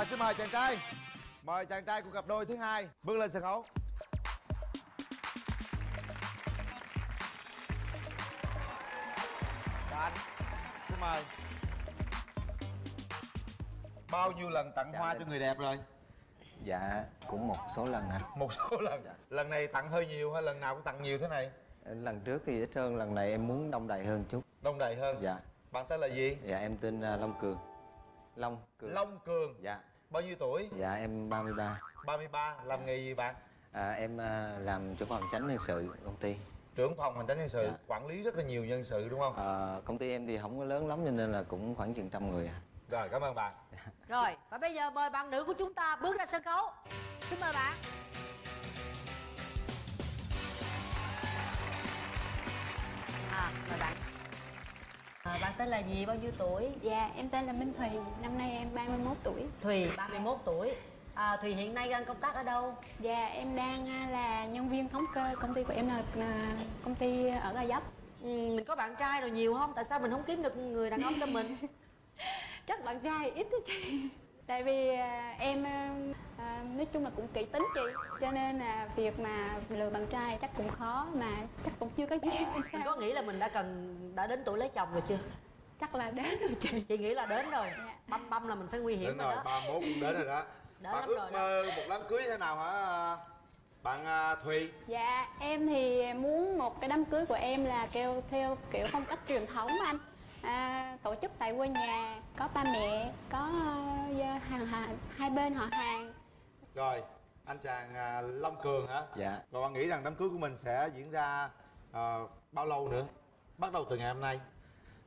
rồi xin mời chàng trai. Mời chàng trai của cặp đôi thứ hai bước lên sân khấu. Anh xin mời. Bao nhiêu lần tặng hoa cho người đẹp rồi? Dạ cũng một số lần ạ. Một số lần. Dạ. lần này tặng hơi nhiều hay lần nào cũng tặng nhiều thế này? Lần trước thì ít hơn, lần này em muốn đông đầy hơn chút. Đông đầy hơn? Dạ. Bạn tên là gì? Dạ em tên à, Long Cường. Long Cường. Long cường. Dạ bao nhiêu tuổi? Dạ em 33 33 làm nghề gì bạn? À, Em à, làm chỗ phòng tránh nhân sự công ty. Trưởng phòng hành chính nhân sự Dạ. quản lý rất là nhiều nhân sự đúng không? À, Công ty em thì không có lớn lắm cho nên là cũng khoảng chừng trăm người à. rồi cảm ơn bạn. Rồi, và bây giờ mời bạn nữ của chúng ta bước ra sân khấu. Xin mời bạn. À, mời bạn à, Bạn tên là gì, bao nhiêu tuổi? Dạ, em tên là Minh Thùy, năm nay em 31 tuổi. Thùy, 31 tuổi à, Thùy hiện nay đang công tác ở đâu? Dạ, em đang à, là nhân viên thống kê, công ty của em là à, công ty ở Gò Vấp. Ừ, mình có bạn trai rồi nhiều không? Tại sao mình không kiếm được người đàn ông cho mình? Chắc bạn trai ít đó chị. Tại vì à, em à, à, nói chung là cũng kỹ tính chị, cho nên là việc mà lừa bạn trai chắc cũng khó mà chắc cũng chưa có duyên hay Mình sao. có nghĩ là mình đã cần đã đến tuổi lấy chồng rồi chưa? Chắc là đến rồi chị. Chị nghĩ là đến rồi Dạ. Băm băm là mình phải nguy hiểm đến rồi rồi đó 31 cũng đến rồi đó Đến bạn lắm ước rồi đó. mơ một đám cưới thế nào hả bạn thùy Dạ, em thì muốn một cái đám cưới của em là kêu theo kiểu phong cách truyền thống anh à, Tổ chức tại quê nhà, có ba mẹ, có uh, hàng, hàng, hai bên họ hàng. Rồi anh chàng à, long cường hả? Dạ. Và bạn nghĩ rằng đám cưới của mình sẽ diễn ra à, bao lâu nữa? Bắt đầu từ ngày hôm nay.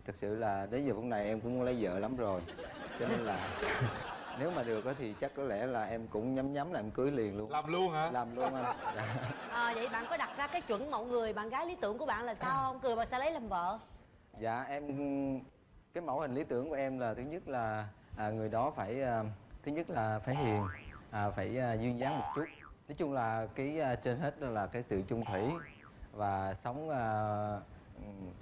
Thực sự là đến giờ phút này em cũng muốn lấy vợ lắm rồi Cho nên là Nếu mà được á thì chắc có lẽ là em cũng nhắm nhắm là em cưới liền luôn. Làm luôn hả? Làm luôn anh. Dạ. à, Vậy bạn có đặt ra cái chuẩn mẫu người bạn gái lý tưởng của bạn là sao không? Người bạn sẽ lấy làm vợ dạ em Cái mẫu hình lý tưởng của em là thứ nhất là à, Người đó phải à, Thứ nhất là phải hiền à, Phải à, duyên dáng một chút. Nói chung là cái à, trên hết đó là cái sự chung thủy Và sống à,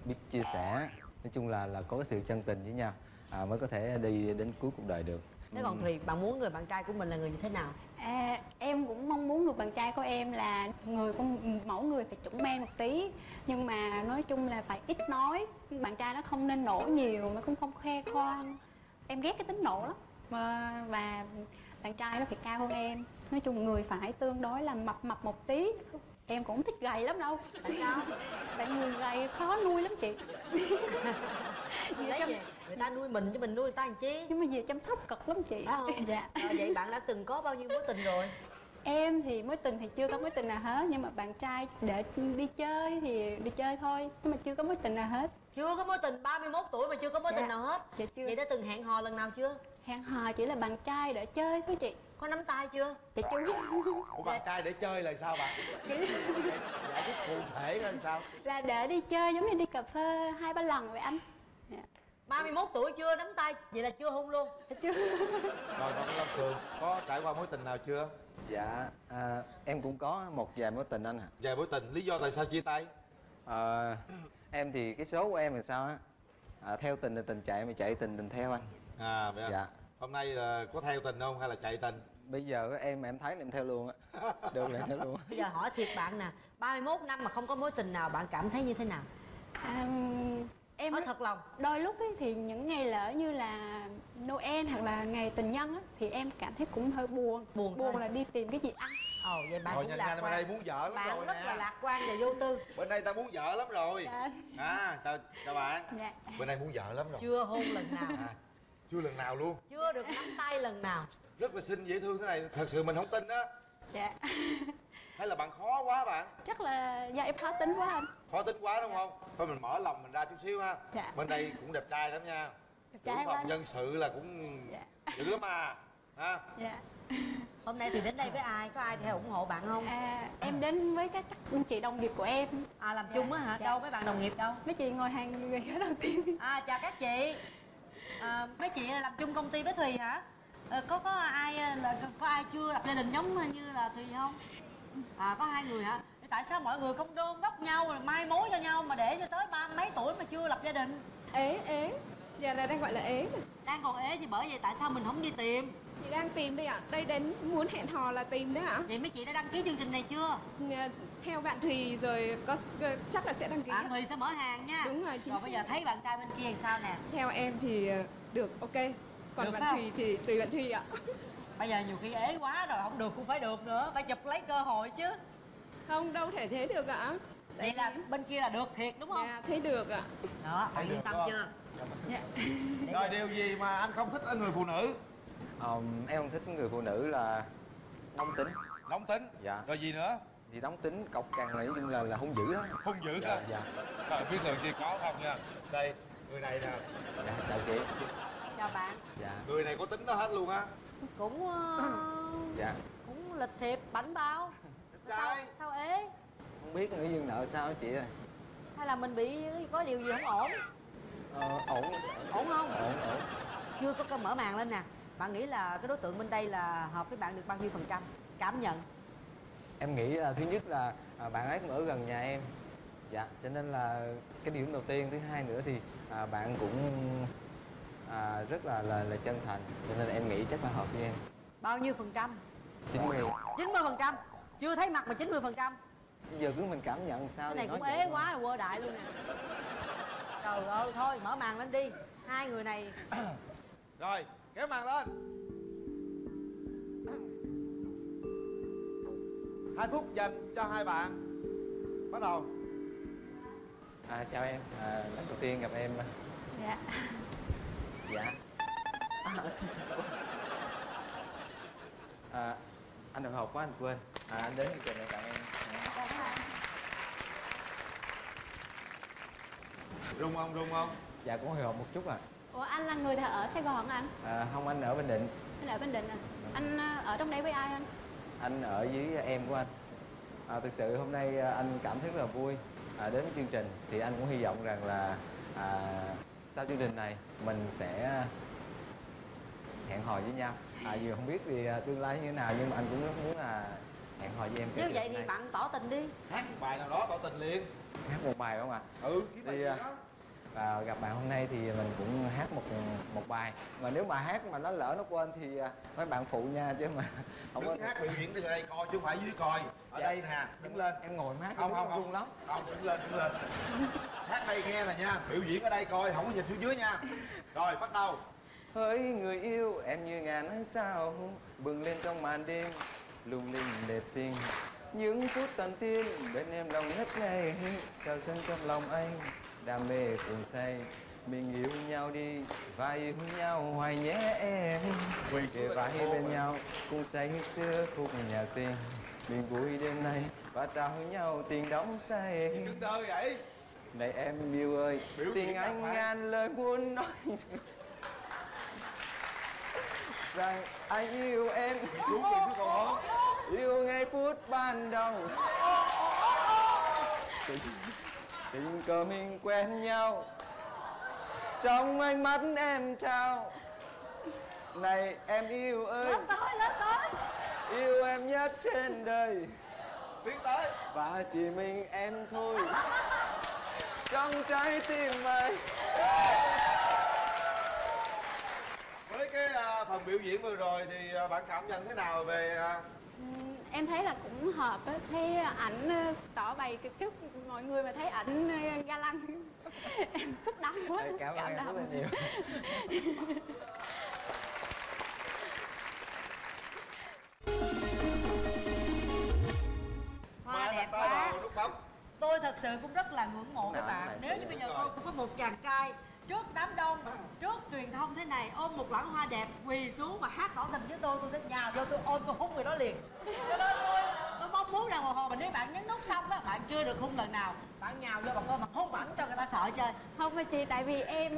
biết chia sẻ. Nói chung là là có cái sự chân tình với nhau à, Mới có thể đi đến cuối cuộc đời được. Thế còn Thùy, bạn muốn người bạn trai của mình là người như thế nào? à, Em cũng mong muốn người bạn trai của em là người con mẫu người phải chuẩn men một tí. Nhưng mà nói chung là phải ít nói. Bạn trai nó không nên nổ nhiều mà cũng không khoe khoang. Em ghét cái tính nổ lắm. Và, và bạn trai nó phải cao hơn em. Nói chung người phải tương đối là mập mập một tí. Em cũng thích gầy lắm đâu. Tại sao? Tại người gầy khó nuôi lắm chị. Vì lấy gì? Người ta nuôi mình chứ mình nuôi người ta làm chi? Nhưng mà về chăm sóc cực lắm chị Phải không? Dạ À, vậy bạn đã từng có bao nhiêu mối tình rồi? Em thì mối tình thì chưa có mối tình nào hết Nhưng mà bạn trai để đi chơi thì đi chơi thôi Nhưng mà chưa có mối tình nào hết Chưa có mối tình 31 tuổi mà chưa có mối Dạ. tình nào hết Dạ chưa. Vậy đã từng hẹn hò lần nào chưa? Hẹn hò chỉ là bạn trai để chơi thôi chị Có nắm tay chưa? Dạ chưa của bạn trai để chơi là sao bạn giải thích cụ thể là sao Là để đi chơi giống như đi cà phê hai ba lần vậy anh dạ. 31 tuổi chưa nắm tay Vậy là chưa hôn luôn. Chưa. Rồi bạn long cường có trải qua mối tình nào chưa? Dạ à, em cũng có một vài mối tình anh ạ. Về mối tình lý do tại sao chia tay? À, Em thì cái số của em là sao á? À, Theo tình thì tình chạy mà chạy tình tình theo anh. À vậy à? Dạ. hôm nay là có theo tình không hay là chạy tình? Bây giờ em em thấy là em theo luôn á. Được là em theo luôn Bây giờ hỏi thiệt bạn nè 31 năm mà không có mối tình nào bạn cảm thấy như thế nào? à, Em Nói thật lòng? đôi lúc ấy, thì những ngày lỡ như là Noel hoặc là ngày tình nhân á, thì em cảm thấy cũng hơi buồn. Buồn buồn thôi. là đi tìm cái gì ăn. Ồ vậy bạn Thôi cũng nhanh lạc bên đây quan muốn vợ lắm Bạn rồi rất nè. là lạc quan và vô tư. Bên đây ta muốn vợ lắm rồi. Dạ. à chào chào bạn. Dạ. bên đây muốn vợ lắm rồi. Chưa hôn lần nào. À, chưa lần nào luôn. Chưa được nắm tay lần nào. Rất là xinh dễ thương thế này. Thật sự mình không tin á. Dạ hay là bạn khó quá bạn chắc là do em khó tính quá anh khó tính quá đúng không thôi mình mở lòng mình ra chút xíu ha Dạ. bên đây cũng đẹp trai lắm nha Đẹp trai phòng nhân sự là cũng Dạ. dữ lắm mà ha dạ Hôm nay thì đến đây với ai? Có ai theo ủng hộ bạn không? à, em đến với các chị đồng nghiệp của em À làm Dạ, chung á hả? dạ. Đâu mấy bạn đồng nghiệp đâu? mấy chị ngồi hàng người đầu tiên À chào các chị à, Mấy chị làm chung công ty với Thùy hả? Ờ, có có ai là có ai chưa lập gia đình giống như là Thùy không? À có hai người hả? Thế Tại sao mọi người không đôn đốc nhau rồi mai mối cho nhau mà để cho tới ba mấy tuổi mà chưa lập gia đình? ế ế giờ này đang gọi là ế Đang còn ế thì bởi vậy tại sao mình không đi tìm? Chị đang tìm đây ạ. Đây đến muốn hẹn hò là tìm đấy ạ. vậy mấy chị đã đăng ký chương trình này chưa Theo bạn Thùy rồi có chắc là sẽ đăng ký. bạn ạ. thùy sẽ mở hàng nha Đúng rồi, chính rồi bây giờ thấy bạn trai bên kia làm sao nè Theo em thì ờ, được ok. Còn Được bạn không? Thùy thì tùy bạn Thùy ạ. bây giờ nhiều khi ế quá rồi không được cũng phải được nữa phải chụp lấy cơ hội chứ. Không đâu thể thế được ạ. vậy là bên kia là được thiệt đúng không? Dạ, thấy được ạ. đó bạn yên tâm chưa? Dạ. rồi điều gì mà anh không thích ở người phụ nữ? Ờm, em không thích người phụ nữ là nóng tính. Nóng tính? Dạ. rồi gì nữa? Thì nóng tính cọc cằn nói chung là là hung dữ đó. Hung dữ dạ hả? dạ. Trời, biết thường chi có không nha. Đây người này nè. Dạ chào chị. Chào bạn. Dạ. Người này có tính đó hết luôn á cũng ờ, dạ. cũng lịch thiệp bảnh bao. Sao sao ế? Không biết nghĩ duyên nợ sao chị ơi? Hay là mình bị có điều gì không ổn? Ờ, ổn. Ổn không? Ổn ổn. Chưa có cơ mở màn lên nè. Bạn nghĩ là cái đối tượng bên đây là hợp với bạn được bao nhiêu phần trăm? Cảm nhận. Em nghĩ là thứ nhất là à, bạn ấy cũng ở gần nhà em. Dạ cho nên là cái điểm đầu tiên. Thứ hai nữa thì à, bạn cũng à, rất là là là chân thành. Cho nên em nghĩ chắc là hợp với em. Bao nhiêu phần trăm? Chín mươi. 90 phần trăm. Chưa thấy mặt mà 90 phần trăm. Bây giờ cứ mình cảm nhận sao cái này cũng ế quá là quơ đại luôn nè. Trời ơi thôi mở màn lên đi. Hai người này rồi kéo màn lên. Hai phút dành cho hai bạn. Bắt đầu. À, chào em. À, lần đầu tiên gặp em. Dạ dạ. À, anh hồi hộp quá anh quên. À, anh đến chương trình này tặng em. Rung không rung không? Dạ cũng hồi hộp một chút à. ủa anh là người ở sài gòn hả anh? À không anh ở bình định. Anh ở bình định à? Anh ờ, ở trong đấy với ai anh? Anh ở với em của anh. À, thực sự hôm nay à, anh cảm thấy rất là vui. À, đến với chương trình thì anh cũng hy vọng rằng là à, sau chương trình này mình sẽ hẹn hò với nhau. À, dù không biết thì à, tương lai như thế nào nhưng mà anh cũng rất muốn là hẹn hò với em nếu vậy thì bạn tỏ tình đi. Hát một bài nào đó tỏ tình liền. Hát một bài không ạ? Ừ kiếm bài Thì, gì à, đó và gặp bạn hôm nay thì mình cũng hát một một bài. Mà nếu mà hát mà nó lỡ nó quên thì à, mấy bạn phụ nha chứ mà không có đứng hát biểu diễn ở đây coi chứ không phải dưới coi. Ở Dạ. đây nè đứng lên. Em ngồi em hát không không không. lắm. Không đứng lên đứng lên. Hát đây nghe nè nha biểu diễn ở đây coi không có nhìn xuống dưới nha. Rồi bắt đầu. Hỡi người yêu em như ngàn ánh sao bừng lên trong màn đêm lung linh đẹp xinh. Những phút tận tiên bên em lòng ngất ngây trào dâng trong lòng anh đam mê cuồng say. Mình yêu nhau đi và yêu nhau hoài nhé em. Xuống kề vai bên nhau cùng say xưa khúc nhạc tình. Mình vui đêm nay và trao nhau tình đắm say. Đứng đơ vậy? Này em yêu ơi Biểu tình anh ngàn lời muốn nói. Rằng anh yêu em. Xuống xuống cầu hôn yêu ngay phút ban đầu tình, cờ mình quen nhau. Trong ánh mắt em trao. Này em yêu ơi. Lên tới lên tới. Yêu em nhất trên đời. Tiến tới. Và chỉ mình em thôi. Trong trái tim ấy với cái à, phần biểu diễn vừa rồi thì à, bạn cảm nhận thế nào về à, em thấy là cũng hợp á thấy ảnh ờ, tỏ bày cái trước mọi người mà thấy ảnh ờ, ga lăng em xúc động quá. Ê, cảm ơn em rất là nhiều. hoa đẹp quá. tôi thật sự cũng rất là ngưỡng mộ các bạn. nếu như bây giờ tôi cũng có một chàng trai trước đám đông trước truyền thông thế này ôm một lẵng hoa đẹp quỳ xuống và hát tỏ tình với tôi tôi sẽ nhào vô tôi ôm tôi hôn người đó liền. Cho nên tôi tôi mong muốn rằng một hồi mà nếu bạn nhấn nút xong đó bạn chưa được hôn lần nào bạn nhào vô bạn ôm bạn hôn bẩn cho người ta sợ chơi. Không mà chị tại vì em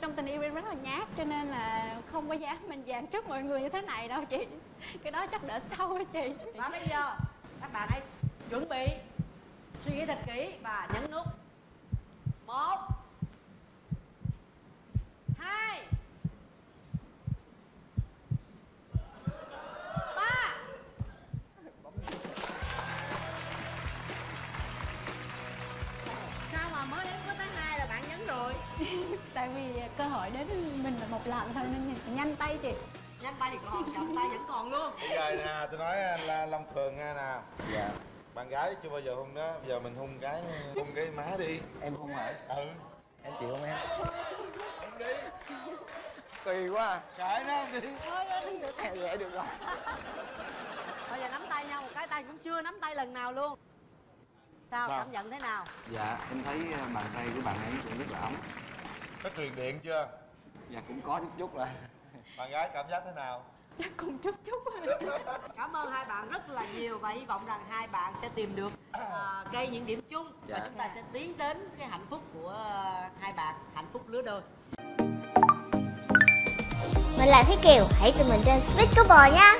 trong tình yêu em rất là nhát cho nên là không có dám mình dàn trước mọi người như thế này đâu chị. Cái đó chắc đợi sau á chị. Và bây giờ các bạn hãy chuẩn bị suy nghĩ thật kỹ và nhấn nút. Một hai ba sao mà mới đến có tới hai là bạn nhấn rồi tại vì cơ hội đến mình là một lần thôi nên nhanh tay chị. Nhanh tay thì còn chậm tay vẫn còn luôn. Bây giờ nè tôi nói là long thường nghe nè. Dạ. Bạn gái chưa bao giờ hung đó bây giờ mình hung cái hung cái má đi. Em hung hả? Ừ em chịu không em? Hung đi. Kỳ quá à. cãi nó không đi. Em dễ được. Rồi. Bây giờ nắm tay nhau một cái tay cũng chưa nắm tay lần nào luôn. Sao, Sao? cảm nhận thế nào? Dạ em thấy ờ, bàn tay của bạn ấy cũng rất là ấm. Có truyền điện chưa? Dạ cũng có chút chút rồi. Bạn gái cảm giác thế nào chắc cùng chút chút cảm ơn hai bạn rất là nhiều và hy vọng rằng hai bạn sẽ tìm được à, cây những điểm chung và Dạ. chúng ta sẽ tiến đến cái hạnh phúc của hai bạn hạnh phúc lứa đôi. Mình là Thúy Kiều, hãy tìm mình trên Couple nha.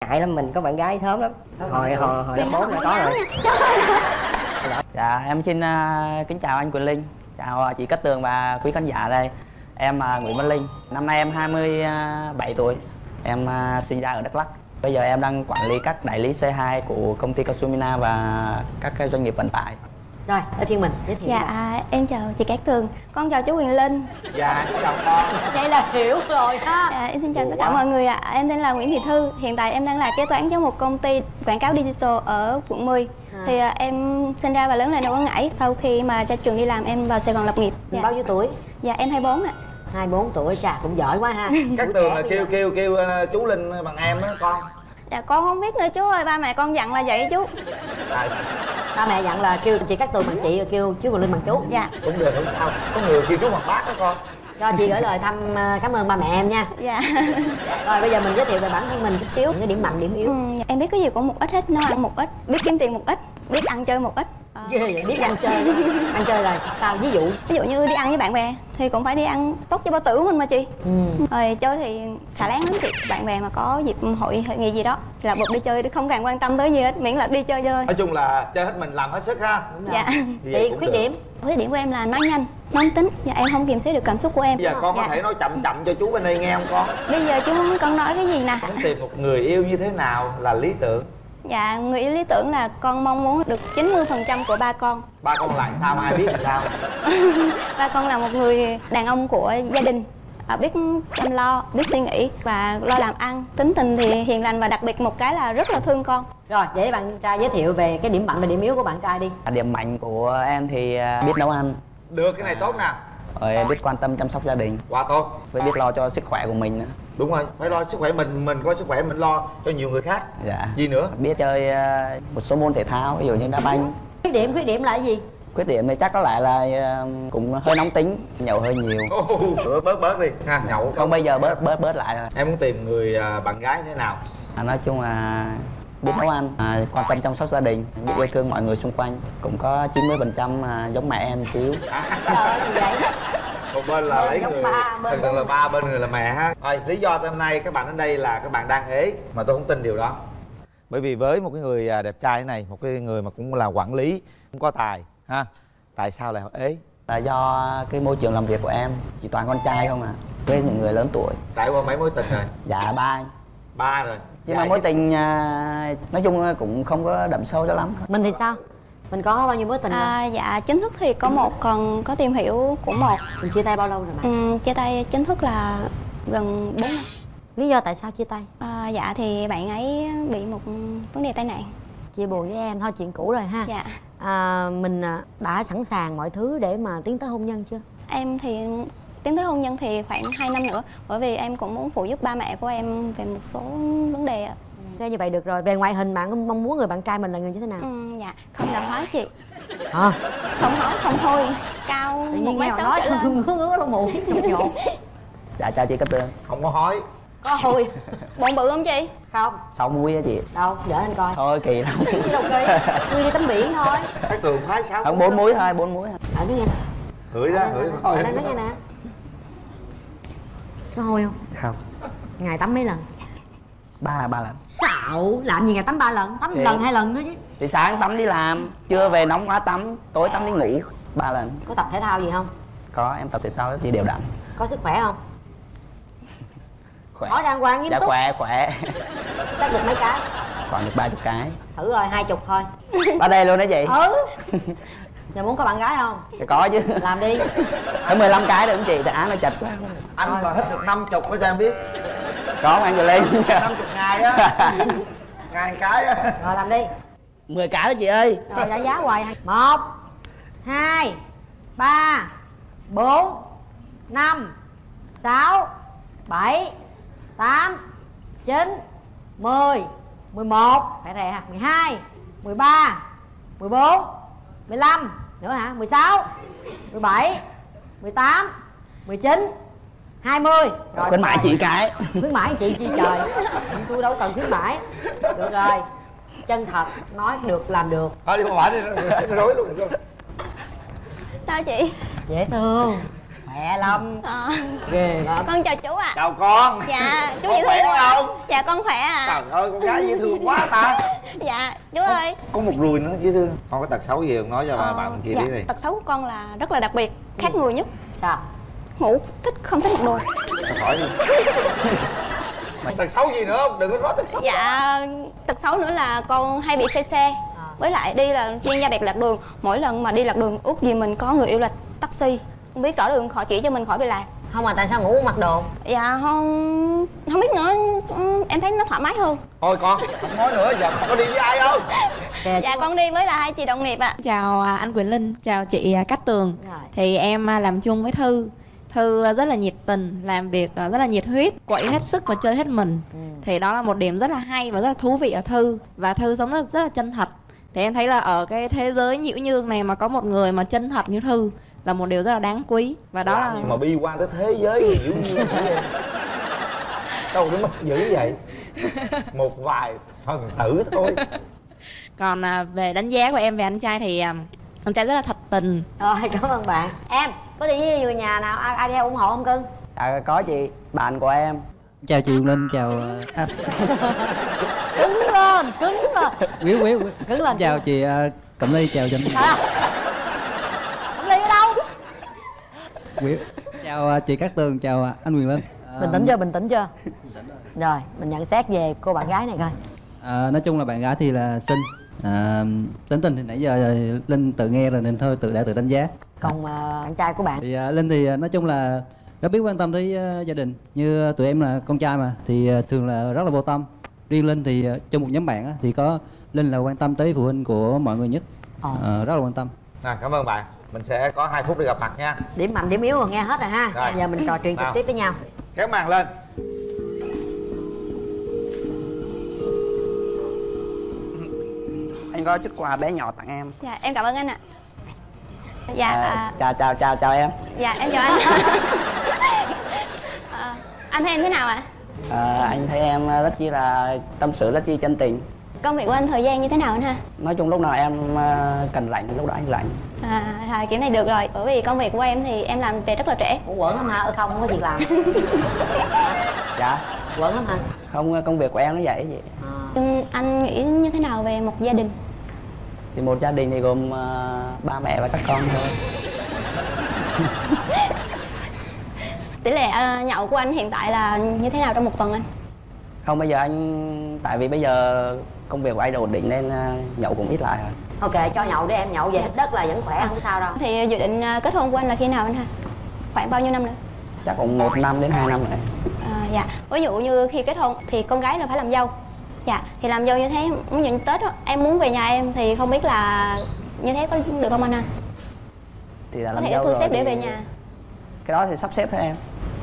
Ngại lắm mình có bạn gái sớm lắm. Hồi hồi hồi lớp bốn đã có rồi. Dạ, em xin à, kính chào anh Quỳnh Linh, chào chị Cát Tường và quý khán giả đây. Em là Nguyễn Văn Linh, năm nay em 27 tuổi, em à, sinh ra ở Đắk Lắk. Bây giờ em đang quản lý các đại lý C2 của công ty Casumina và các cái doanh nghiệp vận tải. rồi tới phiên mình giới thiệu dạ à, em chào chị Cát Tường. Con chào chú Quyền Linh. Dạ chào con. Vậy là hiểu rồi ha. Dạ, em xin chào Ủa, tất cả wow. mọi người ạ. Em tên là Nguyễn Thị Thư. Hiện tại em đang là kế toán cho một công ty quảng cáo digital ở quận 10 À. thì à, em sinh ra và lớn lên ở Quảng Ngãi. Sau khi mà ra trường đi làm em vào Sài Gòn lập nghiệp. Dạ, bao nhiêu tuổi? Dạ em 24 ạ 24 tuổi chà cũng giỏi quá ha. Các tường là kêu kêu kêu ờ, chú linh bằng em á con. Dạ con không biết nữa chú ơi ba mẹ con dặn là vậy chú. Tại ba mẹ dặn là kêu chị Cát Tường bằng chị rồi kêu chú Linh bằng chú. Dạ. Cũng được không sao. Có người kêu chú bằng bác đó con. Cho chị gửi lời thăm à, cảm ơn ba mẹ em nha. Dạ. Rồi bây giờ mình giới thiệu về bản thân mình chút xíu những cái điểm mạnh điểm yếu. Ừ, dạ, em biết cái gì cũng một ít hết ăn một ít biết kiếm tiền một ít biết ăn chơi một ít. Ờ, ghê vậy biết ăn chơi ăn chơi là sao? Ví dụ. Ví dụ như đi ăn với bạn bè thì cũng phải đi ăn tốt cho bao tử của mình mà chị. Ừ. rồi chơi thì xả láng lắm chị. Bạn bè mà có dịp hội hội nghị gì đó là buộc đi chơi không cần quan tâm tới gì hết miễn là đi chơi chơi nói chung là chơi hết mình làm hết sức ha. Dạ. Vậy khuyết được. điểm. Khuyết điểm của em là nói nhanh nóng tính. Và em không kiềm chế được cảm xúc của em. Bây giờ con có dạ. thể nói chậm chậm cho chú bên đây nghe không con? Bây giờ chú muốn con nói cái gì nè? Muốn tìm một người yêu như thế nào là lý tưởng dạ người yêu lý tưởng là con mong muốn được 90% của ba con. Ba con lại sao? Ai biết làm sao? Ba con là một người đàn ông của gia đình. À, biết chăm lo biết suy nghĩ và lo làm ăn. Tính tình thì hiền lành và đặc biệt một cái là rất là thương con. Rồi để bạn trai giới thiệu về cái điểm mạnh và điểm yếu của bạn trai đi. Điểm mạnh của em thì à, biết nấu ăn, được cái này tốt nè rồi biết quan tâm chăm sóc gia đình, quá tốt với biết lo cho sức khỏe của mình nữa. đúng rồi phải lo sức khỏe mình mình có sức khỏe mình lo cho nhiều người khác Dạ. gì nữa Biết chơi à, một số môn thể thao, ví dụ như đá banh. khuyết điểm khuyết điểm là cái gì Khuyết điểm thì chắc có lẽ là à, cũng hơi nóng tính, nhậu hơi nhiều. Ô, bớt bớt bớt đi ha nhậu Không bây giờ bớt bớt bớt lại rồi. em muốn tìm người à, bạn gái thế nào À, nói chung là biết nấu ăn, à, quan tâm chăm sóc gia đình, biết yêu thương mọi người xung quanh. Cũng có 90% à, giống mẹ em xíu. trời ơi gì vậy? Một bên là lấy người thường thường là ba bên người là mẹ ha. Rồi lý do hôm nay các bạn đến đây là các bạn đang ế mà tôi không tin điều đó. Bởi vì với một cái người à, đẹp trai thế này một cái người mà cũng là quản lý cũng có tài ha. Tại sao lại ế? Là do cái môi trường làm việc của em chỉ toàn con trai không à, với những người lớn tuổi. trải qua mấy mối tình rồi? Dạ ba ba rồi Nhưng Dạ, mà mối tình à, nói chung cũng không có đậm sâu cho lắm. mình thì sao? Mình có bao nhiêu mối tình rồi? à, dạ chính thức thì có một còn có tìm hiểu của một. Mình chia tay bao lâu rồi mà? Ừm, chia tay chính thức là gần 4 năm. Lý do tại sao chia tay? À, dạ thì bạn ấy bị một vấn đề tai nạn. Chia buồn với em thôi chuyện cũ rồi ha. Dạ. À, mình à, đã sẵn sàng mọi thứ để mà tiến tới hôn nhân chưa? Em thì tiến tới hôn nhân thì khoảng 2 năm nữa bởi vì em cũng muốn phụ giúp ba mẹ của em về một số vấn đề ạ. Nghe như vậy được rồi. Về ngoại hình bạn có mong muốn người bạn trai mình là người như thế nào? Ừm, dạ. Không đòi hỏi chị. À, không hỏi không thôi. Cao một nghe sáu nói trở lên xong ngứa ngứa lỗ mũi nhột nhột Dạ chào chị Cát Tường. không có hói có hôi bụng bự không chị? Không. Sáu mũi á chị. đâu dở anh coi. Thôi kỳ lắm. Cái đâu kỳ? Ngươi đi tắm biển thôi. Cái tường khoái sao Không bốn mũi thôi, bốn mũi thôi. ở cái nghe hửi ra hửi thôi đang nói nghe nè có hôi không Không. ngày tắm mấy lần Ba ba lần. xạo làm gì ngày tắm ba lần tắm Thiệt. lần hai lần thôi chứ Thì sáng tắm đi làm, trưa về nóng quá tắm, tối tắm đi ngủ. Ba lần. có tập thể thao gì không Có em tập thể sao chị đều đặn. có sức khỏe không Khỏe. hỏi đàng hoàng nghiêm Dạ túc khỏe khỏe. chắc được mấy cái Khoảng được ba chục cái. thử rồi hai chục thôi Ở đây luôn đó chị. ừ giờ muốn có bạn gái không? Thì có chứ. Làm đi. Phải 15 cái được không chị? Thì án nó chật quá. Anh mà thích được năm chục mới cho em biết. Có Quyền Linh? năm chục ngày á. Ngày cái á. Rồi làm đi. 10 cái đó chị ơi. Rồi trả giá hoài một hai ba bốn năm sáu bảy tám chín mười mười một. Phải rè ha. Mười hai mười ba mười bốn mười lăm nữa hả? mười sáu mười bảy mười tám mười chín hai mươi. Rồi Khuyến mãi chị cái. Khuyến mãi chị chi trời. Tôi đâu cần khuyến mãi. Được rồi. Chân thật nói được làm được. Thôi đi con quả đi rối luôn rồi sao chị? Dễ thương khỏe lắm Ờ, ghê lắm con chào chú ạ. Chào con. Dạ chú Con dễ khỏe thương không? dạ con khỏe ạ. Trời ơi con gái dễ thương quá ta. Dạ chú ơi. có một ruồi nữa dễ thương. Con có tật xấu gì không? Nói cho bà Ờ, bạn kia dạ, biết đi. tật xấu của con là rất là đặc biệt khác người nhất. Sao? Ngủ thích không thích mặc đồ khỏi đi. Mày tật xấu gì nữa không? Đừng có nói tật xấu. Dạ tật xấu nữa là con hay bị say xe. Với lại đi là chuyên gia bẹt lạc đường. Mỗi lần mà đi lạc đường ước gì mình có người yêu là taxi không biết rõ đường khỏi chỉ cho mình khỏi bị lạc. Không mà tại sao ngủ mặc đồ? Dạ không không biết nữa. Ừ, em thấy nó thoải mái hơn. Thôi con không nói nữa giờ con có đi với ai không? Dạ con đi với là hai chị đồng nghiệp ạ. Chào à, anh Quỳnh Linh, chào chị à, Cát Tường. Rồi. Thì em à, làm chung với Thư. Thư à, rất là nhiệt tình, làm việc rất là nhiệt huyết Quậy hết sức và chơi hết mình. Thì đó là một điểm rất là hay và rất là thú vị ở Thư. Và Thư sống rất, rất là chân thật. Thì em thấy là ở cái thế giới nhiễu nhương này mà có một người mà chân thật như Thư Là một điều rất là đáng quý. Và đó là Làm gì mà bi quan tới thế giới hiểu như vậy đâu đến mức dữ vậy. Một vài phần tử thôi. Còn à, về đánh giá của em về anh trai thì à, Anh trai rất là thật tình. Rồi cảm ơn bạn. Em có đi với người nhà nào? Ai, ai đi theo ủng hộ không cưng? Dạ có chị Bạn của em. Chào chị Linh chào ờ, à, cứng lên cứng lên. Quý Quý Quý. cứng lên chào chị Cẩm Ly chào à. không ly ở đâu Quý chào ờ, chị Cát Tường chào ờ, anh Quyền Linh. Bình tĩnh chưa bình tĩnh chưa? Rồi. Mình nhận xét về cô bạn gái này coi. Ờ, nói chung là bạn gái thì là xinh. À, tính tình thì nãy giờ Linh tự nghe rồi nên thôi tự đã tự đánh giá. Còn mà bạn trai của bạn? Thì ờ, Linh thì nói chung là rất biết quan tâm tới gia đình. Như tụi em là con trai mà thì thường là rất là vô tâm. Riêng Linh thì trong một nhóm bạn á, thì có Linh là quan tâm tới phụ huynh của mọi người nhất. Ờ. Ờ, rất là quan tâm. À, cảm ơn bạn mình sẽ có 2 phút để gặp mặt nha. Điểm mạnh điểm yếu rồi nghe hết rồi ha. Rồi. giờ mình trò chuyện trực tiếp với nhau. Kéo màn lên. Anh có chút quà bé nhỏ tặng em. Dạ em cảm ơn anh ạ. Dạ à, à, Chào chào chào chào em. Dạ em chào anh. À, anh thấy em thế nào ạ? À, Anh thấy em rất chi là tâm sự rất chi chân tình công việc của anh thời gian như thế nào anh ha? Nói chung lúc nào em ờ, cần rảnh lúc đó anh rảnh à thôi kiểu này được rồi. Bởi vì công việc của em thì em làm về rất là trễ. Ủa quẩn lắm hả? Ừ không không có việc làm. Dạ. Quẩn lắm hả? Không công việc của em nó vậy vậy. À. Ừ, anh nghĩ như thế nào về một gia đình? Thì một gia đình thì gồm ờ, ba mẹ và các con thôi. Tỷ lệ à, nhậu của anh hiện tại là như thế nào trong một tuần anh? Không bây giờ anh Tại vì bây giờ công việc của anh ổn định nên ờ, nhậu cũng ít lại rồi ok cho nhậu để em nhậu về hết đất là vẫn khỏe không sao đâu. Thì dự định à, kết hôn của anh là khi nào anh ha? Khoảng bao nhiêu năm nữa? Chắc cũng một năm đến hai năm nữa à, dạ. Ví dụ như khi kết hôn thì con gái là phải làm dâu. Dạ thì làm dâu như thế muốn nhận tết á, em muốn về nhà em thì không biết là như thế có được không anh ha? Thì là có làm thể dâu thu rồi xếp để về nhà. Cái đó thì sắp xếp thôi em.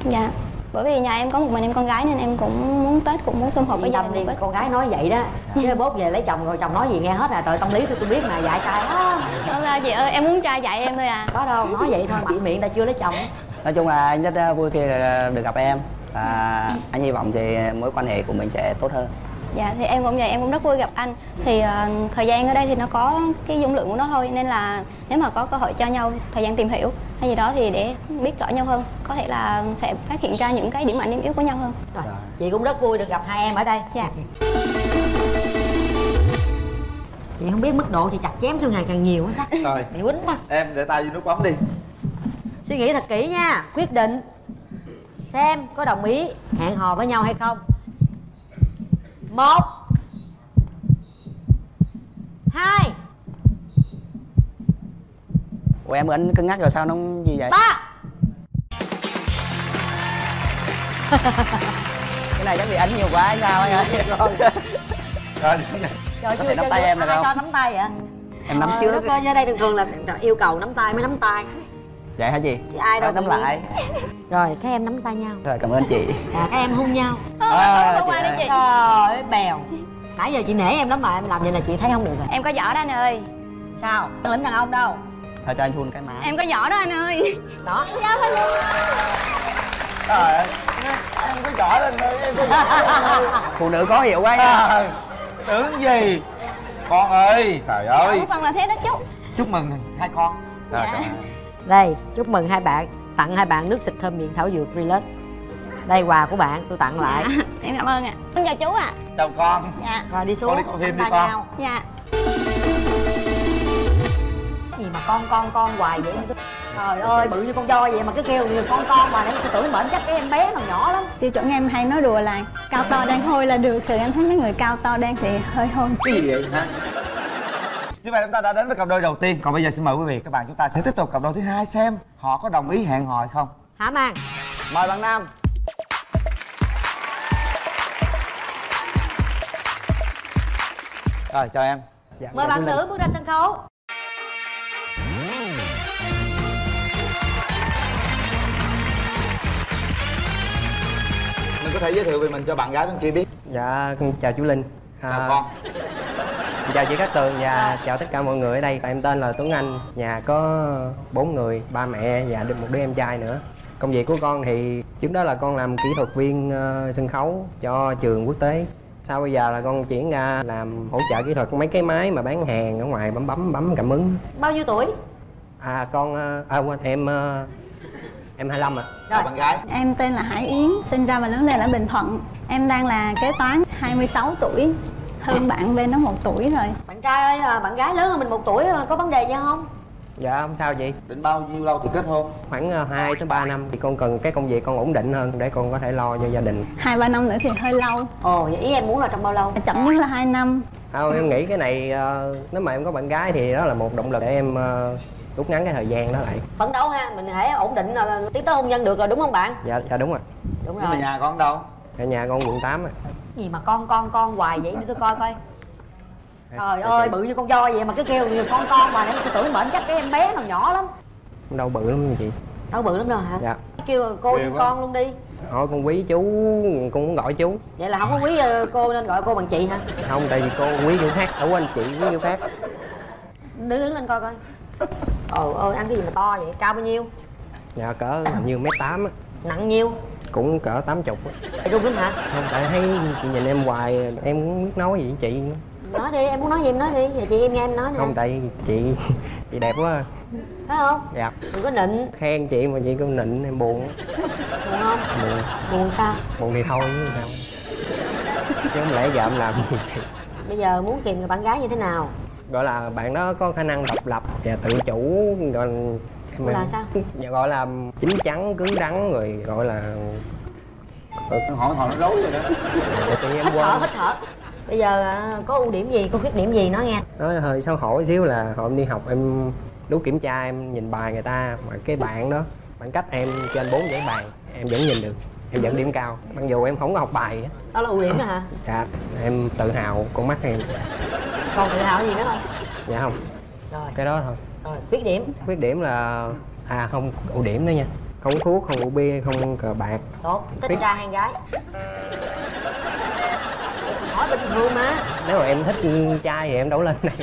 Dạ bởi vì nhà em có một mình em con gái nên em cũng muốn tết cũng muốn sum họp với gia đình con gái nói vậy đó. Chứ bốt về lấy chồng rồi chồng nói gì nghe hết à. Trời tâm lý tôi tôi biết mà dạy trai đó không sao chị ơi em muốn trai dạy em thôi à. Có đâu nói vậy thôi mạnh miệng ta chưa lấy chồng. Nói chung là anh rất ờ, vui khi ờ, được gặp em. Và anh hy vọng thì mối quan hệ của mình sẽ tốt hơn Dạ thì em cũng vậy, em cũng rất vui gặp anh. Thì ờ, thời gian ở đây thì nó có cái dung lượng của nó thôi Nên là nếu mà có cơ hội cho nhau thời gian tìm hiểu hay gì đó thì để biết rõ nhau hơn Có thể là sẽ phát hiện ra những cái điểm mạnh điểm yếu của nhau hơn. Rồi chị cũng rất vui được gặp hai em ở đây. Dạ. Chị không biết mức độ thì chặt chém số ngày càng nhiều á rồi. Bị quýnh quá. Em để tay vô nút bấm đi. Suy nghĩ thật kỹ nha quyết định xem có đồng ý hẹn hò với nhau hay không một. Hai. Ủa em ảnh cứng ngắc rồi sao nó gì vậy? Ba. Cái này chắc bị ảnh nhiều quá hay sao anh ơi rồi. Trời Có chưa thể nắm tay em được không? cho nắm tay vậy? Em nắm Ờ, trước. đất ơi, như đây thường thường là yêu cầu nắm tay mới nắm tay vậy hả chị? Ai đâu nắm lại. Rồi các em nắm tay nhau. Rồi cảm ơn chị. À, các em hôn nhau. À, qua đi chị. Trời ơi bèo. Nãy giờ chị nể em lắm mà em làm vậy là chị thấy không được rồi. Em có giỏ đó anh ơi. Sao? Cái lính đàn ông đâu. Thôi cho anh hôn cái má. Em có giỏ đó anh ơi. Đó giao thôi trời ơi. Em có giỏi lên thôi em có giỏi phụ nữ có hiệu quá nha. À, tưởng gì? Con ơi. Trời ơi. của con là thế đó chú chúc mừng hai con. Trời, Dạ. Đây chúc mừng hai bạn. Tặng hai bạn nước xịt thơm miệng thảo dược relax. Đây quà của bạn tôi tặng lại. Em cảm ơn ạ. Con chào chú ạ. Chào con. Dạ. Rồi đi xuống. Con đi coi phim đi tay con. nhau. dạ. Gì mà con con con hoài vậy? Trời ơi bự như con voi vậy mà cứ kêu người con con hoài. Đấy tôi tưởng bệnh chắc cái em bé nào nhỏ lắm. Tiêu chuẩn em hay nói đùa là cao to đang hôi là được. Thường em thấy mấy người cao to đang thì hơi hôi. Cái gì vậy hả như vậy chúng ta đã đến với cặp đôi đầu tiên. Còn bây giờ xin mời quý vị các bạn chúng ta sẽ tiếp tục cặp đôi thứ hai xem họ có đồng ý hẹn hò hay không. Hả mang? Mời bạn nam. Rồi chào em. Dạ, mời bạn nữ bước ra sân khấu. Mình có thể giới thiệu về mình cho bạn gái bên kia biết. Dạ, con chào chú Linh. À, chào con Chào chị Cát Tường và chào tất cả mọi người ở đây. Em tên là Tuấn Anh Nhà có bốn người, ba mẹ và được một đứa em trai nữa. Công việc của con thì trước đó là con làm kỹ thuật viên ờ, sân khấu cho trường quốc tế. Sau bây giờ là con chuyển ra làm hỗ trợ kỹ thuật mấy cái máy mà bán hàng ở ngoài bấm bấm bấm cảm ứng. Bao nhiêu tuổi? À con, ờ, à quên em ờ, em 25 ạ. Chào bạn gái? Em tên là Hải Yến sinh ra và lớn lên ở Bình Thuận. Em đang là kế toán 26 tuổi hơn bạn bên đó một tuổi rồi. Bạn trai ơi à, bạn gái lớn hơn mình một tuổi à, có vấn đề gì không? Dạ không sao chị. Định bao nhiêu lâu thì kết hôn? Khoảng 2 tới 3 năm. Thì con cần cái công việc con ổn định hơn để con có thể lo cho gia đình. Hai ba năm nữa thì hơi lâu. Ồ vậy ý em muốn là trong bao lâu? Chậm nhất là 2 năm. Không, em nghĩ cái này nếu mà em có bạn gái thì đó là một động lực để em rút ngắn cái thời gian đó lại. phấn đấu ha mình hãy ổn định là tiến tới hôn nhân được rồi đúng không bạn? Dạ, dạ đúng rồi. đúng nhưng mà rồi. nhà con đâu Ở nhà con quận 8 á. gì mà con con con hoài vậy? Để tôi coi coi. Trời ơi bự như con voi vậy mà cứ kêu người con con hoài. Đấy tôi tưởng bệnh chắc cái em bé nào nhỏ lắm. Đâu bự lắm chị. đâu bự lắm đâu hả? Dạ. kêu cô xin con luôn đi. Thôi con quý chú, con muốn gọi chú. vậy là không có quý ờ, cô nên gọi cô bằng chị hả? Không, tại vì cô quý kiểu khác, đâu anh chị quý kiểu khác. đứng đứng lên coi coi. Ồ ơi ăn cái gì mà to vậy? Cao bao nhiêu? Dạ cỡ hình như mét tám á. nặng nhiêu Cũng cỡ 80 á. Mày run lắm hả? Không, tại thấy chị nhìn em hoài, em cũng biết nói gì với chị. Nói đi em muốn nói gì em nói đi. Giờ chị em nghe em nói nè. Không, tại chị chị đẹp quá. phải không? Dạ. đừng có nịnh. Khen chị mà chị kêu nịnh em buồn. buồn không? Buồn. buồn sao? Buồn thì thôi chứ sao? Chứ không lẽ giờ em làm gì bây giờ muốn tìm người bạn gái như thế nào? Gọi là bạn đó có khả năng độc lập và tự chủ gọi là Gọi là sao? dạ, gọi là chín chắn cứng rắn rồi gọi là hỏi hỏi nó rối rồi đó. Dạ, tự nhiên em hít thở quên. hít thở. Bây giờ à, có ưu điểm gì có khuyết điểm gì nói nghe. Nói hơi xấu hổ xíu là hồi em đi học em lúc kiểm tra em nhìn bài người ta mà cái bạn đó bạn cách em trên bốn dãy bàn em vẫn nhìn được em vẫn điểm cao. Mặc dù em không có học bài đó là ưu điểm hả? Dạ em tự hào con mắt em. Còn tự hào gì nữa không? Dạ không. Rồi. Cái đó thôi rồi khuyết điểm. Khuyết điểm là à không ưu điểm nữa nha. Không uống thuốc không uống bia không cờ bạc. Tốt. Thích Khuyết- trai hay gái. Hỏi bình thường mà. Nếu mà em thích trai thì em đâu lên này.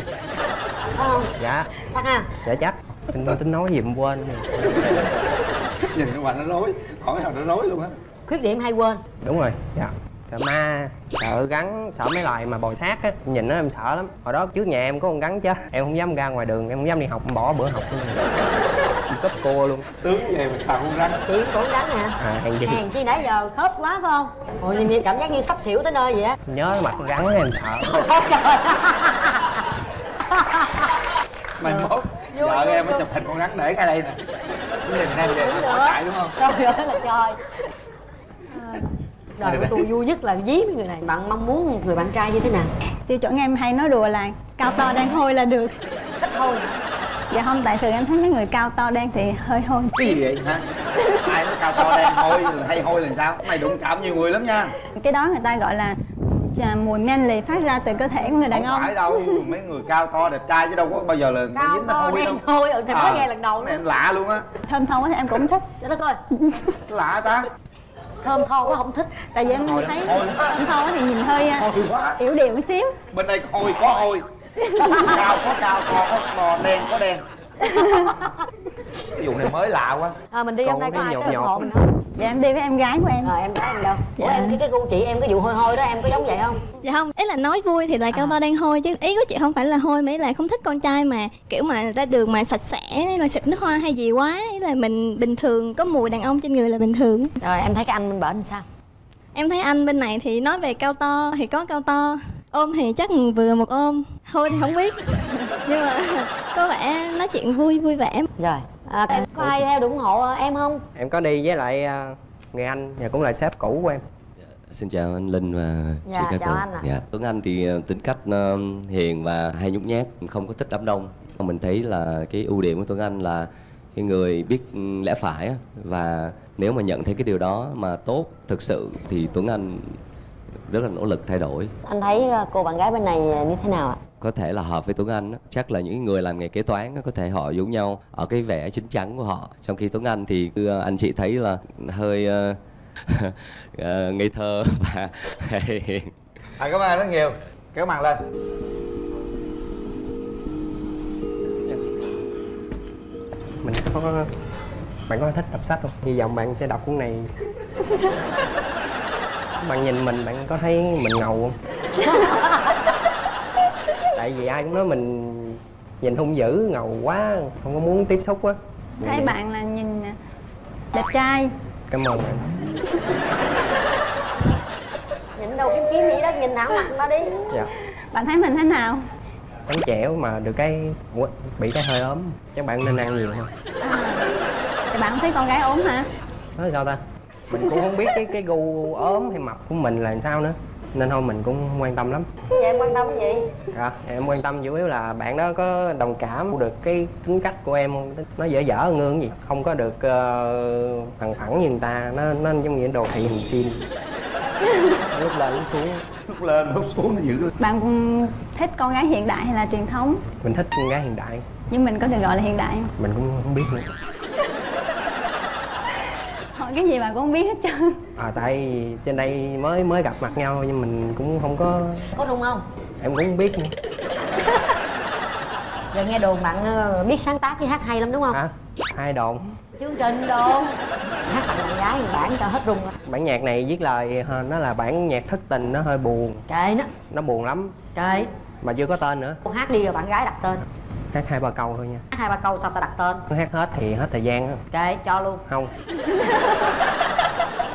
Không dạ. Chắc ha dạ chắc. Tính tính nói gì em quên nhìn cái hoài nó rối. Hỏi nào nó rối luôn á. Khuyết điểm hay quên? Đúng rồi. Dạ sợ ma sợ rắn sợ mấy loài mà bò sát á. Nhìn nó em sợ lắm. Hồi đó trước nhà em có con rắn chết. Em không dám ra ngoài đường em không dám đi học em bỏ bữa học. Luôn đi cướp cô luôn. Tướng về mà sao con rắn chị cũng rắn nè à hàng gì? Hèn chi nãy giờ khớp quá phải không? Ôi nhìn, nhìn cảm giác như sắp xỉu tới nơi vậy á. Nhớ mặt con rắn em sợ. Mày mốt vợ em mới chụp hình con rắn để ngay đây nè. Cứ nhìn em về nó chạy đúng không? Trời ơi là trời rồi của tôi vui nhất là dí mấy người này. Bạn mong muốn một người bạn trai như thế nào? Tiêu chuẩn em hay nói đùa là cao to đang hôi là được. Thích thôi hả dạ không tại thường em thấy mấy người cao to đen thì hơi hôi. Cái gì vậy hả? Ai nói cao to đen hôi hay hôi là sao? Mày đụng chạm nhiều người lắm nha. Cái đó người ta gọi là chà, mùi manly phát ra từ cơ thể của người đàn không ông. phải đâu mấy người cao to đẹp trai chứ đâu có bao giờ là nó cao dính to hôi đen đâu. hôi ừ thì mới À, nghe lần đầu này luôn lạ luôn á. Thơm thơm quá thì em cũng thích. Cho nó coi lạ ta thơm tho quá không thích. Tại vì em Hôi thấy thơm quá thì nhìn hơi à, yếu điệu một xíu. Bên đây hôi có hôi. Cao có cao có to đen có đen cái vụ này mới lạ quá. À, mình đi hôm Còn nay có ai nhột nhột. không? Dạ em đi với em gái của em. Rồi em gái em đâu? Ủa Dạ. em cái cái gu chị em cái vụ hôi hôi đó em có giống vậy không? Dạ không, ý là nói vui thì là cao to đen hôi chứ ý của chị không phải là hôi mà ý là không thích con trai mà kiểu mà ra đường mà sạch sẽ hay là xịt nước hoa hay gì quá ý là mình bình thường có mùi đàn ông trên người là bình thường. Rồi em thấy cái anh bên bển sao? Em thấy anh bên này thì nói về cao to thì có cao to ôm thì chắc vừa một ôm hôi thì không biết nhưng mà có vẻ nói chuyện vui vui vẻ rồi à, em có ai theo ủng hộ em không em có đi với lại à, người anh và cũng là sếp cũ của em Xin chào anh Linh và Dạ, chị Cát chào Tường. anh ạ. Dạ. Tuấn Anh thì ờ, tính cách ờ, hiền và hay nhút nhát, không có thích đám đông. Mình thấy là cái ưu điểm của Tuấn Anh là cái người biết lẽ phải á. và nếu mà nhận thấy cái điều đó mà tốt thực sự thì Tuấn Anh rất là nỗ lực thay đổi. anh thấy ờ, cô bạn gái bên này như thế nào ạ Có thể là hợp với Tuấn Anh á. chắc là những người làm nghề kế toán á, có thể họ giống nhau ở cái vẻ chín chắn của họ. Trong khi Tuấn Anh thì ờ, anh chị thấy là hơi ờ, ờ, ngây thơ và hiền. à, cảm ơn rất nhiều kéo màn lên mình có bạn có thích đọc sách không hy vọng bạn sẽ đọc cuốn này bạn nhìn mình bạn có thấy mình ngầu không? Tại vì ai cũng nói mình nhìn hung dữ ngầu quá không có muốn tiếp xúc á. Thấy bạn là nhìn đẹp trai. Cảm ơn bạn. Nhìn đâu kiếm kiếm gì đó nhìn thẳng mặt ta đi. Dạ. Bạn thấy mình thế nào? Trắng trẻo mà được cái Ủa, bị cái hơi ốm. Chắc bạn nên ăn nhiều thôi thì bạn không thấy con gái ốm hả? Nói sao ta mình cũng không biết cái cái gu ốm hay mập của mình là làm sao nữa. Nên thôi mình cũng không quan tâm lắm. Vậy em quan tâm gì? Dạ em quan tâm chủ yếu là bạn đó có đồng cảm được cái tính cách của em không? Nó dở dở ngương gì? Không có được uh, thẳng thẳng như người ta. Nó nó giống như đồ thị hình xin lúc lên lúc xuống. Lúc lên lúc xuống nó dữ bạn thích con gái hiện đại hay là truyền thống? Mình thích con gái hiện đại. Nhưng mình có được gọi là hiện đại không? Mình cũng không biết nữa cái gì bạn cũng không biết hết trơn. À tại trên đây mới mới gặp mặt nhau nhưng mình cũng không có có rung không? Em cũng không biết nữa. Giờ nghe đồn bạn ờ, biết sáng tác với hát hay lắm đúng không? Hả? Hai đồn. Chương trình đồ hát tặng bạn gái bản cho hết rung rồi. Bản nhạc này viết lời nó là bản nhạc thất tình nó hơi buồn. Kệ nó. Nó buồn lắm. Kệ. Mà chưa có tên nữa. Hát đi rồi bạn gái đặt tên hát hai ba câu thôi nha. Hát hai ba câu sao ta đặt tên. Hát hết thì hết thời gian. Á kệ cho luôn. Không.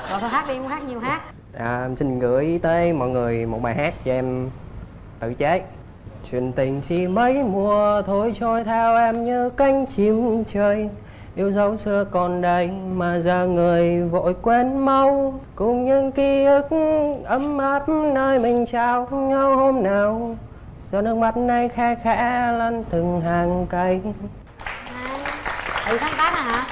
Rồi thôi hát đi muốn hát nhiều hát. À, em xin gửi tới mọi người một bài hát cho em tự chế. Chuyện tình chỉ mấy mùa thôi trôi theo em như cánh chim trời. Yêu dấu xưa còn đây mà giờ người vội quên mau. Cùng những ký ức ấm áp nơi mình trao nhau hôm nào giọt nước mắt này khe khẽ lăn từng hàng cây. Tự sáng tác hả?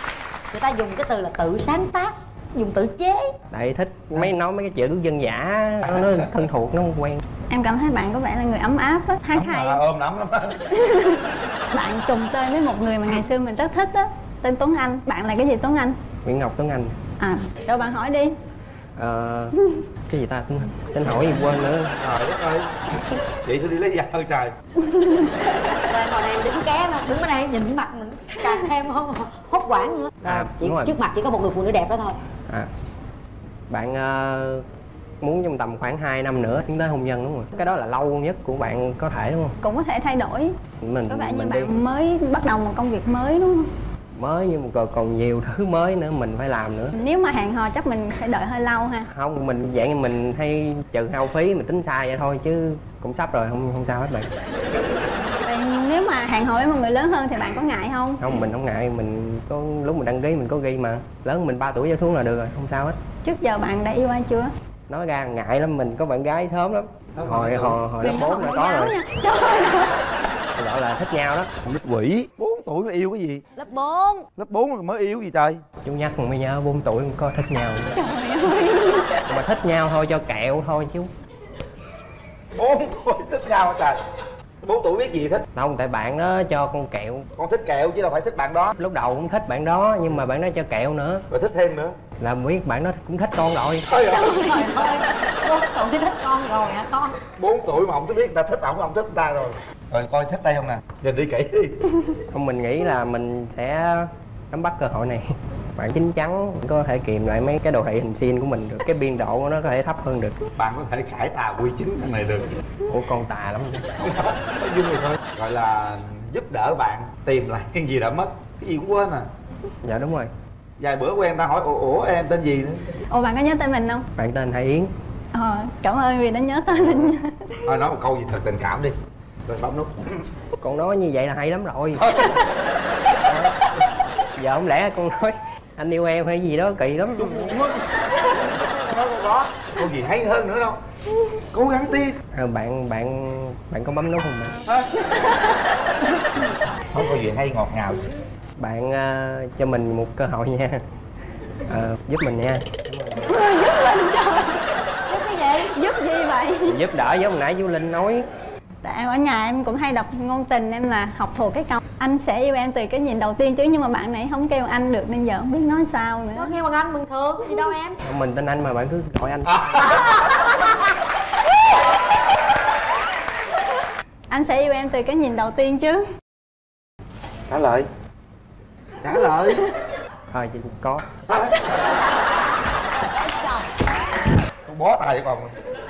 Người ta dùng cái từ là tự sáng tác dùng tự chế. Tại thích mấy nói mấy cái chữ dân giả nó, nó thân thuộc nó không quen. Em cảm thấy bạn có vẻ là người ấm áp á hát hay à, ôm lắm á. Bạn trùng tên với một người mà ngày xưa mình rất thích á tên Tuấn Anh. Bạn là cái gì Tuấn Anh? Nguyễn Ngọc Tuấn Anh. À đâu bạn hỏi đi. Ờ, cái gì ta? Anh tên hỏi gì quên nữa. Trời đất ơi. Chị sẽ đi lấy vợ trời. Ngồi đây em đứng ké mà đứng ở đây nhìn mặt mình càng thêm không hốt quảng nữa. Rồi À, chỉ, đúng rồi. trước mặt chỉ có một người phụ nữ đẹp đó thôi. À. Bạn ờ, muốn trong tầm khoảng 2 năm nữa tiến tới hôn nhân đúng không? Cái đó là lâu nhất của bạn có thể đúng không? Cũng có thể thay đổi. Mình có vẻ như mình đi. bạn mới bắt đầu một công việc mới đúng không mới nhưng mà còn, còn nhiều thứ mới nữa mình phải làm nữa. Nếu mà hẹn hò chắc mình phải đợi hơi lâu ha. Không mình dạng như mình hay trừ hao phí mình tính sai vậy thôi chứ cũng sắp rồi không không sao hết bạn. Vậy nếu mà hẹn hò với một người lớn hơn thì bạn có ngại không? Không mình không ngại mình có lúc mình đăng ký mình có ghi mà. Lớn mình 3 tuổi trở xuống là được rồi không sao hết. Trước giờ bạn đã yêu ai chưa? Nói ra ngại lắm mình có bạn gái sớm lắm. Hồi hồi hồi lớp bốn đã có rồi gọi là thích nhau đó. Con nít quỷ. 4 tuổi mà yêu cái gì? Lớp 4 lớp 4 rồi mới yêu gì trời? Chú nhắc mới nhớ 4 tuổi cũng có thích nhau. Trời ơi. Mà thích nhau thôi cho kẹo thôi chứ 4 tuổi thích nhau trời? 4 tuổi biết gì thích? Không tại bạn đó cho con kẹo. Con thích kẹo chứ đâu phải thích bạn đó. Lúc đầu cũng thích bạn đó nhưng mà bạn đó cho kẹo nữa. Rồi thích thêm nữa. Là biết bạn đó cũng thích con rồi. Trời ơi. Bốn tuổi thích con rồi hả con? 4 tuổi mà không biết người ta thích ổng không thích người ta rồi rồi coi thích đây không nè? Nhìn đi kỹ đi. Không mình nghĩ là mình sẽ nắm bắt cơ hội này. Bạn chín chắn có thể kìm lại mấy cái đồ thị hình sin của mình được. Cái biên độ của nó có thể thấp hơn được. Bạn có thể cải tà quy chính thằng này được. Ủa con tà lắm. Vui rồi thôi. Gọi là giúp đỡ bạn tìm lại cái gì đã mất. Cái gì cũng quên à. Dạ đúng rồi. Vài bữa quen ta hỏi ủa, ủa em tên gì nữa? Ủa bạn có nhớ tên mình không? Bạn tên Hải Yến. Ờ cảm ơn vì đã nhớ tên mình. Nha thôi nói một câu gì thật tình cảm đi rồi bấm nút. Con nói như vậy là hay lắm rồi. Giờ không lẽ con nói anh yêu em hay gì đó kỳ lắm. Đó. Câu gì hay hơn nữa đâu. Cố gắng đi. À, bạn bạn bạn có bấm nút không bạn? Hả? nói câu gì hay ngọt ngào bạn à, cho mình một cơ hội nha. À, giúp mình nha. Giúp mình trời giúp cái gì? Giúp gì vậy? Giúp đỡ giống hồi nãy chú linh nói tại em ở nhà em cũng hay đọc ngôn tình em là học thuộc cái câu anh sẽ yêu em từ cái nhìn đầu tiên chứ nhưng mà bạn này không kêu anh được nên giờ không biết nói sao nữa. Có nghe bằng anh bình thường gì đâu em? Mình tên anh mà bạn cứ gọi anh. Anh sẽ yêu em từ cái nhìn đầu tiên chứ. Trả lời. Trả lời. Thôi chị có. Con bó tài còn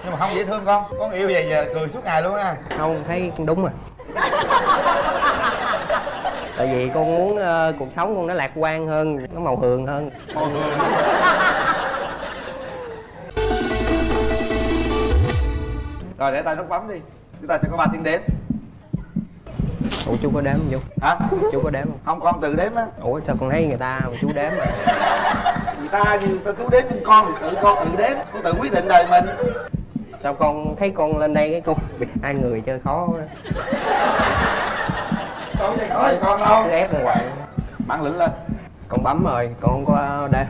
nhưng mà không dễ thương con. Con yêu về giờ cười suốt ngày luôn á. Không thấy đúng rồi. Tại vì con muốn ờ, cuộc sống con nó lạc quan hơn nó màu hường hơn. Rồi để tay nút bấm đi. Chúng ta sẽ có ba tiếng đếm. Ủa chú có đếm không chú? Hả? Chú có đếm không? Không con tự đếm á. Ủa sao con thấy người ta mà chú đếm mà? Người ta như người ta chú đếm con thì tự con tự đếm. Con tự quyết định đời mình sao con thấy con lên đây cái con bị hai người chơi khó quá. Con thì khỏi con đâu. Cứ ép con hoài. Bản lĩnh lên. Con bấm rồi con không có đếm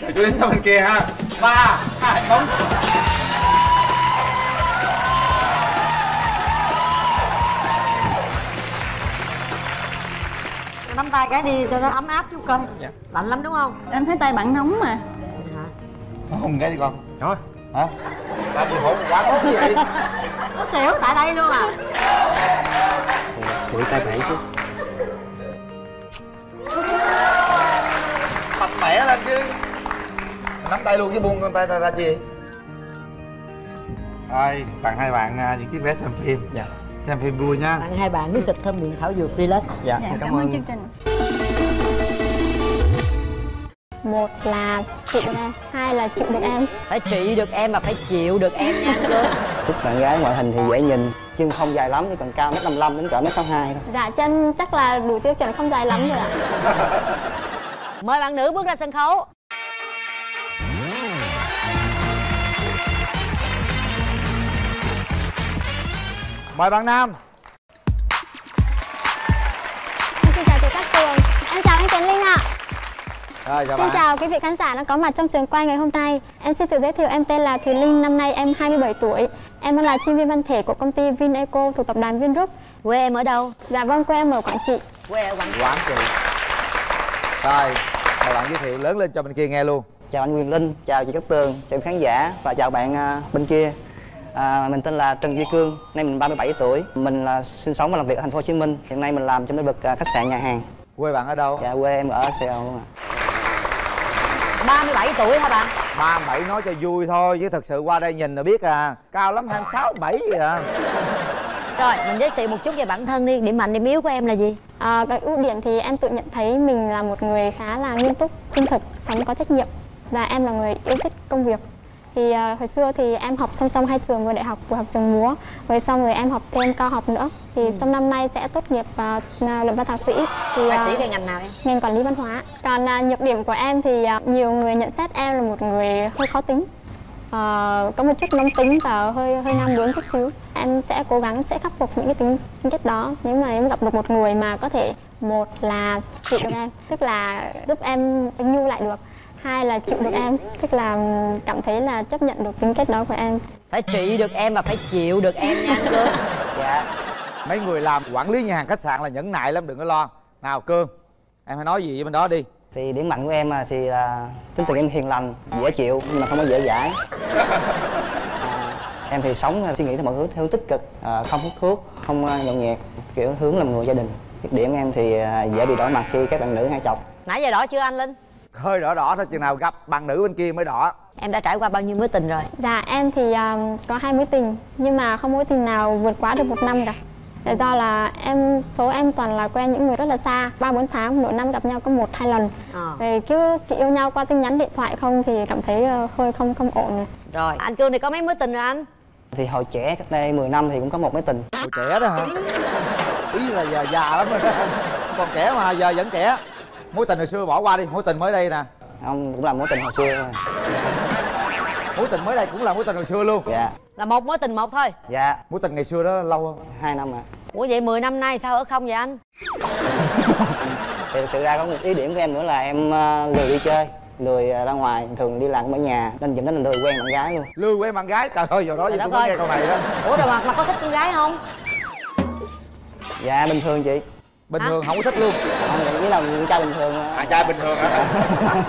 rồi chú đến cho bên kia ha. Ba hai bấm nắm tay cái đi cho nó ấm áp chút coi. Dạ. lạnh lắm đúng không? Em thấy tay bạn nóng mà. Hùng cái đi con? Thôi hả? Làm gì hổ quá tốt như vậy. Nó xỉu tại đây luôn à. Quỷ tay bạn chứ. Mạnh mẽ lên chứ. Nắm tay luôn chứ buông tay ra ra chi? Rồi tặng hai bạn à, những chiếc vé xem phim. Dạ xem phim vui nha tặng hai bạn nước xịt thơm miệng thảo dược relax. Dạ, dạ, cảm, cảm ơn ơn. chương trình. Một là chịu được em hai là chịu được em phải trị được em mà phải chịu được em nha Thích bạn gái ngoại hình thì dễ nhìn Chân không dài lắm, chỉ còn cao mét 55 đến cỡ mét 62 thôi. Dạ chân chắc là đủ tiêu chuẩn không dài lắm rồi ạ. Mời bạn nữ bước ra sân khấu mời bạn nam. Em xin chào chị Cát Tường. Em chào anh Tuấn Linh ạ. Rồi chào Xin bạn. chào quý vị khán giả đang có mặt trong trường quay ngày hôm nay. Em xin tự giới thiệu em tên là Thùy Linh, năm nay em 27 tuổi. Em đang là chuyên viên văn thể của công ty Vineco thuộc tập đoàn Vingroup. quê em ở đâu? Dạ vâng, quê em ở Quảng Trị. quê ở quảng quán chị rồi mời bạn giới thiệu lớn lên cho bên kia nghe luôn. Chào anh Quyền Linh, chào chị Cát Tường, chào khán giả và chào bạn à, bên kia à, Mình tên là Trần Duy Cương, nay mình 37 tuổi. Mình là sinh sống và làm việc ở thành phố Hồ Chí Minh. Hiện nay mình làm trong lĩnh vực à, khách sạn nhà hàng. Quê bạn ở đâu? Dạ quê em ở Sài Gòn luôn ạ 37 tuổi hả bạn? Ba bảy nói cho vui thôi chứ thật sự qua đây nhìn là biết à. Cao lắm 26, 7 vậy à. Rồi mình giới thiệu một chút về bản thân đi. Điểm mạnh điểm yếu của em là gì? À, cái ưu điểm thì em tự nhận thấy mình là một người khá là nghiêm túc, trung thực, sống có trách nhiệm. Và em là người yêu thích công việc. Thì à, hồi xưa thì em học song song hai trường vừa đại học vừa học trường múa. Rồi xong rồi em học thêm cao học nữa. Thì trong năm nay sẽ tốt nghiệp à, luận văn thạc sĩ. Thì thạc à, sĩ về ngành nào em ngành quản lý văn hóa. Còn à, nhược điểm của em thì à, nhiều người nhận xét em là một người hơi khó tính. ờ, có một chút nóng tính và hơi hơi nam bướng chút xíu em sẽ cố gắng sẽ khắc phục những cái tính tính chất đó nếu mà em gặp được một người mà có thể một là chịu được em tức là giúp em nhu lại được hai là chịu được em tức là cảm thấy là chấp nhận được tính cách đó của em. Phải trị được em và phải chịu được em nha anh cương dạ. Mấy người làm quản lý nhà hàng khách sạn là nhẫn nại lắm đừng có lo. Nào cương em hãy nói gì với bên đó đi. Thì điểm mạnh của em à, thì là tính tình em hiền lành dễ chịu nhưng mà không có dễ dãi. À, em thì sống à, suy nghĩ theo mọi hướng theo tích cực à, không hút thuốc không à, nhậu nhẹt kiểu hướng làm người gia đình. Khuyết điểm em thì à, dễ bị đỏ mặt khi các bạn nữ hay chọc. Nãy giờ đỏ chưa anh linh hơi đỏ đỏ thôi chừng nào gặp bạn nữ bên kia mới đỏ em đã trải qua bao nhiêu mối tình rồi Dạ em thì um, có hai mối tình nhưng mà không mối tình nào vượt quá được một năm cả. Tại do là em số em toàn là quen những người rất là xa, ba bốn tháng nửa năm gặp nhau có một hai lần. Ờ. Rồi cứ yêu nhau qua tin nhắn điện thoại không thì cảm thấy ờ, hơi không không ổn rồi. rồi anh cương thì có mấy mối tình rồi anh thì hồi trẻ cách đây 10 năm thì cũng có một mối tình hồi trẻ đó hả ý là giờ già lắm rồi đó còn trẻ mà giờ vẫn trẻ mối tình hồi xưa bỏ qua đi mối tình mới đây nè. Không cũng là mối tình hồi xưa thôi. Mối tình mới đây cũng là mối tình hồi xưa luôn. Dạ. Là một mối tình một thôi. Dạ. Mối tình ngày xưa đó lâu không? Hai năm ạ. Ủa vậy 10 năm nay sao ở không vậy anh? Thì thực sự ra có một ý điểm của em nữa là em uh, lười đi chơi lười uh, ra ngoài thường đi làm ở nhà nên dẫn đến là lười quen bạn gái luôn. Lười quen bạn gái? Trời ơi giờ đó giờ tôi nghe câu này đó. Ủa rồi mà, mà có thích con gái không? Dạ bình thường chị bình thường không có thích luôn. Không nghĩ là con trai bình thường à. Trai bình thường hả?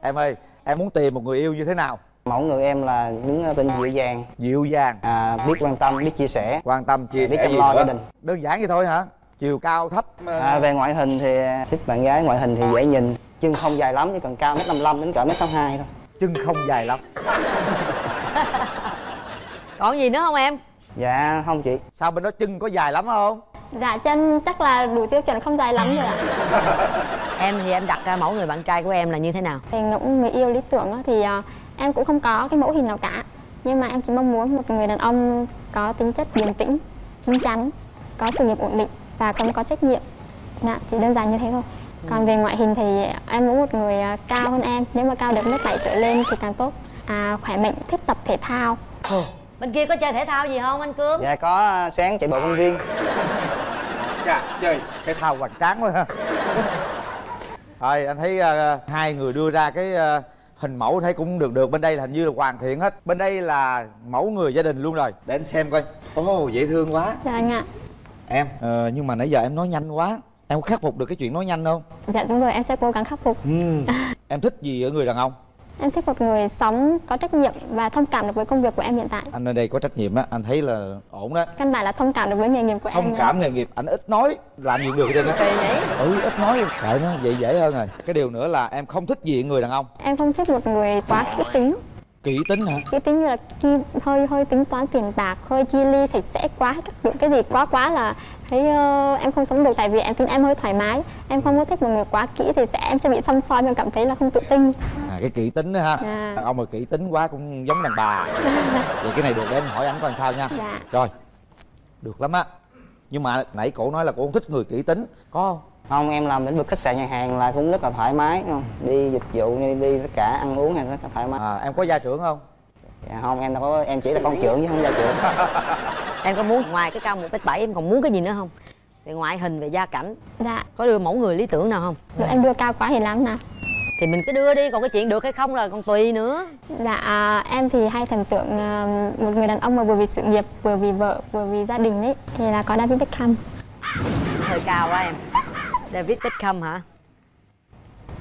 Em ơi em muốn tìm một người yêu như thế nào? Mẫu người em là những tên dịu dàng. Dịu dàng. À, biết quan tâm biết chia sẻ. Quan tâm chia biết sẻ chăm gì lo gia đình. Đơn giản vậy thôi hả? Chiều cao thấp. À, về ngoại hình thì thích bạn gái ngoại hình thì dễ nhìn. Chân không dài lắm chỉ cần cao mét năm mươi đến cỡ mét sáu hai thôi. Chân không dài lắm. Còn gì nữa không em? Dạ không chị. Sao bên đó chân có dài lắm không Dạ chân chắc là đủ tiêu chuẩn không dài lắm rồi ạ. em thì em đặt ra mẫu người bạn trai của em là như thế nào Thì người yêu lý tưởng thì ờ, em cũng không có cái mẫu hình nào cả. Nhưng mà em chỉ mong muốn một người đàn ông có tính chất điềm tĩnh, chín chắn, có sự nghiệp ổn định và sống có trách nhiệm. Dạ, chỉ đơn giản như thế thôi. Còn về ngoại hình thì em muốn một người ờ, cao hơn em, nếu mà cao được mét bảy trở lên thì càng tốt. À, khỏe mạnh, thích tập thể thao. Bên kia có chơi thể thao gì không anh cương dạ có uh, sáng chạy bộ công viên. Dạ chơi thể thao hoành tráng quá ha. Rồi anh thấy ờ, hai người đưa ra cái ờ, hình mẫu thấy cũng được được. Bên đây là hình như là hoàn thiện hết. Bên đây là mẫu người gia đình luôn rồi. Để anh xem coi. Ồ dễ thương quá. Dạ anh ạ. em? Ờ, nhưng mà nãy giờ em nói nhanh quá. Em có khắc phục được cái chuyện nói nhanh không? Dạ đúng rồi, em sẽ cố gắng khắc phục. ừ. em thích gì ở người đàn ông Em thích một người sống có trách nhiệm và thông cảm được với công việc của em hiện tại. anh ở đây có trách nhiệm á anh thấy là ổn đó Căn bản là thông cảm được với nghề nghiệp của em. thông cảm nghề nghiệp anh ít nói làm gì được hết trơn á ừ ít nói vậy nó vậy dễ hơn rồi cái điều nữa là em không thích gì người đàn ông Em không thích một người quá kỹ tính. kỹ tính hả Kỹ tính như là hơi hơi tính toán tiền bạc, hơi chi ly sạch sẽ quá, các kiểu cái gì quá quá là thấy ờ, em không sống được tại vì em tính em hơi thoải mái. Em không có thích một người quá kỹ thì sẽ em sẽ bị xăm soi em cảm thấy là không tự tin. à cái kỹ tính đó ha. Dạ. đàn ông mà kỹ tính quá cũng giống đàn bà. Vậy cái này được để anh hỏi anh coi sao nha. Dạ. rồi được lắm á. Nhưng mà nãy cổ nói là cổ không thích người kỹ tính. Có không? Không em làm lĩnh vực khách sạn nhà hàng là cũng rất là thoải mái không? Đi dịch vụ đi, đi tất cả ăn uống hay rất là thoải mái. À, em có gia trưởng không dạ không em đâu có em chỉ là con trưởng chứ không gia trưởng em có muốn ngoài cái cao một mét bảy em còn muốn cái gì nữa không? Về ngoại hình về gia cảnh. Dạ, có đưa mẫu người lý tưởng nào không? Được em đưa cao quá thì làm nào? thì mình cứ đưa đi còn cái chuyện được hay không là còn tùy nữa. Dạ, à, em thì hay thần tượng à, một người đàn ông mà vừa vì sự nghiệp, vừa vì vợ, vừa vì gia đình ấy thì là có David Beckham. hơi cao quá em. David Beckham hả?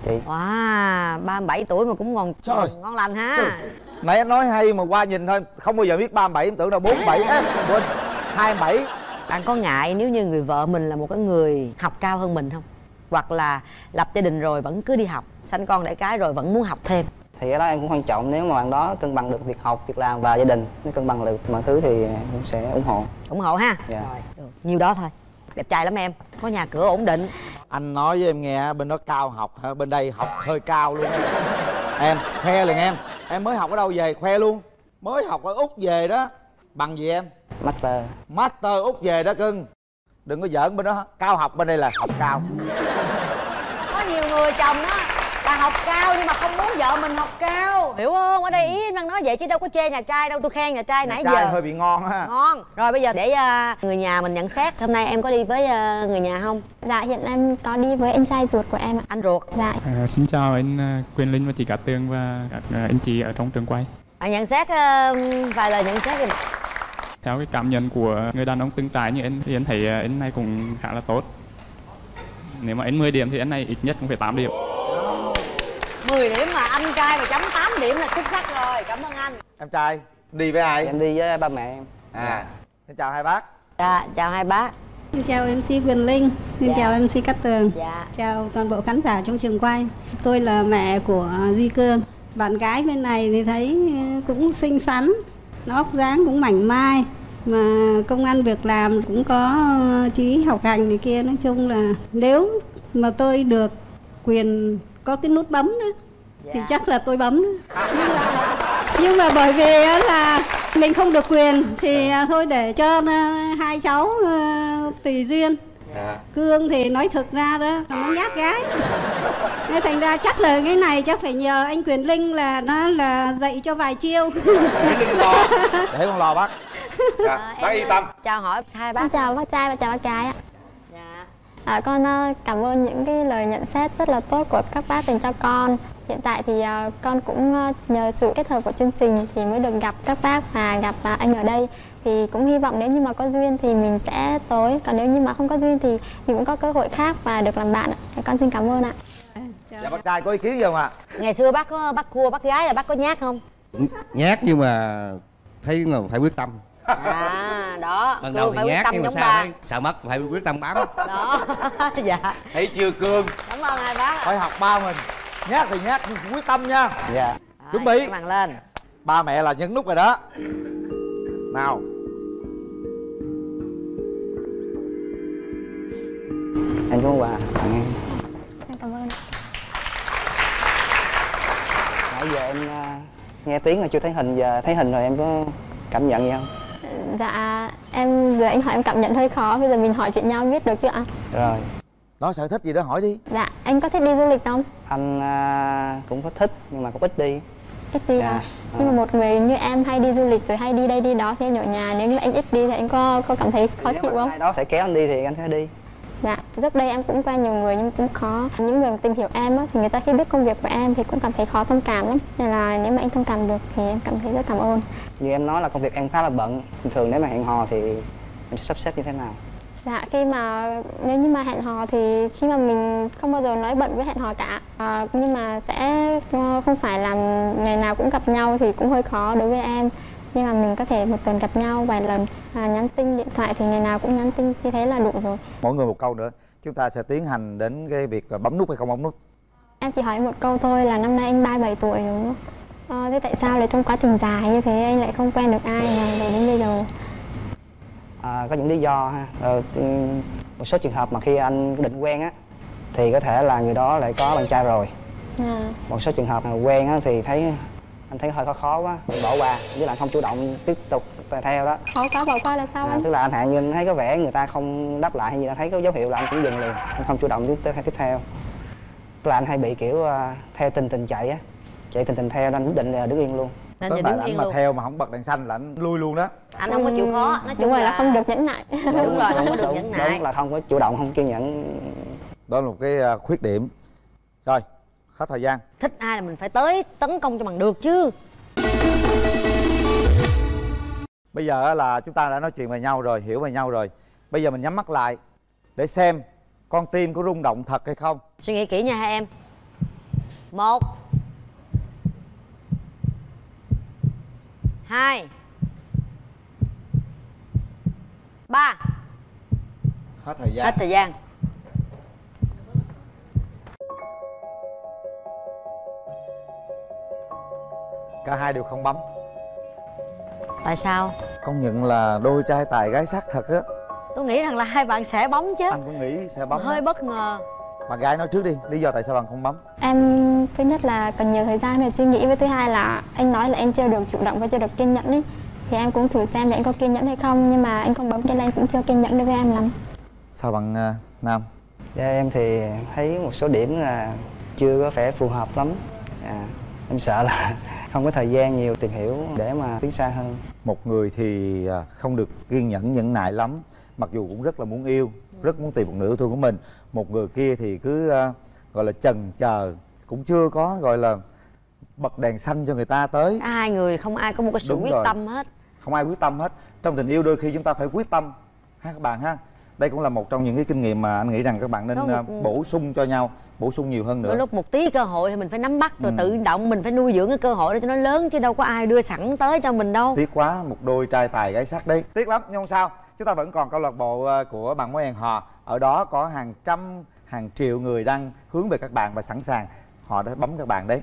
Chị. Wow 37 tuổi mà cũng ngon Trời. ngon lành ha nãy anh nói hay mà qua nhìn thôi không bao giờ biết 37 em tưởng là 47 á quên 27 bạn có ngại nếu như người vợ mình là một cái người học cao hơn mình không? Hoặc là lập gia đình rồi vẫn cứ đi học sanh con đẻ cái rồi vẫn muốn học thêm? Thì cái đó em cũng quan trọng nếu mà bạn đó cân bằng được việc học việc làm và gia đình nếu cân bằng được mọi thứ thì em cũng sẽ ủng hộ. Ủng hộ ha? Dạ. Được. Nhiêu đó thôi. Đẹp trai lắm em. Có nhà cửa ổn định. Anh nói với em nghe bên đó cao học hả? Bên đây học hơi cao luôn á. em khoe liền em em mới học ở đâu về? Khoe luôn. Mới học ở úc về đó. Bằng gì em? Master. Master úc về đó cưng. Đừng có giỡn bên đó. Cao học bên đây là học cao. Có nhiều người chồng á là học cao nhưng mà không muốn vợ mình học cao. Hiểu không? Ở đây ý em đang nói vậy chứ đâu có chê nhà trai đâu tôi khen nhà trai nãy trai giờ. hơi bị ngon ha. Ngon. Rồi bây giờ để à, người nhà mình nhận xét. Hôm nay em có đi với à, người nhà không? Dạ hiện em có đi với anh trai ruột của em ạ. Anh ruột. Dạ. À, xin chào anh à, Quyền Linh và chị Cát Tường và các à, anh chị ở trong trường quay. bạn nhận xét à, vài lời nhận xét đi. Theo cái cảm nhận của người đàn ông từng trải như anh thì anh thấy à, anh này cũng khá là tốt. Nếu mà anh 10 điểm thì anh này ít nhất cũng phải 8 điểm. 10 điểm mà anh trai mà chấm 8 điểm là xuất sắc rồi cảm ơn anh em trai đi với ai em đi với ba mẹ em à xin chào hai bác dạ chào hai bác Xin chào MC Quyền Linh, xin Dạ. chào MC Cát Tường, dạ. chào toàn bộ khán giả trong trường quay. Tôi là mẹ của Duy Cương. Bạn gái bên này thì thấy ờ, cũng xinh xắn, nó óc dáng cũng mảnh mai, mà công ăn việc làm cũng có ờ, chí học hành này kia. Nói chung là nếu mà tôi được quyền có cái nút bấm đó, thì chắc là tôi bấm. đó. Nhưng mà, nhưng mà bởi vì á là mình không được quyền thì à, thôi để cho à, hai cháu à, tùy duyên. Cương thì nói thực ra đó nó nhát gái. Nên thành ra chắc là cái này chắc phải nhờ anh quyền linh là nó là dạy cho vài chiêu. Để con lò bác. Dạ, bác yên tâm. chào hỏi hai bác. Chào bác trai và chào bác gái ạ. dạ À, con ờ, cảm ơn những cái lời nhận xét rất là tốt của các bác dành cho con. Hiện tại thì ờ, con cũng ờ, nhờ sự kết hợp của chương trình thì mới được gặp các bác và gặp anh ở đây. Thì cũng hy vọng nếu như mà có duyên thì mình sẽ tới. Còn nếu như mà không có duyên thì mình cũng có cơ hội khác và được làm bạn. ạ. Con xin cảm ơn ạ. dạ bác trai có ý kiến gì không ạ ngày xưa bác có bác cua bác gái là bác có nhát không nhát nhưng mà thấy là phải quyết tâm à đó. Ban đầu thì phải quyết nhát tâm nhưng mà sao thấy sợ mất phải quyết tâm bám. Đó dạ. Thấy chưa cương? Cảm ơn hai bác phải học ba mình. Nhát thì nhát nhưng quyết tâm nha. Dạ. Chuẩn bị. màn lên. Ba mẹ là nhấn nút rồi đó. Nào. Anh có quà. Tặng em Em cảm ơn. nãy giờ em à, nghe tiếng là chưa thấy hình giờ thấy hình rồi em có cảm nhận gì không Dạ em giờ anh hỏi em cảm nhận hơi khó. Bây giờ mình hỏi chuyện nhau biết được chưa ạ? rồi nói sở thích gì đó hỏi đi Dạ anh có thích đi du lịch không? anh à, cũng có thích nhưng mà cũng ít đi Ít đi Dạ. à? Nhưng mà một người như em hay đi du lịch rồi hay đi đây đi đó thì anh ở nhà nếu như mà anh ít đi thì anh có có cảm thấy khó chịu không? ai đó phải kéo anh đi thì anh sẽ đi Dạ, trước đây em cũng quen nhiều người nhưng cũng khó Những người mà tìm hiểu em á, thì người ta khi biết công việc của em thì cũng cảm thấy khó thông cảm lắm Nên là nếu mà anh thông cảm được thì em cảm thấy rất cảm ơn. Như em nói là công việc em khá là bận thường nếu mà hẹn hò thì mình sẽ sắp xếp như thế nào? Dạ, khi mà nếu như mà hẹn hò thì khi mà mình không bao giờ nói bận với hẹn hò cả. À, Nhưng mà sẽ ờ, không phải là ngày nào cũng gặp nhau thì cũng hơi khó đối với em Nhưng mà mình có thể một tuần gặp nhau vài lần à, Nhắn tin điện thoại thì ngày nào cũng nhắn tin như thế là đủ rồi. Mỗi người một câu nữa chúng ta sẽ tiến hành đến cái việc bấm nút hay không bấm nút? Em chỉ hỏi một câu thôi là năm nay anh 37 tuổi rồi đúng không? Ờ, thế tại sao lại trong quá trình dài như thế anh lại không quen được ai mà rồi đến bây giờ? à, có những lý do ha. Ờ, một số trường hợp mà khi anh định quen á thì có thể là người đó lại có bạn trai rồi. À, một số trường hợp mà quen á thì thấy anh thấy hơi khó khó quá mình bỏ qua với lại không chủ động tiếp tục theo đó. Khó quá bỏ qua là sao à, anh? tức là anh hẹn nhưng thấy có vẻ người ta không đáp lại hay gì đó thấy có dấu hiệu là anh cũng dừng liền anh không chủ động tiếp tiếp theo. Tức là anh hay bị kiểu à, theo tình tình chạy á chạy tình tình theo nên quyết định là đứng yên luôn. Nên tức là anh mà luôn. theo mà không bật đèn xanh là anh lui luôn đó. Anh không có chịu khó nói chung Đúng rồi là không được nhẫn nại. Đúng rồi không có được đúng, nhẫn nại. đúng là không có chủ động không kiên nhẫn. Đó là một cái à, khuyết điểm. Rồi hết thời gian. Thích ai là mình phải tới tấn công cho bằng được chứ. Bây giờ á là chúng ta đã nói chuyện về nhau rồi hiểu về nhau rồi. Bây giờ mình nhắm mắt lại để xem con tim có rung động thật hay không. Suy nghĩ kỹ nha hai em. Một. Hai. Ba. Hết thời gian. Hết thời gian cả hai đều không bấm. Tại sao? Công nhận là đôi trai tài gái sắc thật á. Tôi nghĩ rằng là hai bạn sẽ bóng chứ. Anh cũng nghĩ sẽ bấm hơi đó. bất ngờ. Bạn gái nói trước đi lý do tại sao bạn không bấm? Em thứ nhất là cần nhiều thời gian để suy nghĩ với thứ hai là anh nói là em chưa được chủ động và chưa được kiên nhẫn ấy. Thì em cũng thử xem là anh có kiên nhẫn hay không nhưng mà anh không bấm cho nên anh cũng chưa kiên nhẫn đối với em lắm. Sao bạn à, nam? Dạ em thì thấy một số điểm là chưa có vẻ phù hợp lắm. À, em sợ là không có thời gian nhiều tìm hiểu để mà tiến xa hơn. Một người thì à, không được kiên nhẫn nhẫn nại lắm. Mặc dù cũng rất là muốn yêu rất muốn tìm một nửa yêu thương của mình. Một người kia thì cứ à, gọi là chần chờ cũng chưa có gọi là bật đèn xanh cho người ta tới. Hai người không ai có một cái sự Đúng quyết rồi. tâm hết. Không ai quyết tâm hết. Trong tình yêu đôi khi chúng ta phải quyết tâm. Ha các bạn ha đây cũng là một trong những cái kinh nghiệm mà anh nghĩ rằng các bạn nên Có một- à, bổ sung cho nhau bổ sung nhiều hơn nữa. Đôi lúc một tí cơ hội thì mình phải nắm bắt rồi Ừ. tự động mình phải nuôi dưỡng cái cơ hội đó cho nó lớn chứ đâu có ai đưa sẵn tới cho mình đâu. Tiếc quá một đôi trai tài gái sắc đấy. Tiếc lắm nhưng không sao. Chúng ta vẫn còn câu lạc bộ ờ, của bạn mối hẹn hò. Ở đó có hàng trăm hàng triệu người đang hướng về các bạn và sẵn sàng. Họ đã bấm các bạn đấy.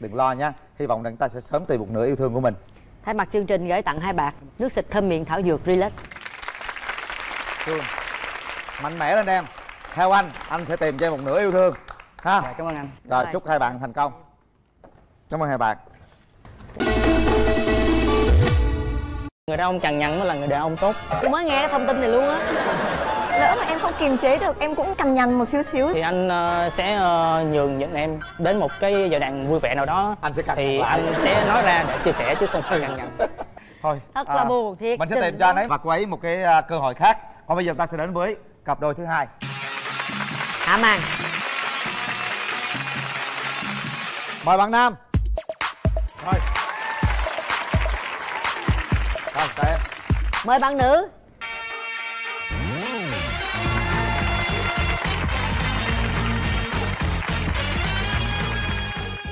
Đừng lo nha. Hy vọng rằng ta sẽ sớm tìm một nửa yêu thương của mình. Thay mặt chương trình gửi tặng hai bạc nước xịt thơm miệng thảo dược relax Thương. mạnh mẽ lên em. Theo anh anh sẽ tìm cho em một nửa yêu thương. Ha? Cảm ơn anh. Rồi Rồi. chúc hai bạn thành công. Cảm ơn hai bạn. Người đàn ông cằn nhằn mới là người đàn ông tốt. Tôi mới nghe cái thông tin này luôn á. Lỡ mà em không kiềm chế được em cũng cằn nhằn một xíu xíu. Thì anh ờ, sẽ ờ, nhường nhịn em đến một cái giai đoạn vui vẻ nào đó. Anh sẽ thì lại. anh sẽ nói ra để chia sẻ chứ không phải cằn nhằn thôi Thật là buồn thiệt, mình sẽ tìm cho anh ấy. và cô ấy một cái à, cơ hội khác. Còn bây giờ ta sẽ đến với cặp đôi thứ hai. Hạ màn. Mời bạn nam. Thôi. Rồi em. Mời bạn nữ.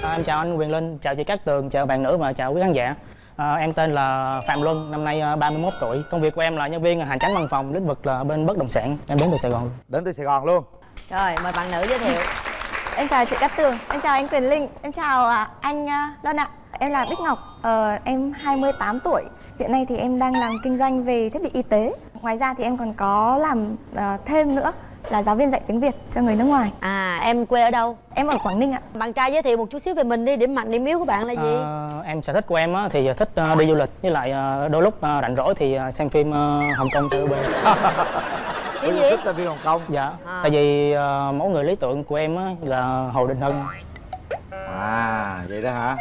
À, em chào anh Quyền Linh, chào chị Cát Tường, chào bạn nữ và chào quý khán giả. À, em tên là Phạm Luân, năm nay à, 31 tuổi. Công việc của em là nhân viên hành chánh văn phòng, lĩnh vực là bên bất động sản. Em đến từ Sài Gòn. đến từ sài gòn luôn rồi mời bạn nữ giới thiệu em chào chị Cát Tường em chào anh Quyền Linh em chào à, anh à, Lân ạ em là Bích Ngọc ờ, em 28 tuổi hiện nay thì em đang làm kinh doanh về thiết bị y tế ngoài ra thì em còn có làm à, thêm nữa là giáo viên dạy tiếng Việt cho người nước ngoài à em quê ở đâu em ở Quảng Ninh ạ bạn trai giới thiệu một chút xíu về mình đi điểm mạnh điểm yếu của bạn là gì À, em sở thích của em á, thì thích à, đi du lịch với lại à, đôi lúc à, rảnh rỗi thì xem phim Hồng Kông TVB. Phim gì? thích xem phim hồng kông Dạ. À. Tại vì mẫu người lý tưởng của em á, là Hồ Đình Hưng. à vậy đó hả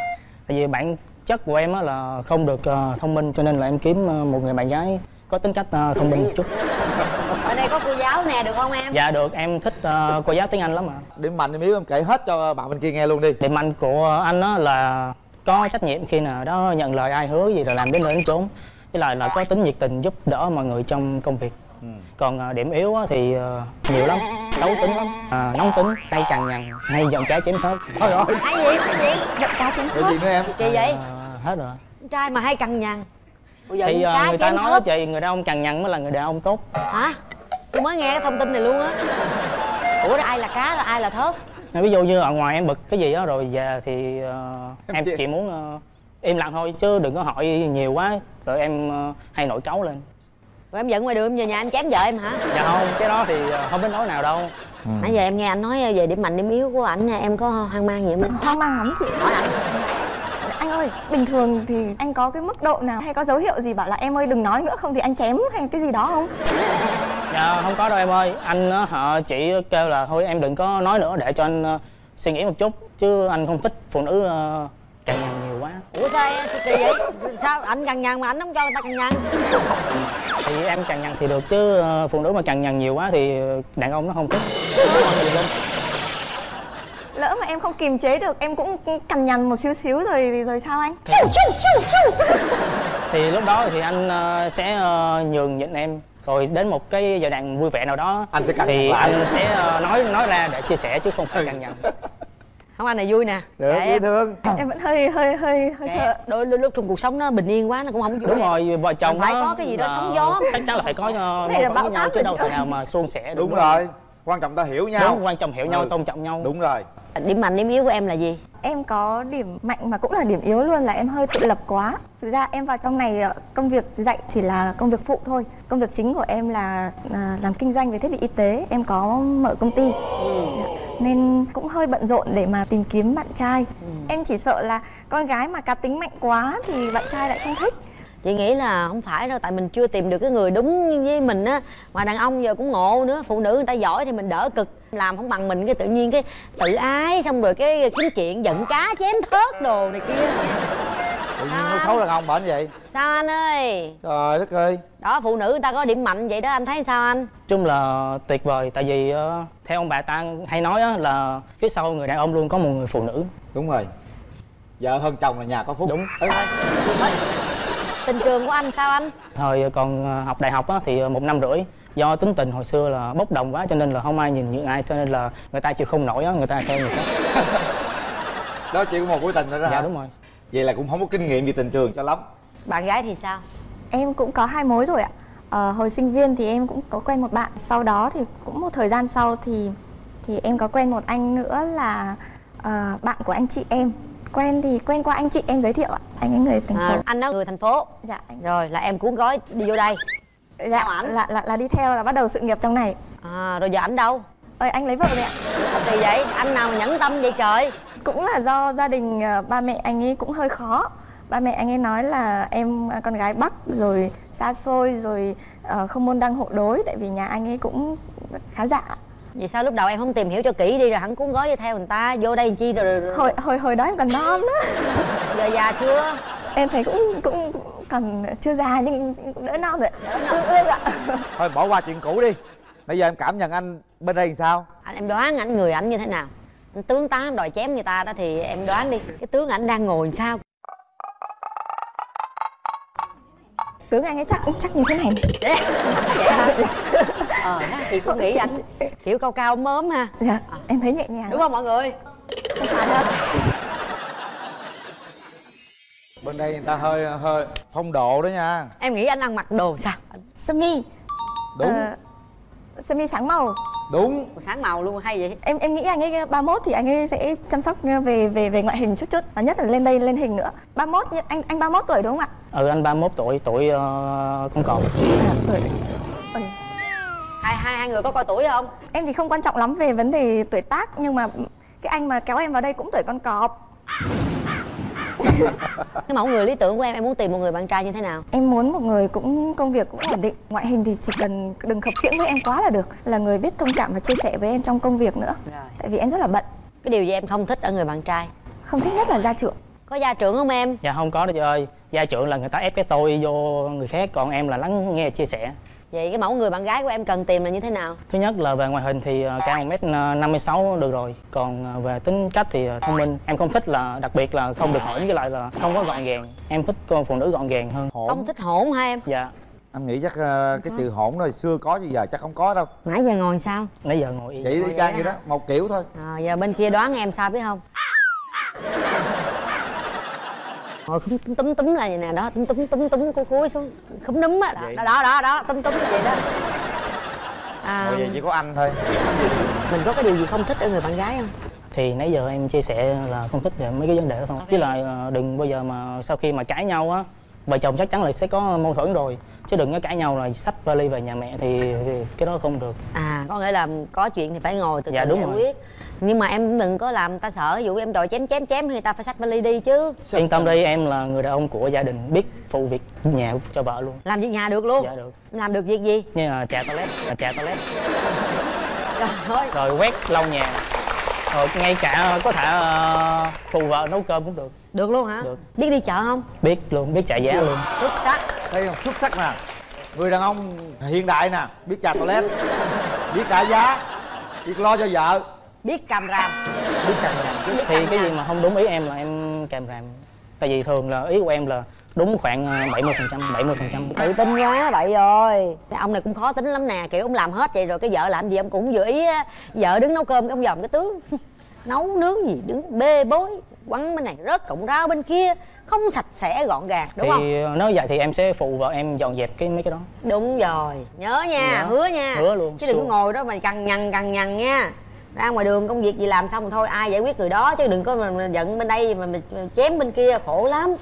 Tại vì bản chất của em á, là không được thông minh cho nên là em kiếm một người bạn gái có tính cách thông minh một chút. ở đây có cô giáo nè được không em Dạ được, em thích ờ, cô giáo tiếng Anh lắm ạ. điểm mạnh điểm yếu em kể hết cho bạn bên kia nghe luôn đi Điểm mạnh của anh á là có trách nhiệm khi nào đó nhận lời ai hứa gì là làm đến nơi đến chốn. Với lại là có tính nhiệt tình giúp đỡ mọi người trong công việc. Còn ờ, điểm yếu á thì ờ, nhiều lắm, xấu tính lắm, à, nóng tính, hay cằn nhằn, hay giọng trái chém thớt. trời ơi hay gì hay gì giọng cá chém cái gì nữa em kỳ vậy À, hết rồi. trai mà hay cằn nhằn Bây giờ Thì người ta nói thớt. chị người đàn ông cằn nhằn mới là người đàn ông tốt. hả tôi mới nghe cái thông tin này luôn á. Ủa đó ai là cá rồi ai là thớt? Ví dụ như ở ngoài em bực cái gì đó rồi về thì ờ, em chỉ muốn ờ, im lặng thôi chứ đừng có hỏi nhiều quá rồi em ờ, hay nổi cáu lên. rồi em giận ngoài đường về nhà anh chém vợ em hả? Dạ không, cái đó thì không đến nỗi nào đâu. nãy giờ em nghe anh nói về điểm mạnh điểm yếu của ảnh nha em có hoang mang gì không? Em hoang mang lắm chị. Anh ơi bình thường thì anh có cái mức độ nào hay có dấu hiệu gì bảo là em ơi đừng nói nữa không thì anh chém hay cái gì đó không? Dạ không có đâu em ơi, anh á, họ chỉ kêu là thôi em đừng có nói nữa để cho anh ờ, suy nghĩ một chút chứ anh không thích phụ nữ uh, cằn nhằn nhiều quá. ủa sao em kỳ vậy? Sao anh cằn nhằn mà anh không cho người ta cằn nhằn? Thì em cằn nhằn thì được chứ ờ, phụ nữ mà cằn nhằn nhiều quá thì đàn ông nó không thích. Lỡ mà em không kiềm chế được em cũng cằn nhằn một xíu xíu rồi rồi sao anh? Thì lúc đó thì anh ờ, sẽ ờ, nhường nhịn em. Rồi đến một cái giai đoạn vui vẻ nào đó Anh sẽ cằn thì nhằn lại. anh sẽ ờ, nói nói ra để chia sẻ chứ không phải cằn nhằn. không anh này vui nè. Được Dạ, dễ em. thương. em vẫn hơi hơi hơi hơi Dạ, sợ. đôi, đôi lúc trong cuộc sống nó bình yên quá nó cũng không vui Đúng rồi, vợ chồng phải có cái gì đó sóng gió. Chắc chắn là phải có mâu Này là táp chứ đâu thể nào mà suôn sẻ được đúng rồi quan trọng ta hiểu nhau. Đúng, quan trọng hiểu nhau, Ừ. tôn trọng nhau. Đúng rồi. Điểm mạnh điểm yếu của em là gì? Em có điểm mạnh mà cũng là điểm yếu luôn là em hơi tự lập quá. Thực ra em vào trong này ờ, công việc dạy chỉ là công việc phụ thôi. Công việc chính của em là à, làm kinh doanh về thiết bị y tế. Em có mở công ty. Dạ. nên cũng hơi bận rộn để mà tìm kiếm bạn trai. Em chỉ sợ là con gái mà cá tính mạnh quá thì bạn trai lại không thích chị nghĩ là không phải đâu tại mình chưa tìm được cái người đúng với mình á. Mà đàn ông giờ cũng ngộ nữa phụ nữ người ta giỏi thì mình đỡ cực. Làm không bằng mình cái tự nhiên cái tự ái xong rồi cái kiếm chuyện giận cá chém thớt đồ này kia. Tự nhiên nói xấu đàn ông bệnh vậy? Sao anh ơi? Trời đất ơi. Đó phụ nữ người ta có điểm mạnh vậy đó anh thấy sao anh? Chung là tuyệt vời tại vì ờ, theo ông bà ta hay nói á, là phía sau người đàn ông luôn có một người phụ nữ. Đúng rồi. Vợ hơn chồng là nhà có phúc. Đúng tình trường của anh sao anh thời còn ờ, học đại học á, thì một năm rưỡi do tính tình hồi xưa là bốc đồng quá cho nên là không ai nhìn những ai cho nên là người ta chịu không nổi á người ta theo người khác đó chỉ có một mối tình đó đó dạ hả? đúng rồi vậy là cũng không có kinh nghiệm về tình trường cho lắm bạn gái thì sao Em cũng có hai mối rồi ạ. Ờ, hồi sinh viên thì em cũng có quen một bạn. Sau đó thì cũng một thời gian sau thì thì em có quen một anh nữa là ờ, bạn của anh chị em. Quen thì quen qua anh chị em giới thiệu ạ. Anh ấy người thành phố. à, anh đó người thành phố Dạ anh. rồi là em cuốn gói đi vô đây Dạ là, là là đi theo là bắt đầu sự nghiệp trong này. à rồi giờ ảnh đâu Ơi anh lấy vợ rồi ạ. sao kỳ vậy anh nào mà nhẫn tâm vậy trời Cũng là do gia đình ờ, ba mẹ anh ấy cũng hơi khó. Ba mẹ anh ấy nói là em ờ, con gái Bắc rồi xa xôi rồi ờ, không môn đăng hộ đối tại vì nhà anh ấy cũng khá giả. Vậy sao lúc đầu em không tìm hiểu cho kỹ đi rồi hắn cuốn gói đi theo người ta vô đây làm chi rồi, rồi Hồi hồi hồi đó em còn non á. giờ già chưa? Em thấy cũng cũng còn chưa già nhưng cũng đỡ non rồi. Ương ương ạ. Thôi bỏ qua chuyện cũ đi. Bây giờ em cảm nhận anh bên đây làm sao? Anh em đoán ảnh người ảnh như thế nào? Anh tướng tá đòi chém người ta đó thì em đoán đi. Cái tướng ảnh đang ngồi làm sao? Tướng anh ấy chắc chắc như thế này. Vậy hả ờ ha, chị cũng nghĩ ảnh kiểu cao cao mớm ha. Dạ em thấy nhẹ nhàng. Đúng không mọi người? Bên đây người ta hơi hơi phong độ đó nha. Em nghĩ anh ăn mặc đồ sao? Sơ mi đúng. Ờ, sơ mi sáng màu. Đúng. Sáng màu luôn hay vậy? Em em nghĩ anh ấy 31 thì anh ấy sẽ chăm sóc về về về ngoại hình chút chút và nhất là lên đây lên hình nữa. 31 nhưng anh anh 31 tuổi đúng không ạ? Ừ anh 31 tuổi tuổi uh, con cọp tuổi hai hai người có coi tuổi không? Em thì không quan trọng lắm về vấn đề tuổi tác nhưng mà cái anh mà kéo em vào đây cũng tuổi con cọp. Cái mẫu người lý tưởng của em em muốn tìm một người bạn trai như thế nào? Em muốn một người cũng công việc cũng ổn định. Ngoại hình thì chỉ cần đừng khập khiễng với em quá là được. Là người biết thông cảm và chia sẻ với em trong công việc nữa. Rồi. Tại vì em rất là bận. Cái điều gì em không thích ở người bạn trai? Không thích nhất là gia trưởng. Có gia trưởng không em? Dạ không có đâu chị ơi. Gia trưởng là người ta ép cái tôi vô người khác còn em là lắng nghe chia sẻ vậy cái mẫu người bạn gái của em cần tìm là như thế nào? Thứ nhất là về ngoại hình thì ờ, cao 1 m 56 được rồi. Còn ờ, về tính cách thì ờ, thông minh. Em không thích là đặc biệt là không được hỗn với lại là không có gọn gàng. Em thích con phụ nữ gọn gàng hơn. Không thích hỗn hả em? Dạ. Anh nghĩ chắc ờ, cái từ hỗn rồi xưa có chứ giờ chắc không có đâu. Nãy giờ ngồi sao? Nãy giờ ngồi vậy đi trang vậy đó một kiểu thôi. À, giờ bên kia đoán em sao biết không ngồi khúm túm túm túm là vậy nè đó túm túm túm túm cúi cúi xuống khúm núm á đó, đó đó đó túm túm vậy đó. À, ngồi chỉ có anh thôi. mình có cái điều gì không thích ở người bạn gái không? Thì nãy giờ em chia sẻ là không thích về mấy cái vấn đề đó thôi. Với lại ờ, đừng bao giờ mà sau khi mà cãi nhau á vợ chồng chắc chắn là sẽ có mâu thuẫn rồi. Chứ đừng có cãi nhau là xách vali về nhà mẹ thì, thì cái đó không được. À có nghĩa là có chuyện thì phải ngồi từ Dạ, từ đúng giải rồi. quyết nhưng mà em đừng có làm người ta sợ ví dụ em đòi chém chém chém thì người ta phải xách vali đi chứ. Yên tâm đi em là người đàn ông của gia đình biết phụ việc nhà cho vợ luôn. Làm việc nhà được luôn? Dạ được. Làm được việc gì? Như là chà toilet là chà toilet. Trời ơi. Rồi quét lau nhà. Rồi ngay cả có thể ờ, phụ vợ nấu cơm cũng được. Được luôn hả? Được. biết đi chợ không? Biết luôn biết trả giá luôn. Xuất sắc. Đây không? Xuất sắc nè. Người đàn ông hiện đại nè biết chà toilet biết trả giá biết lo cho vợ biết càm ràm. Biết cầm ràm Biết thì cái gì mà không đúng ý em là em kèm ràm. Tại vì thường là ý của em là đúng khoảng ờ, 70 phần trăm 70 phần trăm. Tự tin quá vậy rồi ông này cũng khó tính lắm nè kiểu ông làm hết vậy rồi cái vợ làm gì ông cũng vừa ý á. Vợ đứng nấu cơm cái ông dòm cái tướng. Nấu nướng gì đứng bê bối quăng bên này rớt cọng rau bên kia. Không sạch sẽ gọn gàng đúng thì không? nếu vậy thì em sẽ phụ vợ em dọn dẹp cái mấy cái đó. Đúng rồi. Nhớ nha Dạ. hứa nha. Hứa luôn, chứ đừng có ngồi đó mà cằn nhằn cằn nhằn nha ra ngoài đường công việc gì làm xong thôi ai giải quyết người đó chứ đừng có mà, giận bên đây mà, mà chém bên kia khổ lắm.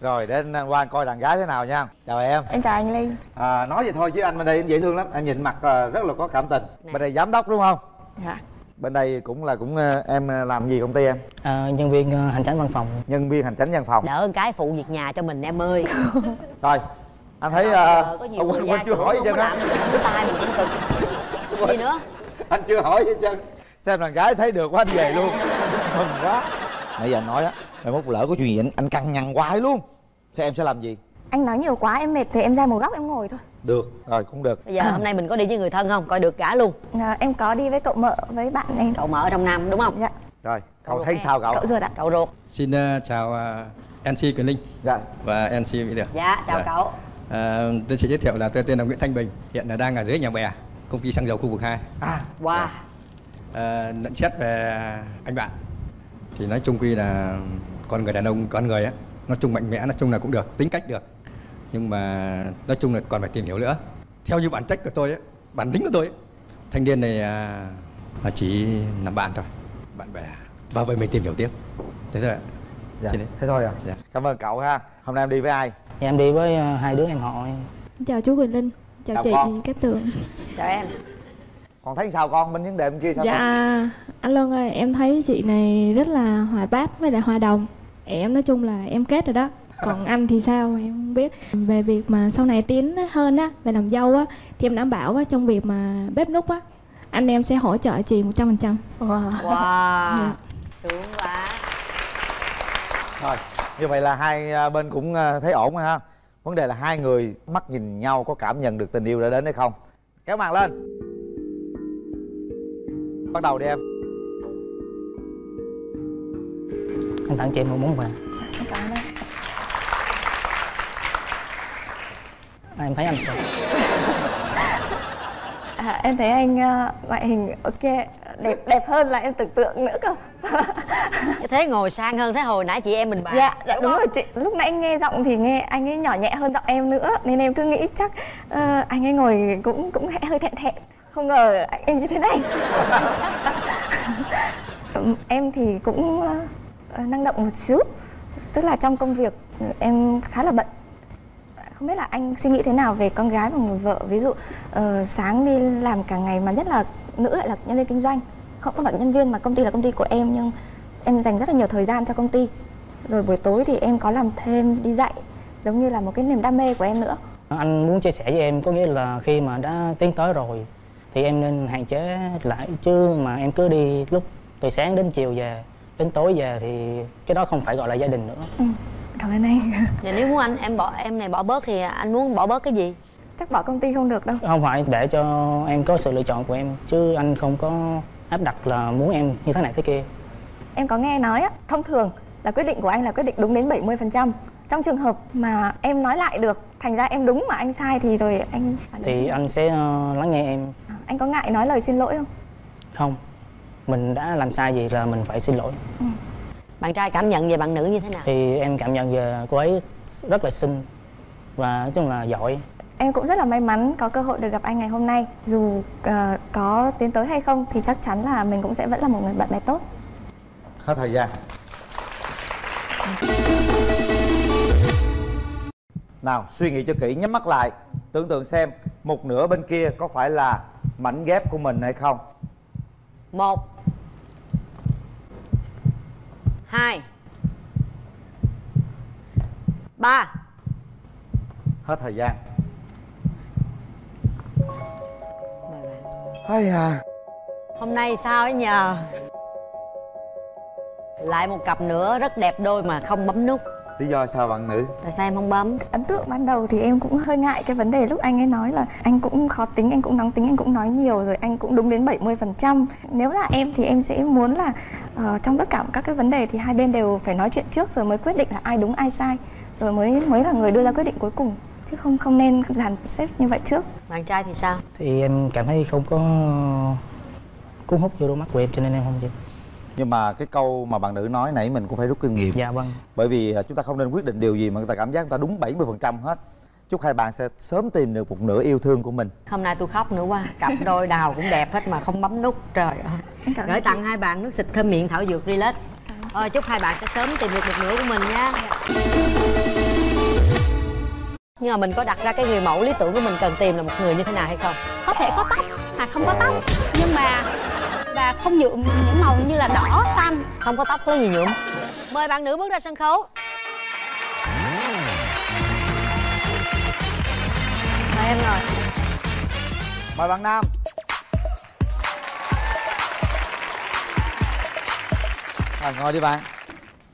Rồi để anh qua coi đàn gái thế nào nha. Chào em. Em chào anh Linh. À, nói vậy thôi chứ anh bên đây anh dễ thương lắm. Em nhìn mặt à, rất là có cảm tình. Bên đây giám đốc đúng không? Dạ. Bên đây cũng là cũng à, em à, làm gì công ty em? Ờ, nhân viên hành chánh văn phòng. Nhân viên hành chánh văn phòng. Đỡ cái phụ việc nhà cho mình em ơi. Rồi anh thấy à, có nhiều ông người chưa hỏi gì làm cái tay mình cũng cực. Gì nữa anh chưa hỏi gì chân xem đàn gái thấy được quá anh về luôn. Mừng quá. Nãy giờ anh nói á mai mốt lỡ có chuyện gì anh, anh căng nhằn hoài luôn. Thế em sẽ làm gì? Anh nói nhiều quá em mệt thì em ra một góc em ngồi thôi. Được. Rồi cũng được. Bây giờ hôm nay mình có đi với người thân không? Coi được cả luôn. À, em có đi với cậu mợ với bạn em cậu mợ ở trong nam đúng không? Dạ. Rồi cậu thấy sao cậu? cậu ruột ạ. Cậu ruột. Xin uh, chào uh, MC Quyền Linh. Dạ. và MC Mỹ Được. dạ chào cậu. À, tôi sẽ giới thiệu là tôi tên là Nguyễn Thanh Bình, hiện là đang ở dưới nhà bè, công ty xăng dầu khu vực 2. À, wow. À, nhận xét về anh bạn thì nói chung quy là con người đàn ông, con người á, nói chung mạnh mẽ, nói chung là cũng được, tính cách được. Nhưng mà nói chung là còn phải tìm hiểu nữa. Theo như bản chất của tôi ấy, bản tính của tôi ấy, thanh niên này à, là chỉ làm bạn thôi, bạn bè. Và vậy mình tìm hiểu tiếp. Thế thôi ạ. dạ. Thế thôi à Dạ. cảm ơn cậu ha hôm nay em đi với ai em đi với ờ, hai đứa em họ em chào chú Quỳnh Linh chào, Chào chị con. Cát Tường. Chào em. Còn thấy sao con? Bên vấn đề bên kia sao dạ con? anh Luân ơi em thấy chị này rất là hòa bát với lại hòa đồng. Em nói chung là em kết rồi đó. Còn anh thì sao? Em không biết. Về việc mà sau này tiến hơn á về làm dâu á thì em đảm bảo á trong việc mà bếp núc á anh em sẽ hỗ trợ chị một trăm phần trăm. Wow. wow. Sướng quá. Rồi, như vậy là hai à, bên cũng à, thấy ổn rồi ha. Vấn đề là hai người mắt nhìn nhau có cảm nhận được tình yêu đã đến hay không. Kéo màn lên. Bắt đầu đi em. anh tặng chị em một món quà cảm ơn à, em thấy anh sao À, em thấy anh ờ, ngoại hình ok đẹp đẹp hơn là em tưởng tượng nữa cơ thế ngồi sang hơn thế hồi nãy chị em mình bàn dạ, dạ đúng rồi chị. Lúc nãy nghe giọng thì nghe anh ấy nhỏ nhẹ hơn giọng em nữa. Nên em cứ nghĩ chắc ờ, anh ấy ngồi cũng cũng hơi thẹn thẹn. Không ngờ anh ấy như thế này. Em thì cũng ờ, năng động một xíu. Tức là trong công việc em khá là bận. Không biết là anh suy nghĩ thế nào về con gái và người vợ? Ví dụ ờ, sáng đi làm cả ngày mà nhất là nữ lại là nhân viên kinh doanh không không phải nhân viên mà công ty là công ty của em nhưng em dành rất là nhiều thời gian cho công ty. Rồi buổi tối thì em có làm thêm đi dạy giống như là một cái niềm đam mê của em nữa. Anh muốn chia sẻ với em có nghĩa là khi mà đã tiến tới rồi thì em nên hạn chế lại chứ mà em cứ đi lúc từ sáng đến chiều về đến tối về thì cái đó không phải gọi là gia đình nữa. Ừ, cảm ơn anh. Và nếu muốn anh em bỏ em này bỏ bớt thì anh muốn bỏ bớt cái gì? chắc bỏ công ty không được đâu. Không phải để cho em có sự lựa chọn của em chứ anh không có áp đặt là muốn em như thế này thế kia? Em có nghe nói á thông thường là quyết định của anh là quyết định đúng đến 70% trong trường hợp mà em nói lại được thành ra em đúng mà anh sai thì rồi anh phản thì anh sẽ ờ, lắng nghe em. Anh có ngại nói lời xin lỗi không? Không. Mình đã làm sai gì là mình phải xin lỗi. Bạn trai cảm nhận về bạn nữ như thế nào? thì em cảm nhận về cô ấy rất là xinh và nói chung là giỏi em cũng rất là may mắn có cơ hội được gặp anh ngày hôm nay dù ờ, có tiến tới hay không thì chắc chắn là mình cũng sẽ vẫn là một người bạn bè tốt Hết thời gian. Nào, suy nghĩ cho kỹ, nhắm mắt lại. Tưởng tượng xem một nửa bên kia có phải là mảnh ghép của mình hay không. Một Hai Ba Hết thời gian. Hay à. Hôm nay sao ấy nhờ Lại một cặp nữa rất đẹp đôi mà không bấm nút Lý do sao bạn nữ? Tại sao em không bấm? ấn tượng ban đầu thì em cũng hơi ngại cái vấn đề lúc anh ấy nói là anh cũng khó tính anh cũng nóng tính anh cũng nói nhiều rồi anh cũng đúng đến 70% nếu là em thì em sẽ muốn là ờ, trong tất cả các cái vấn đề thì hai bên đều phải nói chuyện trước rồi mới quyết định là ai đúng ai sai rồi mới mới là người đưa ra quyết định cuối cùng chứ không không nên dàn xếp như vậy trước. Bạn trai thì sao? thì em cảm thấy không có cuốn hút vô đôi mắt của em cho nên em không chịu Nhưng mà cái câu mà bạn nữ nói nãy mình cũng phải rút kinh nghiệm. dạ vâng. Bởi vì à, chúng ta không nên quyết định điều gì mà người ta cảm giác người ta đúng 70% hết. Chúc hai bạn sẽ sớm tìm được một nửa yêu thương của mình. Hôm nay tôi khóc nữa quá Cặp đôi đào cũng đẹp hết mà không bấm nút Trời ơi. Gửi tặng hai bạn nước xịt thơm miệng thảo dược relax. Thôi chúc hai bạn sẽ sớm tìm được một nửa của mình nha nhưng mà mình có đặt ra cái người mẫu lý tưởng của mình cần tìm là một người như thế nào hay không? Có thể có tóc hoặc không có tóc. Nhưng mà và không nhuộm những màu như là đỏ xanh. Không có tóc có gì nhuộm. Mời bạn nữ bước ra sân khấu. Mời em rồi mời bạn nam. À, ngồi đi bạn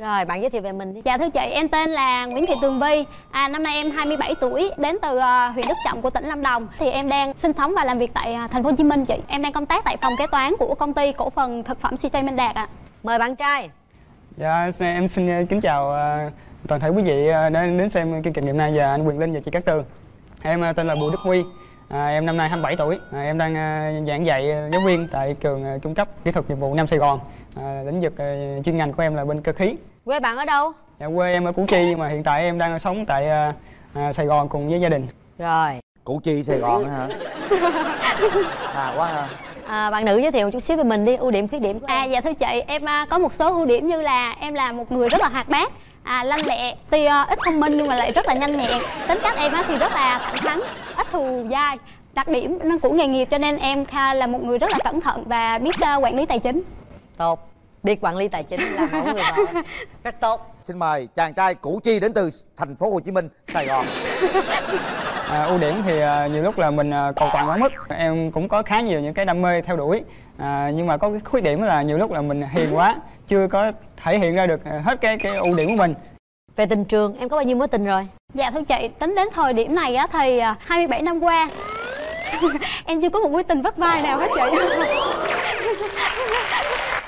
rồi bạn giới thiệu về mình đi. Dạ thưa chị, em tên là Nguyễn Thị Tường Vi à, Năm nay em 27 tuổi, đến từ uh, huyện Đức Trọng của tỉnh Lâm Đồng. Thì em đang sinh sống và làm việc tại uh, thành phố Hồ Chí Minh chị. Em đang công tác tại phòng kế toán của công ty cổ phần thực phẩm CJ Minh Đạt ạ. Mời bạn trai. Dạ, em xin kính chào uh, toàn thể quý vị uh, đã đến xem chương trình ngày hôm nay. Và anh Quyền Linh và chị Cát Tường. Em uh, tên là Bùi Đức Huy. À, em năm nay 27 tuổi, à, em đang à, giảng dạy giáo viên tại trường à, trung cấp kỹ thuật nghiệp vụ Nam Sài Gòn. À, lĩnh vực à, chuyên ngành của em là bên cơ khí. Quê bạn ở đâu? Dạ, quê em ở Củ Chi nhưng mà hiện tại em đang sống tại à, à, Sài Gòn cùng với gia đình. Rồi. Củ Chi Sài Gòn hả? à quá ha. À, bạn nữ giới thiệu một chút xíu về mình đi, ưu điểm khuyết điểm của em. À dạ thưa chị, em uh, có một số ưu điểm như là em là một người rất là hoạt bát à, lanh lẹ tuy uh, ít thông minh nhưng mà lại rất là nhanh nhẹn tính cách em á thì rất là thẳng thắn ít thù dai đặc điểm nó của nghề nghiệp cho nên em kha là một người rất là cẩn thận và biết uh, quản lý tài chính tốt biết quản lý tài chính là mẫu người vợ rất tốt. Xin mời chàng trai củ chi đến từ thành phố hồ chí minh sài gòn. À, ưu điểm thì à, nhiều lúc là mình à, cầu toàn quá mức. Em cũng có khá nhiều những cái đam mê theo đuổi. À, nhưng mà có cái khuyết điểm là nhiều lúc là mình hiền quá chưa có thể hiện ra được hết cái cái ưu điểm của mình. Về tình trường em có bao nhiêu mối tình rồi? Dạ thưa chị tính đến thời điểm này á thì 27 năm qua. Em chưa có một mối tình vắt vai nào hết chị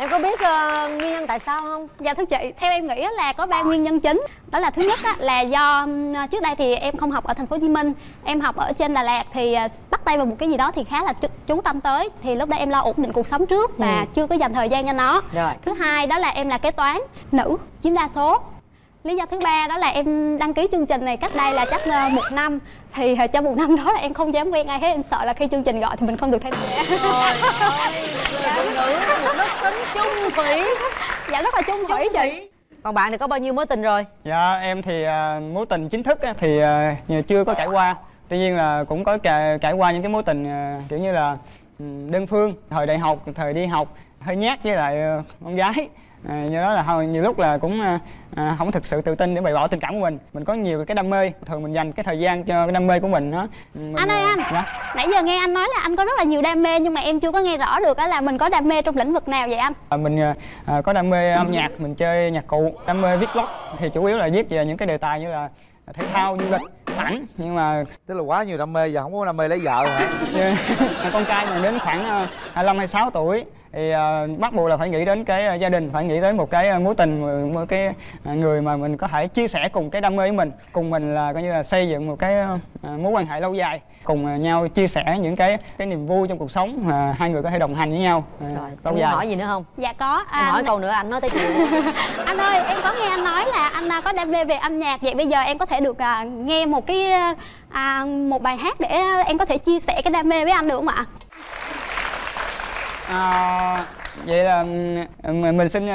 em có biết uh, nguyên nhân tại sao không? Dạ thưa chị theo em nghĩ là có ba nguyên nhân chính. Đó là thứ nhất á, là do trước đây thì em không học ở thành phố hồ chí minh. Em học ở trên đà lạt thì uh, bắt tay vào một cái gì đó thì khá là chú tâm tới. Thì lúc đó em lo ổn định cuộc sống trước và ừ. chưa có dành thời gian cho nó. Rồi. thứ hai đó là em là kế toán nữ chiếm đa số. Lý do thứ ba đó là em đăng ký chương trình này cách đây là chắc ờ, một năm. Thì ờ, trong một năm đó là em không dám quen ai hết. Em sợ là khi chương trình gọi thì mình không được tham gia trời ơi phụ nữ một đức tính chung thủy. Dạ rất là chung thủy chị. còn bạn thì có bao nhiêu mối tình rồi? Dạ em thì uh, mối tình chính thức thì uh, chưa có trải qua. Tuy nhiên là cũng có trải, trải qua những cái mối tình uh, kiểu như là đơn phương thời đại học thời đi học hơi nhát với lại uh, con gái à, do đó là thôi nhiều lúc là cũng à, không thực sự tự tin để bày tỏ tình cảm của mình. Mình có nhiều cái đam mê thường mình dành cái thời gian cho cái đam mê của mình đó mình, anh ơi anh dạ? nãy giờ nghe anh nói là anh có rất là nhiều đam mê nhưng mà em chưa có nghe rõ được là mình có đam mê trong lĩnh vực nào vậy anh? À, mình à, có đam mê âm nhạc mình chơi nhạc cụ đam mê viết blog. Thì chủ yếu là viết về những cái đề tài như là thể thao du lịch ảnh. Nhưng mà tức là quá nhiều đam mê giờ không có đam mê lấy vợ hả? Con trai mà đến khoảng 25 26 tuổi thì uh, bắt buộc là phải nghĩ đến cái uh, gia đình phải nghĩ đến một cái uh, mối tình một cái người mà mình có thể chia sẻ cùng cái đam mê với mình. Cùng mình là coi như là xây dựng một cái mối quan hệ lâu dài. Cùng nhau chia sẻ những cái cái niềm vui trong cuộc sống mà hai người có thể đồng hành với nhau uh, Rồi, lâu dài. hỏi gì nữa không? Dạ có à, hỏi câu nữa anh nói tới chuyện. Anh ơi em có nghe anh nói là anh có đam mê về âm nhạc. Vậy bây giờ em có thể được uh, nghe một cái uh, một bài hát để em có thể chia sẻ cái đam mê với anh được không ạ à, vậy là mình xin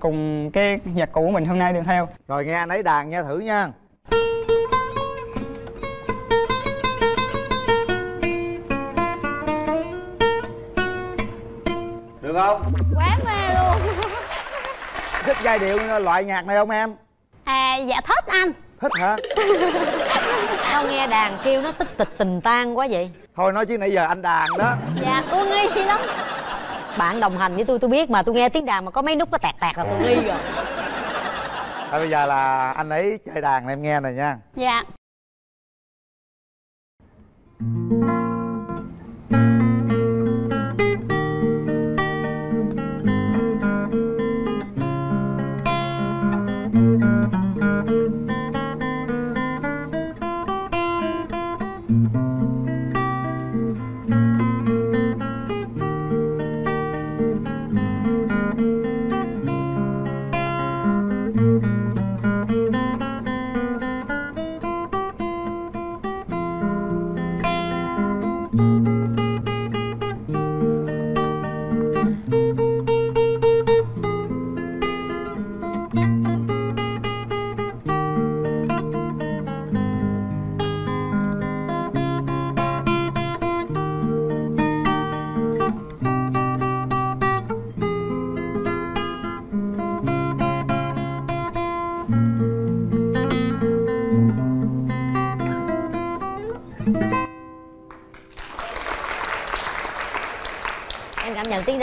cùng cái nhạc cụ của mình hôm nay đem theo. Rồi nghe anh ấy đàn nghe thử nha. Được không? Quá mê luôn. Thích giai điệu loại nhạc này không em? À dạ thích anh. Thích hả? Sao nghe đàn kêu nó tích tịch tình tan quá vậy. Thôi nói chứ nãy giờ anh đàn đó. Dạ tôi nghi lắm bạn đồng hành với tôi tôi biết mà tôi nghe tiếng đàn mà có mấy nút nó tẹt tẹt là tôi nghi rồi. Thôi bây giờ là anh ấy chơi đàn em nghe này nha. Dạ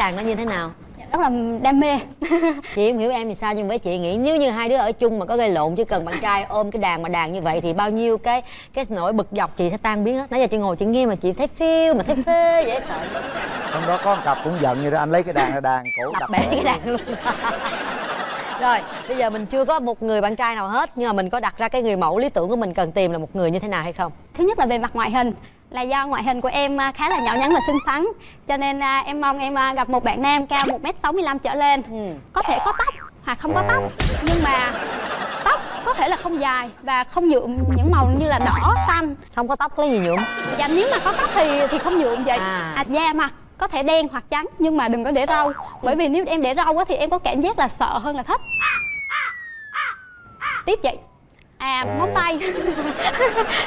đàn nó như thế nào? Dạ rất là đam mê. Chị không hiểu em thì sao nhưng với chị nghĩ nếu như hai đứa ở chung mà có gây lộn chỉ cần bạn trai ôm cái đàn mà đàn như vậy thì bao nhiêu cái cái nỗi bực dọc chị sẽ tan biến hết. Nãy giờ chị ngồi chị nghe mà chị thấy phiêu mà thấy phê dễ sợ. Hôm đó có một cặp cũng giận vậy đó anh lấy cái đàn ra đàn cổ đập bể cái đàn luôn. Rồi bây giờ mình chưa có một người bạn trai nào hết nhưng mà mình có đặt ra cái người mẫu lý tưởng của mình cần tìm là một người như thế nào hay không? Thứ nhất là về mặt ngoại hình là do ngoại hình của em à, khá là nhỏ nhắn và xinh xắn. Cho nên à, em mong em à, gặp một bạn nam cao 1 m 65 trở lên. Có thể có tóc hoặc không có tóc. Nhưng mà tóc có thể là không dài và không nhuộm những màu như là đỏ xanh. Không có tóc lấy gì nhuộm. Dạ nếu mà có tóc thì thì không nhuộm vậy. À. da mặt có thể đen hoặc trắng nhưng mà đừng có để râu. Bởi vì nếu em để râu á thì em có cảm giác là sợ hơn là thích. Tiếp vậy à móng tay.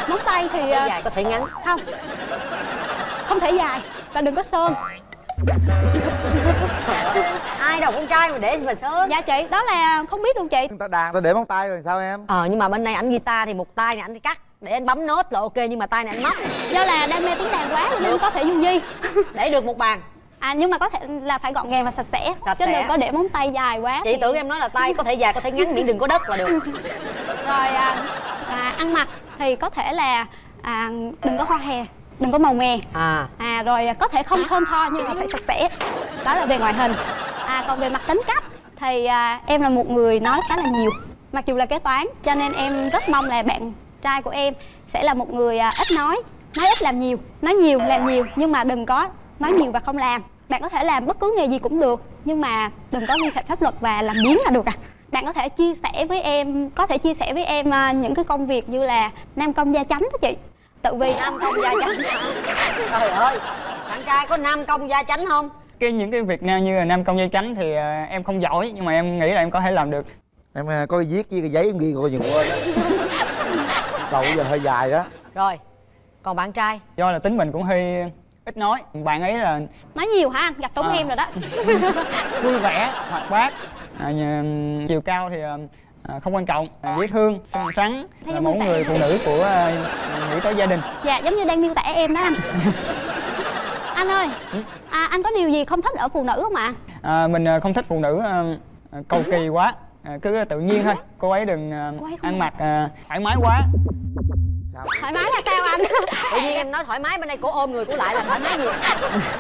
Móng tay thì Có dài có thể ngắn. không. Không thể dài và đừng có sơn ai đâu con trai mà để mà sơn dạ chị đó là không biết luôn chị. Ta đàn ta để móng tay rồi sao em? Ờ nhưng mà bên đây ảnh guitar thì một tay này ảnh cắt để anh bấm nốt là ok nhưng mà tay này anh móc. Do là đam mê tiếng đàn quá nên có thể du di để được một bàn à nhưng mà có thể là phải gọn gàng và sạch sẽ Sạch chứ sẽ. đừng có để móng tay dài quá chị thì- tưởng em nói là tay có thể dài có thể ngắn miễn đừng có đất là được. Rồi à, à, ăn mặc thì có thể là à, đừng có hoa hè đừng có màu mè. À. À rồi có thể không thơm tho nhưng mà phải sạch sẽ. Đó là về ngoại hình. À còn về mặt tính cách thì à, em là một người nói khá là nhiều. Mặc dù là kế toán cho nên em rất mong là bạn trai của em sẽ là một người à, ít nói nói ít làm nhiều nói nhiều làm nhiều nhưng mà đừng có nói nhiều và không làm bạn có thể làm bất cứ nghề gì cũng được nhưng mà đừng có vi phạm pháp luật và làm biến là được à. Bạn có thể chia sẻ với em có thể chia sẻ với em à, những cái công việc như là nam công gia chánh đó chị. Tự vì nam công gia chánh trời ơi bạn trai có nam công gia chánh không? Cái những cái việc nào như là nam công gia chánh thì à, em không giỏi nhưng mà em nghĩ là em có thể làm được. Em à, có viết với cái giấy em ghi coi chừng quên đầu giờ hơi dài đó. Rồi còn bạn trai? Do là tính mình cũng hơi ít nói. Bạn ấy là nói nhiều hả anh? Gặp trúng À. em rồi đó. Vui vẻ hoạt bát. À, chiều cao thì à, à, không quan trọng à, dễ thương xinh xắn là như người phụ nữ của à, nghĩ tới gia đình. Dạ giống như đang miêu tả em đó anh. Anh ơi à, anh có điều gì không thích ở phụ nữ không ạ? À, mình à, không thích phụ nữ à, à, cầu kỳ quá à, cứ tự nhiên thôi. Cô ấy đừng à, Cô ấy không ăn mặc à, thoải mái quá. Thoải mái là sao anh? Tự nhiên em nói thoải mái bên đây cổ ôm người cổ lại là thoải mái gì?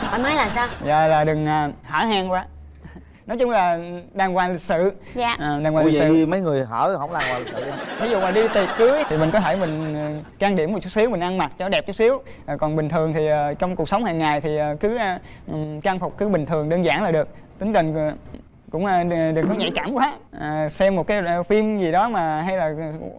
Thoải mái là sao? Và là đừng à, hả hang quá. Nói chung là đàng hoàng lịch sự. Dạ. À, đàng Ủa hoàng lịch vậy sự. mấy người hở không làm ngoài lịch sự ví dụ mà đi tiệc cưới thì mình có thể mình trang điểm một chút xíu mình ăn mặc cho đẹp chút xíu. À, còn bình thường thì trong cuộc sống hàng ngày thì cứ trang phục cứ bình thường đơn giản là được. Tính tình cũng ờ, đừng có nhạy cảm quá. À, xem một cái ờ, phim gì đó mà hay là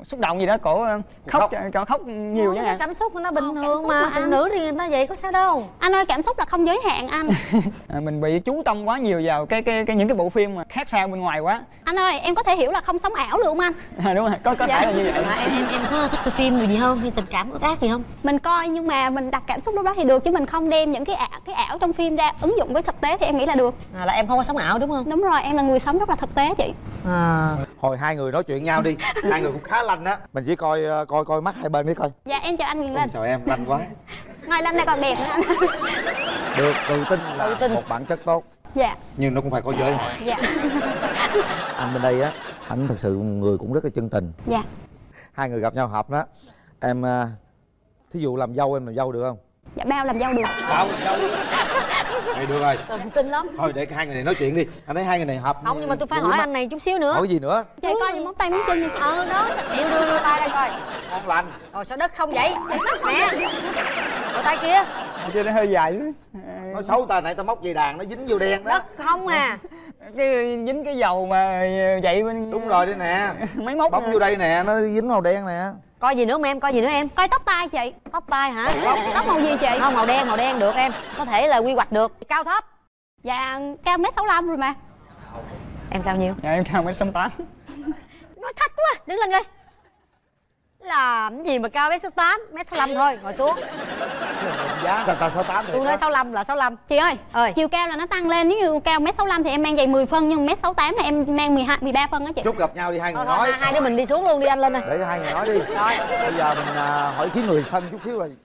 xúc động gì đó cổ ờ, khóc khóc, khóc nhiều chẳng hạn. cảm xúc nó bình thường mà phụ nữ thì người ta vậy có sao đâu. Anh ơi cảm xúc là không giới hạn anh. À, mình bị chú tâm quá nhiều vào cái cái, cái những cái bộ phim mà khác xa bên ngoài quá. Anh ơi em có thể hiểu là không sống ảo được không anh? À, đúng rồi có có thể là như vậy. Mà em em em có thích coi phim gì không? Hay tình cảm ước ác gì không? Mình coi nhưng mà mình đặt cảm xúc lúc đó thì được chứ mình không đem những cái ảo cái ảo trong phim ra ứng dụng với thực tế thì em nghĩ là được. À, là em không có sống ảo đúng không? Đúng rồi em là người sống rất là thực tế chị. À. hồi hai người nói chuyện nhau đi. Hai người cũng khá lanh á. Mình chỉ coi ờ, coi coi mắt hai bên đi coi. Dạ em chào anh Nguyễn Linh. Chào em lanh quá. Ngoài Linh này còn đẹp nữa. Anh được tự tin là Tự tin. một bản chất tốt. Dạ. Nhưng nó cũng phải có giới. Hạn dạ. Anh bên đây á anh thật sự người cũng rất là chân tình. Dạ. Hai người gặp nhau hợp đó. Em à, thí dụ làm dâu em làm dâu được không? Dạ bao làm dâu được. Bao làm dâu Vậy được rồi. Tự tin lắm. Thôi để hai người này nói chuyện đi. Anh thấy hai người này hợp không nhưng mà tôi phải hỏi anh này chút xíu nữa. Hỏi gì nữa? Chị coi những móng tay móng chân như ờ đó. Đưa đưa đưa tay đây coi. Ngon lành. Rồi sao đất không vậy? Nè. rồi tay kia. Chưa nó hơi dài nói xấu ta này ta móc dây đàn nó dính vô đen đó. Đất không à. Cái dính cái dầu mà vậy bên đúng rồi đây nè. Máy móc bấm vô đây nè nó dính màu đen nè coi gì nữa không em? Coi gì nữa em? Coi tóc tai chị. Tóc tai hả? Tóc tóc màu gì chị? Không màu đen màu đen được em. Có thể là quy hoạch được. Cao thấp. Dạ cao mét sáu rồi mà. Em cao nhiêu? Dạ em cao mét sáu tám. Nói thách quá. Đứng lên coi làm cái gì mà cao mét sáu tám mét sáu thôi ngồi xuống. Giá ta ta sáu tám tôi nói sáu là sáu chị ơi, ơi. chiều cao là nó tăng lên nếu như cao mét sáu thì em mang giày 10 phân nhưng mét sáu tám là em mang 12 13 phân á chị. Chút gặp nhau đi hai người thôi, nói. thôi hai đứa mình đi xuống luôn đi anh lên này để hai người nói đi. Rồi. bây giờ mình à, hỏi kiến người thân chút xíu rồi.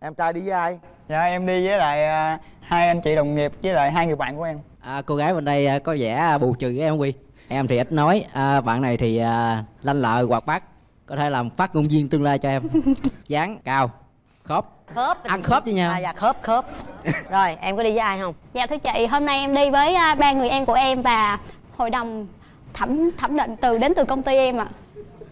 Em trai đi với ai? Dạ em đi với lại à, hai anh chị đồng nghiệp với lại hai người bạn của em. À, cô gái bên đây à, có vẻ bù trừ với em Quy Em thì ít nói, à, bạn này thì à, lanh lợi, hoạt bát Có thể làm phát ngôn viên tương lai cho em. Dáng cao, khớp. Khớp. Ăn khớp với nhau. À, dạ khớp khớp. Rồi em có đi với ai không? Dạ thưa chị, hôm nay em đi với à, ba người em của em và hội đồng thẩm thẩm định từ đến từ công ty em ạ.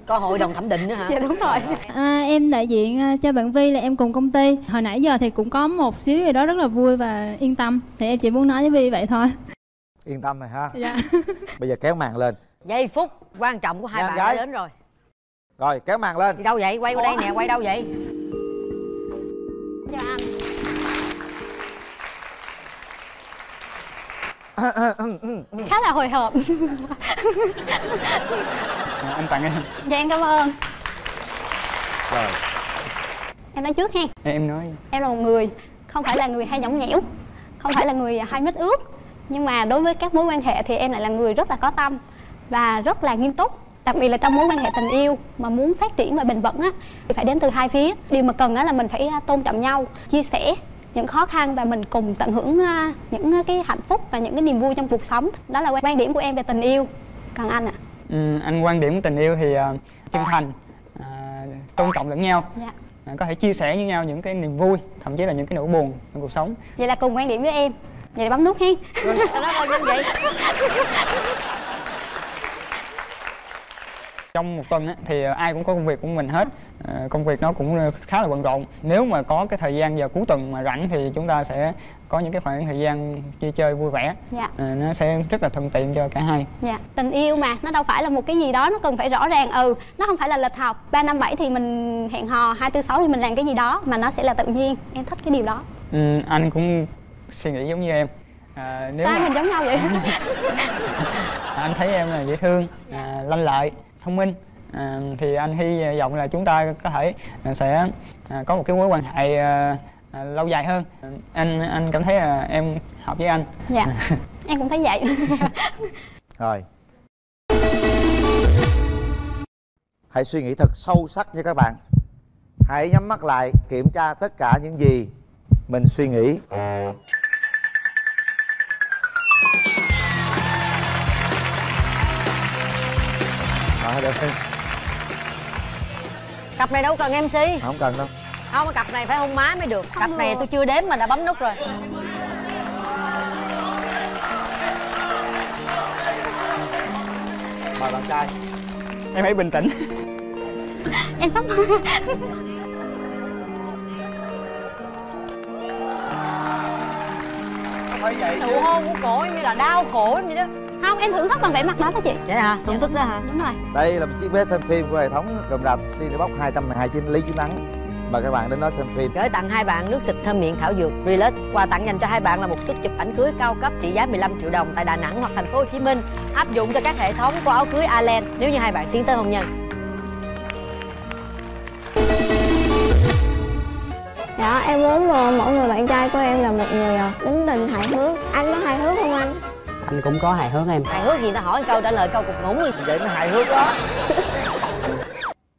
có hội đồng thẩm định nữa hả? Dạ đúng rồi. À, em đại diện à, cho bạn Vi là em cùng công ty. Hồi nãy giờ thì cũng có một xíu gì đó rất là vui và yên tâm. Thì em chỉ muốn nói với Vi vậy thôi. Yên tâm rồi ha. Dạ. Bây giờ kéo màn lên. Giây phút quan trọng của hai Nha, bạn gái. đã đến rồi rồi kéo màn lên đi đâu vậy quay qua đây nè quay đâu vậy Chào anh. Khá là hồi hộp. anh tặng em dạ em cảm ơn. rồi Em nói trước hen. em nói Em là một người không phải là người hay nhõng nhẽo, không phải là người hay mít ướt, nhưng mà đối với các mối quan hệ thì em lại là người rất là có tâm và rất là nghiêm túc. Đặc biệt là trong mối quan hệ tình yêu mà muốn phát triển và bền vững á thì phải đến từ hai phía. Điều mà cần á là mình phải à, tôn trọng nhau, chia sẻ những khó khăn và mình cùng tận hưởng à, những cái hạnh phúc và những cái niềm vui trong cuộc sống. Đó là quan điểm của em về tình yêu. Còn anh ạ? ừ, anh quan điểm của tình yêu thì à, chân thành à, tôn trọng lẫn nhau Dạ. à, có thể chia sẻ với nhau những cái niềm vui thậm chí là những cái nỗi buồn trong cuộc sống Vậy là cùng quan điểm với em. Vậy là bấm nút hen. cho nó nhanh vậy trong một tuần á, thì ai cũng có công việc của mình hết. À, công việc nó cũng khá là bận rộn. Nếu mà có cái thời gian vào cuối tuần mà rảnh thì chúng ta sẽ có những cái khoảng thời gian chơi chơi vui vẻ. Dạ. à, nó sẽ rất là thuận tiện cho cả hai. Dạ, tình yêu mà nó đâu phải là một cái gì đó nó cần phải rõ ràng. Ừ, nó không phải là lịch học. 3 năm 7 thì mình hẹn hò 2 4 6 thì mình làm cái gì đó mà nó sẽ là tự nhiên. Em thích cái điều đó. ừ, anh cũng suy nghĩ giống như em. À, nếu Sao mà mình giống nhau vậy? anh thấy em là dễ thương à, lanh lợi thông minh. À, thì anh hy vọng là chúng ta có thể à, sẽ à, có một cái mối quan hệ à, à, lâu dài hơn. Anh anh cảm thấy là em hợp với anh. Dạ. em cũng thấy vậy. rồi. Hãy suy nghĩ thật sâu sắc nha các bạn. Hãy nhắm mắt lại kiểm tra tất cả những gì mình suy nghĩ Rồi, được. cặp này đâu cần mc không cần đâu. Không cặp này phải hôn má mới được. Cặp này tôi chưa đếm mà đã bấm nút rồi. Mời bạn trai. Em hãy bình tĩnh. Em sắp phải vậy nụ hôn của cổ như là đau khổ vậy đó không em thưởng thức bằng vẻ mặt đó đó chị. Vậy hả? Thưởng thức đó hả? Đúng rồi. Đây là một chiếc vé xem phim của hệ thống cụm rạp Cinebox 212 chín Lý Chiến Thắng. Mời các bạn đến đó xem phim. Gửi tặng hai bạn nước xịt thơm miệng thảo dược Relax. Quà tặng dành cho hai bạn là một suất chụp ảnh cưới cao cấp trị giá 15 triệu đồng tại Đà Nẵng hoặc thành phố Hồ Chí Minh. Áp dụng cho các hệ thống của áo cưới Ireland nếu như hai bạn tiến tới hôn nhân. Dạ em muốn mỗi người bạn trai của em là một người ờ, tính tình hài hước. Anh có hài hước không anh? Anh cũng có hài hước em. Hài hước gì? Ta hỏi câu trả lời câu cục ngủng đi. Vậy nó hài hước đó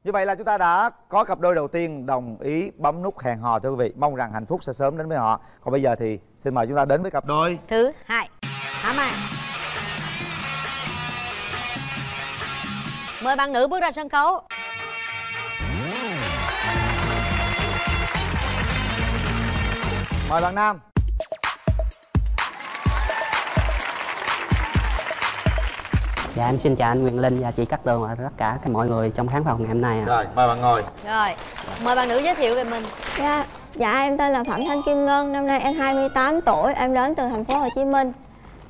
như vậy là chúng ta đã có cặp đôi đầu tiên đồng ý bấm nút hẹn hò thưa quý vị. Mong rằng hạnh phúc sẽ sớm đến với họ. Còn bây giờ thì xin mời chúng ta đến với cặp đôi. Thứ hai. Hả mai mời bạn nữ bước ra sân khấu. Mời bạn nam dạ em xin chào anh Quyền Linh và chị Cát Tường và tất cả các mọi người trong khán phòng ngày hôm nay ạ. Rồi mời bạn ngồi. Rồi mời bạn nữ giới thiệu về mình. Dạ, dạ em tên là Phạm Thanh Kim Ngân, năm nay em 28 tuổi, em đến từ thành phố Hồ Chí Minh.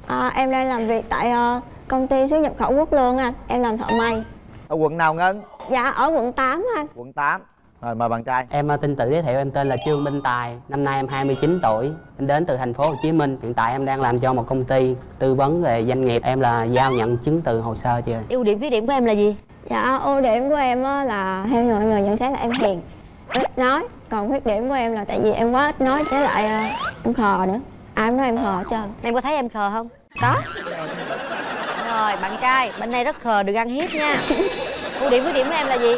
À, Em đang làm việc tại ờ, công ty xuất nhập khẩu Quốc Lương anh, em làm thợ may. Ở quận nào ngân? Dạ, ở quận 8 anh. Quận 8 rồi mời bạn trai. Em ờ, tin tự giới thiệu em tên là Trương Minh Tài, năm nay em 29 tuổi, em đến từ thành phố Hồ Chí Minh. Hiện tại em đang làm cho một công ty tư vấn về doanh nghiệp, em là giao nhận chứng từ hồ sơ chưa? ưu điểm khuyết điểm của em là gì? Dạ, ưu điểm của em á là theo mọi người nhận xét là em hiền, ít nói. Còn khuyết điểm của em là tại vì em quá ít nói với lại ờ, em khờ nữa. Ai nói em khờ hết trơn. Em có thấy em khờ không? Có. Rồi bạn trai bên đây rất khờ được ăn hiếp nha. Ưu điểm khuyết điểm của em là gì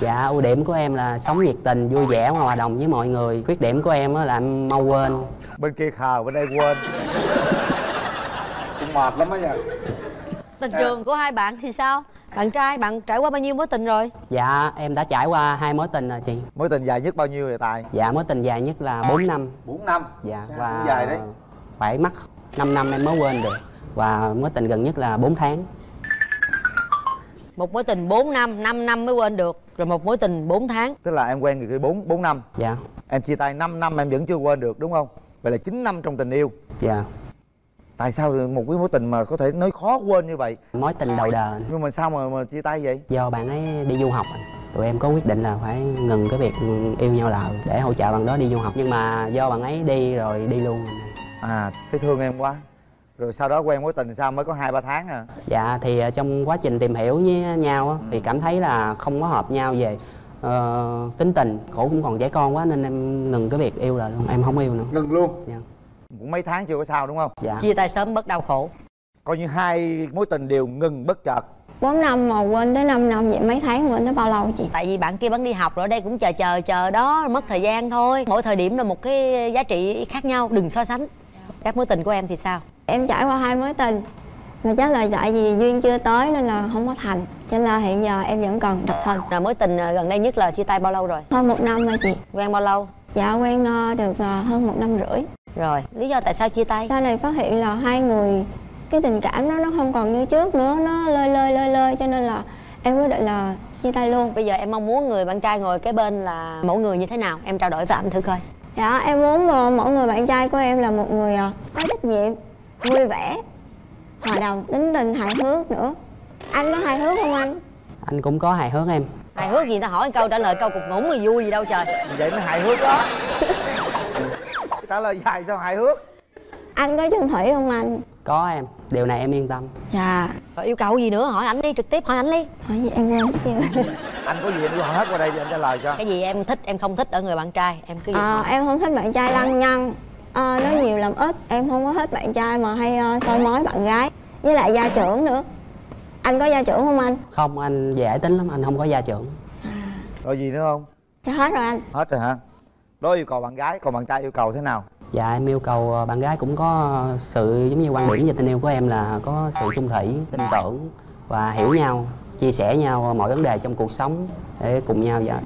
Dạ, ưu điểm của em là sống nhiệt tình, vui vẻ, hòa đồng với mọi người. Khuyết điểm của em á là em mau quên. bên kia khờ bên đây quên. Mệt lắm á nha. Tình trường của hai bạn thì sao? Bạn trai bạn trải qua bao nhiêu mối tình rồi? Dạ em đã trải qua hai mối tình rồi chị. Mối tình dài nhất bao nhiêu vậy tài? Dạ mối tình dài nhất là 4 năm. 4 năm? Dạ Chà, và cũng dài đấy. Phải mất 5 năm em mới quên được. Và mối tình gần nhất là 4 tháng. Một mối tình 4 năm 5 năm mới quên được rồi một mối tình 4 tháng. Tức là em quen người kia 4 4 năm. Dạ. Em chia tay 5 năm em vẫn chưa quên được đúng không? Vậy là 9 năm trong tình yêu. Dạ. Tại sao một cái mối tình mà có thể nói khó quên như vậy? Mối tình đầu đời. Nhưng mà sao mà, mà chia tay vậy? Do bạn ấy đi du học. Anh. Tụi em có quyết định là phải ngừng cái việc yêu nhau lại Để hỗ trợ bạn đó đi du học. Nhưng mà do bạn ấy đi rồi đi luôn. À thấy thương em quá rồi sau đó quen mối tình sao mới có hai ba tháng à? Dạ thì ờ, trong quá trình tìm hiểu với nhau á, thì cảm thấy là không có hợp nhau về. Ờ, tính tình cổ cũng còn trẻ con quá nên em ngừng cái việc yêu lại luôn em không yêu nữa. Ngừng luôn? Dạ. cũng mấy tháng chưa có sao đúng không? Dạ. Chia tay sớm bớt đau khổ. Coi như hai mối tình đều ngừng bất chợt. 4 năm mà quên tới 5 năm vậy mấy tháng quên tới bao lâu chị? Tại vì bạn kia vẫn đi học rồi ở đây cũng chờ chờ chờ đó mất thời gian thôi. Mỗi thời điểm là một cái giá trị khác nhau đừng so sánh các mối tình của em thì sao? Em trải qua hai mối tình. Mà chắc là tại vì duyên chưa tới nên là không có thành. Cho nên là hiện giờ em vẫn còn độc thân. Là mối tình à, gần đây nhất là chia tay bao lâu rồi? Hơn một năm rồi chị. Quen bao lâu? Dạ quen ờ, được ờ, hơn một năm rưỡi. Rồi lý do tại sao chia tay? Sau này phát hiện là hai người cái tình cảm đó nó không còn như trước nữa nó lơi lơi lơi lơi cho nên là em quyết định là chia tay luôn. Bây giờ em mong muốn người bạn trai ngồi kế bên là mẫu người như thế nào? Em trao đổi với anh thử coi dạ em muốn mỗi người bạn trai của em là một người ờ, có trách nhiệm vui vẻ hòa đồng tính tình hài hước nữa. Anh có hài hước không anh? Anh cũng có hài hước em. Hài hước gì ta hỏi câu trả lời câu cục ngủng thì vui gì đâu trời. Vậy mới hài hước đó. Trả lời dài sao hài hước anh có chung thủy không anh? Có em điều này em yên tâm. Dạ. Rồi yêu cầu gì nữa hỏi ảnh đi trực tiếp hỏi ảnh đi. Hỏi gì em quên tiêu anh có gì em cứ hỏi hết qua đây thì anh trả lời cho. Cái gì em thích em không thích ở người bạn trai em cứ việc Ờ, hỏi. em không thích bạn trai lăng nhăng. Ờ, nói nhiều làm ít em không có thích bạn trai mà hay ờ, soi mói bạn gái. Với lại gia trưởng nữa. Anh có gia trưởng không anh? Không anh dễ tính lắm anh không có gia trưởng. Rồi gì nữa không? Dạ hết rồi anh. Hết rồi hả? Đó yêu cầu bạn gái còn bạn trai yêu cầu thế nào dạ em yêu cầu ờ, bạn gái cũng có sự giống như quan điểm về tình yêu của em là có sự chung thủy tin tưởng và hiểu nhau chia sẻ nhau mọi vấn đề trong cuộc sống để cùng nhau và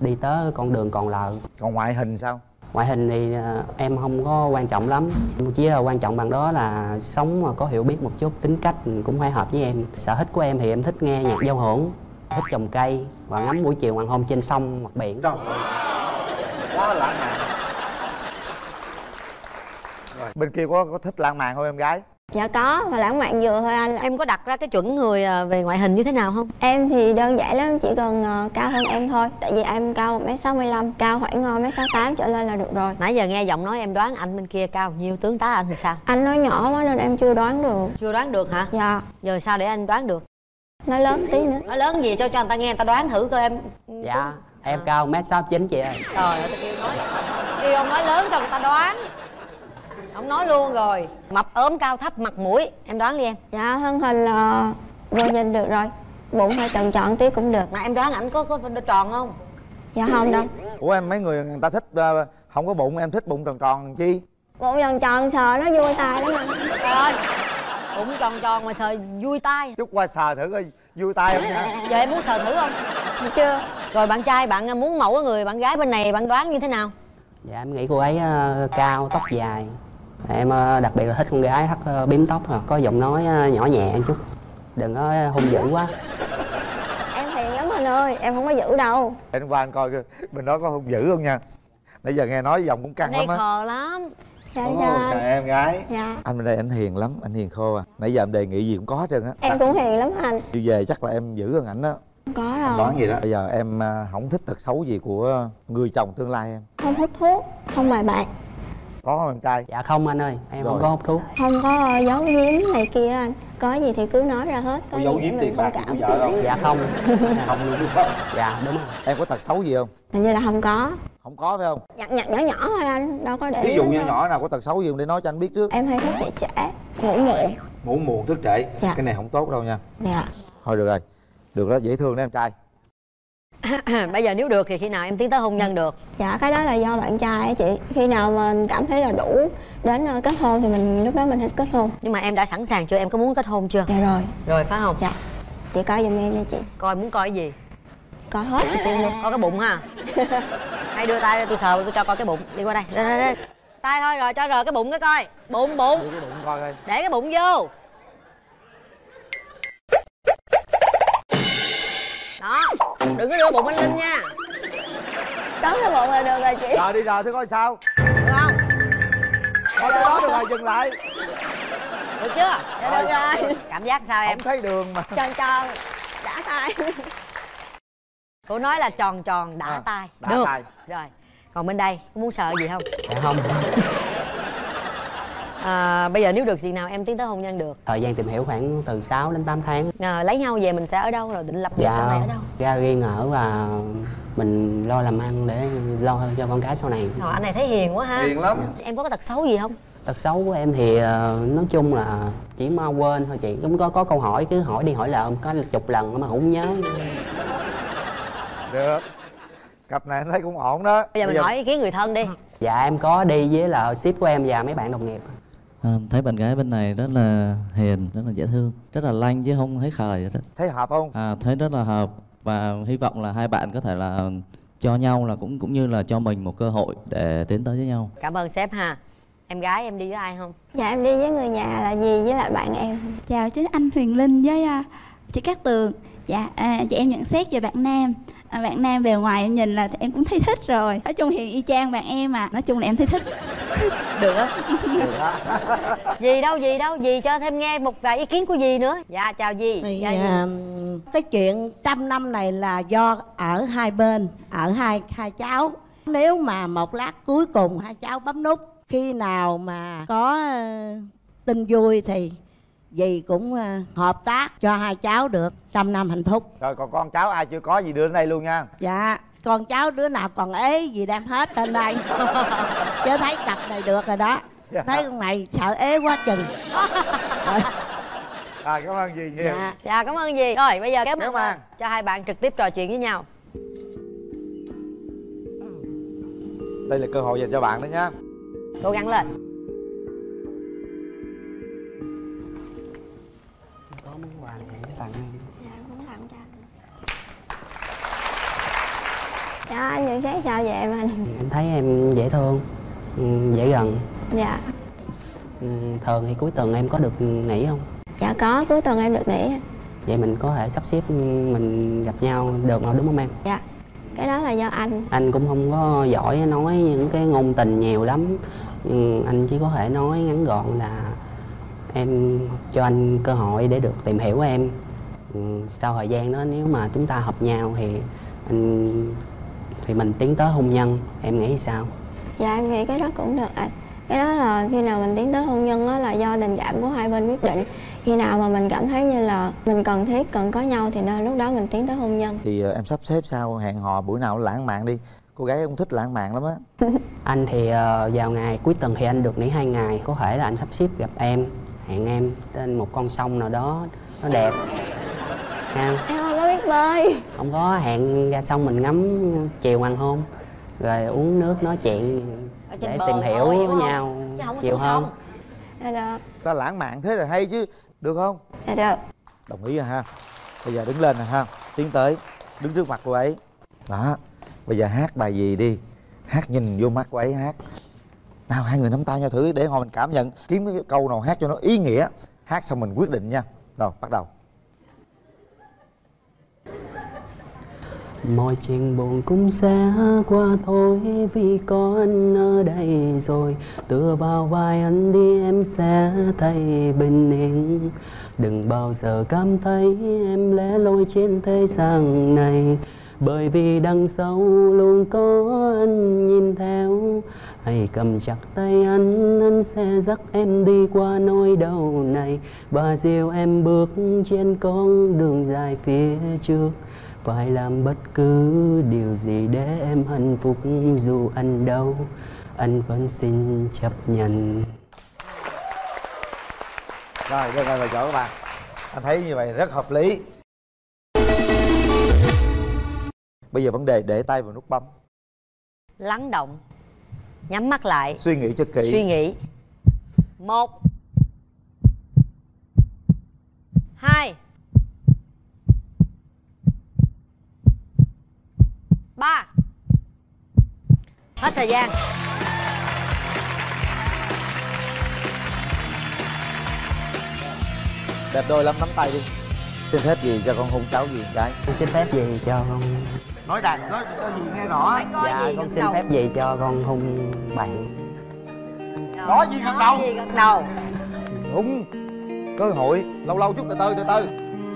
đi tới con đường còn lại. Còn ngoại hình sao? Ngoại hình thì ờ, em không có quan trọng lắm. Chỉ là quan trọng bằng đó là sống mà có hiểu biết một chút tính cách cũng phải hợp với em. Sở thích của em thì em thích nghe nhạc giao hưởng thích trồng cây và ngắm buổi chiều hoàng hôn trên sông mặt biển. Quá lãng mạn bên kia có có thích lãng mạn không em gái? Dạ có mà lãng mạn vừa thôi anh. Em có đặt ra cái chuẩn người à, về ngoại hình như thế nào không? Em thì đơn giản lắm chỉ cần ờ, cao hơn em thôi. Tại vì em cao 1m65 cao khoảng uh, 1m68 trở lên là được rồi. Nãy giờ nghe giọng nói em đoán anh bên kia cao nhiêu tướng tá anh thì sao? Anh nói nhỏ quá nên em chưa đoán được. Chưa đoán được hả? Dạ. Giờ sao để anh đoán được? Nói lớn tí nữa. Nói lớn gì cho cho người ta nghe người ta đoán thử coi em. Dạ em cao mét sáu chín chị ơi. Trời ơi kêu nói kêu ông nói lớn cho người ta đoán ông nói luôn rồi. Mập ốm cao thấp mặt mũi em đoán đi em. Dạ thân hình là vừa nhìn được rồi. Bụng hơi tròn tròn tí cũng được. Mà em đoán ảnh có có tròn không? Dạ không đâu. Ủa em mấy người người ta thích ờ, không có bụng em thích bụng tròn tròn làm chi? Bụng tròn tròn sờ nó vui tai lắm anh. Trời ơi bụng tròn tròn mà sờ vui tai. Chút qua sờ thử coi vui tay không nha. Giờ em muốn sờ thử không? Chưa. Rồi bạn trai bạn muốn mẫu người bạn gái bên này bạn đoán như thế nào? Dạ em nghĩ cô ấy ờ, cao tóc dài em ờ, đặc biệt là thích con gái thắt ờ, bím tóc à, có giọng nói ờ, nhỏ nhẹ một chút. Đừng có hung dữ quá. Em hiền lắm anh ơi em không có giữ đâu. Anh qua anh coi coi bên đó có hung dữ không nha? Nãy giờ nghe nói giọng cũng căng lắm á. khờ lắm. Dạ dạ chào em gái. Dạ. Anh bên đây anh hiền lắm anh hiền khô à. Nãy giờ em đề nghị gì cũng có hết trơn á. Em cũng hiền lắm anh. Đi về chắc là em giữ hơn ảnh đó. Không có anh đâu. đoán gì đó. Bây giờ em không thích tật xấu gì của người chồng tương lai em. Không hút thuốc không bài bạc có không em trai? Dạ không anh ơi em Rồi. không có hút thuốc. Không có giấu giếm này kia anh. Có gì thì cứ nói ra hết có, có giấu giếm tiền bạc cảm của vợ không? Dạ không. Không luôn. Đúng không dạ đúng rồi. Em có tật xấu gì không? Hình như là không có. Không có phải không? Nhặt nhặt nhỏ nhỏ thôi anh đâu có để ví dụ như nhỏ nào có tật xấu gì không để nói cho anh biết trước? Em hay thức dậy trễ ngủ muộn. Ngủ muộn thức trễ. Dạ. cái này không tốt đâu nha. Dạ. Thôi được rồi. Được đó dễ thương đó em trai bây giờ nếu được thì khi nào em tiến tới hôn nhân được? Dạ cái đó là do bạn trai á chị. Khi nào mà cảm thấy là đủ đến ờ, kết hôn thì mình lúc đó mình hết kết hôn. Nhưng mà em đã sẵn sàng chưa? Em có muốn kết hôn chưa? Dạ rồi. Rồi phải không? Dạ. Chị coi giùm em nha chị. Coi muốn coi cái gì? Coi hết phim luôn. Coi cái bụng ha. Hay đưa tay ra tôi sờ tôi cho coi cái bụng. Đi qua đây. Đây, đây, đây. tay thôi rồi cho rờ cái bụng cái coi. Bụng bụng. Đưa cái bụng coi coi. Để cái bụng vô. Đó đừng có đưa bụng anh linh nha. Có cái bụng là được rồi chị. Rồi đi rồi thử coi sao? Được không? Coi cái đó được rồi dừng lại. Được chưa? Dạ được rồi. cảm giác sao em? Không thấy đường mà. Tròn tròn đã tay. Cô nói là tròn tròn đã À, tay. đã được. tay. rồi còn bên đây có muốn sợ gì không? Dạ không à, bây giờ nếu được chuyện nào em tiến tới hôn nhân được? Thời gian tìm hiểu khoảng từ 6 đến 8 tháng. À, lấy nhau về mình sẽ ở đâu rồi định lập nghiệp sau này ở đâu? ra riêng ở và mình lo làm ăn để lo cho con cái sau này. Rồi, anh này thấy hiền quá ha. Hiền lắm. Em có cái tật xấu gì không? Tật xấu của em thì ờ, nói chung là chỉ mau quên thôi chị. Cũng có có câu hỏi cứ hỏi đi hỏi lại có chục lần mà không nhớ. Được. Cặp này anh thấy cũng ổn đó. Bây giờ mình hỏi ý kiến người thân đi. Dạ em có đi với là ship của em và mấy bạn đồng nghiệp À, thấy bạn gái bên này rất là hiền, rất là dễ thương, rất là lanh chứ không thấy khờ đó. thấy hợp không? À, thấy rất là hợp và hy vọng là hai bạn có thể là cho nhau là cũng cũng như là cho mình một cơ hội để tiến tới với nhau. cảm ơn sếp ha. Em gái em đi với ai không? Dạ em đi với người nhà là gì với lại bạn em? Chào chú anh Huyền Linh với à, chị Cát Tường. Dạ, à, chị em nhận xét về bạn Nam à, Bạn Nam bề ngoài em nhìn là em cũng thấy thích rồi. Nói chung thì y chang bạn em à Nói chung là em thấy thích. Được không? gì đâu gì đâu gì cho thêm nghe một vài ý kiến của dì nữa. Dạ chào dì. Thì dạ, à, cái chuyện trăm năm này là do ở hai bên ở hai hai cháu. Nếu mà một lát cuối cùng hai cháu bấm nút khi nào mà có ờ, tin vui thì dì cũng ờ, hợp tác cho hai cháu được trăm năm hạnh phúc. Rồi còn con cháu ai chưa có gì đưa đến đây luôn nha. Dạ con cháu đứa nào còn ế gì đem hết lên đây. Chứ thấy cặp này được rồi đó. Dạ. thấy con này sợ ế quá chừng. À cảm ơn dì nhiều. Dạ. dạ cảm ơn dì. Rồi bây giờ màn màn. lên cho hai bạn trực tiếp trò chuyện với nhau. Đây là cơ hội dành cho bạn đó nhá cố gắng lên nhận xét sao về em? Anh em thấy em dễ thương ừ, dễ gần. Dạ. Ừ, thường thì cuối tuần em có được nghỉ không? Dạ có cuối tuần em được nghỉ. Vậy mình có thể sắp xếp mình gặp nhau được mà đúng không em? Dạ. Cái đó là do anh. Anh cũng không có giỏi nói những cái ngôn tình nhiều lắm. Nhưng anh chỉ có thể nói ngắn gọn là em cho anh cơ hội để được tìm hiểu em. Ừ, sau thời gian đó nếu mà chúng ta hợp nhau thì anh thì mình tiến tới hôn nhân em nghĩ sao? Dạ em nghĩ cái đó cũng được anh cái đó là khi nào mình tiến tới hôn nhân đó là do tình cảm của hai bên quyết định. Khi nào mà mình cảm thấy như là mình cần thiết cần có nhau thì nên lúc đó mình tiến tới hôn nhân. Thì ờ, em sắp xếp sao hẹn hò buổi nào lãng mạn đi. Cô gái cũng thích lãng mạn lắm á. Anh thì ờ, vào ngày cuối tuần thì anh được nghỉ hai ngày. Có thể là anh sắp xếp gặp em hẹn em trên một con sông nào đó. Nó đẹp. Ha em không có biết bơi không có hẹn ra sông mình ngắm chiều hoàng hôn rồi uống nước nói chuyện để tìm hiểu với không? nhau Chứ không có xuống hơn có lãng mạn thế là hay chứ được không? Dạ được đồng ý rồi ha. Bây giờ đứng lên nè ha tiến tới đứng trước mặt cô ấy. Đó bây giờ hát bài gì đi? Hát nhìn vô mắt cô ấy hát. Nào hai người nắm tay nhau thử để hồi mình cảm nhận kiếm cái câu nào hát cho nó ý nghĩa. Hát xong mình quyết định nha. Rồi bắt đầu mọi chuyện buồn cũng sẽ qua thôi, vì có anh ở đây rồi. Tựa vào vai anh đi, em sẽ thấy bình yên đừng bao giờ cảm thấy em lẻ loi trên thế gian này. Bởi vì đằng sau luôn có anh nhìn theo. Hãy cầm chặt tay anh anh sẽ dắt em đi qua nỗi đau này. Và dìu em bước trên con đường dài phía trước phải làm bất cứ điều gì để em hạnh phúc dù anh đâu anh vẫn xin chấp nhận. Rồi đưa ra lời chọn các bạn. Anh thấy như vậy rất hợp lý. Bây giờ vấn đề để tay vào nút bấm. Lắng động. Nhắm mắt lại. Suy nghĩ cho kỹ. Suy nghĩ. Một. Hai ba. Hết thời gian. Đẹp đôi lắm nắm tay đi. Xin phép gì cho con hôn cháu gì cái xin phép gì cho con nói đàn nói cho gì nghe rõ? Dạ con xin phép gì cho con hôn bạn. Nói gì gật đầu? gì gật đầu? Hung cơ hội lâu lâu chút từ từ từ từ.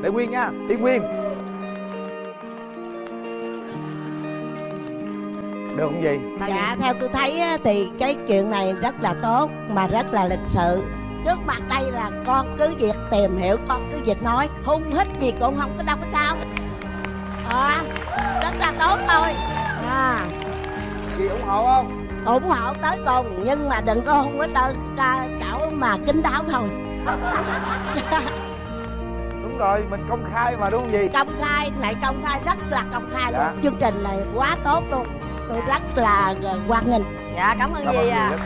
Để nguyên nha đi nguyên được không gì? Dạ theo tôi thấy á, thì cái chuyện này rất là tốt mà rất là lịch sự. Trước mặt đây là con cứ việc tìm hiểu con cứ việc nói. Hung hít gì cũng không có đâu có sao. À, rất là tốt thôi. À. Chị ủng hộ không? Ủng hộ tới cùng nhưng mà đừng có hung trơn ra chỗ mà kín đáo thôi. Đúng rồi mình công khai mà đúng không gì? Công khai này công khai rất là công khai Dạ. luôn chương trình này quá tốt luôn tôi rất là ờ, hoan nghênh. Dạ cảm ơn gì à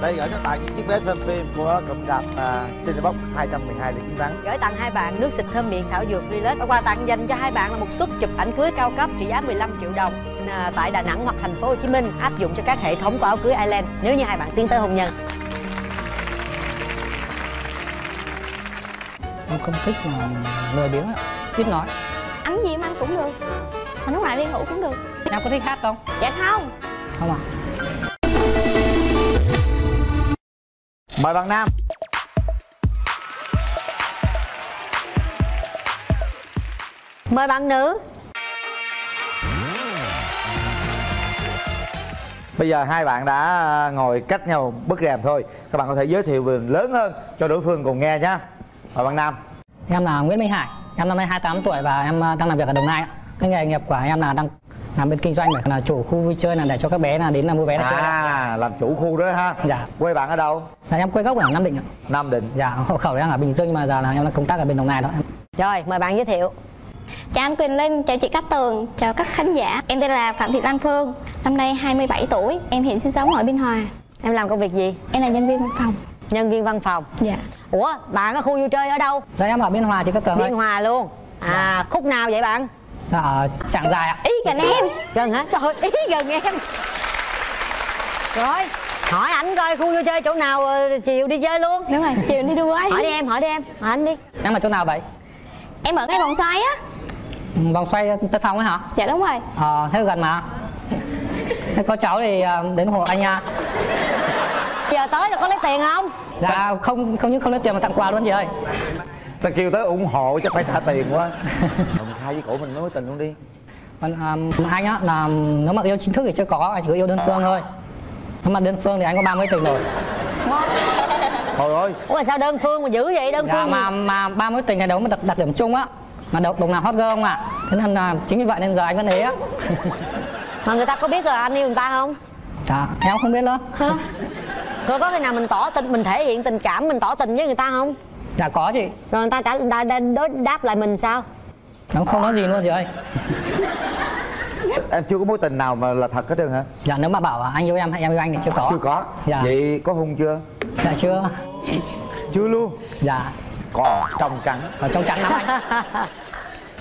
đây gửi các bạn những chiếc vé xem phim của cụm rạp uh, Cinebox 212 để chiến thắng. Gửi tặng hai bạn nước xịt thơm miệng thảo dược Relax và quà tặng dành cho hai bạn là một suất chụp ảnh cưới cao cấp trị giá 15 triệu đồng à, tại Đà Nẵng hoặc thành phố Hồ Chí Minh áp dụng cho các hệ thống của áo cưới Island nếu như hai bạn tiến tới hôn nhân. Em không thích mà lười biếng ạ. Ít nói. Anh gì em ăn cũng được Mà lúc nào đi ngủ cũng được. Em có thích hát không? Dạ không. Không ạ mời bạn nam. Mời bạn nữ. Bây giờ hai bạn đã à, ngồi cách nhau bức rèm thôi. Các bạn có thể giới thiệu về lớn hơn cho đối phương cùng nghe nhé Mời bạn Nam. Em là Nguyễn Minh Hải. Em năm nay 28 tuổi và em ờ, đang làm việc ở Đồng Nai ạ. Cái nghề nghiệp của em là đang làm bên kinh doanh để là chủ khu vui chơi là để cho các bé là đến là mua vé là chơi. À làm chủ khu đó ha. Dạ. Quê bạn ở đâu? là em quê gốc ở Nam Định ạ. Nam Định. Dạ hộ khẩu đang ở Bình Dương nhưng mà giờ là em đang công tác ở bên Đồng Nai đó rồi mời bạn giới thiệu. Chào anh Quyền Linh, chào chị Cát Tường, chào các khán giả. Em tên là Phạm Thị Lan Phương, năm nay 27 tuổi Em hiện sinh sống ở Biên Hòa. Em làm công việc gì? Em là nhân viên văn phòng. Nhân viên văn phòng? Dạ. Ủa bạn ở khu vui chơi ở đâu? Dạ em ở Biên Hòa chị Cát Tường biên ơi hòa luôn. À khúc nào vậy bạn dạ, ở Trảng Dài ạ. Ý gần em. Gần hả? Trời ý gần em. Rồi hỏi ảnh coi khu vui chơi chỗ nào ờ, chiều đi chơi luôn. Đúng rồi, chiều đi đua ấy. Hỏi đi em hỏi đi em hỏi anh đi. Em ở chỗ nào vậy? Em ở ngay vòng xoay á. Ừ, vòng xoay Tân Phong ấy hả? Dạ đúng rồi. Ờ thế gần mà. Thế có cháu thì ờ, đến hộ anh nha. Giờ tới là có lấy tiền không? Dạ không không những không lấy tiền mà tặng quà luôn chị ơi. Ta kêu tới ủng hộ chắc phải trả tiền quá Khai với cổ mình nói mối tình luôn đi. Còn um, anh á là nếu mà yêu chính thức thì chưa có anh chỉ có yêu đơn phương thôi. Nếu mà đơn phương thì anh có ba mươi tình rồi. Thôi ơi ủa sao đơn phương mà dữ vậy? Đơn dạ, phương mà gì? mà ba mối tình này đấu mà đặt, đặt điểm chung á mà đồng, đồng nào hot girl không ạ? Thế nên là chính vì vậy nên giờ anh vẫn ế á. Mà người ta có biết là anh yêu người ta không? Dạ em không biết nữa. Hả? Rồi có khi nào mình tỏ tình mình thể hiện tình cảm mình tỏ tình với người ta không? Dạ có chị. Rồi người ta trả người ta đa- đối đáp lại mình sao nó không nói gì luôn chị ơi. Em chưa có mối tình nào mà là thật hết trơn hả? dạ nếu mà bảo là anh yêu em hay em yêu anh thì chưa có. Chưa có. Dạ. Vậy có hôn chưa? dạ chưa. Chưa luôn. Dạ. Còn trong trắng. Còn trong trắng lắm anh.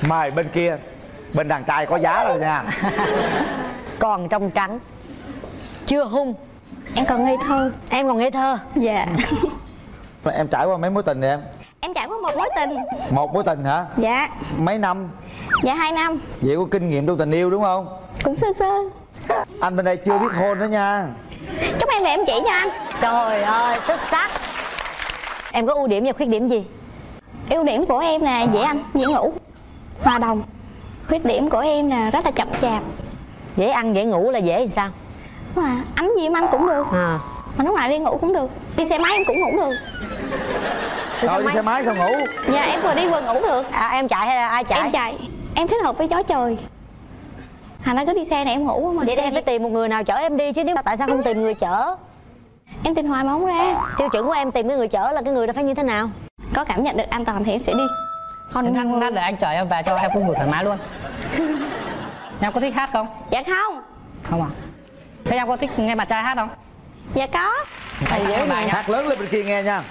Mời bên kia Bên đàn trai có giá rồi nha. Còn trong trắng. Chưa hung Em còn ngây thơ. Em còn ngây thơ. Dạ. Mà Em trải qua mấy mối tình rồi em? Em trải qua một mối tình. Một mối tình hả? Dạ. Mấy năm? Dạ 2 năm. Vậy có kinh nghiệm trong tình yêu đúng không? Cũng sơ sơ. Anh bên đây chưa biết hôn đó nha. Chúc em về em chỉ cho anh. Trời ơi xuất sắc. Em có ưu điểm và khuyết điểm gì? Ưu điểm của em là dễ ăn, dễ ngủ Hòa đồng. Khuyết điểm của em là rất là chậm chạp. Dễ ăn dễ ngủ là dễ thì sao? Mà Ánh gì em ăn cũng được. À Mà lúc nào đi ngủ cũng được. Đi xe máy em cũng ngủ được. Thôi đi xe máy sao ngủ? Dạ em vừa đi vừa ngủ được. À, em chạy hay là ai chạy? Em chạy. Em thích hợp với gió trời. Thành ra cứ đi xe này em ngủ mà vậy thì xe em phải tìm một người nào chở em đi chứ nếu mà tại sao không tìm người chở? Em tìm hoài mà không ra. Tiêu chuẩn của em tìm cái người chở là cái người đó phải như thế nào? Có cảm nhận được an toàn thì em sẽ đi. Còn lát, lát để anh chở em về cho em cũng vừa thoải mái luôn. Em có thích hát không? Dạ không. Không à. Thế em có thích nghe bạn trai hát không dạ có. Thầy dễ bài nhá hát lớn lên bên kia nghe nha.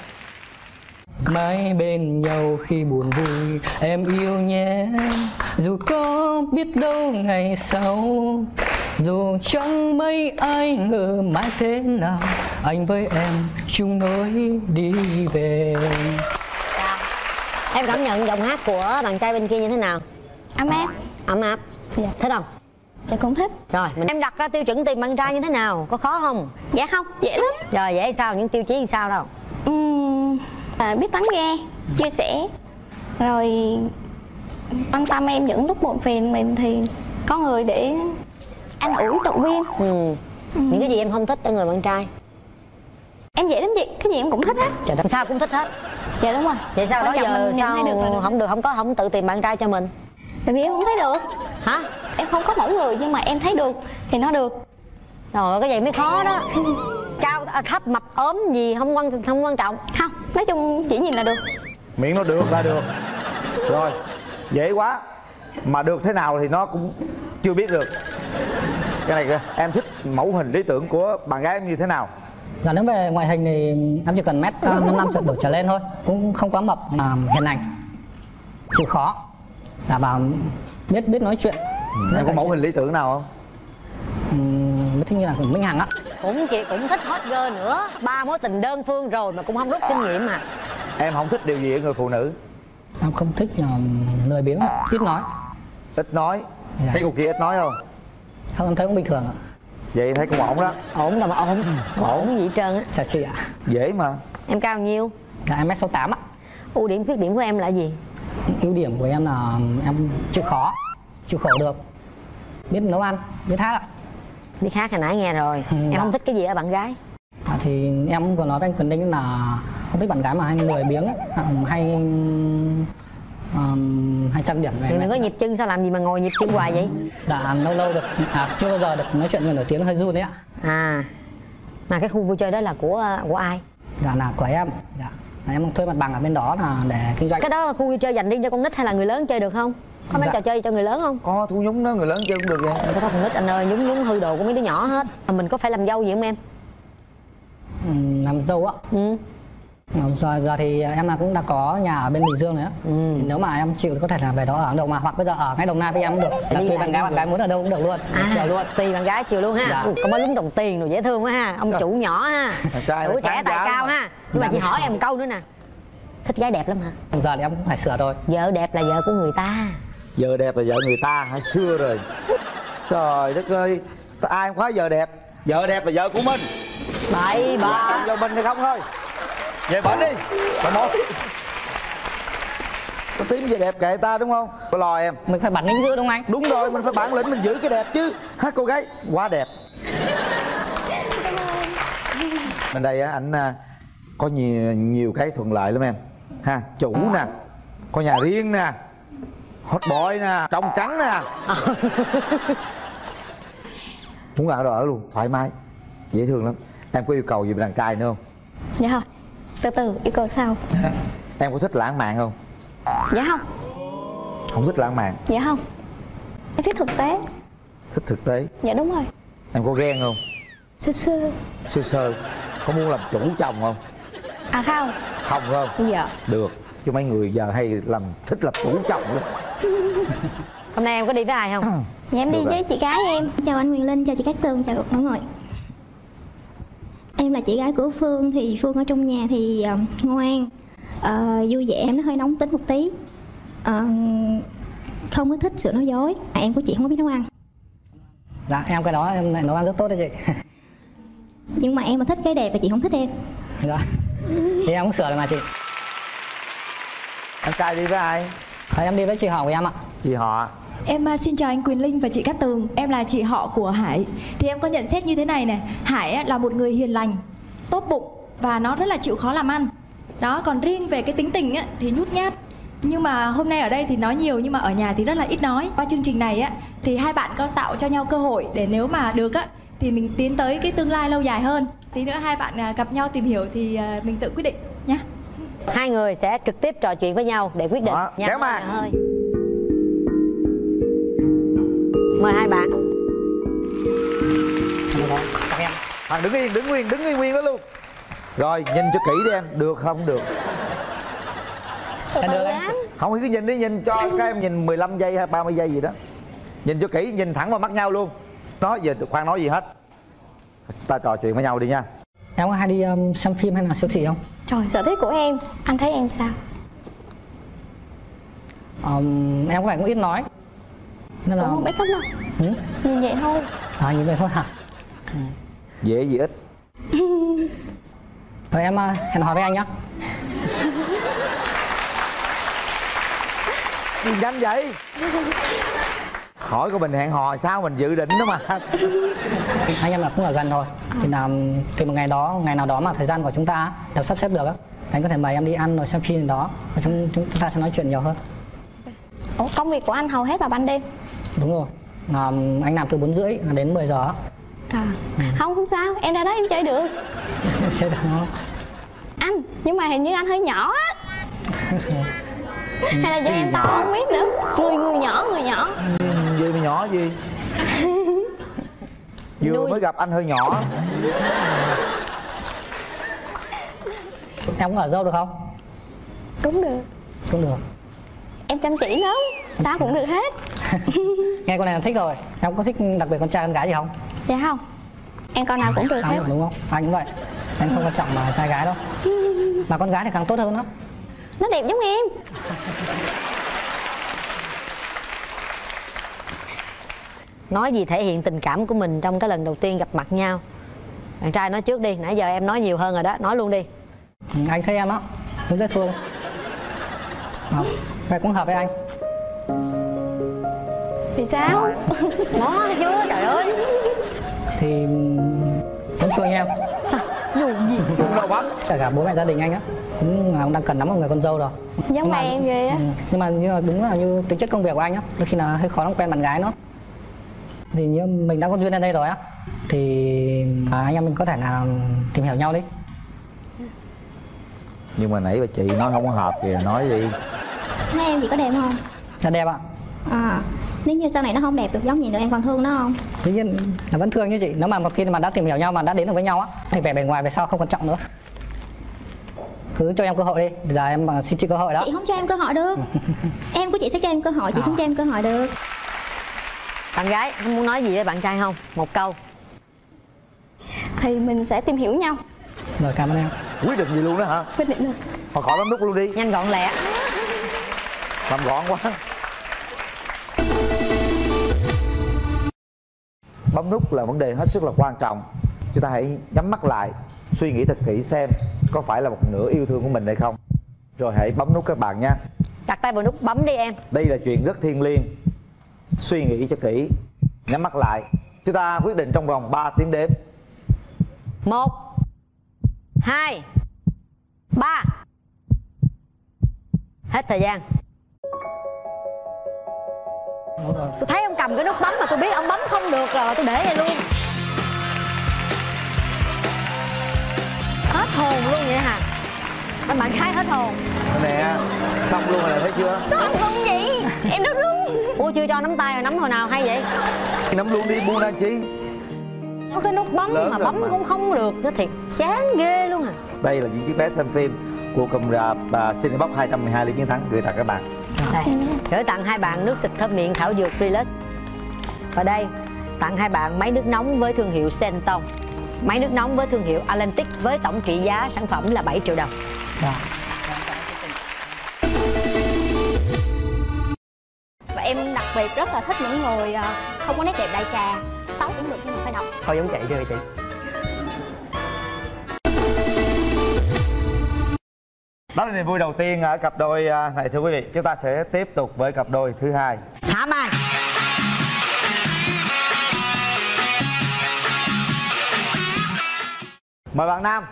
Mãi bên nhau khi buồn vui em yêu nhé. Dù có biết đâu ngày sau dù chẳng mấy ai ngờ mãi thế nào anh với em chung lối đi về. Em cảm nhận giọng hát của bạn trai bên kia như thế nào? Ấm áp. Ấm áp. Dạ. thích không dạ cũng thích. Rồi mình em đặt ra tiêu chuẩn tìm bạn trai như thế nào? Có khó không? Dạ không dễ lắm. Rồi dễ sao? Những tiêu chí như sao đâu? Ừm, à, biết lắng nghe chia sẻ. Rồi quan tâm em những lúc buồn phiền mình thì có người để an ủi động viên. Ừ. những cái gì em không thích ở người bạn trai? Em dễ lắm chị cái gì em cũng thích hết. Trời đất, sao cũng thích hết. Dạ đúng rồi. Vậy sao đó Quan trọng giờ sao được được. không được không có không tự tìm bạn trai cho mình tại vì em không thấy được. Hả? Em không có mẫu người nhưng mà em thấy được thì nó được. Rồi cái gì mới khó đó. Cao à, thấp mập ốm gì không quan không quan trọng. Không nói chung chỉ nhìn là được. Miệng nó được là được. Rồi dễ quá. Mà được thế nào thì nó cũng chưa biết được. Cái này kìa, em thích mẫu hình lý tưởng của bạn gái em như thế nào? Dạ nếu về ngoại hình thì em chỉ cần mét 5 năm đổ trở lên thôi. Cũng không quá mập mà hiền lành Chịu khó Đảm bảo biết biết nói chuyện. Em có mẫu hình lý tưởng nào không? Ừm, Thích như là Minh Hằng á. Cũng chị cũng thích hot girl nữa. Ba mối tình đơn phương rồi mà cũng không rút kinh nghiệm mà em không thích điều gì ở người phụ nữ. Em không thích uh, lười biếng, ít nói. Ít nói? Dạ. thấy cô kia ít nói không? Không em thấy cũng bình thường ạ. Vậy thấy cũng ổn đó. Ổn là mà ổn. Ổn gì hết trơn á. Chào chị ạ. Dễ mà. Em cao nhiêu? Dạ em mét 68 á ưu điểm khuyết điểm của em là gì ưu điểm của em là em chịu khó chịu khổ được. Biết nấu ăn biết hát ạ. Biết hát hồi nãy nghe rồi. Ừ, em dạ. không thích cái gì ở bạn gái? À, thì em còn nói với anh Quyền Linh là không thích bạn gái mà hay lười biếng ấy, à, hay um, hay trang điểm về thì đừng có nhịp chân sao làm gì mà ngồi nhịp chân hoài vậy? Dạ lâu lâu được. À, chưa bao giờ được nói chuyện người nổi tiếng hơi run đấy ạ. À mà cái khu vui chơi đó là của của ai? Dạ là của em. Dạ em thuê mặt bằng ở bên đó là để kinh doanh. Cái đó là khu vui chơi dành riêng cho con nít hay là người lớn chơi được không? Có mấy Dạ. trò chơi cho người lớn không? Có thu nhúng đó người lớn chơi cũng được vậy. Có con nít anh ơi nhúng nhúng hư đồ của mấy đứa nhỏ hết. Mà mình có phải làm dâu gì không em? Ừm, làm dâu á? Ừ. Giờ, giờ thì em là cũng đã có nhà ở bên Bình Dương rồi á. Ừ. thì nếu mà em chịu thì có thể là về đó ở đâu mà hoặc bây giờ ở ngay Đồng Nai với em cũng được. Là tùy bạn gái bạn gái muốn ở đâu cũng được luôn à chiều luôn. tùy bạn gái chiều luôn ha. Dạ. ừ, có mấy lúng đồng tiền rồi dễ thương quá ha. Ông Trời. chủ nhỏ ha. Tuổi trẻ tài cao ha. Nhưng mà Dạ. chị hỏi em một câu nữa nè. Thích gái đẹp lắm hả? Giờ thì em cũng phải sửa thôi vợ đẹp là vợ của người ta. Giờ đẹp là vợ người ta hồi xưa rồi. Trời đất ơi. Ai không khóa giờ đẹp? Vợ đẹp là vợ của mình. Bậy bạ. Vào mình hay không thôi về bệnh đi. Bà một có tím về đẹp kệ ta đúng không? Có lo em. Mình phải bản lĩnh giữ đúng không anh? Đúng rồi mình phải bản lĩnh mình giữ cái đẹp chứ. Ha cô gái? Quá đẹp. Bên đây á anh à, có nhiều nhiều cái thuận lợi lắm em. Ha chủ nè có nhà riêng nè hot boy nè trong trắng nè. Muốn ở đâu ở luôn thoải mái dễ thương lắm. Em có yêu cầu gì về đàn trai nữa không? Dạ. không từ từ yêu cầu sau em có thích lãng mạn không? Dạ không. Không thích lãng mạn. Dạ không. Em thích thực tế. Thích thực tế. Dạ đúng rồi. Em có ghen không? Sơ sơ. Sơ sơ. Có muốn làm chủ chồng không? À không. Không không? Dạ. Được. Chứ mấy người giờ hay làm thích làm chủ chồng lắm. Hôm nay em có đi với ai không? Dạ em đi với chị gái em. Chào anh Quyền Linh, chào chị Cát Tường, chào mọi người Em là chị gái của Phương thì Phương ở trong nhà thì ờ, ngoan. Ờ, vui vẻ, nó hơi nóng tính một tí. Ờ, Không có thích sự nói dối. À, Em của chị không có biết nấu ăn. Dạ em cái đó em lại nấu ăn rất tốt đấy chị. Nhưng mà em mà thích cái đẹp là chị không thích em. Dạ. Thì em cũng sửa rồi mà chị. Em trai đi với ai? Thôi em đi với chị họ của em ạ. Chị họ Em à, xin chào anh Quyền Linh và chị Cát Tường. Em là chị họ của Hải. Thì em có nhận xét như thế này này Hải á, là một người hiền lành, tốt bụng Và nó rất là chịu khó làm ăn. Đó, còn riêng về cái tính tình á, thì nhút nhát. Nhưng mà hôm nay ở đây thì nói nhiều nhưng mà ở nhà thì rất là ít nói. Qua chương trình này á thì hai bạn có tạo cho nhau cơ hội để nếu mà được á thì mình tiến tới cái tương lai lâu dài hơn. Tí nữa hai bạn à, gặp nhau tìm hiểu thì à, mình tự quyết định nhé hai người sẽ trực tiếp trò chuyện với nhau để quyết định Đó, Nhanh kéo thôi, màn. nhanh hơi mời hai bạn. Thằng đứng yên, đứng nguyên, đứng nguyên nguyên đó luôn. Rồi, nhìn cho kỹ đi em, được không? Được. Từ từ á Không, cứ nhìn đi, nhìn cho các em nhìn 15 giây hay 30 giây gì đó. Nhìn cho kỹ, nhìn thẳng vào mắt nhau luôn. Nói giờ khoan nói gì hết. Ta trò chuyện với nhau đi nha. Em có hay đi um, xem phim hay là siêu thị không? Trời sở thích của em. Anh thấy em sao? Um, em có vẻ cũng ít nói Nên là... Cũng không biết lắm đâu. Ừ? Nhìn vậy thôi. À, như vậy thôi hả? Dễ gì ít. Rồi em uh, hẹn hò với anh nhá. Gì nhanh vậy? Hỏi của mình hẹn hò sao mình dự định đó mà. Anh em là cũng ở gần thôi Thì là thì một ngày đó, ngày nào đó mà thời gian của chúng ta đều sắp xếp được á. Anh có thể mời em đi ăn rồi xem phim gì đó Và chúng, chúng ta sẽ nói chuyện nhiều hơn. Ủa công việc của anh hầu hết vào ban đêm Đúng rồi. À, Anh làm từ 4 rưỡi đến 10 giờ À. Không không sao. Em ra đó em chơi được. Sẽ được không? Anh nhưng mà hình như anh hơi nhỏ á. Hay là do em to không biết nữa. Người người nhỏ người nhỏ. Gì mà nhỏ gì? Vừa mới gặp anh hơi nhỏ. Em có ở dâu được không? Cũng được. Cũng được Em chăm chỉ lắm Sao cũng được hết. Nghe con này là thích rồi. Em có thích đặc biệt con trai con gái gì không? Dạ không. Em con nào cũng được hết. đúng không? Anh cũng vậy. Anh không quan trọng là trai gái đâu. Mà con gái thì càng tốt hơn đó Nó đẹp giống em. Nói gì thể hiện tình cảm của mình trong cái lần đầu tiên gặp mặt nhau? Bạn trai nói trước đi nãy giờ em nói nhiều hơn rồi đó. Nói luôn đi. Ừ, Anh thấy em á Cũng dễ thương Vậy cũng hợp với anh. Thì sao? Nó chưa trời ơi. Thì Cũng thương em Dù gì. Thương đâu bắn Cả cả bố mẹ gia đình anh á. Cũng là đang cần lắm một người con dâu rồi. Giống Nhưng mà- em ghê á. Ừ, nhưng mà, nhưng mà đúng là như tính chất công việc của anh á đôi khi là hơi khó lắm quen bạn gái nữa. Thì như mình đã có duyên ở đây rồi á thì à, anh em mình có thể là tìm hiểu nhau đi. Nhưng mà nãy bà chị nói không có hợp kìa Nói đi Thế em chị có đẹp không? là đẹp ạ. À, nếu như sau này nó không đẹp được giống gì nữa em còn thương nó không? tuy nhiên là vẫn thương như chị. Nếu mà một khi mà đã tìm hiểu nhau mà đã đến được với nhau á thì vẻ bề ngoài về sau không quan trọng nữa. Cứ cho em cơ hội đi. Bây giờ em à, xin chị cơ hội đó. Chị không cho em cơ hội được. Em của chị sẽ cho em cơ hội, chị không cho em cơ hội được. Bạn gái em muốn nói gì với bạn trai không? Một câu. Thì mình sẽ tìm hiểu nhau. Rồi cảm ơn em. Quyết định gì luôn đó hả? Quyết định được Thôi khỏi bấm nút luôn đi. Nhanh gọn lẹ Làm gọn quá. Bấm nút là vấn đề hết sức là quan trọng. Chúng ta hãy nhắm mắt lại Suy nghĩ thật kỹ xem Có phải là một nửa yêu thương của mình hay không. Rồi hãy bấm nút các bạn nha đặt tay vào nút bấm đi em. Đây là chuyện rất thiêng liêng. Suy nghĩ cho kỹ Nhắm mắt lại. Chúng ta quyết định trong vòng 3 tiếng đếm. Một hai ba. Hết thời gian đúng rồi tôi thấy ông cầm cái nút bấm mà tôi biết ông bấm không được rồi tôi để vậy luôn. Hết hồn luôn vậy hả? Anh bạn gái hết hồn. Nè Xong luôn rồi thấy chưa? Anh không vậy? Em rất run ủa chưa cho nắm tay rồi nắm hồi nào hay vậy? Nắm luôn đi buông ra chi có cái nút bấm Lớn mà bấm mà. cũng không được nó thiệt. Chán ghê luôn à. Đây là những chiếc vé xem phim của cụm rạp uh, Cinebox 212 Lý Chiến Thắng gửi tặng các bạn. Đây. Gửi tặng hai bạn nước xịt thơm miệng thảo dược Relax. Và đây tặng hai bạn máy nước nóng với thương hiệu Senton máy nước nóng với thương hiệu Atlantic với tổng trị giá sản phẩm là 7 triệu đồng. Và biệt rất là thích những người à, không có nét đẹp đại trà. Xấu cũng được nhưng mà phải độc Thôi giống chị chưa chị. Đó là niềm vui đầu tiên ở cặp đôi à, này thưa quý vị. Chúng ta sẽ tiếp tục với cặp đôi thứ hai. Hả Mai Mời bạn Nam.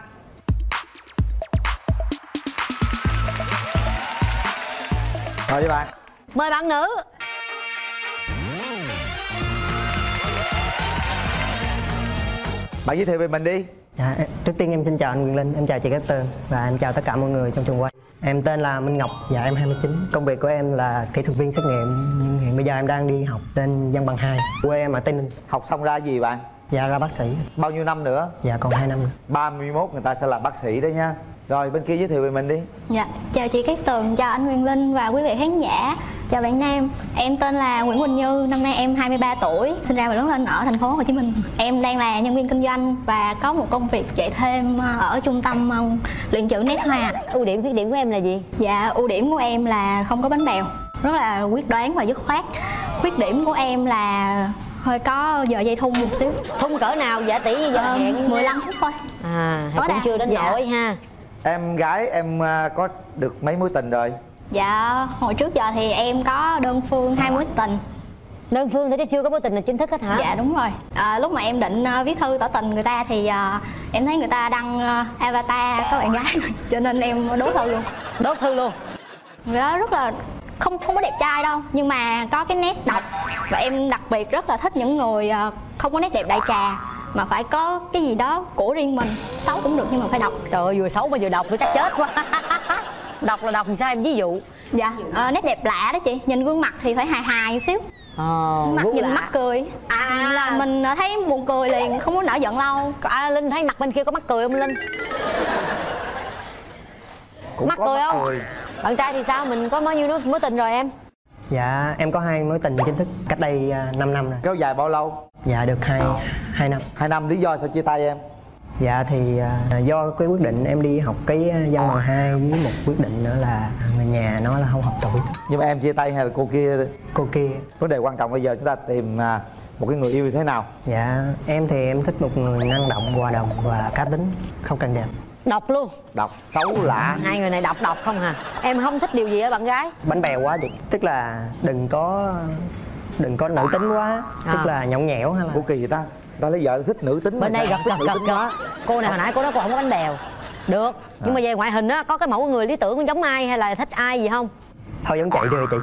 Mời đi bạn. Mời bạn nữ Bạn giới thiệu về mình đi. Dạ, trước tiên em xin chào anh Quyền Linh, em chào chị Cát Tường và em chào tất cả mọi người trong trường quay. Em tên là Minh Ngọc, dạ em 29 Công việc của em là kỹ thuật viên xét nghiệm. Nhưng hiện bây giờ em đang đi học tên văn bằng 2 Quê em ở Tây Ninh. Học xong ra gì bạn? Dạ ra bác sĩ. Bao nhiêu năm nữa? Dạ còn 2 năm nữa. 31 người ta sẽ là bác sĩ đấy nha rồi bên kia giới thiệu về mình đi. Dạ, chào chị Cát Tường, chào anh Nguyên Linh và quý vị khán giả. Chào bạn Nam, em tên là Nguyễn Quỳnh Như, năm nay em 23 tuổi Sinh ra và lớn lên ở thành phố Hồ Chí Minh. Em đang là nhân viên kinh doanh và có một công việc chạy thêm ờ, ở trung tâm ờ, luyện chữ nét hoa. Ưu điểm, khuyết điểm của em là gì? Dạ, ưu điểm của em là không có bánh bèo Rất là quyết đoán và dứt khoát. Khuyết điểm của em là hơi có giờ dây thun một xíu. Thun cỡ nào, giả tỷ giờ Ờ, hẹn. 15 phút thôi. À, cũng chưa đến Dạ. nỗi ha em gái em à, có được mấy mối tình rồi? Dạ, hồi trước giờ thì em có đơn phương hai mối tình. Đơn phương thôi chứ chưa có mối tình nào chính thức hết hả? Dạ đúng rồi. À, Lúc mà em định ờ, viết thư tỏ tình người ta thì ờ, em thấy người ta đăng avatar có bạn gái rồi Cho nên em đốt thư luôn. Đốt thư luôn? Người đó rất là không không có đẹp trai đâu nhưng mà có cái nét độc và em đặc biệt rất là thích những người không có nét đẹp đại trà mà phải có cái gì đó của riêng mình xấu cũng được nhưng mà phải độc Trời ơi, vừa xấu mà vừa độc nữa chắc chết quá Độc là độc làm sao em ví dụ dạ ờ, nét đẹp lạ đó chị nhìn gương mặt thì phải hài hài xíu Ờ, mặt nhìn lạ. mắt cười à là mình ờ, thấy buồn cười liền không có nổi giận lâu à, Linh thấy mặt bên kia có mắt cười không Linh? Cũng mắt có cười mắt không? cười. Bạn trai thì sao? Mình có bao nhiêu mối tình rồi em? Dạ em có hai mối tình chính thức cách đây 5 năm rồi. Kéo dài bao lâu? Dạ được 2 hai năm. Hai năm lý do sao chia tay em? Dạ thì à, do cái quyết định em đi học cái à, văn bằng 2 với một quyết định nữa là người nhà nói là không hợp tuổi. Nhưng mà em chia tay hay là cô kia? Cô kia. Vấn đề quan trọng bây giờ chúng ta tìm à, một cái người yêu như thế nào? Dạ em thì em thích một người năng động, hòa đồng và cá tính Không cần đẹp Độc luôn. Độc xấu lạ. Hai người này độc độc không hả? Em không thích điều gì ở bạn gái? Bánh bèo quá chị. Tức là đừng có đừng có nữ tính quá. Tức À. là nhõng nhẽo hay là? Ủa kỳ vậy ta? Ta lấy vợ thích nữ tính Bên đây gật thích gật gật Cô này hồi nãy cô nói cô không có bánh bèo. Được, nhưng mà về ngoại hình á, có cái mẫu người lý tưởng giống ai hay là thích ai gì không? Thôi giống chạy đi rồi chị.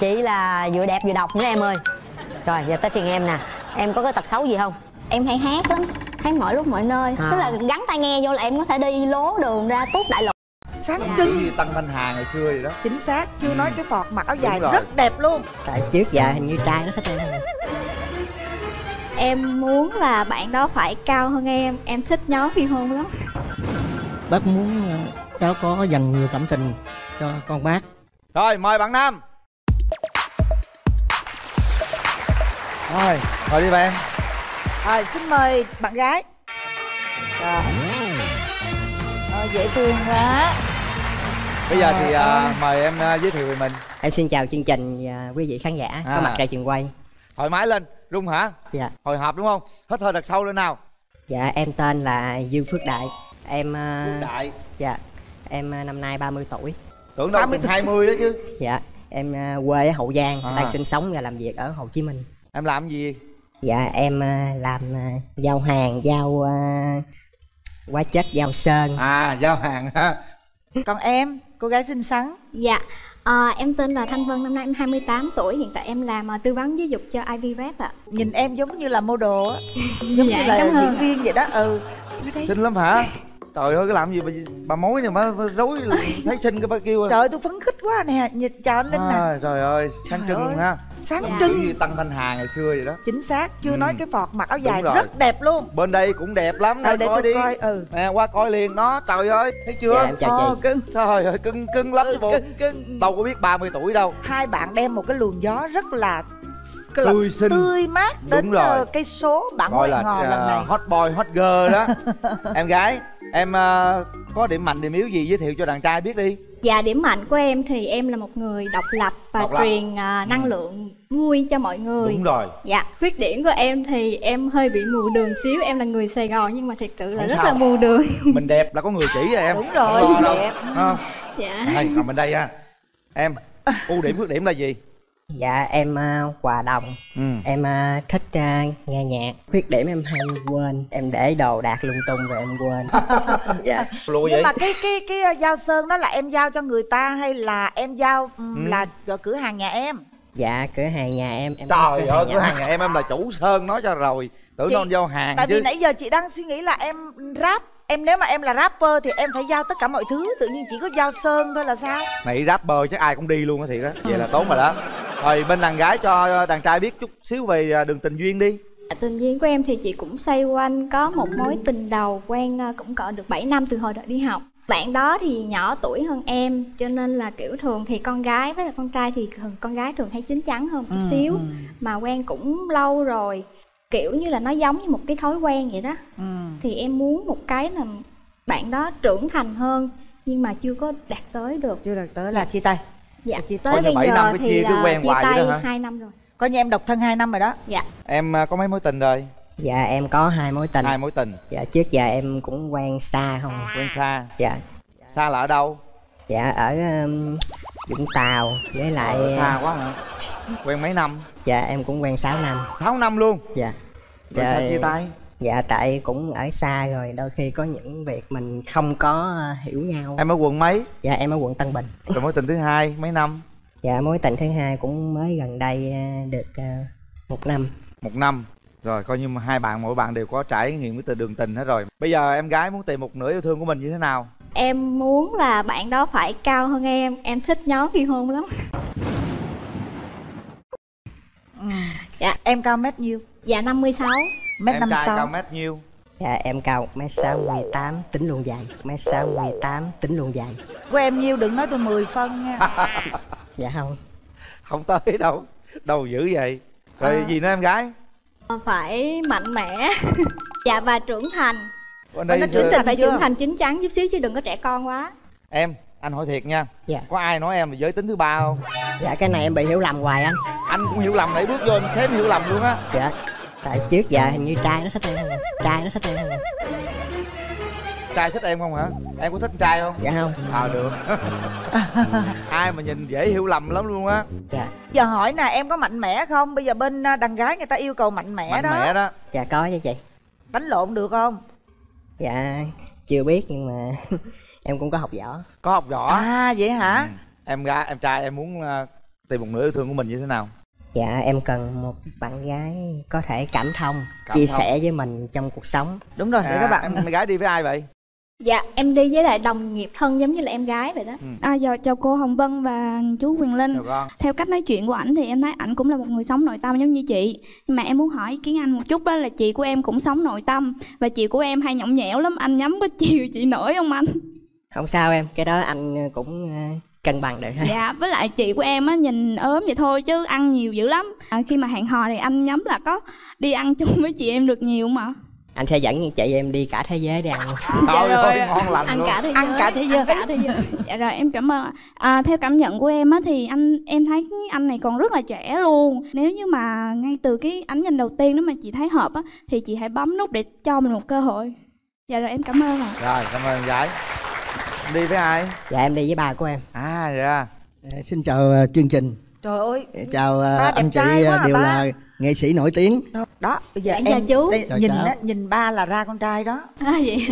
Chị là vừa đẹp vừa độc nữa em ơi. Rồi giờ tới phiên em nè. Em có cái tật xấu gì không? em hay hát lắm hát mọi lúc mọi nơi. À. tức là gắn tai nghe vô là em có thể đi lố đường ra tuốt đại lục sáng Dạ. trưng. Như tăng thanh hà ngày xưa vậy đó. Chính xác chưa nói cái phọt mặc áo dài rồi. rất đẹp luôn. Tại trước giờ hình như trai nó thích em. Em muốn là bạn đó phải cao hơn em. Em thích nhóm phi hôn lắm. Bác muốn ờ, cháu có dành nhiều cảm tình cho con bác. Rồi mời bạn nam. Rồi ngồi đi bạn rồi xin mời bạn gái. Rồi. Rồi, dễ thương quá. Bây giờ thì à, mời em à, giới thiệu về mình. Em xin chào chương trình và quý vị khán giả À. có mặt tại trường quay thoải mái lên rung hả? Dạ. Hồi hộp đúng không? Hít hơi thật sâu lên nào. Dạ em tên là Dương Phước Đại. Em Phước Đại. dạ em ờ, năm nay 30 tuổi. Tưởng đâu chừng 20 đó chứ. Dạ em ờ, quê ở Hậu Giang À. đang sinh sống và làm việc ở Hồ Chí Minh. Em làm gì dạ em ờ, làm ờ, giao hàng giao ờ, hóa chất giao sơn. À giao hàng ha. Còn em cô gái xinh xắn. Dạ à, Em tên là Thanh Vân, năm nay em 28 tuổi. Hiện tại em làm à, tư vấn giáo dục cho Ivy Rep ạ. Nhìn em giống như là model á. Giống Dạ, như là cảm ơn. diễn viên vậy đó. Ừ. Xinh lắm hả trời ơi cái làm gì bà, bà mối này mà rối thấy xinh cái bà kêu trời ơi tôi phấn khích quá nè nhìn chào anh linh nè. À, trời ơi sáng Trời trưng ơi, luôn ha. sáng Giống trưng. như tăng thanh hà ngày xưa vậy đó. Chính xác chưa Ừ. nói cái phọt mặc áo dài rồi. rất đẹp luôn. Bên đây cũng đẹp lắm Ờ, đây coi đi. coi, ừ. nè qua coi liền đó trời ơi thấy chưa? Dạ, em chào chị. Ồ, cưng. Trời ơi cưng cưng lắm chứ bộ. cưng cưng. Đâu có biết 30 tuổi đâu. Hai bạn đem một cái luồng gió rất là cái là Tươi xinh. tươi mát đến Đúng rồi. ờ, cây số bạn gọi là ngò lần này. uh, hot boy hot girl đó. Em gái em uh, có điểm mạnh điểm yếu gì giới thiệu cho đàn trai biết đi. Dạ điểm mạnh của em thì em là một người độc lập và Độc truyền à, năng lượng vui cho mọi người. Đúng rồi. Dạ, khuyết điểm của em thì em hơi bị mù đường xíu Em là người Sài Gòn nhưng mà thật sự là Không rất sao. là mù đường. Mình đẹp là có người chỉ rồi em. Đúng rồi, Không đẹp. Không? Dạ. Đây còn bên đây ha. Em ưu điểm khuyết điểm là gì dạ em ờ, hòa đồng. Ừ. em ờ, thích ờ, nghe nhạc. Khuyết điểm em hay quên. Em để đồ đạc lung tung rồi em quên. Dạ. Lùi nhưng vậy? mà cái cái cái giao sơn đó là em giao cho người ta hay là em giao ừm, Ừ. là cửa hàng nhà em? Dạ cửa hàng nhà em. Em trời ơi cửa hàng nhà em em là chủ sơn nói cho rồi. Tưởng Chị- đâu giao hàng tại chứ. vì nãy giờ chị đang suy nghĩ là em rap em nếu mà em là rapper thì em phải giao tất cả mọi thứ tự nhiên chỉ có giao sơn thôi là sao này rapper chắc ai cũng đi luôn á thiệt á vậy là tốt rồi đó rồi bên đàn gái cho đàn trai biết chút xíu về à, đường tình duyên đi Tình duyên của em thì chị cũng xoay quanh có một mối tình đầu quen ờ, cũng cỡ được 7 năm từ hồi đợt đi học. Bạn đó thì nhỏ tuổi hơn em cho nên là kiểu thường thì con gái với là con trai thì thường con gái thường hay chín chắn hơn chút Ừ, xíu ừ. mà quen cũng lâu rồi kiểu như là nó giống như một cái thói quen vậy đó. Ừ. thì em muốn một cái là bạn đó trưởng thành hơn nhưng mà chưa có đạt tới được. Chưa đạt tới là chia tay. Dạ. Chia tới Coi như bây bảy giờ năm thì chia cứ là quen chia tay hai năm rồi. Coi như em độc thân 2 năm rồi đó. Dạ. Em à, có mấy mối tình rồi? Dạ em có hai mối tình. Hai mối tình. Dạ trước giờ em cũng quen xa không à. quen xa. Dạ. Xa là ở đâu? Dạ ở um, vũng tàu với lại Ờ, xa quá hả? Quen mấy năm? Dạ em cũng quen 6 năm. 6 năm luôn? Dạ Rồi sao chia tay? dạ tại cũng ở xa rồi đôi khi có những việc mình không có uh, hiểu nhau. Em ở quận mấy? Dạ em ở quận tân bình. Rồi mối tình thứ hai mấy năm? Dạ mối tình thứ hai cũng mới gần đây uh, được uh, một năm. Một năm. Rồi coi như mà hai bạn mỗi bạn đều có trải nghiệm với từ đường tình hết rồi. Bây giờ em gái muốn tìm một nửa yêu thương của mình như thế nào? Em muốn là bạn đó phải cao hơn em. Em thích nhóm khi hôn lắm. Dạ em cao mét nhiêu Dạ 56 mét em năm trai cao sáu mét nhiêu? Dạ em cao 1m68 tính luôn dài. 1m68 tính luôn dài. Của em nhiêu đừng nói tôi 10 phân nha. Dạ không. Không tới đâu. Đâu dữ vậy? Rồi À. gì nữa em gái? Phải mạnh mẽ. Dạ và trưởng thành. Bên đây nó trưởng thành phải trưởng thành chín chắn chút xíu chứ đừng có trẻ con quá. Em anh hỏi thiệt nha. Dạ. Có ai nói em là giới tính thứ ba không? Dạ cái này em bị hiểu lầm hoài anh. Anh cũng hiểu lầm nãy bước vô anh xém hiểu lầm luôn á. Dạ tại trước giờ hình như trai nó thích em không à? trai nó thích em không à? trai thích em không hả? Em có thích trai không? Dạ không. À được. Ai mà nhìn dễ hiểu lầm lắm luôn á. Dạ. Giờ hỏi nè em có mạnh mẽ không? Bây giờ bên à, đàn gái người ta yêu cầu mạnh mẽ mạnh đó. mẽ đó. Dạ có chứ chị. Đánh lộn được không? Dạ chưa biết nhưng mà em cũng có học võ. Có học võ à vậy hả? Em gái em trai em muốn tìm một nửa yêu thương của mình như thế nào dạ em cần một bạn gái có thể cảm thông Cảm chia thông. sẻ với mình trong cuộc sống đúng rồi à, em, em gái đi với ai vậy Dạ em đi với lại đồng nghiệp thân giống như là em gái vậy đó À, dạ, chào cô Hồng Vân và chú Quyền Linh. Theo cách nói chuyện của ảnh thì em thấy ảnh cũng là một người sống nội tâm giống như chị. Nhưng mà em muốn hỏi ý kiến anh một chút đó là chị của em cũng sống nội tâm và chị của em hay nhõng nhẽo lắm. Anh nhắm có chiều chị nổi không anh? không sao em cái đó anh cũng cân bằng được thôi Dạ, với lại chị của em á nhìn ốm vậy thôi chứ ăn nhiều dữ lắm. À, khi mà hẹn hò thì anh nhắm là có đi ăn chung với chị em được nhiều mà. anh sẽ dẫn chị em đi cả thế giới để ăn Trời ơi, ngon lành ăn luôn. cả thế Ăn giới. cả thế giới. Ăn cả thế giới. dạ rồi em cảm ơn à, theo cảm nhận của em á thì anh em thấy anh này còn rất là trẻ luôn nếu như mà ngay từ cái ánh nhìn đầu tiên đó mà chị thấy hợp á thì chị hãy bấm nút để cho mình một cơ hội dạ rồi em cảm ơn ạ rồi cảm ơn gái đi với ai? Dạ em đi với ba của em. À dạ. À, xin chào uh, chương trình. Trời ơi. Chào uh, Ba anh chị trai quá à, đều ba. là nghệ sĩ nổi tiếng. Đó bây giờ Dạ, em chào chú. đây, Chào nhìn cháu. á, nhìn ba là ra con trai đó. À vậy.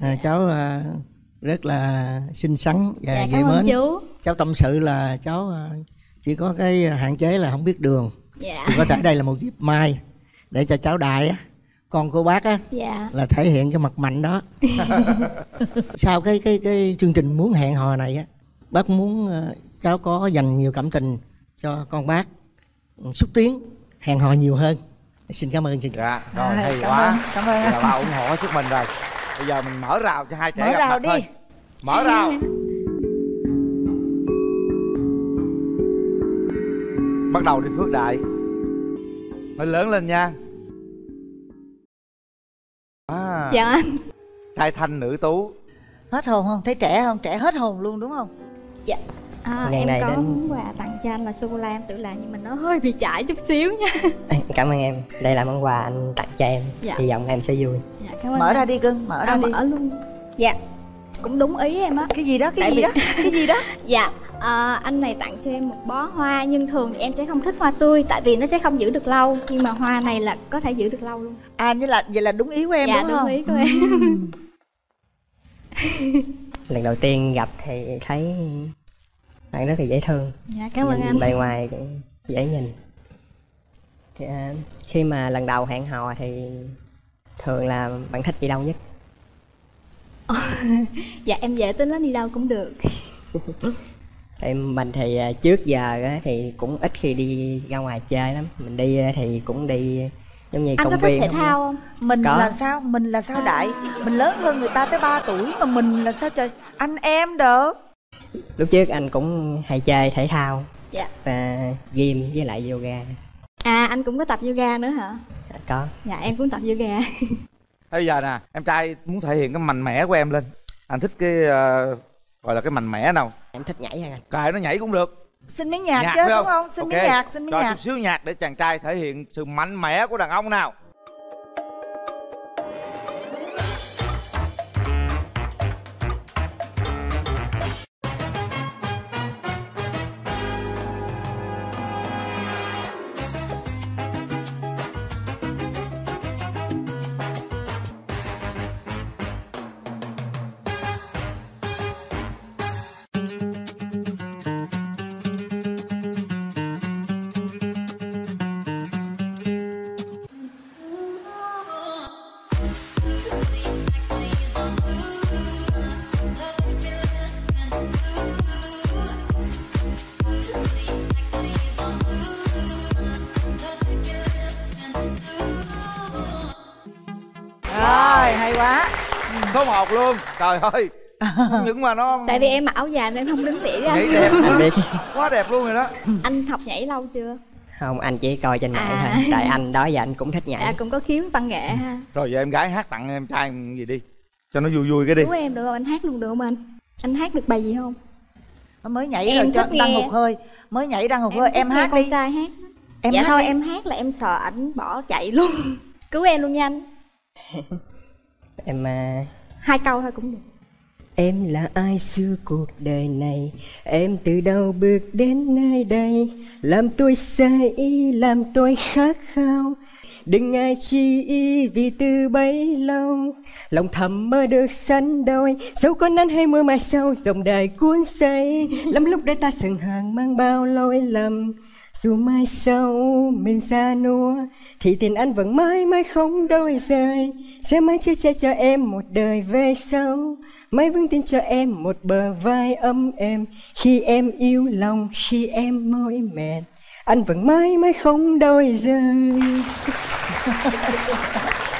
À, cháu uh, rất là xinh xắn và Dạ, dễ mến. chú. cháu tâm sự là cháu uh, chỉ có cái hạn chế là không biết đường. Dạ. thì có thể đây là một dịp mai để cho cháu đại á con cô bác á Dạ. là thể hiện cái mặt mạnh đó. Sau cái cái cái chương trình muốn hẹn hò này á bác muốn ờ, cháu có dành nhiều cảm tình cho con bác xúc tiến hẹn hò nhiều hơn. Xin cảm ơn chương trình. Dạ rồi À, hay cảm quá. ơn, cảm ơn. Là ba ủng hộ hết sức mình rồi. Bây giờ mình mở rào cho hai trẻ Mở gặp rào mặt đi. thôi mở rào. Bắt đầu đi phước đại. Nói lớn lên nha à, Dạ anh. Trai thanh nữ tú. Hết hồn không? Thấy trẻ không? Trẻ hết hồn luôn đúng không? Dạ. À, Ngày Em này có đến- món quà tặng cho anh là sô-cô-la em tự làm nhưng mà nó hơi bị chảy chút xíu nha. Cảm ơn em. Đây là món quà anh tặng cho em. Dạ. hy vọng em sẽ vui. Dạ cảm ơn mở anh. ra đi cưng mở ra À, đi. mở luôn. Dạ. Cũng đúng ý em á. Cái gì đó cái Tại gì vì- đó cái gì đó. Dạ à, anh này tặng cho em một bó hoa nhưng thường thì em sẽ không thích hoa tươi tại vì nó sẽ không giữ được lâu. Nhưng mà hoa này là có thể giữ được lâu luôn. À như là vậy là đúng ý của em dạ đúng đúng không? ý của em. Lần đầu tiên gặp thì thấy bạn rất là dễ thương. Dạ, cảm ơn Nhìn anh. bề ngoài cũng dễ nhìn. Thì, à, khi mà lần đầu hẹn hò thì thường là bạn thích gì đâu nhất? Dạ em dễ tính lắm đi đâu cũng được em mình thì à, trước giờ á, thì cũng ít khi đi ra ngoài chơi lắm. Mình đi á, thì cũng đi giống như anh công có thích viên thể không thao không? Mình Có. là sao? Mình là sao đại? Mình lớn hơn người ta tới 3 tuổi mà mình là sao trời? Anh em đỡ lúc trước anh cũng hay chơi thể thao. Dạ. Và gym với lại yoga. À anh cũng có tập yoga nữa hả? Có. Dạ em cũng tập yoga. Bây giờ nè em trai muốn thể hiện cái mạnh mẽ của em lên. Anh thích cái ờ, gọi là cái mạnh mẽ nào em thích nhảy hả anh cài nó nhảy cũng được. Xin miếng nhạc, nhạc chứ phải đúng không? xin miếng Ok. nhạc xin miếng cho nhạc. chút xíu nhạc để chàng trai thể hiện sự mạnh mẽ của đàn ông nào luôn trời ơi. Không những mà nó tại vì em mặc áo dài nên không đứng tỉa với nhảy anh đẹp biết. quá đẹp luôn rồi đó. Anh học nhảy lâu chưa? Không anh chỉ coi trên mạng À. thôi. Tại anh đó giờ anh cũng thích nhảy. À cũng có khiếu văn nghệ ha. Rồi giờ em gái hát tặng em trai gì đi. Cho nó vui vui cái đi. Cứu em được không? Anh hát luôn được không anh? Anh hát được bài gì không? Mới nhảy Em rồi cho nghe. hụt hơi. Mới nhảy đang hụt hơi. em hát con đi. trai hát. Em dạ hát thôi đi. em hát là em sợ ảnh bỏ chạy luôn. Cứu em luôn nha anh. Em à, hai câu thôi cũng được. Em là ai xưa cuộc đời này? Em từ đâu bước đến nơi đây? Làm tôi say ý, làm tôi khát khao. Đừng ai chi ý vì từ bấy lâu. Lòng thầm mơ được sánh đôi. Dẫu có nắng hay mưa mai sau Dòng đời cuốn say. Lắm lúc để ta sừng hàng mang bao lỗi lầm. Dù mai sau mình xa nua Thì tình anh vẫn mãi mãi không đôi rời Sẽ mãi chia che cho em một đời về sau. Mãi vững tin cho em một bờ vai ấm êm. Khi em yêu lòng, khi em mỏi mệt Anh vẫn mãi mãi không đôi rời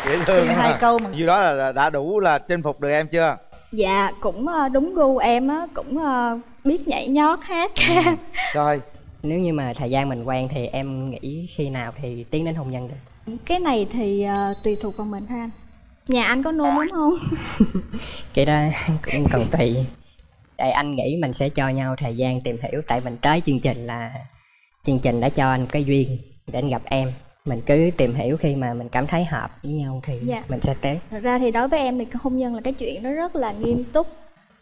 dễ thương hai ha. câu mà. như đó là đã đủ là chinh phục được em chưa? Dạ cũng ờ, đúng gu em á cũng ờ, biết nhảy nhót hát. Rồi Nếu như mà thời gian mình quen thì em nghĩ khi nào thì tiến đến hôn nhân được? Cái này thì ờ, tùy thuộc vào mình thôi anh. Nhà anh có nôn lắm không? Cái đó cũng còn tùy. Tại anh nghĩ mình sẽ cho nhau thời gian tìm hiểu Tại mình tới chương trình là Chương trình đã cho anh cái duyên để anh gặp em. Mình cứ tìm hiểu khi mà mình cảm thấy hợp với nhau thì Dạ. mình sẽ tới. Thật ra thì đối với em thì hôn nhân là cái chuyện nó rất là nghiêm túc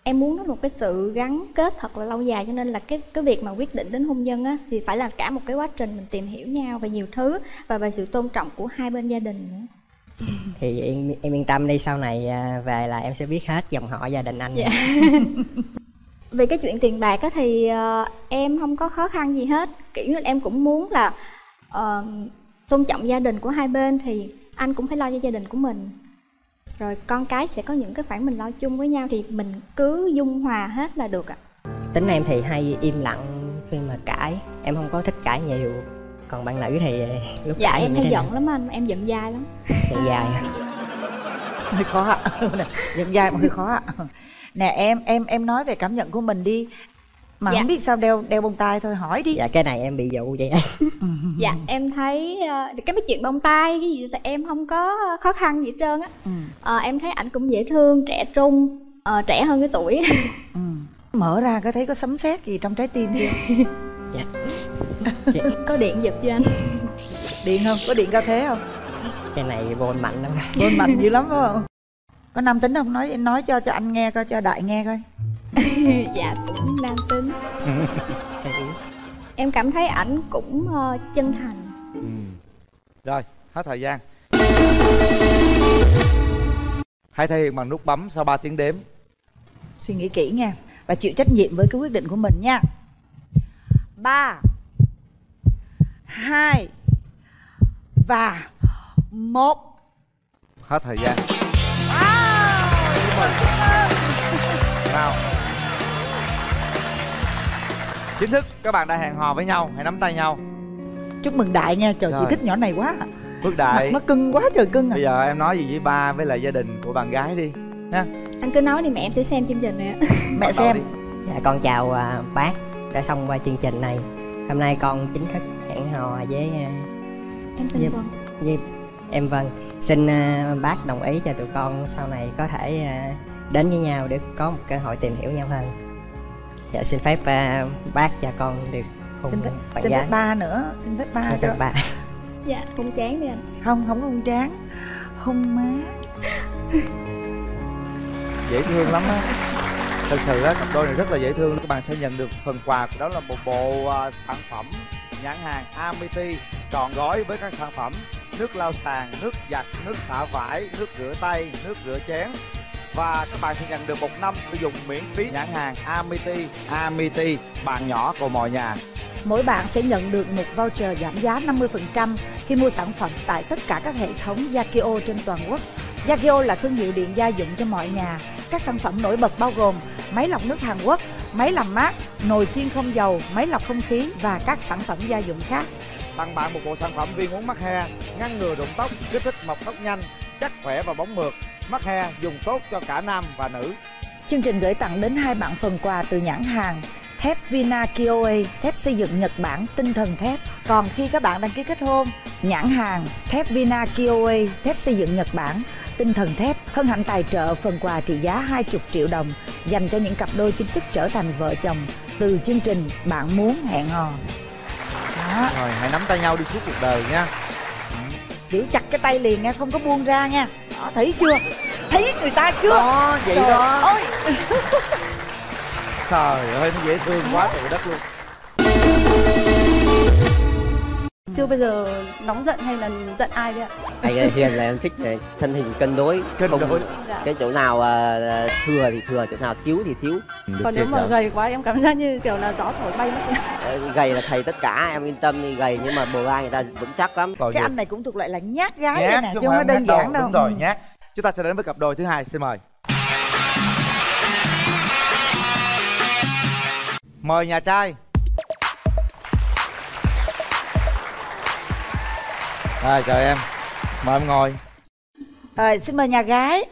em muốn nó một cái sự gắn kết thật là lâu dài cho nên là cái cái việc mà quyết định đến hôn nhân á thì phải là cả một cái quá trình mình tìm hiểu nhau về nhiều thứ và về sự tôn trọng của hai bên gia đình nữa. Thì em, em yên tâm đi sau này à, về là em sẽ biết hết dòng họ gia đình anh. Dạ. về cái chuyện tiền bạc á thì ờ, em không có khó khăn gì hết. Kiểu như là em cũng muốn là ờ, tôn trọng gia đình của hai bên thì anh cũng phải lo cho gia đình của mình rồi con cái sẽ có những cái khoản mình lo chung với nhau thì mình cứ dung hòa hết là được ạ. Tính em thì hay im lặng khi mà cãi. Em không có thích cãi nhiều. Còn bạn nữ thì lúc dạ cãi em hay giận lắm anh. Em giận dai lắm. Thì dài hơi khó ạ. Giận dai mà hơi khó ạ. Nè em em em nói về cảm nhận của mình đi mà Dạ. không biết sao đeo đeo bông tai thôi hỏi đi. Dạ cái này em bị dụ vậy. Dạ em thấy ờ, cái mấy chuyện bông tai cái gì thì em không có khó khăn gì hết trơn á. Ờ, em thấy ảnh cũng dễ thương trẻ trung ờ, trẻ hơn cái tuổi. Mở ra có thấy có sấm sét gì trong trái tim chưa? Có điện giật cho anh? Điện không? Có điện cao thế không? Cái này vô mạnh lắm. Bên mạnh dữ lắm phải không có nam tính không? Nói nói cho cho anh nghe coi cho đại nghe coi. Dạ cũng nam tính. Em cảm thấy ảnh cũng ờ, chân thành. Rồi hết thời gian. Hãy thể hiện bằng nút bấm sau 3 tiếng đếm. Suy nghĩ kỹ nha và chịu trách nhiệm với cái quyết định của mình nha. Ba hai và một. Hết thời gian Chúc mừng. nào chính thức các bạn đã hẹn hò với nhau hãy nắm tay nhau chúc mừng đại nha trời Rồi. chị thích nhỏ này quá phước đại Mặt nó cưng quá trời cưng à bây giờ em nói gì với ba với lại gia đình của bạn gái đi nha anh cứ nói đi mẹ em sẽ xem chương trình này ạ mẹ Bắt đi. Dạ con chào à, bác đã xong qua chương trình này. Hôm nay con chính thức hẹn hò với à, em tên với, vân với em Vân. Xin à, bác đồng ý cho tụi con sau này có thể à, đến với nhau để có một cơ hội tìm hiểu nhau hơn. Dạ xin phép à, bác và con được hôn xin phép, xin phép ba nữa. Xin phép ba Xin cho phép ba. dạ hôn chán đi anh. Không không có hôn tráng. Hôn má. Dễ thương lắm á. Thật sự á cặp đôi này rất là dễ thương. Các bạn sẽ nhận được phần quà đó là một bộ sản phẩm nhãn hàng Amity trọn gói với các sản phẩm nước lau sàn nước giặt nước xả vải nước rửa tay nước rửa chén và các bạn sẽ nhận được một năm sử dụng miễn phí nhãn hàng Amity Amity bạn nhỏ của mọi nhà Mỗi bạn sẽ nhận được một voucher giảm giá 50% khi mua sản phẩm tại tất cả các hệ thống Yakio trên toàn quốc. Yakio là thương hiệu điện gia dụng cho mọi nhà. Các sản phẩm nổi bật bao gồm máy lọc nước Hàn Quốc, máy làm mát, nồi chiên không dầu, máy lọc không khí và các sản phẩm gia dụng khác tặng bạn một bộ sản phẩm viên uống mắc he ngăn ngừa rụng tóc kích thích mọc tóc nhanh chắc khỏe và bóng mượt mắc he dùng tốt cho cả nam và nữ Chương trình gửi tặng đến hai bạn phần quà từ nhãn hàng thép Vina Kioe, thép xây dựng Nhật Bản tinh thần thép. Còn khi các bạn đăng ký kết hôn, nhãn hàng thép Vina Kioe, thép xây dựng Nhật Bản tinh thần thép hân hạnh tài trợ phần quà trị giá 20 triệu đồng dành cho những cặp đôi chính thức trở thành vợ chồng từ chương trình Bạn muốn hẹn hò. Đó, rồi hãy nắm tay nhau đi suốt cuộc đời nha giữ chặt cái tay liền nha, không có buông ra nha. Đó, thấy chưa? Thấy người ta chưa? Đó, vậy Trời đó. ơi. trời ơi nó dễ thương quá trời đất luôn chưa bây giờ nóng giận hay là giận ai đấy ạ? Anh ấy hiền là em thích này, thân hình cân đối cân đối. Dạ. cái chỗ nào à, thừa thì thừa chỗ nào thiếu thì thiếu. Còn nếu mà gầy quá em cảm giác như kiểu là gió thổi bay mất Ờ, gầy là thầy tất cả em yên tâm đi gầy nhưng mà bờ vai người ta vững chắc lắm. Cái anh này cũng thuộc loại là nhát gái nhát nè, chứ không phải nhát đơn giản đâu. đúng rồi Ừ. nhát. Chúng ta sẽ đến với cặp đôi thứ hai xin mời. Mời nhà trai rồi chào em mời em ngồi Rồi, xin mời nhà gái.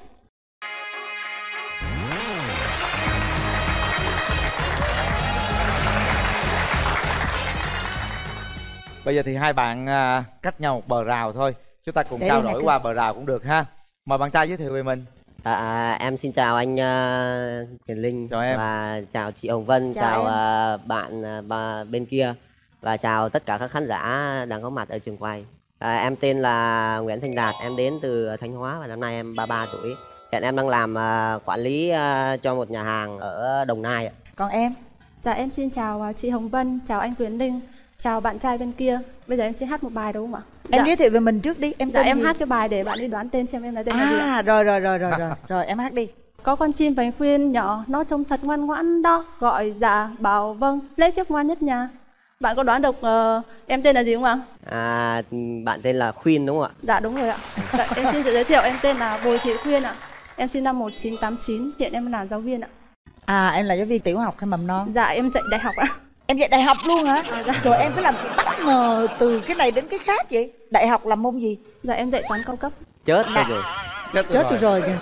bây giờ thì hai bạn à, cách nhau một bờ rào thôi chúng ta cùng Để trao đổi cưng. qua bờ rào cũng được ha mời bạn trai giới thiệu về mình À, à, em xin chào anh uh, Kiền Linh Chào em. và chào chị Hồng Vân, Chào chào, à, bạn bà bên kia và chào tất cả các khán giả đang có mặt ở trường quay. À, em tên là Nguyễn Thành Đạt, em đến từ Thanh Hóa và năm nay em 33 tuổi. Hiện em đang làm à, quản lý à, cho một nhà hàng ở Đồng Nai ạ. Còn em? dạ em xin chào à, chị Hồng Vân chào anh Quyền Linh chào bạn trai bên kia bây giờ em sẽ hát một bài đúng không ạ Em Dạ. giới thiệu về mình trước đi, em dạ em gì? hát cái bài để bạn đi đoán tên xem em là tên là gì ạ À, rồi rồi rồi rồi rồi, rồi em hát đi. Có con chim vành khuyên nhỏ, nó trông thật ngoan ngoãn đó Gọi dạ, bảo vâng, lễ phép ngoan nhất nhà Bạn có đoán được ờ, em tên là gì không ạ? À, bạn tên là Khuyên đúng không ạ? Dạ đúng rồi ạ dạ, Em xin tự giới thiệu, em tên là Bùi Thị Khuyên ạ Em sinh năm 1989, hiện em là giáo viên ạ À, em là giáo viên tiểu học hay mầm non? Dạ, em dạy đại học ạ Em dạy đại học luôn hả? À, dạ. Rồi em cứ làm bất ngờ từ cái này đến cái khác vậy? Đại học làm môn gì? Dạ em dạy toán cao cấp Chết Dạ. rồi. Chết Chết tôi rồi kìa.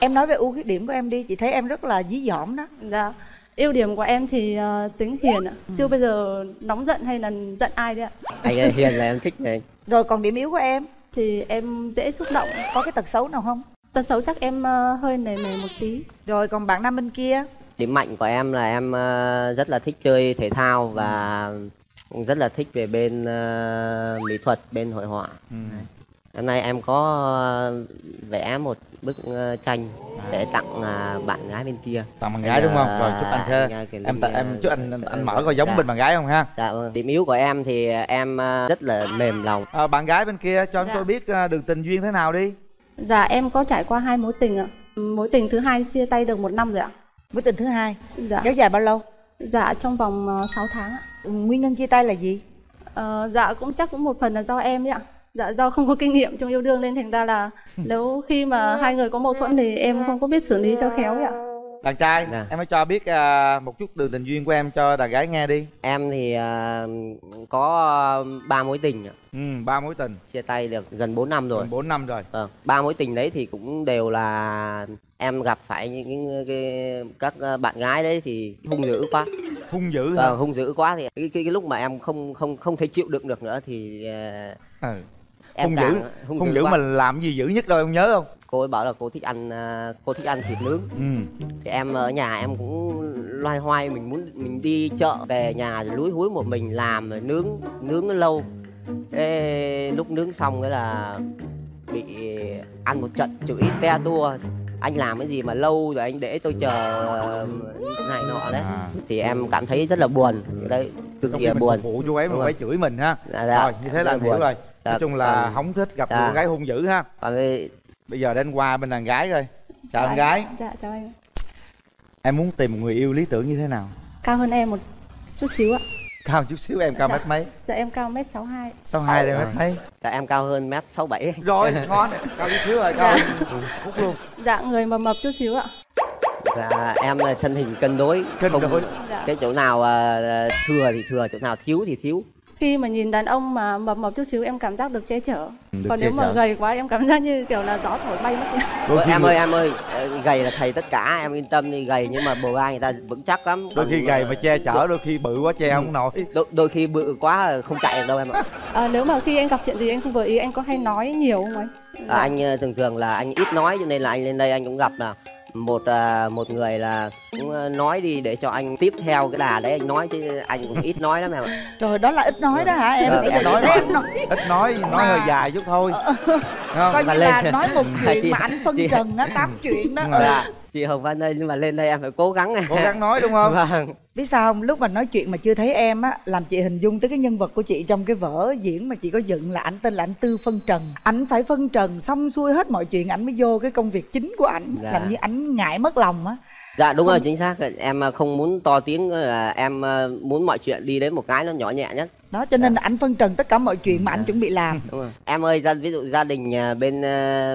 Em nói về ưu khuyết điểm của em đi, chị thấy em rất là dí dỏm đó. Dạ Ưu điểm của em thì ờ, tính hiền ạ Chưa bây giờ nóng giận hay là giận ai đấy ạ Anh hiền là em thích này. Rồi còn điểm yếu của em? Thì em dễ xúc động Có cái tật xấu nào không? Tật xấu chắc em ờ, hơi nề nề một tí Rồi còn bạn nam bên kia? Điểm mạnh của em là em ờ, rất là thích chơi thể thao và rất là thích về bên ờ, mỹ thuật, bên hội họa. Đấy. Hôm nay em có ờ, vẽ một bức ờ, tranh để tặng ờ, bạn gái bên kia. tặng bạn gái đúng không rồi chúc anh sẽ em ta- em chúc anh anh, mở coi giống dạ. bên bạn gái không ha Dạ vâng. Điểm yếu của em thì em rất là mềm lòng. à, bạn gái bên kia cho chúng Dạ. tôi biết đường tình duyên thế nào đi Dạ em có trải qua hai mối tình ạ Mối tình thứ hai chia tay được một năm rồi ạ Mối tình thứ hai? Dạ Kéo dài bao lâu? Dạ trong vòng uh, 6 tháng ạ Nguyên nhân chia tay là gì? Ờ, Dạ cũng chắc cũng một phần là do em đấy ạ Dạ do không có kinh nghiệm trong yêu đương nên thành ra là nếu khi mà hai người có mâu thuẫn thì em không có biết xử lý cho khéo ạ. Đàn trai em hãy cho biết à, một chút đường tình duyên của em cho đàn gái nghe đi. Em thì à, có ba mối tình ạ. ừ ba mối tình. Chia tay được gần 4 năm rồi. Gần 4 năm rồi. Vâng ba mối tình đấy thì cũng đều là em gặp phải những, cái, các ờ, bạn gái đấy thì hung dữ quá. Hung dữ hả? Vâng, hung dữ quá thì cái, cái, cái lúc mà em không không không thể chịu đựng được nữa thì ờ, ừ. Hung dữ. hung dữ mà làm gì dữ nhất đâu em nhớ không? Cô ấy bảo là cô thích ăn ờ, cô thích ăn thịt nướng. Ừ. Thì em ở nhà em cũng loay hoay mình muốn mình đi chợ về nhà rồi lúi húi một mình làm rồi nướng nướng lâu. Thế lúc nướng xong cái là bị ăn một trận chửi te tua. Anh làm cái gì mà lâu rồi anh để tôi chờ này nọ đấy. Thì em cảm thấy rất là buồn. Đấy cực kỳ mình buồn. phục vụ chú ấy mà rồi. chửi mình ha. Dạ, dạ. rồi như thế là hiểu buồn. rồi Dạ, nói chung là còn- không thích gặp dạ. cô gái hung dữ ha. Còn bây giờ đến qua bên đàn gái rồi chào em gái. Dạ chào anh em muốn tìm một người yêu lý tưởng như thế nào? Cao hơn em một chút xíu ạ. Cao chút xíu em cao Dạ. mét mấy? Dạ em cao mét 62 sau hai em mét mấy? Dạ em cao hơn mét sáu bảy. Rồi ngon. Cao chút xíu rồi cao hơn phút luôn. Dạ người mập mập chút xíu ạ. Dạ, em là thân hình cân đối cân đối. Dạ. cái chỗ nào à, thừa thì thừa chỗ nào thiếu thì thiếu Khi mà nhìn đàn ông mà mập mập chút xíu em cảm giác được che chở. Được Còn che nếu mà chở. gầy quá em cảm giác như kiểu là gió thổi bay mất Ôi, em ơi em ơi ờ, gầy là thầy tất cả em yên tâm đi gầy nhưng mà bồ vai người ta vững chắc lắm. Đôi khi gầy mà che chở đôi khi bự quá che không nổi. Đôi, đôi khi bự quá không chạy được đâu em ạ. À, Nếu mà khi anh gặp chuyện gì anh không vừa ý anh có hay nói nhiều không anh? à, anh ờ, thường thường là anh ít nói cho nên là anh lên đây anh cũng gặp là một à, một người là cũng ờ, nói đi để cho anh tiếp theo cái đà đấy anh nói chứ anh cũng ít nói lắm em ạ Trời đó là ít nói đó hả em? Ờ, em nói mà. em nói ít nói nói hơi dài chút thôi Đúng không? coi Mà như lên- là nói một chuyện mà anh phân chị- trần á tám chuyện đó ừ. Dạ, chị Hồng Vân ơi nhưng mà lên đây em phải cố gắng. Cố gắng nói đúng không? Vâng. Biết sao không? Lúc mà nói chuyện mà chưa thấy em á làm chị hình dung tới cái nhân vật của chị trong cái vở diễn mà chị có dựng là ảnh tên là anh tư phân trần. Ảnh phải phân trần xong xuôi hết mọi chuyện ảnh mới vô cái công việc chính của ảnh. Dạ. làm như ảnh ngại mất lòng á dạ đúng rồi chính xác. Em ờ, không muốn to tiếng là em ờ, muốn mọi chuyện đi đến một cái nó nhỏ nhẹ nhất. Đó cho nên là ảnh phân trần tất cả mọi chuyện mà ảnh chuẩn bị làm. Đúng rồi. Em ơi gia ví dụ gia đình à, bên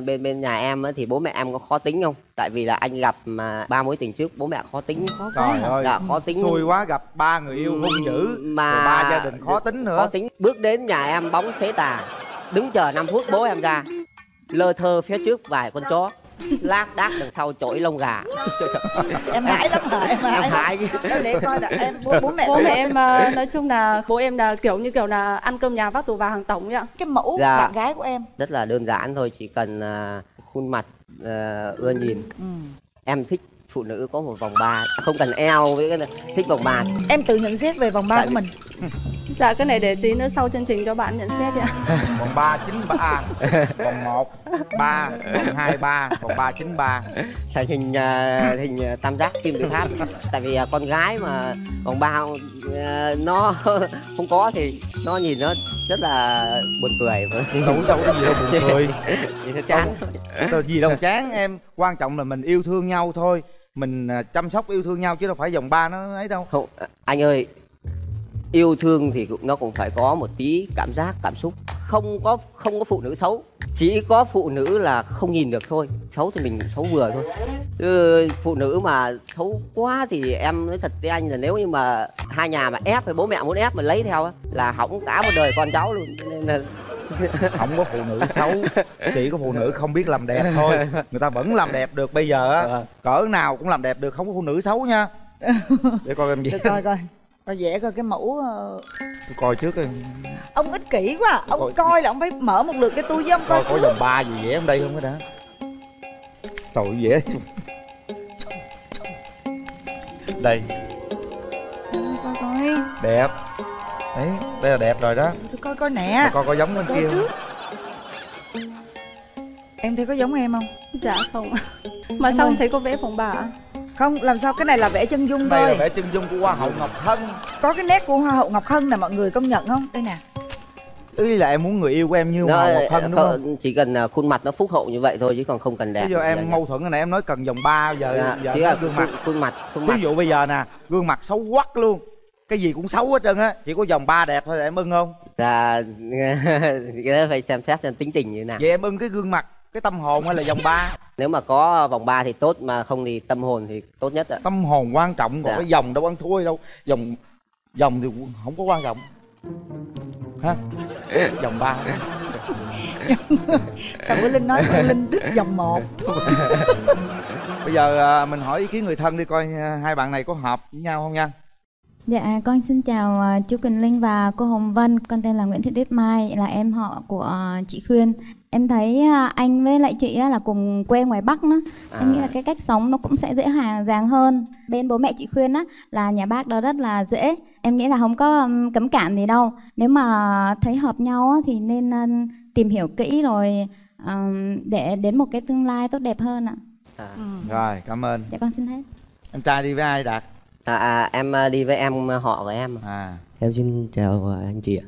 bên bên nhà em á, thì bố mẹ em có khó tính không? Tại vì là anh gặp mà ba mối tình trước bố mẹ khó tính. Trời ơi dạ khó tính. xui quá gặp ba người yêu hung dữ. Mà rồi ba gia đình khó tính nữa. khó tính. Bước đến nhà em bóng xế tà. Đứng chờ 5 phút bố em ra. Lơ thơ phía trước vài con chó lác đác đằng sau chổi lông gà. Em ngại lắm hả? Em ngại Em. Đâu để coi là em bố, bố mẹ Bố mẹ em ờ, nói chung là bố em là kiểu như kiểu là ăn cơm nhà vác tù vào hàng tổng ấy ạ. Cái mẫu Dạ. bạn gái của em. Rất là đơn giản thôi chỉ cần à, khuôn mặt à, ưa nhìn. Ừ. em thích phụ nữ có một vòng ba không cần eo với cái này thích vòng ba. Em tự nhận xét về vòng ba Tại của mình. Dạ cái này để tí nữa sau chương trình cho bạn nhận xét ạ vòng ba chín ba. Vòng một ba vòng hai ba vòng ba chín ba. Thành hình à, hình à, tam giác kim tự tháp. Tại vì à, con gái mà vòng ba à, nó không có thì nó nhìn nó rất là buồn cười. Đâu đâu có gì đâu buồn cười. Nhìn nó chán. Đâu gì đâu chán em. Quan trọng là mình yêu thương nhau thôi mình à, chăm sóc yêu thương nhau chứ đâu phải vòng ba nó ấy đâu. Không à, anh ơi yêu thương thì cũng nó cũng phải có một tí cảm giác cảm xúc. Không có không có phụ nữ xấu chỉ có phụ nữ là không nhìn được thôi. Xấu thì mình xấu vừa thôi. Ừ, phụ nữ mà xấu quá thì em nói thật với anh là nếu như mà hai nhà mà ép hay bố mẹ muốn ép mà lấy theo là hỏng cả một đời con cháu luôn. Nên là không có phụ nữ xấu. Chỉ có phụ nữ không biết làm đẹp thôi. Người ta vẫn làm đẹp được bây giờ á. Cỡ nào cũng làm đẹp được không có phụ nữ xấu nha. Để coi em gì. để coi coi. Coi vẽ coi cái mẫu ờ, tôi coi trước em ông ích kỷ quá. Ông Coi- coi là ông phải mở một lượt cho tôi với ông coi. Coi có vòng ba gì vẽ em đây không cái đã tội vẽ. Đây. Coi coi. Đẹp đấy đây là đẹp rồi đó. Tôi coi coi nè. Coi có giống bên Coi kia không trước. em thấy có giống em không? Dạ không. Mà Em sao không thấy có vẽ phòng bà ạ? không làm sao cái này là vẽ chân dung đây là thôi. vẽ chân dung của hoa hậu ngọc hân. Có cái nét của hoa hậu ngọc hân nè mọi người công nhận không? Đây nè. Ý là em muốn người yêu của em như hoa hậu ngọc hân đúng không? chỉ cần à, khuôn mặt nó phúc hậu như vậy thôi chứ còn không cần đẹp. Bây giờ em mâu thuẫn cái này em nói cần vòng ba giờ Dạ, giờ là gương mặt. khuôn, khuôn mặt khuôn mặt. ví dụ bây giờ nè gương mặt xấu quắc luôn cái gì cũng xấu hết trơn á chỉ có vòng ba đẹp thôi là em ưng không? Dạ, cái đó phải xem xét xem tính tình như thế nào. vậy em ưng cái gương mặt cái tâm hồn hay là vòng ba? Nếu mà có vòng 3 thì tốt mà không thì tâm hồn thì tốt nhất ạ. Tâm hồn quan trọng còn Dạ. cái dòng đâu ăn thua đâu. Dòng dòng thì không có quan trọng. Ha dòng ba. Sao bữa linh nói bữa linh thích dòng một? Bây giờ à, mình hỏi ý kiến người thân đi coi à, hai bạn này có hợp với nhau không nha Dạ, con xin chào à, chú Quỳnh Linh và cô Hồng Vân. Con tên là Nguyễn Thị Tuyết Mai, là em họ của à, chị Khuyên. Em thấy à, anh với lại chị á là cùng quê ngoài Bắc nữa. Em nghĩ là cái cách sống nó cũng sẽ dễ dàng dàng hơn. Bên bố mẹ chị Khuyên á là nhà bác đó rất là dễ. Em nghĩ là không có ừm, cấm cản gì đâu. Nếu mà thấy hợp nhau á, thì nên à, tìm hiểu kỹ rồi ừm, để đến một cái tương lai tốt đẹp hơn ạ. rồi cảm ơn Dạ con xin hết. em trai đi với ai đạt à, à, em à, đi với em họ của em à Em xin chào à, anh chị ạ.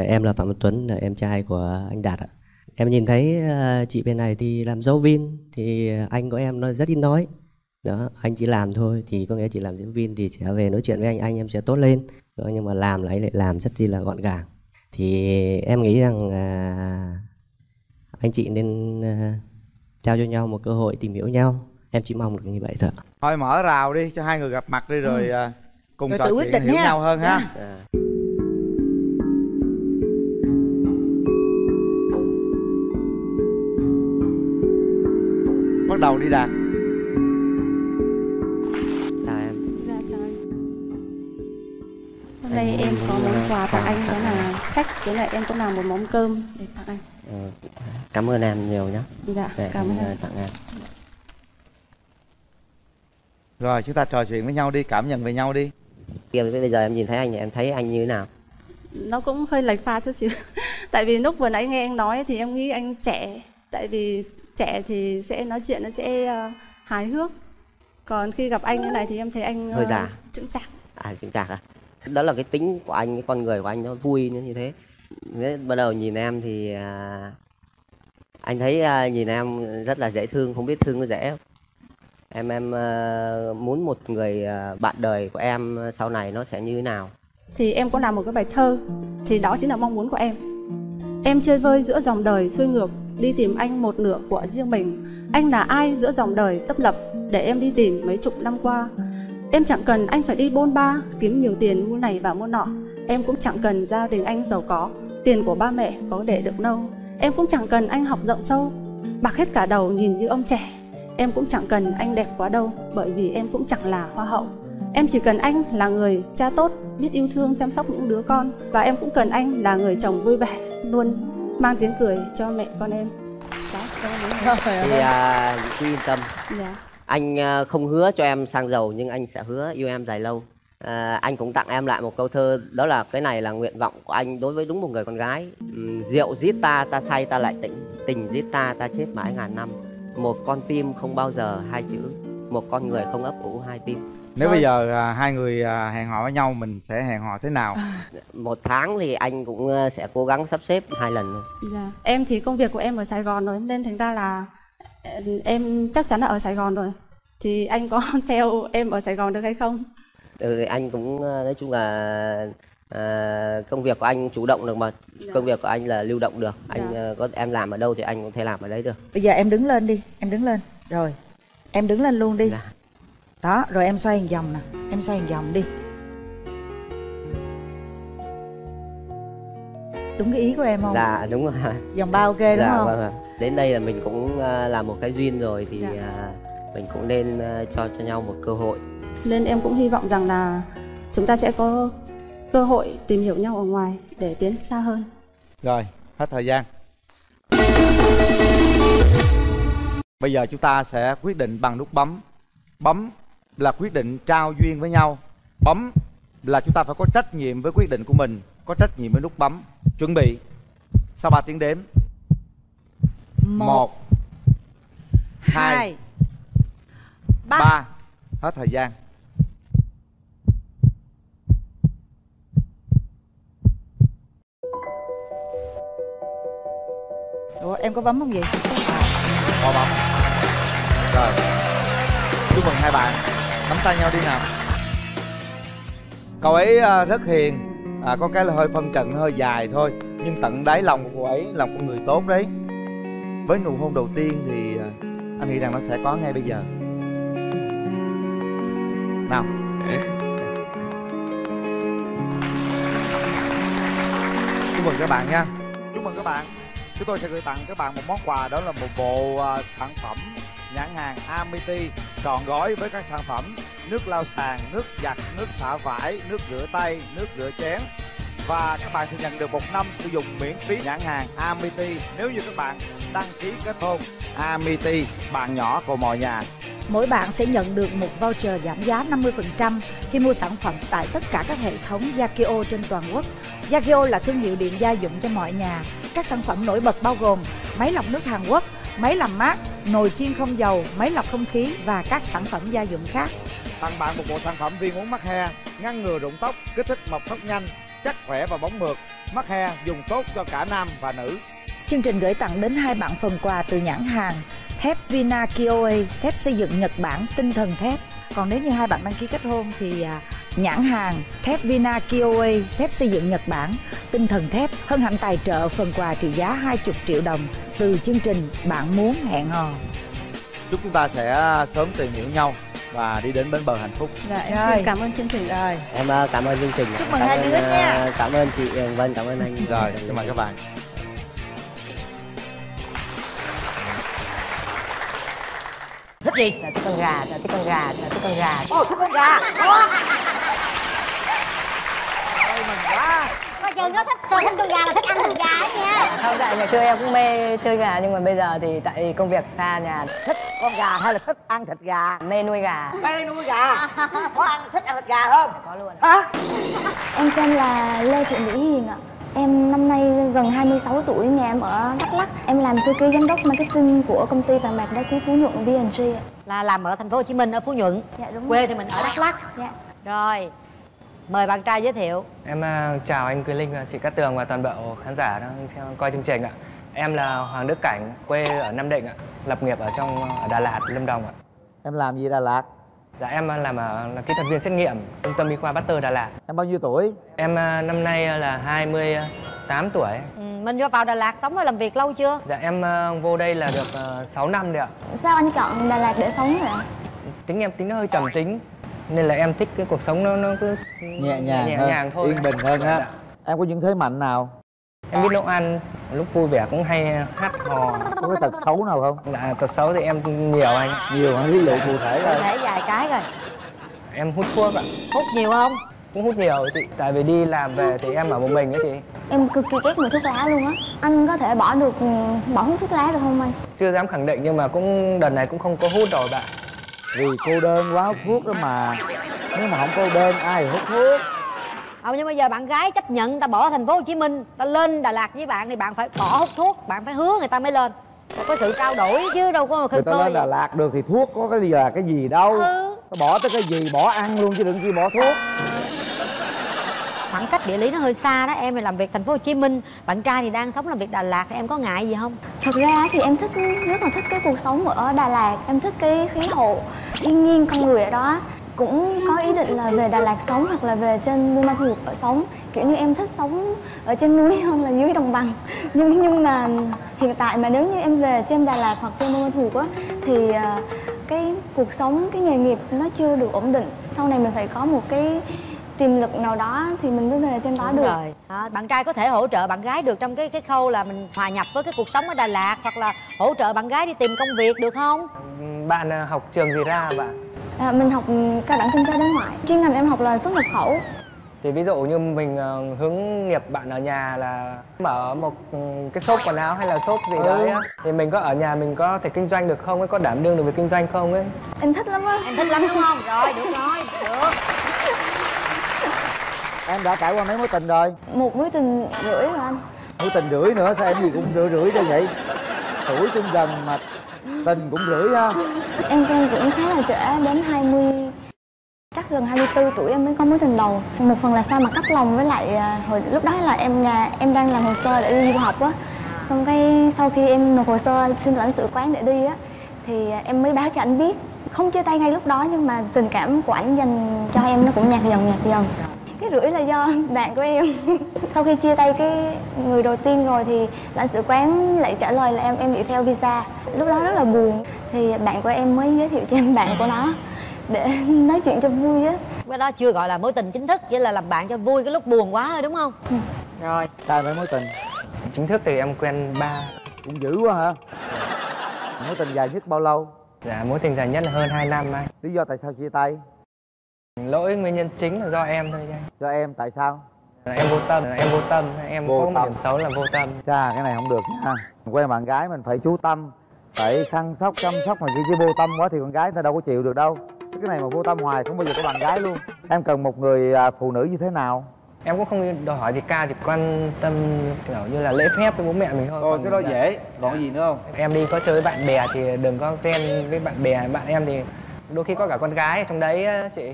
Em là Phạm Văn Tuấn, là em trai của anh Đạt ạ. Em nhìn thấy à, chị bên này thì làm dấu viên thì anh của em nó rất ít nói. Đó, anh chỉ làm thôi thì có nghĩa chị làm diễn viên thì sẽ về nói chuyện với anh, anh em sẽ tốt lên. Đó, nhưng mà làm là anh lại làm rất là gọn gàng. Thì em nghĩ rằng à, anh chị nên à, trao cho nhau một cơ hội tìm hiểu nhau. Em chỉ mong được như vậy thôi. ạ. Thôi mở rào đi cho hai người gặp mặt đi rồi à, cùng Rồi trò tự quyết chuyện định hiểu ha. nhau hơn ha À. bắt đầu đi đạt chào em Dạ chào anh. Hôm nay em có món quà tặng anh đó là sách với lại em có làm một món cơm để tặng anh. Ờ, cảm ơn em nhiều nhé Dạ, Để cảm ơn à, tặng em rồi chúng ta trò chuyện với nhau đi cảm nhận về nhau đi bây giờ em nhìn thấy anh thì em thấy anh như thế nào Nó cũng hơi lệch pha chút xíu. Tại vì lúc vừa nãy nghe anh nói thì em nghĩ anh trẻ. Tại vì trẻ thì sẽ nói chuyện nó sẽ ờ, hài hước. Còn khi gặp anh như này thì em thấy anh Hơi ờ, già. chững chạc. à chính xác à đó là cái tính của anh cái con người của anh nó vui như thế Nếu bắt đầu nhìn em thì à, anh thấy à, nhìn em rất là dễ thương không biết thương có dễ không em em ờ, muốn một người ờ, bạn đời của em sau này nó sẽ như thế nào? Thì em có làm một cái bài thơ, thì đó chính là mong muốn của em. Em chơi vơi giữa dòng đời xuôi ngược, đi tìm anh một nửa của riêng mình. Anh là ai giữa dòng đời tấp lập, để em đi tìm mấy chục năm qua? Em chẳng cần anh phải đi bôn ba, kiếm nhiều tiền mua này và mua nọ. Em cũng chẳng cần gia đình anh giàu có, tiền của ba mẹ có để được đâu. Em cũng chẳng cần anh học rộng sâu, bạc hết cả đầu nhìn như ông trẻ em cũng chẳng cần anh đẹp quá đâu bởi vì em cũng chẳng là hoa hậu. Em chỉ cần anh là người cha tốt, biết yêu thương chăm sóc những đứa con và em cũng cần anh là người chồng vui vẻ, luôn mang tiếng cười cho mẹ con em. Đó, đó thì à, cứ yên tâm. Dạ. anh à, không hứa cho em sang giàu nhưng anh sẽ hứa yêu em dài lâu. À, anh cũng tặng em lại một câu thơ đó là cái này là nguyện vọng của anh đối với đúng một người con gái. Rượu giết ta ta say ta lại tỉnh tình giết ta ta chết mãi ngàn năm một con tim không bao giờ hai chữ một con người không ấp ủ hai tim nếu bây giờ à, hai người à, hẹn hò với nhau mình sẽ hẹn hò thế nào một tháng thì anh cũng ờ, sẽ cố gắng sắp xếp hai lần thôi Dạ. Em thì công việc của em ở Sài Gòn rồi nên thành ra là ờ, em chắc chắn là ở Sài Gòn rồi. Thì anh có theo em ở Sài Gòn được hay không? ừ, anh cũng ờ, nói chung là ờ, công việc của anh chủ động được mà. Công việc của anh là lưu động được. Anh ờ, có em làm ở đâu thì anh cũng thể làm ở đấy được. Bây giờ em đứng lên đi em đứng lên. Rồi em đứng lên luôn đi. Dạ. đó rồi em xoay vòng nè em xoay vòng đi. Đúng cái ý của em không? Dạ đúng rồi. Vòng ba ok đúng dạ, không? vâng ạ. đến đây là mình cũng ờ, làm một cái duyên rồi thì Dạ. mình cũng nên cho cho nhau một cơ hội. Nên em cũng hy vọng rằng là chúng ta sẽ có cơ hội tìm hiểu nhau ở ngoài để tiến xa hơn. rồi hết thời gian. Bây giờ chúng ta sẽ quyết định bằng nút bấm. Bấm là quyết định trao duyên với nhau. Bấm là chúng ta phải có trách nhiệm với quyết định của mình có trách nhiệm với nút bấm. Chuẩn bị. Sau 3 tiếng đếm. Một hai hai ba. Hết thời gian Ủa, em có bấm không vậy? Có bấm. Rồi. Chúc mừng hai bạn. Nắm tay nhau đi nào. Cậu ấy à, rất hiền. À, có cái là hơi phân trận hơi dài thôi. Nhưng tận đáy lòng của cô ấy là một con người tốt đấy. Với nụ hôn đầu tiên thì à, anh nghĩ rằng nó sẽ có ngay bây giờ. Nào. Chúc mừng các bạn nha. Chúc mừng các bạn chúng tôi sẽ gửi tặng các bạn một món quà đó là một bộ à, sản phẩm nhãn hàng Amity trọn gói với các sản phẩm nước lau sàn, nước giặt, nước xả vải, nước rửa tay, nước rửa chén và các bạn sẽ nhận được một năm sử dụng miễn phí nhãn hàng Amity nếu như các bạn đăng ký kết hôn Amity bạn nhỏ của mọi nhà Mỗi bạn sẽ nhận được một voucher giảm giá 50% khi mua sản phẩm tại tất cả các hệ thống Yakio trên toàn quốc. Yakio là thương hiệu điện gia dụng cho mọi nhà. Các sản phẩm nổi bật bao gồm máy lọc nước Hàn Quốc, máy làm mát, nồi chiên không dầu, máy lọc không khí và các sản phẩm gia dụng khác. tặng bạn một bộ sản phẩm viên uống mắc he ngăn ngừa rụng tóc kích thích mọc tóc nhanh chắc khỏe và bóng mượt mắc he dùng tốt cho cả nam và nữ Chương trình gửi tặng đến hai bạn phần quà từ nhãn hàng thép Vina Kioe, thép xây dựng Nhật Bản tinh thần thép. Còn nếu như hai bạn đăng ký kết hôn thì à, nhãn hàng thép Vina Kioe, thép xây dựng Nhật Bản tinh thần thép hân hạnh tài trợ phần quà trị giá 20 triệu đồng từ chương trình Bạn muốn hẹn hò. chúc chúng ta sẽ sớm tìm hiểu nhau và đi đến bên bờ hạnh phúc. Dạ, em xin cảm ơn chương trình. Rồi. em ờ, cảm ơn chương trình. Chúc mừng cảm hai ơn, đứa ờ, nha. cảm ơn chị Hồng Vân cảm ơn anh. Rồi xin mời các bạn. Thích gì? Là thích con gà là thích con gà là thích con gà. Ôi thích con gà. Đó. Coi chừng nó thích tôi thích con gà là thích ăn con gà đó nha Không, tại ngày xưa em cũng mê chơi gà nhưng mà bây giờ thì tại công việc xa nhà thích con gà hay là thích ăn thịt gà mê nuôi gà mê nuôi gà có ăn thích ăn thịt gà không có luôn hả Em tên là Lê Thị Mỹ Hiền ạ. Em năm nay gần 26 tuổi, nhà em ở Đắk Lắk. Em làm thư ký giám đốc marketing của công ty vàng bạc đá quý Phú Nhuận VNG ạ. là làm ở thành phố Hồ Chí Minh ở Phú Nhuận Dạ đúng quê rồi. thì mình ở Đắk Lắk Dạ. rồi mời bạn trai giới thiệu Em à, chào anh Quế Linh, chị Cát Tường và toàn bộ khán giả đang xem coi chương trình ạ. Em là Hoàng Đức Cảnh, quê ở Nam Định ạ, lập nghiệp ở trong ở Đà Lạt, Lâm Đồng ạ. em làm gì Đà Lạt Dạ em làm ở là kỹ thuật viên xét nghiệm trung tâm y khoa Baxter Đà Lạt. em bao nhiêu tuổi Em à, năm nay là 28 tuổi. ừ, mình vô vào Đà Lạt sống và làm việc lâu chưa Dạ em vô đây là được à, 6 năm rồi ạ. Sao anh chọn Đà Lạt để sống vậy ạ? Tính em tính nó hơi trầm tính nên là em thích cái cuộc sống nó nó cứ nhẹ nhàng nhẹ hơn, nhàng thôi. yên bình hơn ha em có những thế mạnh nào Em biết nấu ăn, lúc vui vẻ cũng hay hát hò. có cái tật xấu nào không Dạ, tật xấu thì em nhiều anh. nhiều hả ví dụ cụ thể cụ là thể vài cái rồi Em hút thuốc ạ. hút nhiều không Cũng hút nhiều chị. Tại vì đi làm về thì em ở một mình á chị. Em cực kỳ ghét mùi thuốc lá luôn á. Anh có thể bỏ được bỏ hút thuốc lá được không anh? Chưa dám khẳng định nhưng mà cũng đợt này cũng không có hút rồi bạn. Vì cô đơn quá hút thuốc đó mà. Nếu mà không cô đơn ai hút thuốc? Ờ, nhưng bây giờ bạn gái chấp nhận ta bỏ thành phố Hồ Chí Minh ta lên Đà Lạt với bạn thì bạn phải bỏ hút thuốc bạn phải hứa người ta mới lên. Phải có sự trao đổi chứ đâu có mà khơi người ta lên Đà Lạt được thì thuốc có cái gì là cái gì đâu. Ừ. Bỏ tới cái gì bỏ ăn luôn chứ đừng chi bỏ thuốc khoảng cách địa lý nó hơi xa đó. Em thì làm việc thành phố Hồ Chí Minh bạn trai thì đang sống làm việc Đà Lạt thì em có ngại gì không? Thật ra thì em thích rất là thích cái cuộc sống ở Đà Lạt Em thích cái khí hậu, thiên nhiên, con người ở đó. Cũng có ý định là về Đà Lạt sống hoặc là về trên Buôn Ma Thuột ở sống. Kiểu như em thích sống ở trên núi hơn là dưới đồng bằng. Nhưng nhưng mà hiện tại mà nếu như em về trên Đà Lạt hoặc trên Buôn Ma Thuột á Thì ờ, cái cuộc sống, cái nghề nghiệp nó chưa được ổn định. Sau này mình phải có một cái tiềm lực nào đó thì mình mới về trên đó Đúng được. rồi. À, bạn trai có thể hỗ trợ bạn gái được trong cái cái khâu là mình hòa nhập với cái cuộc sống ở Đà Lạt hoặc là hỗ trợ bạn gái đi tìm công việc được không? Bạn à, học trường gì ra bạn? À, mình học cao đẳng kinh tế đối ngoại. Chuyên ngành em học là xuất nhập khẩu. Thì ví dụ như mình ờ, hướng nghiệp bạn ở nhà là mở một ừ, cái shop quần áo hay là shop gì Ừ. đấy á thì mình có ở nhà mình có thể kinh doanh được không ấy, có đảm đương được việc kinh doanh không ấy? em thích lắm á. Em thích lắm đúng không? Rồi được rồi được em đã trải qua mấy mối tình rồi? Một mối tình rưỡi rồi anh. Mối tình rưỡi nữa sao em gì cũng rưỡi rưỡi cho vậy? Tuổi chung gần mà tình cũng rưỡi ha. Em quen cũng khá là trễ đến 20 chắc gần 24 tuổi em mới có mối tình đầu. Một phần là sao mà cắt lòng với lại à, hồi lúc đó là em nhà em đang làm hồ sơ để đi du học á. Xong cái sau khi em nộp hồ sơ xin lãnh sự quán để đi á thì à, em mới báo cho anh biết. Không chia tay ngay lúc đó nhưng mà tình cảm của anh dành cho em nó cũng nhạt dần nhạt dần cái rưỡi là do bạn của em. Sau khi chia tay cái người đầu tiên rồi thì lãnh sự quán lại trả lời là em em bị fail visa. Lúc đó rất là buồn. Thì bạn của em mới giới thiệu cho em bạn của nó để nói chuyện cho vui á. Cái đó chưa gọi là mối tình chính thức chỉ là làm bạn cho vui cái lúc buồn quá thôi đúng không? Rồi. Trai với mối tình. Chính thức thì em quen ba. Cũng dữ quá hả? Mối tình dài nhất bao lâu? Dạ mối tình dài nhất là hơn 2 năm anh lý do tại sao chia tay lỗi nguyên nhân chính là do em thôi anh do em tại sao? Là em vô tâm là em vô tâm. Em Vô có một tâm. điểm xấu là vô tâm. Cha cái này không được nha. Quen bạn gái mình phải chú tâm phải săn sóc chăm sóc mà kia chứ vô tâm quá thì con gái người ta đâu có chịu được đâu. Cái này mà vô tâm hoài không bao giờ có bạn gái luôn. Em cần một người à, phụ nữ như thế nào? Em cũng không đòi hỏi gì cao chỉ quan tâm kiểu như là lễ phép với bố mẹ mình thôi. Thôi, Còn cái đó dạ- dễ. Còn gì nữa không? em đi có chơi với bạn bè thì đừng có ghen với bạn bè. Bạn em thì đôi khi có cả con gái ở trong đấy chị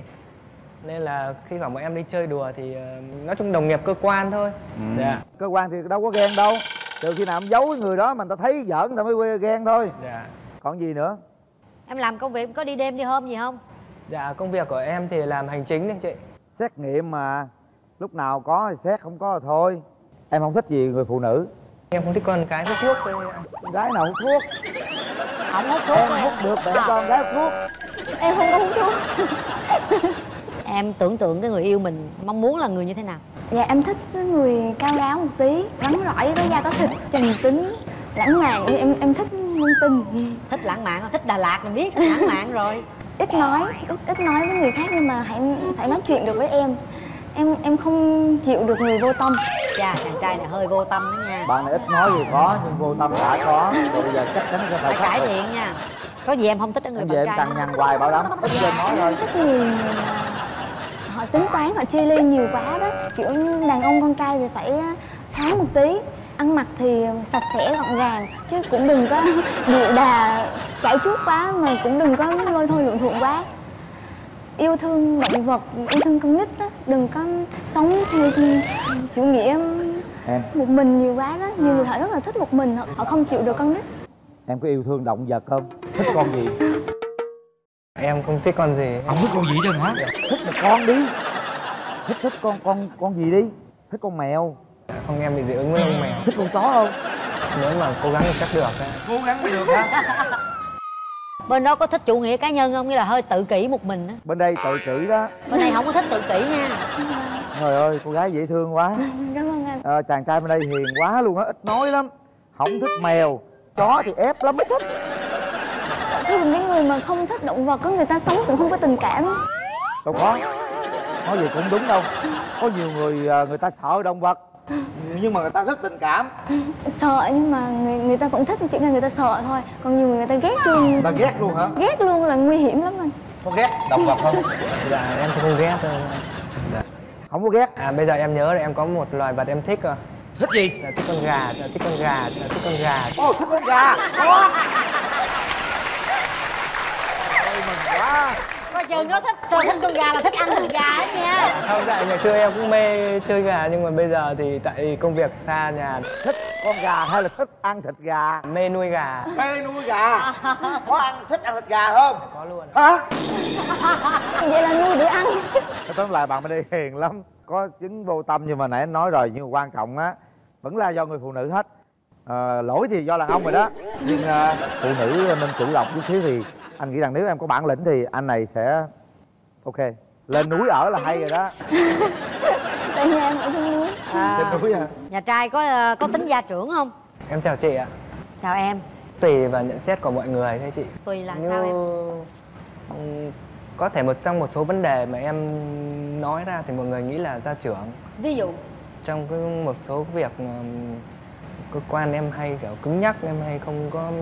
nên là khi khoảng bọn em đi chơi đùa thì ờ, nói chung đồng nghiệp cơ quan thôi. Dạ. Cơ quan thì đâu có ghen đâu. Trừ khi nào em giấu cái người đó mà người ta thấy giỡn người ta mới quê- ghen thôi. Dạ. Còn gì nữa? Em làm công việc có đi đêm đi hôm gì không? Dạ công việc của em thì làm hành chính đấy chị. Xét nghiệm mà. Lúc nào có thì xét không có thì thôi. Em không thích gì người phụ nữ. Em không thích con cái hút thuốc thôi gái nào hút thuốc? Không hút thuốc em hút được để con gái hút thuốc. Em không có hút thuốc em tưởng tượng cái người yêu mình mong muốn là người như thế nào? Dạ em thích cái người cao ráo một tí rắn rỏi có da có thịt trầm tính lãng mạn. Em em thích ngôn tình. Thích lãng mạn thích đà lạt mình biết lãng mạn rồi. Ít nói ít ít nói với người khác nhưng mà hãy phải nói chuyện được với em. Em em không chịu được người vô tâm. Chà chàng trai này hơi vô tâm đó nha. Bạn này ít nói thì có nhưng vô tâm đã có. Rồi bây giờ chắc chắn sẽ phải phải cải thiện nha. Có gì em không thích ở người em bạn về em trai cằn nữa. nhằn hoài bảo đảm ít lên nói thôi. thích người họ tính toán họ chia ly nhiều quá đó. Kiểu đàn ông con trai thì phải thoáng một tí. Ăn mặc thì sạch sẽ gọn gàng chứ cũng đừng có điệu đà chảy chuốt quá mà cũng đừng có lôi thôi luộn thuộn quá. Yêu thương động vật yêu thương con nít á đừng có sống theo chủ nghĩa em. một mình nhiều quá đó. Nhiều người họ rất là thích một mình họ, họ không chịu được con nít. Em có yêu thương động vật không? Thích con gì? Em không thích con gì. Không thích con gì đâu hả thích một con đi. Thích thích con con con gì đi? Thích con mèo. Không em bị dị ứng với lông mèo. Thích con chó không? Nếu mà cố gắng thì chắc được. Á. cố gắng mới được hả? Bên đó có thích chủ nghĩa cá nhân không? Nghĩa là hơi tự kỷ một mình á. Bên đây tự kỷ đó. Bên này không có thích tự kỷ nha. Trời ơi cô gái dễ thương quá. Cảm ơn anh. Ờ, chàng trai bên đây hiền quá luôn á ít nói lắm. Không thích mèo chó thì ép lắm mới thích thường cái người mà không thích động vật có người ta sống cũng không có tình cảm đâu có. Nói gì cũng đúng đâu. Có nhiều người à, người ta sợ động vật nhưng mà người ta rất tình cảm. Sợ nhưng mà người, người ta vẫn thích chỉ là người ta sợ thôi. Còn nhiều người người ta ghét luôn. Người ta ghét luôn hả? Ghét luôn là nguy hiểm lắm anh. Có ghét động vật không? Dạ em không ghét đâu dạ. không có ghét. À bây giờ em nhớ là em có một loài vật em thích rồi thích gì? Là thích con gà là thích con gà là thích con gà. Ồ, thích con gà. Có. Ôi, mừng quá coi chừng nó thích tôi thích con gà là thích ăn thịt gà đó nha. Không dạ ngày xưa em cũng mê chơi gà nhưng mà bây giờ thì tại công việc xa nhà thích con gà hay là thích ăn thịt gà? Mê nuôi gà. Mê nuôi gà? Có ăn thích ăn thịt gà không? Có luôn. Hả? Vậy là nuôi để ăn. Tóm lại bạn bên đây hiền lắm. Có chứng vô tâm nhưng mà nãy anh nói rồi nhưng mà quan trọng á vẫn là do người phụ nữ hết. Ờ, lỗi thì do đàn ông rồi đó. Nhưng ờ, phụ nữ nên chủ động chút xíu thì anh nghĩ rằng nếu em có bản lĩnh thì anh này sẽ ok. Lên núi ở là hay rồi đó. Tại nhà em ở trên núi. À, trên núi à? Nhà trai có ờ, có tính gia trưởng không? Em chào chị ạ. Chào em. Tùy vào nhận xét của mọi người thôi chị. Tùy là Như, sao em? Ừm, có thể một trong một số vấn đề mà em nói ra thì mọi người nghĩ là gia trưởng. Ví dụ? Trong cái một số việc cơ quan em hay kiểu cứng nhắc em hay không có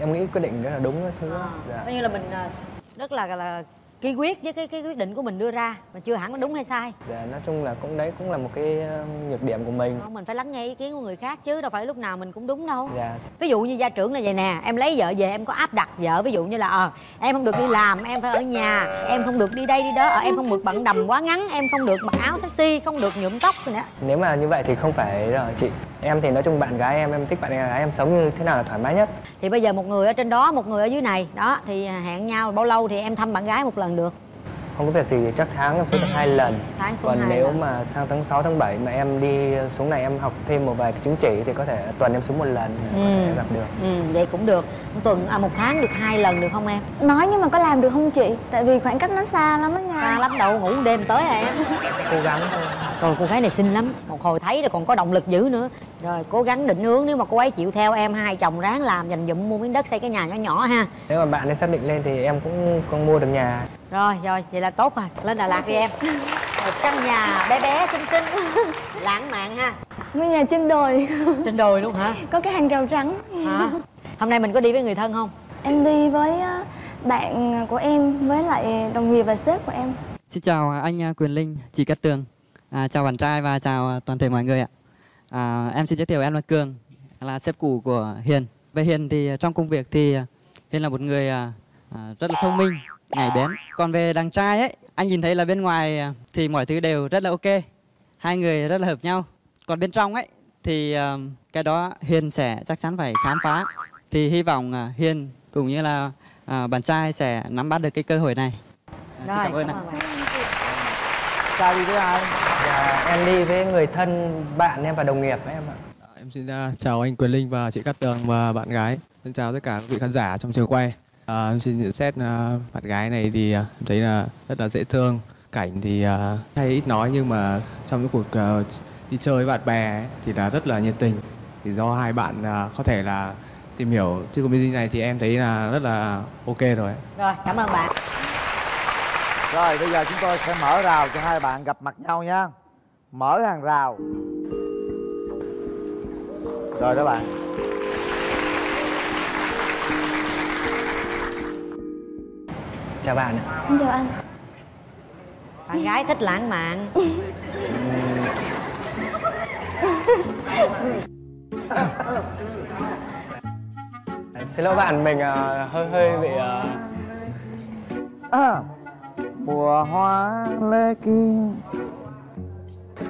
em nghĩ quyết định đó là đúng cái thứ à, dạ. coi như là mình ờ, rất là là kiên quyết với cái cái quyết định của mình đưa ra mà chưa hẳn nó đúng hay sai. Dạ nói chung là cũng đấy cũng là một cái ừm, nhược điểm của mình. Không, mình phải lắng nghe ý kiến của người khác chứ đâu phải lúc nào mình cũng đúng đâu. Dạ. Ví dụ như gia trưởng là vậy nè em lấy vợ về em có áp đặt vợ ví dụ như là ờ em không được đi làm em phải ở nhà em không được đi đây đi đó ờ, em không được bận đầm quá ngắn em không được mặc áo sexy không được nhuộm tóc nữa nếu mà như vậy thì không phải rồi chị. Em thì nói chung bạn gái em em thích bạn gái em sống như thế nào là thoải mái nhất thì bây giờ một người ở trên đó, một người ở dưới này. Đó, thì hẹn nhau, bao lâu thì em thăm bạn gái một lần được không có việc gì thì chắc tháng em xuống được hai lần. Tháng xuống còn hai nếu lần. mà tháng tháng 6, tháng 7 mà em đi xuống này em học thêm một vài cái chứng chỉ thì có thể tuần em xuống một lần có thể Ừ. gặp được. Ừ vậy cũng được. Một tuần à một tháng được hai lần được không em? Nói nhưng mà có làm được không chị? Tại vì khoảng cách nó xa lắm á nha. Xa lắm đâu ngủ đêm tới à em. Cố gắng thôi. Rồi cô gái này xinh lắm Một hồi thấy rồi còn có động lực dữ nữa. Rồi cố gắng định hướng nếu mà cô ấy chịu theo em Hai chồng ráng làm dành dụm mua miếng đất xây cái nhà nhỏ nhỏ ha. Nếu mà bạn ấy xác định lên thì em cũng không mua được nhà Rồi rồi vậy là tốt rồi. Lên Đà Lạt đi em. Một căn nhà bé bé xinh xinh. Lãng mạn ha. Ngôi nhà trên đồi. Trên đồi luôn hả? Có cái hàng rào trắng Hả? Hôm nay mình có đi với người thân không? Em đi với á, bạn của em với lại đồng nghiệp và sếp của em. Xin chào anh à, Quyền Linh, chị Cát Tường. À, chào bạn trai và chào à, toàn thể mọi người ạ. À, em xin giới thiệu em là Cường, là sếp cũ của Hiền. Về Hiền thì à, trong công việc thì à, Hiền là một người à, à, rất là thông minh, nhạy bén. Còn về đàn trai ấy, anh nhìn thấy là bên ngoài thì mọi thứ đều rất là ok. Hai người rất là hợp nhau. Còn bên trong ấy thì à, cái đó Hiền sẽ chắc chắn phải khám phá. Thì hy vọng à, Hiền cũng như là à, bạn trai sẽ nắm bắt được cái cơ hội này. À, xin cảm ơn ạ. Sao đi với ai? Dạ, em đi với người thân bạn em và đồng nghiệp ấy em ạ Em xin chào anh Quyền Linh và chị Cát Tường và bạn gái. Xin chào tất cả các vị khán giả trong trường quay. À, em xin nhận xét uh, bạn gái này thì uh, em thấy là rất là dễ thương. Cảnh thì uh, hay ít nói nhưng mà trong cái cuộc uh, đi chơi với bạn bè ấy, thì là rất là nhiệt tình. Thì do hai bạn uh, có thể là tìm hiểu chứ còn bên này thì em thấy là rất là ok rồi. Rồi cảm ơn bạn Rồi bây giờ chúng tôi sẽ mở rào cho hai bạn gặp mặt nhau nha Mở hàng rào Rồi đó bạn chào bạn ạ. Em chào anh. Bạn gái thích lãng mạn. Xin lỗi bạn mình ờ, hơi hơi bị ờ, à, Mùa hoa lê kim.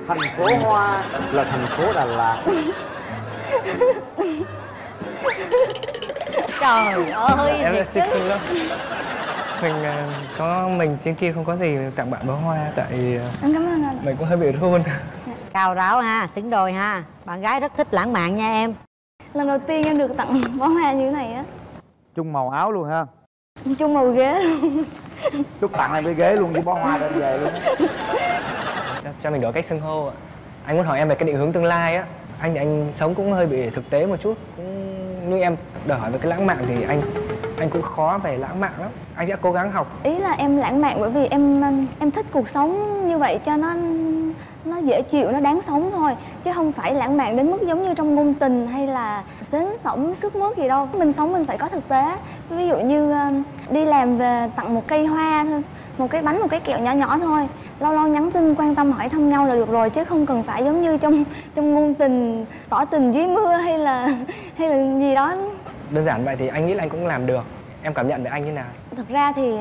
Thành phố hoa là thành phố Đà Lạt. Trời ơi em là xin lỗi mình ờ, có mình trên kia không có gì tặng bạn bó hoa tại ờ, em cảm ơn anh mình cũng hơi bị run. Cao ráo ha, xứng đôi ha. Bạn gái rất thích lãng mạn nha em. Lần đầu tiên em được tặng bó hoa như thế này á. Chung màu áo luôn ha. Chung màu ghế luôn. Chúc tặng em cái ghế luôn với bó hoa đem về luôn. Cho, cho mình đổi cách xưng hô ạ. Anh muốn hỏi em về cái định hướng tương lai á. Anh thì anh sống cũng hơi bị thực tế một chút cũng như em đòi hỏi về cái lãng mạn thì anh anh cũng khó về lãng mạn lắm. Anh sẽ cố gắng học. Ý là em lãng mạn bởi vì em em thích cuộc sống như vậy cho nó nó dễ chịu, nó đáng sống thôi. Chứ không phải lãng mạn đến mức giống như trong ngôn tình hay là xến sống sức mướt gì đâu. Mình sống mình phải có thực tế. Ví dụ như ờ, đi làm về tặng một cây hoa thôi, một cái bánh, một cái kẹo nhỏ nhỏ thôi. Lâu lâu nhắn tin, quan tâm, hỏi thăm nhau là được rồi, chứ không cần phải giống như trong trong ngôn tình, tỏ tình dưới mưa hay là hay là gì đó đơn giản vậy thì anh nghĩ là anh cũng làm được. Em cảm nhận về anh như nào? Thực ra thì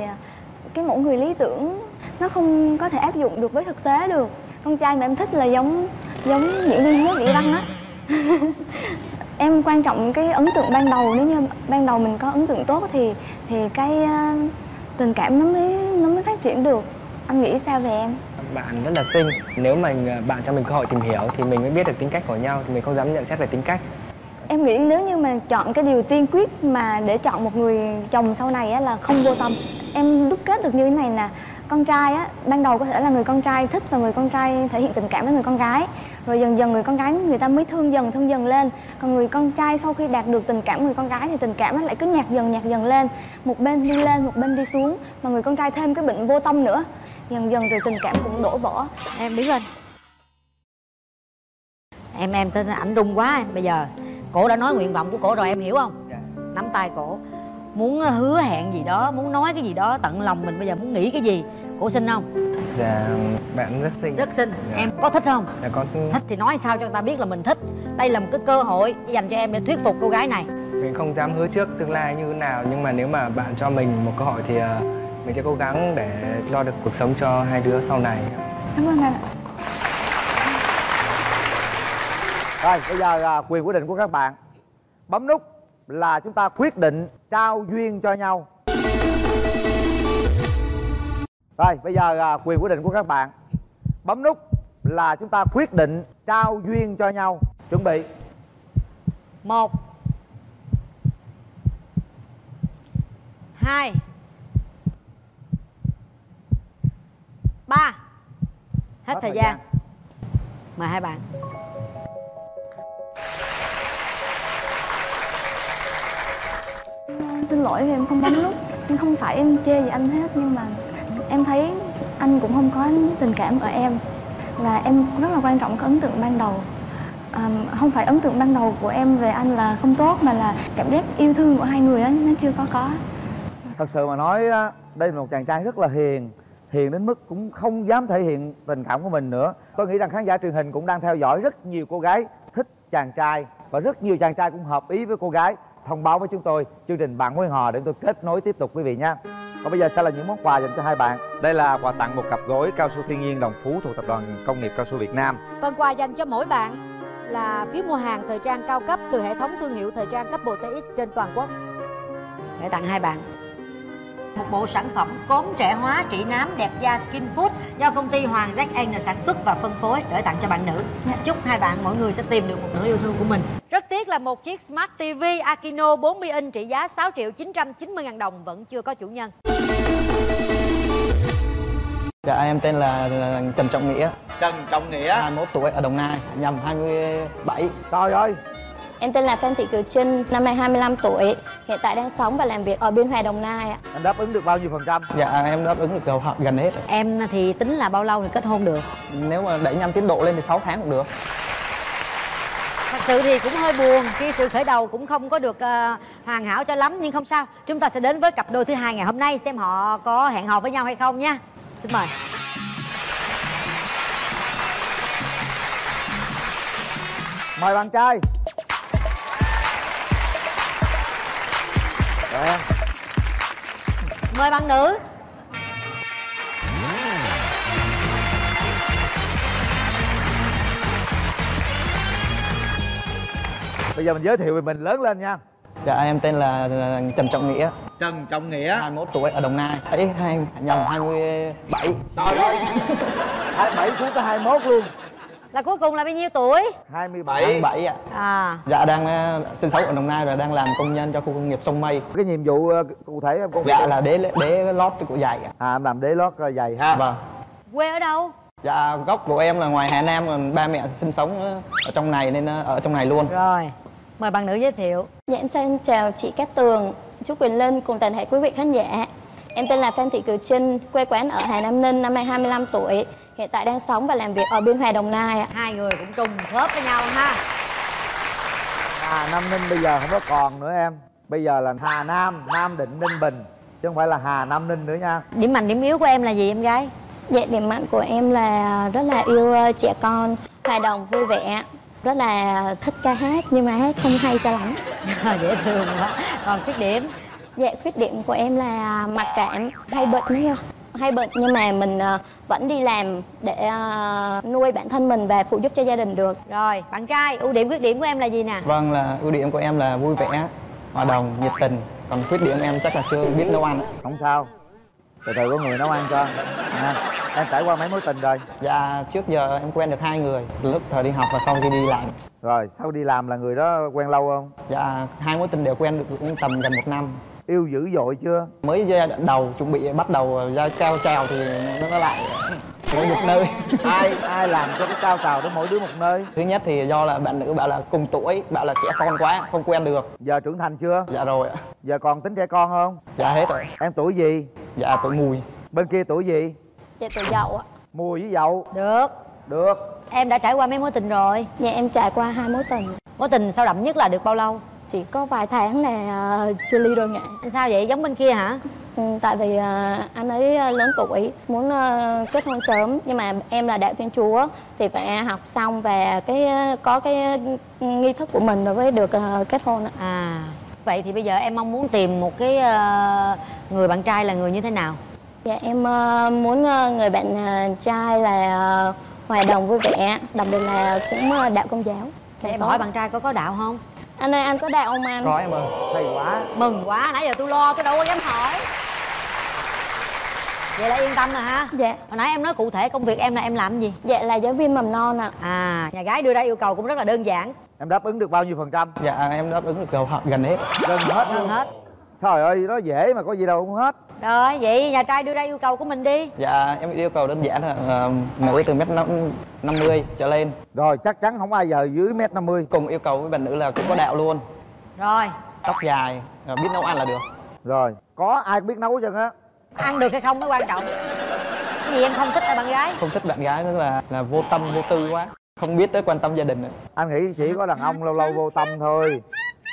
cái mẫu người lý tưởng nó không có thể áp dụng được với thực tế được. Con trai mà em thích là giống giống diễn viên hứa vĩ văn á. Em quan trọng cái ấn tượng ban đầu nếu như ban đầu mình có ấn tượng tốt thì thì cái ờ, tình cảm nó mới nó mới phát triển được. Anh nghĩ sao về em? Bạn rất là xinh. Nếu mà bạn cho mình cơ hội tìm hiểu thì mình mới biết được tính cách của nhau thì mình không dám nhận xét về tính cách em nghĩ nếu như mà chọn cái điều tiên quyết mà để chọn một người chồng sau này á là không vô tâm. Em đúc kết được như thế này nè con trai á, ban đầu có thể là người con trai thích và người con trai thể hiện tình cảm với người con gái. Rồi dần dần người con gái người ta mới thương dần thương dần lên. Còn người con trai sau khi đạt được tình cảm người con gái thì tình cảm nó lại cứ nhạt dần nhạt dần lên. Một bên đi lên, một bên đi xuống mà người con trai thêm cái bệnh vô tâm nữa. Dần dần rồi tình cảm cũng đổ vỡ em đứng lên em em tên ảnh rung quá em. Bây giờ cổ đã nói nguyện vọng của cổ rồi em hiểu không? Nắm tay cổ. Muốn hứa hẹn gì đó muốn nói cái gì đó tận lòng mình bây giờ muốn nghĩ cái gì? Cổ xin không? Dạ bạn rất xinh. Rất xinh. Dạ. em có thích không? Dạ con thích thì nói sao cho người ta biết là mình thích. Đây là một cái cơ hội dành cho em để thuyết phục cô gái này. Mình không dám hứa trước tương lai như thế nào nhưng mà nếu mà bạn cho mình một cơ hội thì ờ, mình sẽ cố gắng để lo được cuộc sống cho hai đứa sau này. Cảm ơn anh Rồi bây giờ à, quyền quyết định của các bạn. Bấm nút là chúng ta quyết định trao duyên cho nhau. Rồi bây giờ à, quyền quyết định của các bạn. Bấm nút là chúng ta quyết định trao duyên cho nhau. Chuẩn bị. Một hai ba. Hết, thời gian. mời hai bạn xin lỗi vì em không bấm nút. Nhưng không phải em chê gì anh hết nhưng mà em thấy anh cũng không có tình cảm ở em. Là em rất là quan trọng cái ấn tượng ban đầu. À, không phải ấn tượng ban đầu của em về anh là không tốt mà là cảm giác yêu thương của hai người ấy, nó chưa có có. Thật sự mà nói đây là một chàng trai rất là hiền. Hiền đến mức cũng không dám thể hiện tình cảm của mình nữa. Tôi nghĩ rằng khán giả truyền hình cũng đang theo dõi rất nhiều cô gái thích chàng trai. Và rất nhiều chàng trai cũng hợp ý với cô gái thông báo với chúng tôi chương trình bạn mối hò để tôi kết nối tiếp tục quý vị nha còn bây giờ sẽ là những món quà dành cho hai bạn. Đây là quà tặng một cặp gối cao su thiên nhiên đồng phú thuộc tập đoàn công nghiệp cao su việt nam. Phần quà dành cho mỗi bạn là phiếu mua hàng thời trang cao cấp từ hệ thống thương hiệu thời trang cấp TX trên toàn quốc. Để tặng hai bạn một bộ sản phẩm cốm trẻ hóa trị nám đẹp da Skin Food do công ty Hoàng Jack Anh sản xuất và phân phối để tặng cho bạn nữ. Chúc hai bạn mỗi người sẽ tìm được một nửa yêu thương của mình. Rất tiếc là một chiếc Smart TV Akino 40 inch trị giá 6 triệu 990 ngàn đồng vẫn chưa có chủ nhân. Dạ em tên là Trần Trọng Nghĩa Trần Trọng Nghĩa 21 tuổi ở Đồng Nai Nhầm 27 Trời ơi Em tên là Phan Thị Kiều Trinh, năm nay 25 tuổi, hiện tại đang sống và làm việc ở Biên Hòa Đồng Nai ạ. Em đáp ứng được bao nhiêu phần trăm? Dạ em đáp ứng được gần- gần hết. Em thì tính là bao lâu thì kết hôn được? Nếu mà đẩy nhanh tiến độ lên thì 6 tháng cũng được Thật sự thì cũng hơi buồn khi sự khởi đầu cũng không có được ờ, hoàn hảo cho lắm nhưng không sao. Chúng ta sẽ đến với cặp đôi thứ hai ngày hôm nay xem họ có hẹn hò với nhau hay không nha. Xin mời. mời bạn trai Em Mời bạn nữ. bây giờ mình giới thiệu về mình lớn lên nha. Dạ em tên là Trần Trọng Nghĩa. Trần Trọng Nghĩa. 21 tuổi ở Đồng Nai. Ấy hai nhầm 27 Trời ơi. 27 xuống tới 21 luôn Là cuối cùng là bao nhiêu tuổi? 27 27 ạ À. Dạ đang ờ, sinh sống ở Đồng Nai và đang làm công nhân cho khu công nghiệp Sông Mây cái nhiệm vụ ờ, cụ thể em công việc Dạ là đế đế lót của giày ạ à em làm đế lót ờ, giày ha Vâng Quê ở đâu? Dạ gốc của em là ngoài Hà Nam còn ba mẹ sinh sống ở trong này nên ở trong này luôn Rồi. Mời bạn nữ giới thiệu. Dạ em xin chào chị Cát Tường, chú Quyền Linh cùng toàn thể quý vị khán giả. Em tên là Phan Thị Kiều Trinh, quê quán ở Hà Nam Ninh, năm nay 25 tuổi, hiện tại đang sống và làm việc ở Biên Hòa Đồng Nai ạ. Hai người cũng trùng khớp với nhau ha. à Nam Ninh bây giờ không có còn nữa em bây giờ là Hà Nam Nam Định Ninh Bình chứ không phải là Hà Nam Ninh nữa nha Điểm mạnh điểm yếu của em là gì em gái? Dạ điểm mạnh của em là rất là yêu ờ, trẻ con, hòa đồng vui vẻ, rất là thích ca hát nhưng mà hát không hay cho lắm. Dễ thương quá. Còn khuyết điểm? Dạ khuyết điểm của em là mặc cảm, hay bệnh nữa hay bệnh nhưng mà mình ờ, vẫn đi làm để ờ, nuôi bản thân mình và phụ giúp cho gia đình được. Rồi, bạn trai, ưu điểm khuyết điểm của em là gì nè? Vâng là ưu điểm của em là vui vẻ, hòa đồng, nhiệt tình. Còn khuyết điểm em chắc là chưa biết nấu ăn. Không sao. Từ từ có người nấu ăn cho. Nha em trải qua mấy mối tình rồi? Dạ trước giờ em quen được hai người Lúc thời đi học và sau khi đi làm. Rồi sau đi làm là người đó quen lâu không? Dạ hai mối tình đều quen được cũng tầm gần một năm yêu dữ dội chưa? Mới giai đoạn đầu chuẩn bị bắt đầu ra cao trào thì nó nó lại mỗi một nơi. Ai ai làm cho cái cao trào đó mỗi đứa một nơi? Thứ nhất thì do là bạn nữ bảo là cùng tuổi, bảo là trẻ con quá, không quen được. Giờ trưởng thành chưa? Dạ rồi ạ. Giờ còn tính trẻ con không? Dạ hết rồi. Em tuổi gì? Dạ tuổi mùi. Bên kia tuổi gì? Dạ tuổi dậu ạ. mùi với dậu. Được. được. Em đã trải qua mấy mối tình rồi? Dạ em trải qua hai mối tình. Mối tình sâu đậm nhất là được bao lâu? Chỉ có vài tháng là ờ, chia ly đôi ngã. Sao vậy? Giống bên kia hả? Ừ, tại vì ờ, anh ấy ờ, lớn tuổi muốn kết hôn sớm nhưng mà em là đạo thiên chúa thì phải học xong và cái có cái ờ, nghi thức của mình rồi mới được kết hôn. À. Vậy thì bây giờ em mong muốn tìm một cái người bạn trai là người như thế nào? Dạ em muốn người bạn trai là hòa đồng vui vẻ, đặc biệt là cũng đạo công giáo. Thì em Tốt. hỏi bạn trai có có đạo không? Anh ơi anh có đạo không anh? Có em ơi hay quá. Mừng quá, nãy giờ tôi lo tôi đâu có dám hỏi. Vậy là yên tâm rồi ha. Dạ. Hồi nãy em nói cụ thể công việc em là em làm gì? Dạ là giáo viên mầm non ạ. À nhà gái đưa ra yêu cầu cũng rất là đơn giản. Em đáp ứng được bao nhiêu phần trăm? Dạ em đáp ứng được gần gần hết. Gần hết. Gần hết. Trời ơi nó dễ mà có gì đâu không hết rồi vậy nhà trai đưa ra yêu cầu của mình đi. Dạ em yêu cầu đơn giản là uh, nữ từ mét năm năm mươi trở lên. Rồi chắc chắn không ai giờ dưới mét 50 cùng yêu cầu với bạn nữ là cũng có đạo luôn. Rồi. Tóc dài rồi biết nấu ăn là được. Rồi có ai biết nấu chưa á? Ăn được hay không mới quan trọng. Cái gì em không thích ở bạn gái. Không thích bạn gái nữa là là vô tâm vô tư quá. Không biết tới quan tâm gia đình nữa. anh nghĩ chỉ có đàn ông lâu lâu vô tâm thôi.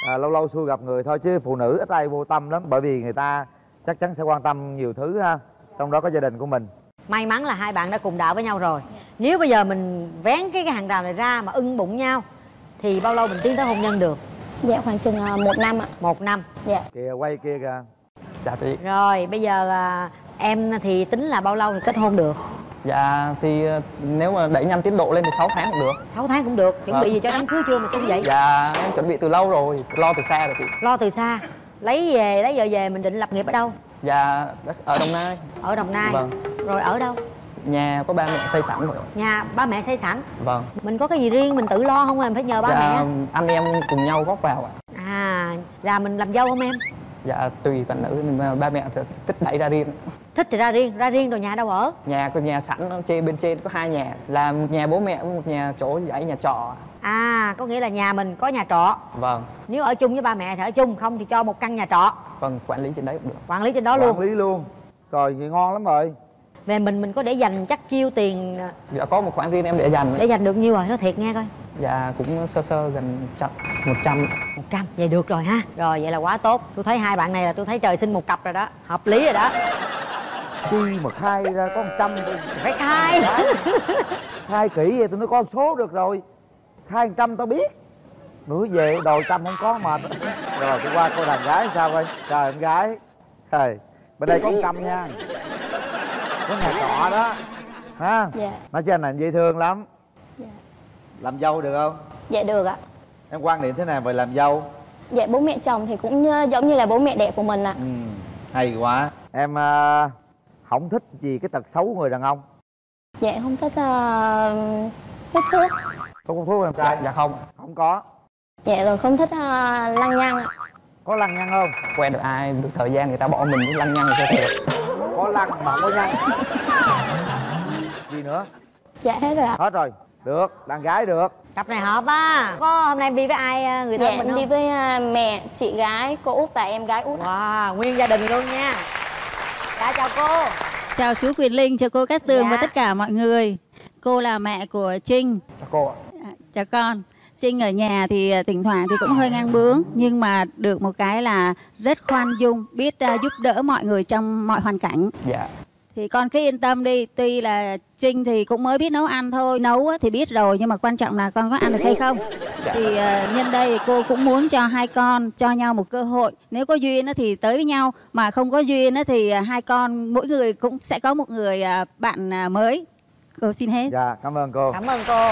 À, lâu lâu xui gặp người thôi chứ phụ nữ ít ai vô tâm lắm. Bởi vì người ta chắc chắn sẽ quan tâm nhiều thứ ha. Trong đó có gia đình của mình. May mắn là hai bạn đã cùng đạo với nhau rồi. Nếu bây giờ mình vén cái cái hàng rào này ra mà ưng bụng nhau thì bao lâu mình tiến tới hôn nhân được? Dạ khoảng chừng ờ, một năm ạ. Một năm. Dạ. Kìa quay kia kìa. Dạ chị. Rồi bây giờ à, em thì tính là bao lâu thì kết hôn được? Dạ thì ờ, nếu mà đẩy nhanh tiến độ lên thì 6 tháng cũng được. 6 tháng cũng được. Chuẩn bị Vâng. gì cho đám cưới chưa mà sống vậy? Dạ em chuẩn bị từ lâu rồi. Lo từ xa rồi chị. Lo từ xa lấy về lấy vợ về mình định lập nghiệp ở đâu? Dạ ở đồng nai. Ở đồng nai. Vâng. Rồi ở đâu? Nhà có ba mẹ xây sẵn rồi. Nhà ba mẹ xây sẵn. Vâng. Mình có cái gì riêng mình tự lo không hay mình phải nhờ ba dạ mẹ. anh em cùng nhau góp vào ạ. À là mình làm dâu không em dạ tùy bạn nữ nhưng mà ba mẹ sẽ thích đẩy ra riêng. Thích thì ra riêng ra riêng rồi nhà đâu ở? Nhà có nhà sẵn nó trên bên trên có hai nhà. Là một nhà bố mẹ một nhà chỗ dãy nhà trọ. À có nghĩa là nhà mình có nhà trọ. Vâng. Nếu ở chung với ba mẹ thì ở chung không thì cho một căn nhà trọ. Vâng quản lý trên đấy cũng được. Quản lý trên đó luôn. Quản lý luôn. Rồi thì ngon lắm rồi. Về mình mình có để dành chắc chiêu tiền dạ có một khoản riêng em để dành để dành được nhiêu rồi? Nói thiệt nghe coi dạ cũng sơ sơ gần trăm một trăm. Một trăm vậy được rồi ha. Rồi vậy là quá tốt. Tôi thấy hai bạn này là tôi thấy trời sinh một cặp rồi đó. Hợp lý rồi đó. Khi mà khai ra có một trăm phải khai. Khai kỹ vậy tôi nói con số được rồi. Khai một trăm tao biết. Nữa về đòi trăm không có mệt rồi tôi qua coi đàn gái sao coi. Trời em gái. Trời bên đây có một trăm nha. Có nhà trọ đó. Ha Dạ. nói cho anh này dễ thương lắm. Làm dâu được không? Dạ được ạ. Em quan niệm thế nào về làm dâu? Dạ bố mẹ chồng thì cũng như, giống như là bố mẹ đẻ của mình ạ. Ừ, hay quá. Em à, không thích gì cái tật xấu của người đàn ông. Dạ không thích uh, hút thuốc. Có hút thuốc em trai? Dạ không. Không có. Dạ rồi không thích uh, lăng nhăng ạ. Có lăng nhăng không? Quen được ai được thời gian người ta bỏ mình với lăng nhăng thì thiệt có lăng mà không có nhăng. Gì nữa? Dạ hết rồi ạ. Hết rồi được đàn gái được cặp này hợp á có hôm nay em đi với ai à, người thân dạ mình em không đi với à, mẹ chị gái cô út và em gái út wow nguyên gia đình luôn nha dạ chào cô Chào chú Quyền Linh, chào cô Cát Tường Dạ. và tất cả mọi người. Cô là mẹ của Trinh. chào cô ạ À, chào con. Trinh ở nhà thì à, thỉnh thoảng thì cũng hơi ngang bướng nhưng mà được một cái là rất khoan dung, biết giúp đỡ mọi người trong mọi hoàn cảnh. dạ Thì con cứ yên tâm đi, tuy là Trinh thì cũng mới biết nấu ăn thôi, nấu á thì biết rồi nhưng mà quan trọng là con có ăn được hay không. Thì à, nhân đây thì cô cũng muốn cho hai con cho nhau một cơ hội. Nếu có duyên á thì tới với nhau, mà không có duyên á thì à, hai con mỗi người cũng sẽ có một người à, bạn mới. Cô xin hết. dạ cảm ơn cô cảm ơn cô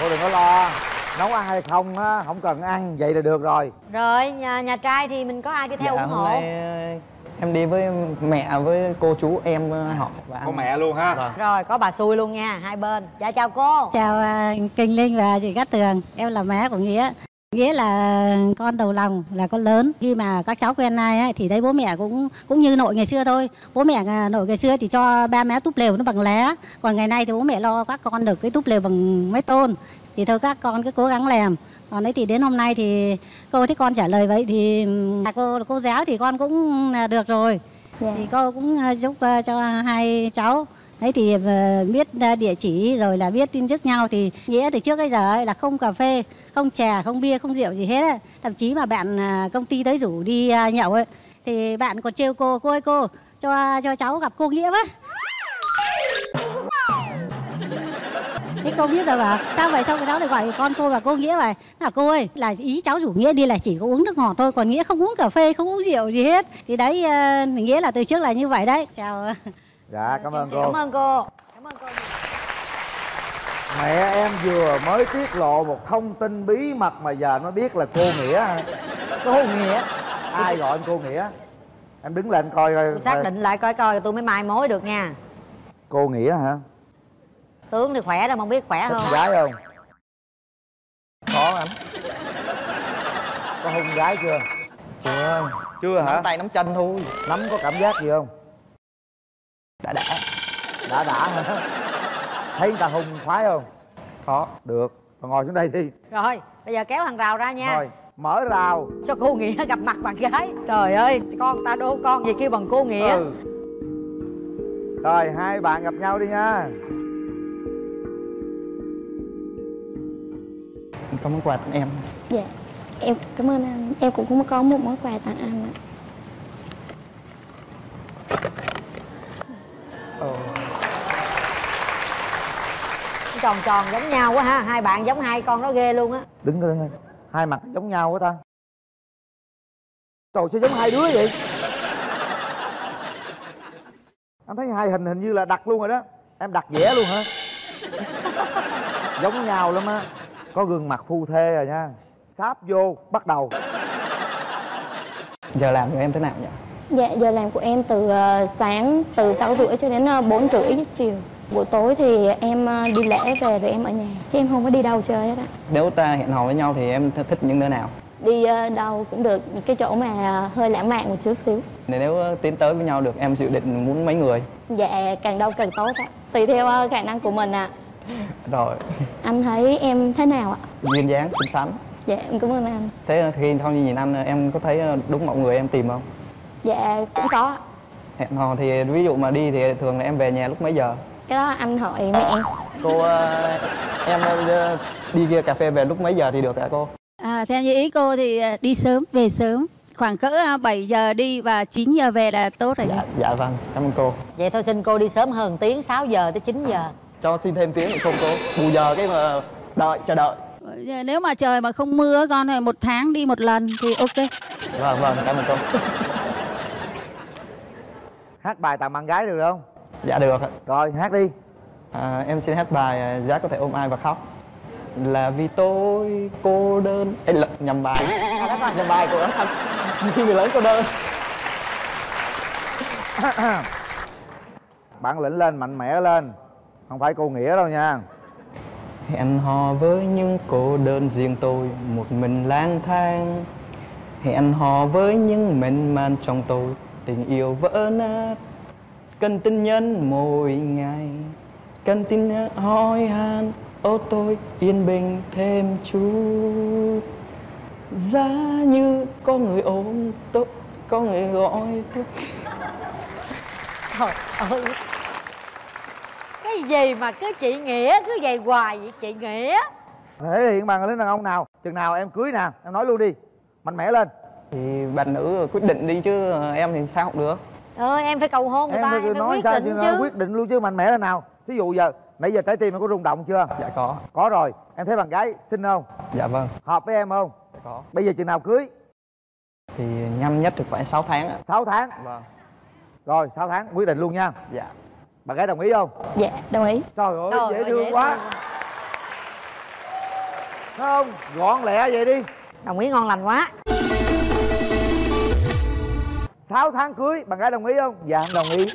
cô đừng có lo nấu ăn hay không á không cần ăn vậy là được rồi rồi nhà, nhà trai thì mình có ai đi theo dạ ủng hôm hộ nay ờ, em đi với mẹ với cô chú em ờ, họ và có mẹ luôn ha vâng rồi có bà xui luôn nha hai bên dạ chào cô Chào à, Kinh Linh và chị Cát Tường, em là má của Nghĩa. Nghĩa là con đầu lòng, là con lớn. Khi mà các cháu quen ai ấy, thì thấy bố mẹ cũng cũng như nội ngày xưa thôi. Bố mẹ à, nội ngày xưa thì cho ba má túp lều nó bằng lá. Còn ngày nay thì bố mẹ lo các con được cái túp lều bằng mái tôn. Thì thôi các con cứ cố gắng làm. Còn đấy thì đến hôm nay thì cô thấy con trả lời vậy thì cô cô giáo thì con cũng là được rồi. Thì cô cũng à, giúp à, cho hai cháu Đấy thì ờ, biết địa chỉ rồi là biết tin trước nhau thì nghĩa từ trước bây giờ ấy là không cà phê, không chè, không bia, không rượu gì hết. ấy. Thậm chí mà bạn à, công ty tới rủ đi à, nhậu ấy thì bạn còn trêu cô, cô ơi cô cho cho cháu gặp cô Nghĩa với. Thế cô biết rồi bảo sao vậy? Sao cháu lại gọi con cô và cô Nghĩa vậy? Là cô ơi là ý cháu rủ Nghĩa đi là chỉ có uống nước ngọt thôi còn Nghĩa không uống cà phê không uống rượu gì hết. Thì đấy ờ, Nghĩa là từ trước là như vậy đấy. Chào. Dạ cảm ơn cô. Cảm ơn cô. Mẹ em vừa mới tiết lộ một thông tin bí mật mà giờ nó biết là cô nghĩa hả? cô nghĩa. Ai gọi em cô nghĩa? Em đứng lên coi coi. Tôi xác định lại coi coi tôi mới mai mối được nha. Cô nghĩa hả tướng thì khỏe đâu mà không biết khỏe không gái không? Có anh. Có hôn gái chưa? Chưa. Chưa hả? Nắm tay nắm chân thôi. Nắm có cảm giác gì không? Đã đã. Đã đã hả? Thấy người ta hung khoái không? Có. Được. Còn ngồi xuống đây đi. Rồi bây giờ kéo hàng rào ra nha. Rồi mở rào. Cho cô nghĩa gặp mặt bạn gái. Trời ơi con ta đô con gì kêu bằng cô nghĩa. Ừ. rồi hai bạn gặp nhau đi nha có món quà tặng em? Dạ, em cảm ơn anh. Em cũng cũng có một món quà tặng anh ạ. tròn tròn giống nhau quá ha hai bạn giống hai con nó ghê luôn á. Đứng đứng coi. hai mặt giống nhau quá ta. Trời sao giống hai đứa vậy? Anh thấy hai hình hình như là đặt luôn rồi đó. Em đặt vẽ luôn hả? Giống nhau lắm á có gương mặt phu thê rồi nha sáp vô bắt đầu giờ làm của em thế nào nhỉ Dạ, giờ làm của em từ ờ, sáng từ 6 rưỡi cho đến uh, 4 rưỡi chiều. Buổi tối thì em ờ, đi lễ về rồi em ở nhà. Chứ em không có đi đâu chơi hết ạ. nếu ta hẹn hò với nhau thì em th- thích những nơi nào Đi ờ, đâu cũng được, cái chỗ mà hơi lãng mạn một chút xíu. nếu ờ, tiến tới với nhau được em dự định muốn mấy người Dạ, càng đâu càng tốt ạ. Tùy theo ờ, khả năng của mình ạ. rồi Anh thấy em thế nào ạ? duyên dáng xinh xắn Dạ, em cảm ơn anh. thế khi không nhìn anh em có thấy ờ, đúng mẫu người em tìm không Dạ, cũng có ạ. hẹn hò thì ví dụ mà đi thì thường là em về nhà lúc mấy giờ Cái đó anh hỏi mẹ em. cô ờ, em ờ, đi kia cà phê về lúc mấy giờ thì được hả cô À, theo như ý cô thì đi sớm, về sớm. Khoảng cỡ à, 7 giờ đi và 9 giờ về là tốt rồi. dạ vâng cảm ơn cô vậy thôi xin cô đi sớm hơn tiếng 6 giờ tới 9 giờ cho xin thêm tiếng được không cô bù giờ cái mà đợi chờ đợi. Giờ Nếu mà trời mà không mưa con thì một tháng đi một lần thì ok. vâng vâng cảm ơn cô hát bài tặng bạn gái được không? Dạ được ạ. Rồi hát đi. À, em xin hát bài à, giá có thể ôm ai và khóc. Là vì tôi cô đơn. Ê, lộn, nhầm bài. Nhầm bài của anh khi người lớn cô đơn. Bản lĩnh lên mạnh mẽ lên không phải cô nghĩa đâu nha. Hẹn hò với những cô đơn riêng tôi một mình lang thang. Hẹn hò với những mên man trong tôi tình yêu vỡ nát. Cần tin nhân mỗi ngày cần tin hỏi han. Ô tôi yên bình thêm chút. Giá như có người ôm tôi có người gọi tôi. Trời ơi cái gì mà cứ chị nghĩa cứ vậy hoài vậy chị nghĩa? Thể hiện bằng lính đàn ông nào? Chừng nào em cưới nè em nói luôn đi. Mạnh mẽ lên. Thì bạn nữ quyết định đi chứ em thì sao không được. Ờ em phải cầu hôn người em ta phải em phải nói quyết sao định chứ quyết định luôn chứ mạnh mẽ lên nào. Thí dụ giờ nãy giờ trái tim em có rung động chưa? Dạ có. Có rồi. Em thấy bạn gái xinh không? Dạ vâng. Hợp với em không? Dạ có. Bây giờ chừng nào cưới? Thì nhanh nhất thì phải 6 tháng ạ. 6 tháng? Vâng. Rồi 6 tháng quyết định luôn nha. Dạ bạn gái đồng ý không? Dạ, đồng ý. trời ơi Trời dễ ơi, thương dễ quá. không? Gọn lẹ vậy đi. Đồng ý ngon lành quá. 6 tháng cưới bạn gái đồng ý không? Dạ em đồng ý.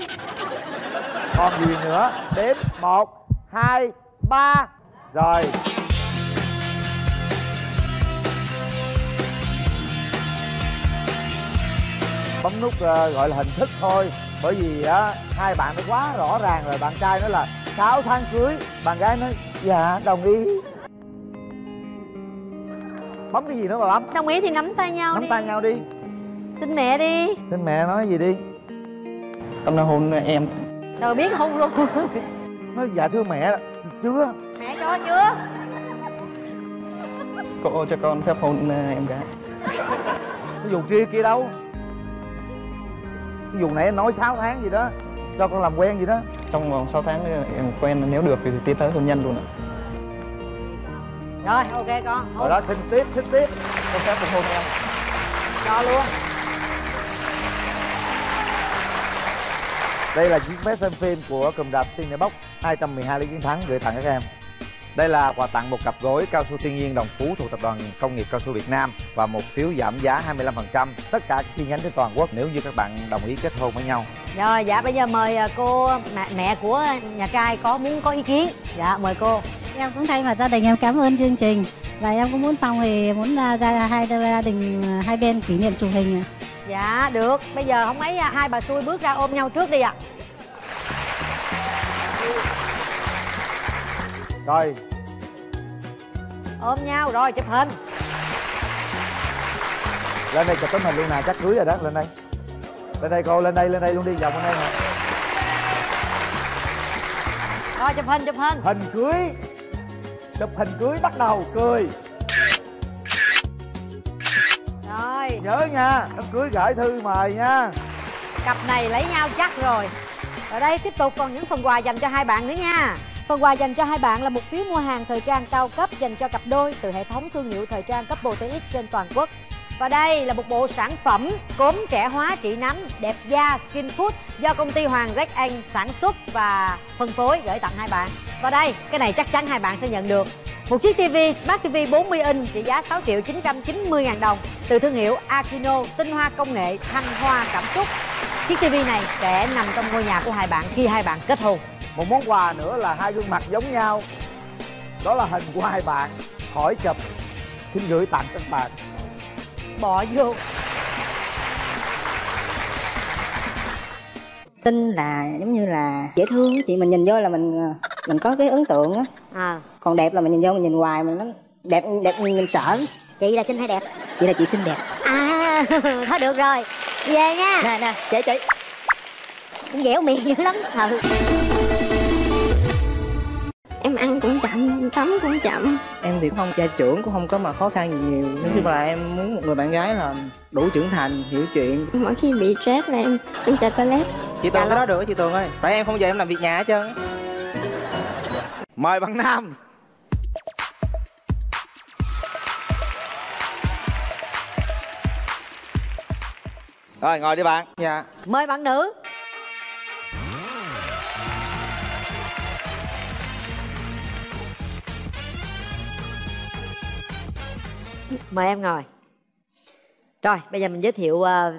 Còn gì nữa? Đếm một hai ba. Rồi. Bấm nút ờ, gọi là hình thức thôi bởi vì á hai bạn nó quá rõ ràng rồi. Bạn trai nói là 6 tháng cưới. Bạn gái nói dạ đồng ý. Bấm cái gì nữa mà bấm? Đồng ý thì nắm tay nhau nắm đi. tay nhau đi. Xin mẹ đi. Xin mẹ nói gì đi? Hôm nay hôn em. Trời biết hôn luôn. Nói dạ thưa mẹ chưa? Mẹ cho chưa? Cô cho con phép hôn em gái. Cái vụ kia kia đâu cái vụ nãy nói 6 tháng gì đó cho con làm quen gì đó. Trong vòng 6 tháng em quen nếu được thì tiến tới hôn nhân luôn ạ. Rồi ok con rồi đó xin tiếp xin tiếp. Có phép được hôn em cho luôn. Đây là chiếc vé xem phim của cụm rạp Cinebox 212 lý chiến thắng gửi tặng các em Đây là quà tặng một cặp gối cao su thiên nhiên đồng phú thuộc tập đoàn công nghiệp cao su Việt Nam và một phiếu giảm giá 25% tất cả các chi nhánh trên toàn quốc nếu như các bạn đồng ý kết hôn với nhau. Rồi dạ bây giờ mời à, cô mẹ, mẹ của nhà trai có muốn có ý kiến. Dạ mời cô. Em cũng thay mặt gia đình em cảm ơn chương trình và em cũng muốn xong thì muốn ra, ra hai gia đình hai bên kỷ niệm chụp hình. Dạ được. Bây giờ không mấy à, hai bà xui bước ra ôm nhau trước đi ạ. Rồi, Ôm nhau rồi chụp hình. lên đây chụp tấm hình luôn nè, chắc cưới rồi đó, lên đây. Lên đây cô, lên đây, lên đây luôn đi, vòng lên đây nè. Rồi chụp hình chụp hình. Hình cưới. Chụp hình cưới bắt đầu cười. Rồi. Nhớ nha, đám cưới gửi thư mời nha. Cặp này lấy nhau chắc rồi. Ở đây tiếp tục còn những phần quà dành cho hai bạn nữa nha. Phần quà dành cho hai bạn là một phiếu mua hàng thời trang cao cấp dành cho cặp đôi từ hệ thống thương hiệu thời trang cấp TX trên toàn quốc. Và đây là một bộ sản phẩm cốm trẻ hóa trị nám đẹp da Skin Food do công ty Hoàng Jack Anh sản xuất và phân phối gửi tặng hai bạn. Và đây, cái này chắc chắn hai bạn sẽ nhận được. Một chiếc TV Smart TV 40 inch trị giá 6 triệu 990 ngàn đồng từ thương hiệu Akino tinh hoa công nghệ thanh hoa cảm xúc. Chiếc TV này sẽ nằm trong ngôi nhà của hai bạn khi hai bạn kết hôn. Một món quà nữa là hai gương mặt giống nhau. Đó là hình của hai bạn. Hỏi chụp. Xin gửi tặng các bạn. Bỏ vô. tin là giống như là dễ thương á chị mình nhìn vô là mình mình có cái ấn tượng á à. còn đẹp là mình nhìn vô mình nhìn hoài mình nó đẹp đẹp nhìn, nhìn sợ chị là xinh hay đẹp chị là chị xinh đẹp à thôi được rồi về nha nè nè chị chị cũng dẻo miệng dữ lắm ừ em ăn cũng chậm tắm cũng chậm em thì cũng không gia trưởng cũng không có mà khó khăn gì nhiều nói chung là em muốn một người bạn gái là đủ trưởng thành hiểu chuyện mỗi khi bị stress là em em chạy toilet chị tường cái đó được chị tường ơi tại em không giờ em làm việc nhà hết trơn á. Mời bạn Nam. Rồi ngồi đi bạn. Dạ. Mời bạn nữ. Mời em ngồi. Rồi, bây giờ mình giới thiệu ờ,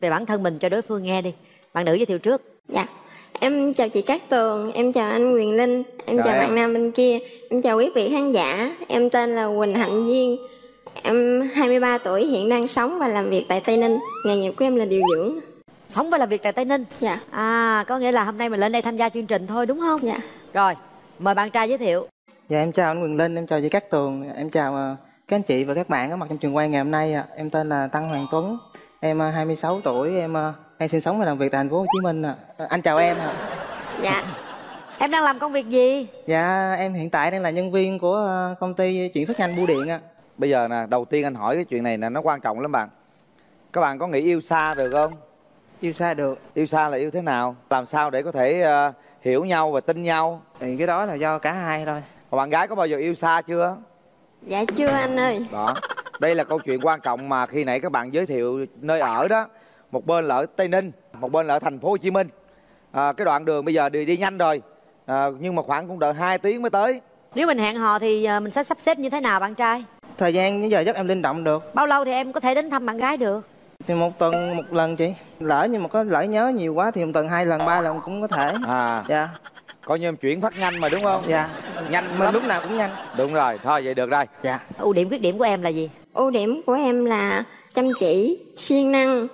về bản thân mình cho đối phương nghe đi. Bạn nữ giới thiệu trước. dạ em chào chị Cát Tường em chào anh Quyền Linh em Chào chào em. bạn nam bên kia em chào quý vị khán giả em tên là Quỳnh Hạnh Duyên em 23 tuổi hiện đang sống và làm việc tại Tây Ninh nghề nghiệp của em là điều dưỡng Sống và làm việc tại Tây Ninh. dạ À, có nghĩa là hôm nay mình lên đây tham gia chương trình thôi đúng không? Dạ. Rồi, mời bạn trai giới thiệu. dạ em chào anh Quyền Linh em chào chị Cát Tường em chào ờ, các anh chị và các bạn có mặt trong trường quay ngày hôm nay ạ. em tên là Tăng Hoàng Tuấn em ờ, 26 tuổi em ờ, đang sinh sống và làm việc tại thành phố Hồ Chí Minh ạ. Ờ, anh chào em ạ. dạ Em đang làm công việc gì? dạ em hiện tại đang là nhân viên của ờ, công ty chuyển phát nhanh bưu điện ạ Bây giờ nè, đầu tiên anh hỏi cái chuyện này nè nó quan trọng lắm bạn. Các bạn có nghĩ yêu xa được không? yêu xa được Yêu xa là yêu thế nào? Làm sao để có thể ờ, hiểu nhau và tin nhau? thì cái đó là do cả hai thôi Còn bạn gái có bao giờ yêu xa chưa? Dạ chưa anh ơi Đó. Đây là câu chuyện quan trọng mà khi nãy các bạn giới thiệu nơi ở đó. Một bên là ở Tây Ninh, một bên là ở thành phố Hồ Chí Minh. À, cái đoạn đường bây giờ đi đi nhanh rồi. À, nhưng mà khoảng cũng đợi 2 tiếng mới tới. Nếu mình hẹn hò thì ờ, mình sẽ sắp xếp như thế nào bạn trai? thời gian đến giờ chắc em linh động được Bao lâu thì em có thể đến thăm bạn gái được? thì một tuần một lần chị lỡ nhưng mà có lỡ nhớ nhiều quá thì một tuần hai lần ba lần cũng có thể À. dạ Coi như em chuyển phát nhanh mà đúng không? dạ Nhanh mà lúc nào cũng nhanh Đúng rồi, thôi vậy được rồi. dạ Ưu điểm khuyết điểm của em là gì? ưu điểm của em là chăm chỉ siêng năng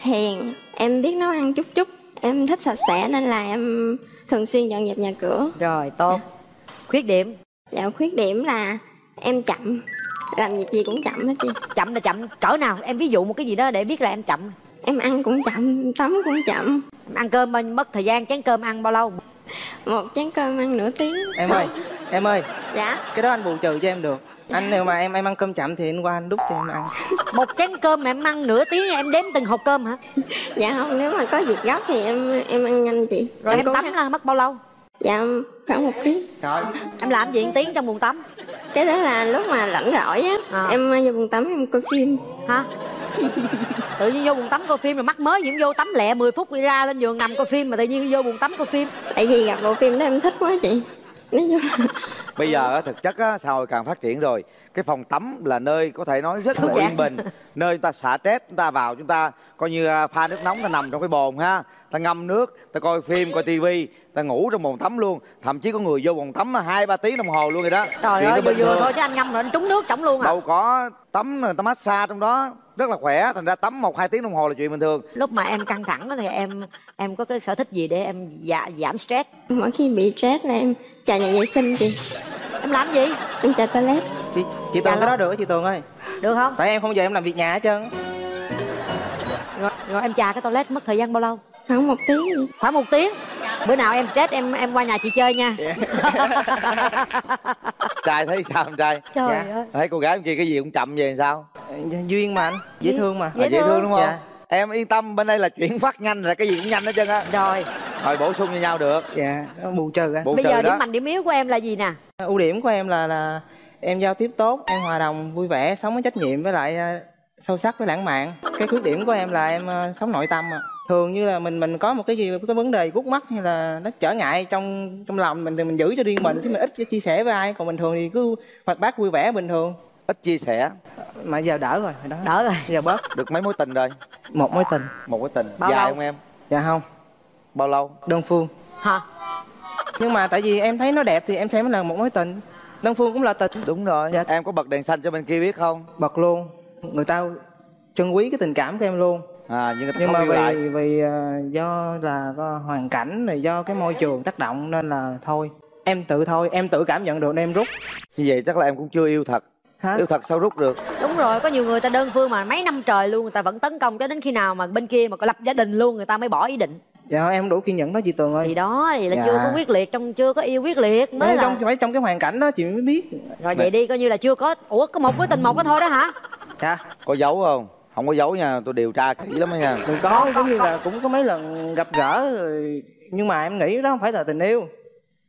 hiền em biết nấu ăn chút chút em thích sạch sẽ nên là em thường xuyên dọn dẹp nhà cửa Rồi, tốt. Khuyết điểm? dạ khuyết điểm là em chậm làm việc gì cũng chậm hết chị Chậm là chậm cỡ nào? Em ví dụ một cái gì đó để biết là em chậm. em ăn cũng chậm tắm cũng chậm ăn cơm bao nhiêu- mất thời gian chén cơm ăn bao lâu? Một chén cơm ăn nửa tiếng. Em ơi em ơi. Dạ. Cái đó anh bù trừ cho em được. Anh nếu mà em em ăn cơm chậm thì anh qua anh đút cho em ăn. Một chén cơm mà em ăn nửa tiếng em đếm từng hộp cơm hả? dạ không nếu mà có việc gấp thì em em ăn nhanh chị. Rồi em cố tắm là mất bao lâu? dạ khoảng một tiếng. Trời Em làm gì một tiếng trong buồng tắm? cái đó là lúc mà rảnh rỗi á. À. em ờ, vô phòng tắm em coi phim. Hả? tự nhiên vô buồng tắm coi phim rồi mắc mới nhiễm vô tắm lẹ 10 phút đi ra lên giường nằm coi phim mà tự nhiên vô buồng tắm coi phim. Tại vì gặp bộ phim đó em thích quá chị. Nói chung là bây giờ á, thực chất á, xã hội càng phát triển rồi cái phòng tắm là nơi có thể nói rất là yên bình. Nơi chúng ta xả stress chúng ta vào chúng ta coi như à, pha nước nóng ta nằm trong cái bồn ha. Ta ngâm nước ta coi phim coi tivi ta ngủ trong bồn tắm luôn. Thậm chí có người vô bồn tắm hai ba tiếng đồng hồ luôn rồi đó. Trời Chuyện ơi vừa vừa thôi chứ anh ngâm rồi anh trúng nước trống luôn à. Đâu có tắm người ta massage trong đó. Rất là khỏe thành ra tắm một hai tiếng đồng hồ là chuyện bình thường. Lúc mà em căng thẳng đó thì em em có cái sở thích gì để em dạ, giảm stress? Mỗi khi bị stress là em chạy nhà vệ sinh chị. Em làm gì? Em chạy toilet chị chị tường cái đó được chị tường ơi. Được không? Tại em không giờ em làm việc nhà hết trơn. Rồi, rồi em chà cái toilet mất thời gian bao lâu? Khoảng một tiếng gì. Khoảng một tiếng? Bữa nào em stress em em qua nhà chị chơi nha. Trai thấy sao em trai? Trời ơi. thấy cô gái bên kia cái gì cũng chậm vậy sao? Duyên mà anh. Dễ thương mà. À, dễ thương đúng không? Dạ. em yên tâm bên đây là chuyển phát nhanh là cái gì cũng nhanh hết trơn á. Rồi. Rồi bổ sung cho nhau được. Dạ. Bù trừ á. Bây trừ giờ đó. điểm mạnh điểm yếu của em là gì nè? Ưu điểm của em là là em giao tiếp tốt em hòa đồng vui vẻ sống với trách nhiệm với lại ờ, sâu sắc với lãng mạn. Cái khuyết điểm của em là em ờ, sống nội tâm à thường như là mình mình có một cái gì cái vấn đề gút mắt hay là nó trở ngại trong trong lòng mình thì mình giữ cho riêng mình chứ mình ít chia sẻ với ai. Còn bình thường thì cứ hoạt bát vui vẻ bình thường. Ít chia sẻ. Mà giờ đỡ rồi hồi đó. Đỡ rồi. Giờ bớt. Được mấy mối tình rồi? Một mối tình. Một mối tình. Bao dài lâu? không em? Dạ không. Bao lâu? Đơn phương. Hả? Nhưng mà tại vì em thấy nó đẹp thì em xem nó là một mối tình đơn phương cũng là tình đúng rồi. Em có bật đèn xanh cho bên kia biết không? Bật luôn. Người ta trân quý cái tình cảm của em luôn. À nhưng người ta nhưng không mà lại vì vì ờ, do là có hoàn cảnh này do cái môi trường tác động nên là thôi em tự thôi em tự cảm nhận được nên em rút. Như vậy chắc là em cũng chưa yêu thật. Hả? yêu thật sao rút được? Đúng rồi có nhiều người ta đơn phương mà mấy năm trời luôn người ta vẫn tấn công cho đến khi nào mà bên kia mà có lập gia đình luôn người ta mới bỏ ý định dạ em đủ kiên nhẫn đó chị tường ơi. Thì đó thì là Dạ. chưa có quyết liệt trong chưa có yêu quyết liệt mới Đấy, là trong phải trong cái hoàn cảnh đó chị mới biết. Rồi vậy đi coi như là chưa có ủa có một mối tình một đó thôi đó hả? Dạ. Có giấu không? Không có giấu nha tôi điều tra kỹ lắm đó nha. Đừng có giống như là cũng có mấy lần gặp gỡ rồi nhưng mà em nghĩ đó không phải là tình yêu.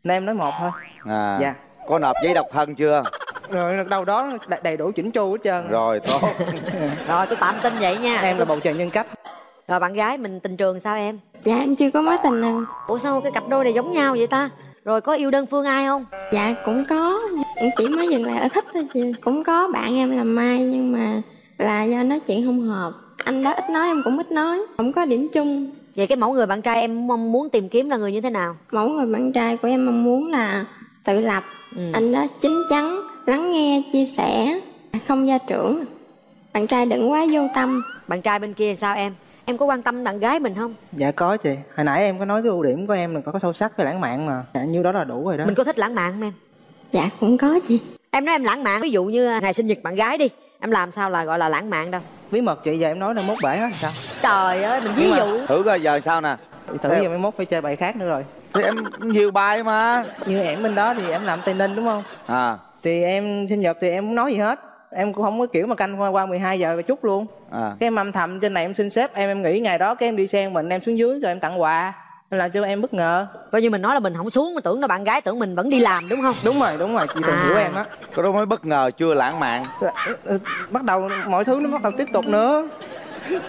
Nên em nói một thôi. À Dạ. có nộp giấy độc thân chưa? Rồi đâu đó đầy, đầy đủ chỉnh chu hết trơn. Rồi tốt. Rồi tôi tạm tin vậy nha. Em là bầu trời nhân cách. Rồi bạn gái mình tình trường sao em dạ em chưa có mối tình nào. Ủa sao cái cặp đôi này giống nhau vậy ta? Rồi có yêu đơn phương ai không? Dạ cũng có. Cũng chỉ mới dừng lại ở thích thôi chị. Cũng có bạn em làm mai nhưng mà là do nói chuyện không hợp. Anh đó ít nói em cũng ít nói. Không có điểm chung. Vậy cái mẫu người bạn trai em mong muốn tìm kiếm là người như thế nào? Mẫu người bạn trai của em mong muốn là tự lập. Ừ. anh đó chín chắn lắng nghe chia sẻ. Không gia trưởng. Bạn trai đừng quá vô tâm. Bạn trai bên kia sao em em có quan tâm bạn gái mình không? Dạ có chị. Hồi nãy em có nói cái ưu điểm của em là có sâu sắc với lãng mạn mà. Dạ, như đó là đủ rồi đó. Mình có thích lãng mạn không em? Dạ cũng có chị. Em nói em lãng mạn ví dụ như ngày sinh nhật bạn gái đi em làm sao là gọi là lãng mạn đâu? Bí mật chị giờ em nói là mốt bể hết sao? Trời ơi mình ví mà- dụ. thử coi giờ sao nè. Thử giờ mai mốt phải chơi bài khác nữa rồi. Thì em nhiều bài mà. Như em bên đó thì em làm tây ninh đúng không? À. Thì em sinh nhật thì em không nói gì hết em cũng không có kiểu mà canh qua, qua 12 giờ rồi chút luôn. À. Cái em âm thầm trên này em xin sếp em em nghĩ ngày đó cái em đi xe mình em xuống dưới rồi em tặng quà. Nên làm cho em bất ngờ. Coi như mình nói là mình không xuống mà tưởng là bạn gái tưởng mình vẫn đi làm đúng không? Đúng rồi đúng rồi chị từng À. hiểu em á. Có đó mới bất ngờ chưa lãng mạn. Ừ, bắt đầu mọi thứ nó bắt đầu tiếp tục nữa.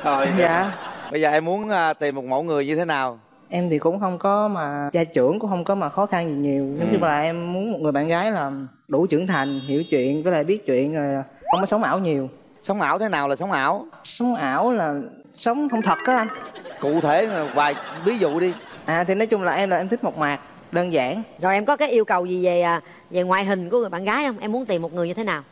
Rồi. Dạ. Bây giờ em muốn à, tìm một mẫu người như thế nào em thì cũng không có mà gia trưởng cũng không có mà khó khăn gì nhiều. Giống như là em muốn một người bạn gái là đủ trưởng thành hiểu chuyện với lại biết chuyện rồi không có sống ảo nhiều. Sống ảo thế nào là sống ảo? Sống ảo là sống không thật á anh. Cụ thể là vài ví dụ đi. À thì nói chung là em là em thích một mạc đơn giản. Rồi em có cái yêu cầu gì về à, về ngoại hình của người bạn gái không? Em muốn tìm một người như thế nào?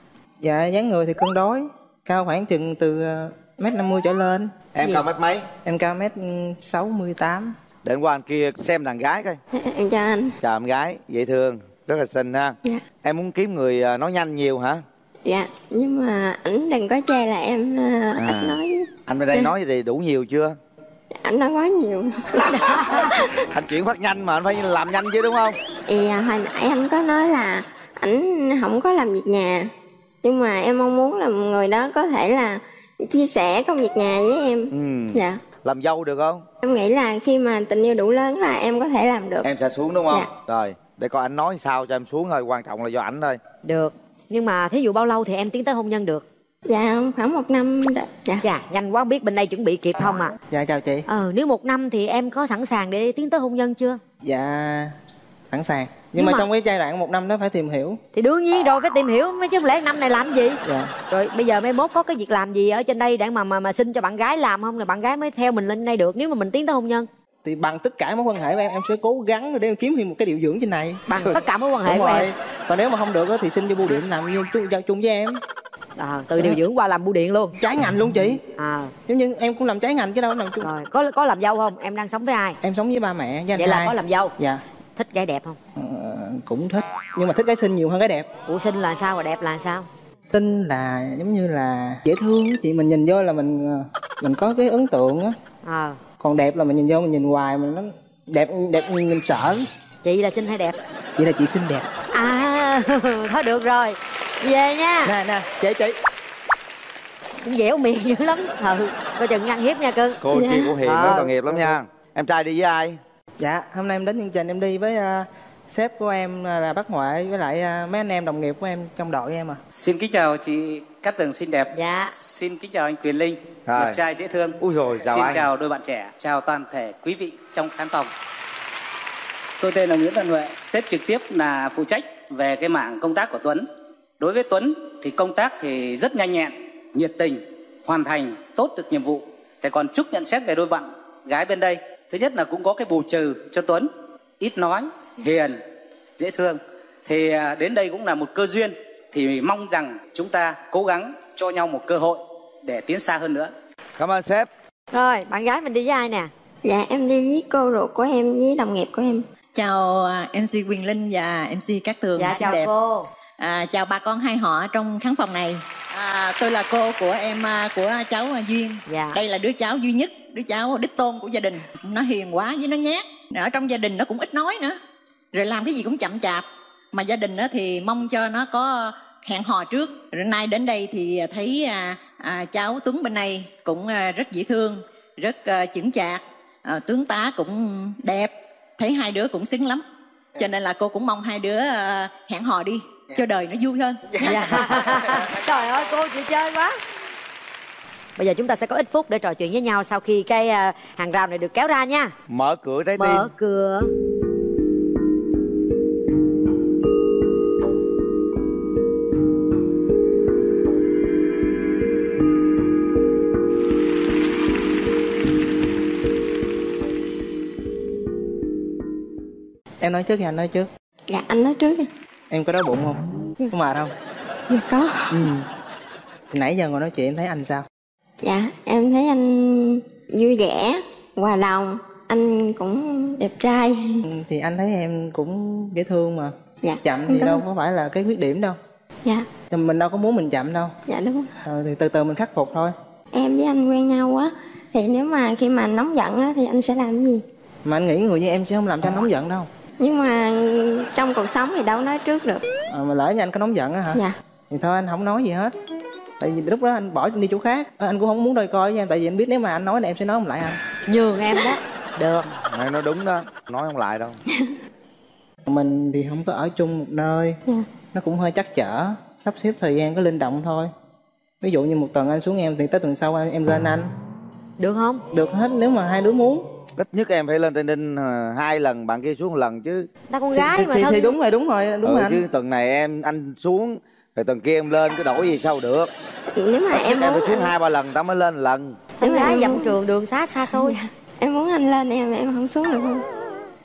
Dạ dáng người thì cân đối cao khoảng chừng từ ờ, mét năm mươi trở lên. Em Gì? cao mét mấy? Em cao mét sáu mươi tám em qua anh kia xem đàn gái coi. Em chào anh. Chào em gái dễ thương rất là xinh ha. Dạ. em muốn kiếm người à, nói nhanh nhiều hả? Dạ nhưng mà ảnh đừng có chê là em À. ít nói. anh bên đây nói thì đủ nhiều chưa? Ảnh nói quá nhiều. Anh chuyển phát nhanh mà anh phải làm nhanh chứ đúng không? Thì à, hồi nãy anh có nói là ảnh không có làm việc nhà. Nhưng mà em mong muốn là người đó có thể là chia sẻ công việc nhà với em. Ừ. dạ làm dâu được không? Em nghĩ là khi mà tình yêu đủ lớn là em có thể làm được. Em sẽ xuống đúng không? Dạ. rồi để coi anh nói sao cho em xuống thôi quan trọng là do ảnh thôi. Được nhưng mà thí dụ bao lâu thì em tiến tới hôn nhân được? Dạ khoảng một năm đó. dạ. Chà, nhanh quá không biết bên đây chuẩn bị kịp không à dạ chào chị. Ờ nếu một năm thì em có sẵn sàng để tiến tới hôn nhân chưa? Dạ sẵn sàng nhưng, Nhưng mà, mà- trong cái giai đoạn một năm đó phải tìm hiểu. Thì đương nhiên rồi phải tìm hiểu mấy chứ không lẽ năm này làm gì? Dạ. Rồi bây giờ mai mốt có cái việc làm gì ở trên đây để mà mà mà xin cho bạn gái làm không? Là bạn gái mới theo mình lên đây được nếu mà mình tiến tới hôn nhân. Thì bằng tất cả mối quan hệ của em em sẽ cố gắng để em kiếm thêm một cái điều dưỡng trên này. Bằng tất cả mối quan hệ Đúng của rồi. em. Còn nếu mà không được á, thì xin cho bưu điện làm như chung, chung với em. À, từ điều dưỡng qua làm bưu điện luôn. Trái ngành luôn chị. À. Giống như em cũng làm trái ngành chứ đâu làm chung. Rồi có có làm dâu không? Em đang sống với ai? Em sống với ba mẹ với anh vậy là hai. có làm dâu. Dạ thích gái đẹp không? Ờ, cũng thích. Nhưng mà thích cái xinh nhiều hơn cái đẹp. Ủa xinh là sao và đẹp là sao? Xinh là giống như là dễ thương chị. Mình nhìn vô là mình ờ, mình có cái ấn tượng á. À còn đẹp là mình nhìn vô mình nhìn hoài mình nó đẹp đẹp mình, mình sợ chị là xinh hay đẹp? Chị là chị xinh đẹp. À thôi được rồi. Về nha. Nè nè chị chị. Cũng dẻo miệng dữ lắm. Ừ coi chừng ngăn hiếp nha cưng. Cô kia cô hiền Ờ. lắm tội nghiệp lắm nha. Em trai đi với ai dạ hôm nay em đến chương trình em đi với ờ, sếp của em ờ, là bác ngoại với lại ờ, mấy anh em đồng nghiệp của em trong đội em à Xin kính chào chị Cát Tường xinh đẹp. Dạ. Xin kính chào anh Quyền Linh, Rồi. đẹp trai dễ thương. Ui rồi chào Xin anh chào đôi bạn trẻ, chào toàn thể quý vị trong khán phòng. Tôi tên là Nguyễn Văn Huệ, sếp trực tiếp là phụ trách về cái mảng công tác của Tuấn. Đối với Tuấn thì công tác thì rất nhanh nhẹn, nhiệt tình, hoàn thành tốt được nhiệm vụ. Thế còn Trúc nhận xét về đôi bạn gái bên đây. Thứ nhất là cũng có cái bù trừ cho Tuấn, ít nói, hiền, dễ thương. Thì à, đến đây cũng là một cơ duyên. Thì mong rằng chúng ta cố gắng cho nhau một cơ hội để tiến xa hơn nữa. cảm ơn sếp rồi bạn gái mình đi với ai nè Dạ em đi với cô ruột của em với đồng nghiệp của em. Chào à, MC Quyền Linh và MC Cát Tường Dạ, xinh chào đẹp. cô. À, chào bà con hai họ trong khán phòng này. À, tôi là cô của em à, của cháu à, Duyên. Dạ. Đây là đứa cháu duy nhất, đứa cháu đích tôn của gia đình. Nó hiền quá với nó nhát. Ở trong gia đình nó cũng ít nói nữa. Rồi làm cái gì cũng chậm chạp. Mà gia đình thì mong cho nó có hẹn hò trước. Rồi nay đến đây thì thấy à, à, cháu Tuấn bên này cũng à, rất dễ thương, rất à, chững chạc, à, tướng tá cũng đẹp. Thấy hai đứa cũng xứng lắm. Cho nên là cô cũng mong hai đứa à, hẹn hò đi cho đời nó vui hơn. Dạ. trời ơi cô chịu chơi quá. Bây giờ chúng ta sẽ có ít phút để trò chuyện với nhau sau khi cái à, hàng rào này được kéo ra nha. Mở cửa trái tim. Mở cửa. Em nói trước hay anh nói trước. Dạ anh nói trước đi. Em có đói bụng không? Có mệt không? Dạ có. ừ. Thì nãy giờ ngồi nói chuyện em thấy anh sao? Dạ em thấy anh vui vẻ, hòa đồng, anh cũng đẹp trai. Ừ, thì anh thấy em cũng dễ thương mà. Dạ. chậm thì đâu có phải là cái khuyết điểm đâu. Dạ, Thì mình đâu có muốn mình chậm đâu. Dạ đúng ờ, thì từ từ mình khắc phục thôi. Em với anh quen nhau á thì nếu mà khi mà nóng giận á thì anh sẽ làm cái gì? mà anh nghĩ người như em sẽ không làm cho anh nóng giận đâu Nhưng mà trong cuộc sống thì đâu nói trước được. à, mà lỡ như anh có nóng giận á hả? Dạ. thì thôi anh không nói gì hết. Tại vì lúc đó anh bỏ đi chỗ khác. Ờ, anh cũng không muốn đôi coi với em tại vì anh biết nếu mà anh nói là em sẽ nói không lại anh. Nhường em đó. Được. Mày nói đúng đó. Nói không lại đâu. Mình thì không có ở chung một nơi. Dạ. nó cũng hơi chắc chở sắp xếp thời gian có linh động thôi. Ví dụ như một tuần anh xuống em thì tới tuần sau em lên anh. Được không? Được hết nếu mà hai đứa muốn ít nhất em phải lên tây ninh ờ, hai lần bạn kia xuống một lần chứ. Ta con thì, gái thì, mà thì, thân thì đúng rồi đúng rồi đúng ừ, rồi anh chứ tuần này em anh xuống rồi tuần kia em lên cái đổi gì sao được? Nếu mà em nhất em muốn phải xuống hai ba lần tao mới lên lần. Mà gái em- dặm trường đường xá xa xôi. Em muốn anh lên em em không xuống được không?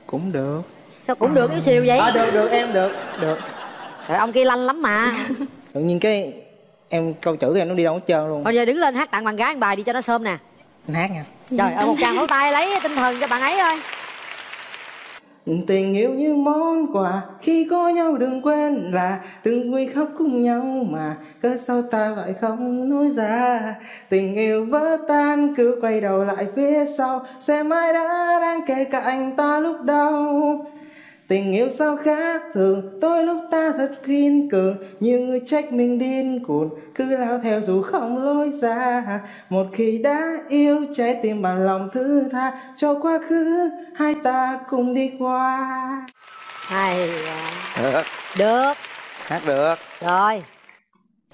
cũng được. Sao cũng được yếu xìu vậy? À, được được em được được. Rồi ông kia lanh lắm mà. Tự nhiên cái em câu chữ em nó đi đâu hết trơn luôn. Bây giờ đứng lên hát tặng bạn gái một bài đi cho nó sớm nè. Anh hát nha trời ơi, một tràng pháo tay lấy tinh thần cho bạn ấy thôi Tình yêu như món quà, Khi có nhau đừng quên là Từng vui khóc cùng nhau mà, Cớ sao ta lại không nói ra? Tình yêu vỡ tan, cứ quay đầu lại phía sau sẽ mãi đã đang kể cả anh ta lúc đầu Tình yêu sao khác thường Đôi lúc ta thật kiên cường. Như người trách mình điên cuồng Cứ lao theo dù không lối ra. Một khi đã yêu Trái tim bằng lòng thứ tha. Cho quá khứ Hai ta cùng đi qua. Hay à. được. Được. Hát được. Rồi.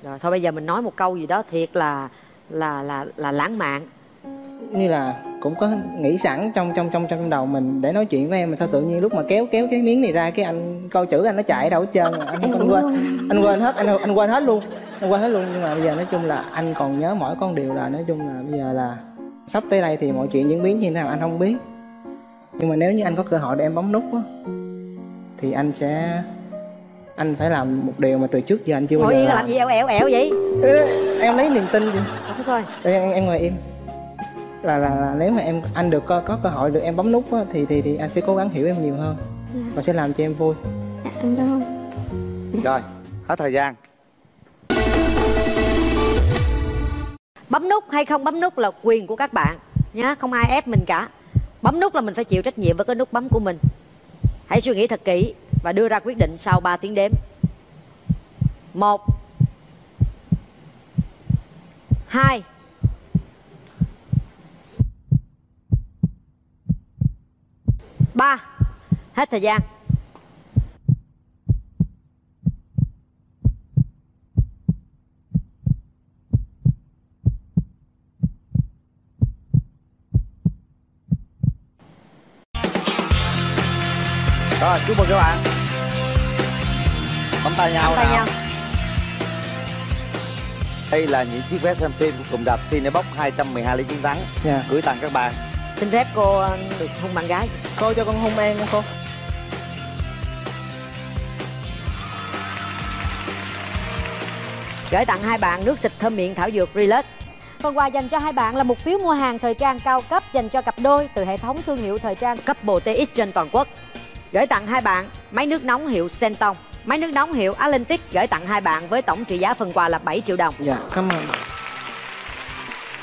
Rồi thôi bây giờ mình nói một câu gì đó thiệt là là là là lãng mạn Như là cũng có nghĩ sẵn trong trong trong trong đầu mình để nói chuyện với em mà sao tự nhiên lúc mà kéo kéo cái miếng này ra cái anh câu chữ anh nó chạy đâu hết trơn rồi. anh anh quên anh quên hết anh anh quên hết luôn anh quên hết luôn. Nhưng mà bây giờ nói chung là anh còn nhớ mỗi con điều là nói chung là bây giờ là sắp tới đây thì mọi chuyện diễn biến như thế nào anh không biết. Nhưng mà nếu như anh có cơ hội để em bấm nút á thì anh sẽ anh phải làm một điều mà từ trước giờ anh chưa bao giờ yên làm. gì? Ẻo ẻo ẻo vậy? Em lấy niềm tin gì thôi em, em ngồi im là, là là nếu mà em anh được có, có cơ hội được em bấm nút á, thì thì thì anh sẽ cố gắng hiểu em nhiều hơn và sẽ làm cho em vui. Em cảm ơn. Rồi hết thời gian. Bấm nút hay không bấm nút là quyền của các bạn nhá không ai ép mình cả. Bấm nút là mình phải chịu trách nhiệm với cái nút bấm của mình. Hãy suy nghĩ thật kỹ và đưa ra quyết định sau 3 tiếng đếm. Một hai ba. Hết thời gian. Rồi chúc mừng các bạn. Nắm tay nhau Nắm tay nào. nhau. đây là những chiếc vé xem phim của cụm đạp Cinebox 212 lý chiến thắng. Dạ. gửi tặng các bạn xin phép cô ờ, được hôn bạn gái cô cho con hôn em nha cô gửi tặng hai bạn nước xịt thơm miệng thảo dược Relax. Phần quà dành cho hai bạn là một phiếu mua hàng thời trang cao cấp dành cho cặp đôi từ hệ thống thương hiệu thời trang Couple TX trên toàn quốc. Gửi tặng hai bạn máy nước nóng hiệu Senton, máy nước nóng hiệu Atlantic gửi tặng hai bạn với tổng trị giá phần quà là 7 triệu đồng. dạ cảm ơn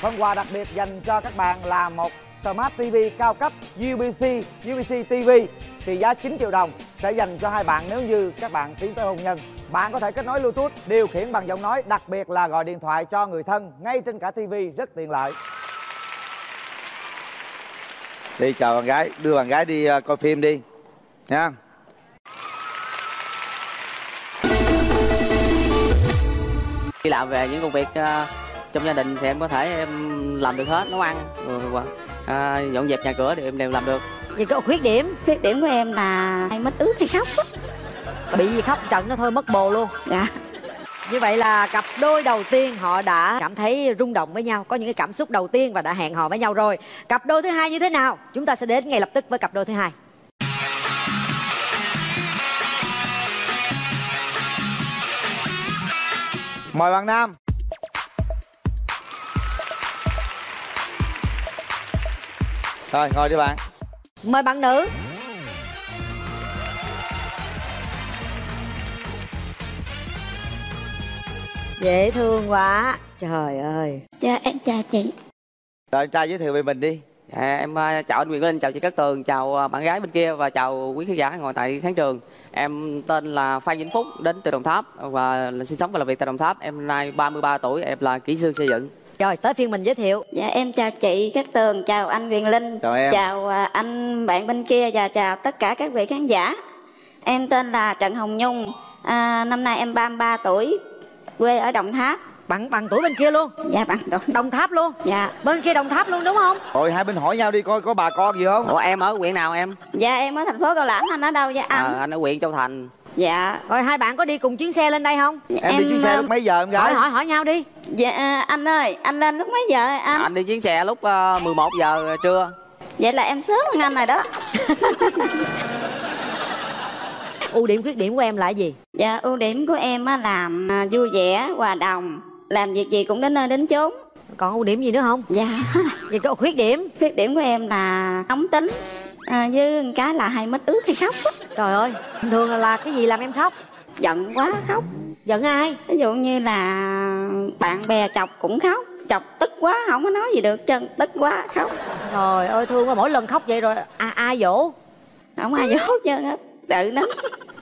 Phần quà đặc biệt dành cho các bạn là một Smart TV cao cấp UBC UBC TV trị giá 9 triệu đồng sẽ dành cho hai bạn nếu như các bạn tiến tới hôn nhân. Bạn có thể kết nối Bluetooth, điều khiển bằng giọng nói, đặc biệt là gọi điện thoại cho người thân ngay trên cả TV rất tiện lợi. Đi chào bạn gái, đưa bạn gái đi ờ, coi phim đi nha. đi làm về những công việc ờ, trong gia đình thì em có thể em làm được hết nấu ăn rồi ờ, dọn dẹp nhà cửa thì em đều làm được Gì có khuyết điểm? khuyết điểm của em là hay mất ướt hay khóc. Bị gì khóc trận nó thôi mất bồ luôn. dạ Như vậy là cặp đôi đầu tiên họ đã cảm thấy rung động với nhau, có những cái cảm xúc đầu tiên và đã hẹn hò với nhau rồi. Cặp đôi thứ hai như thế nào? Chúng ta sẽ đến ngay lập tức với cặp đôi thứ hai. Mời bạn Nam. Rồi, ngồi đi bạn. Mời bạn nữ. Dễ thương quá. Trời ơi. dạ em chào chị Rồi anh trai giới thiệu về mình đi. Dạ, em ờ, chào anh Quyền Linh, chào chị Cát Tường, chào ờ, bạn gái bên kia và chào quý khán giả ngồi tại khán trường. Em tên là Phan Vĩnh Phúc, đến từ Đồng Tháp và sinh sống và làm việc tại Đồng Tháp. Em nay 33 tuổi, em là kỹ sư xây dựng. Rồi, tới phiên mình giới thiệu. dạ em chào chị Cát Tường chào anh Quyền Linh Chào em. chào à, anh bạn bên kia và chào tất cả các vị khán giả em tên là Trần Hồng Nhung à, năm nay em 33 tuổi quê ở Đồng Tháp bằng bằng tuổi bên kia luôn dạ bằng tuổi Đồng Tháp luôn. dạ Bên kia Đồng Tháp luôn đúng không? Rồi hai bên hỏi nhau đi coi có bà con gì không? Ủa em ở huyện nào em? dạ em ở thành phố Cao Lãnh anh ở đâu vậy anh À, anh ở huyện Châu Thành. Dạ Rồi hai bạn có đi cùng chuyến xe lên đây không? Em, đi chuyến xe lúc mấy giờ em gái? Hỏi hỏi hỏi nhau đi. dạ anh ơi anh lên lúc mấy giờ anh Anh đi chuyến xe lúc ờ, 11 giờ trưa. vậy là em sớm hơn anh rồi đó Ưu điểm khuyết điểm của em là gì? dạ ưu điểm của em á là à, vui vẻ hòa đồng làm việc gì cũng đến nơi đến chốn Còn ưu điểm gì nữa không? dạ Vậy có khuyết điểm? khuyết điểm của em là nóng tính à, với cái là hay mất ướt hay khóc á. Trời ơi, bình thường là, là cái gì làm em khóc? giận quá khóc Giận ai? ví dụ như là bạn bè chọc cũng khóc chọc tức quá không có nói gì được chân tức quá khóc Trời ơi thương quá, mỗi lần khóc vậy rồi à, ai dỗ? không ai dỗ chân hết tự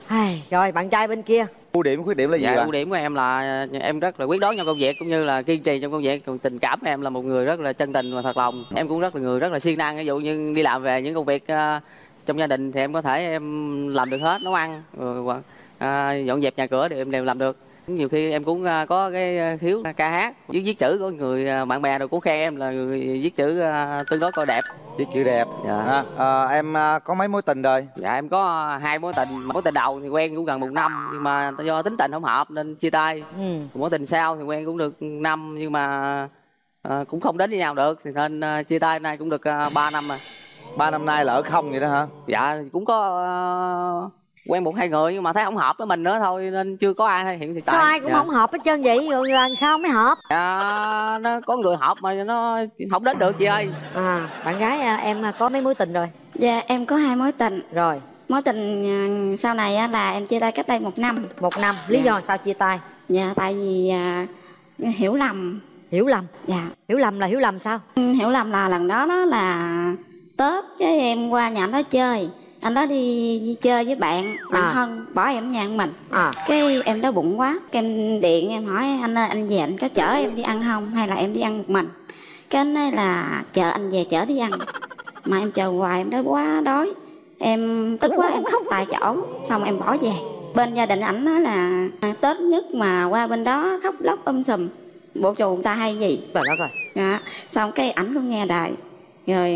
Ai, Rồi bạn trai bên kia. Ưu điểm khuyết điểm là gì Dạ, ưu điểm của em là em rất là quyết đoán trong công việc cũng như là kiên trì trong công việc. Còn tình cảm của em là một người rất là chân tình và thật lòng. Em cũng rất là người rất là siêng năng. Ví dụ như đi làm về những công việc ờ, trong gia đình thì em có thể em làm được hết nấu ăn ờ, dọn dẹp nhà cửa thì em đều làm được. nhiều khi em cũng à, có cái khiếu ca hát với viết chữ có người bạn bè rồi cũng khen em là người viết chữ tương đối coi đẹp viết chữ đẹp. Dạ. à, à, em à, có mấy mối tình rồi? Dạ em có hai mối tình. Mối tình đầu thì quen cũng gần một năm nhưng mà do tính tình không hợp nên chia tay. Ừ. mối tình sau thì quen cũng được năm nhưng mà à, cũng không đến với nhau được. Thì nên à, chia tay nay cũng được à, 3 năm rồi. Ba năm nay là ở không vậy đó hả? Dạ cũng có à, quen một hai người nhưng mà thấy không hợp với mình nữa thôi nên chưa có ai hiện thì tại sao ai cũng dạ. không hợp hết trơn vậy? Rồi làm sao mới hợp. Dạ nó có người hợp mà nó không đến được chị ơi. À bạn gái à, em à, có mấy mối tình rồi? Dạ em có hai mối tình. Rồi. Mối tình à, sau này á là em chia tay cách đây một năm. Một năm, lý do sao chia tay? Dạ tại vì à, hiểu lầm. Hiểu lầm? Dạ. Hiểu lầm là hiểu lầm sao? Hiểu lầm là lần đó đó là Tết cái em qua nhà anh đó chơi anh đó đi, đi chơi với bạn bạn À. thân bỏ em ở nhà mình. À. cái em đói bụng quá cái em điện em hỏi anh ơi anh về anh có chở em đi ăn không? Hay là em đi ăn một mình? Cái anh nói là chờ anh về chở đi ăn. Mà em chờ hoài em đói quá đói. Em tức quá em khóc tại chỗ xong em bỏ về. Bên gia đình ảnh nói là à, tết nhất mà qua bên đó khóc lóc um sùm. Bộ chù người ta hay gì? Trời đất ơi. Dạ. xong cái ảnh cũng nghe đài rồi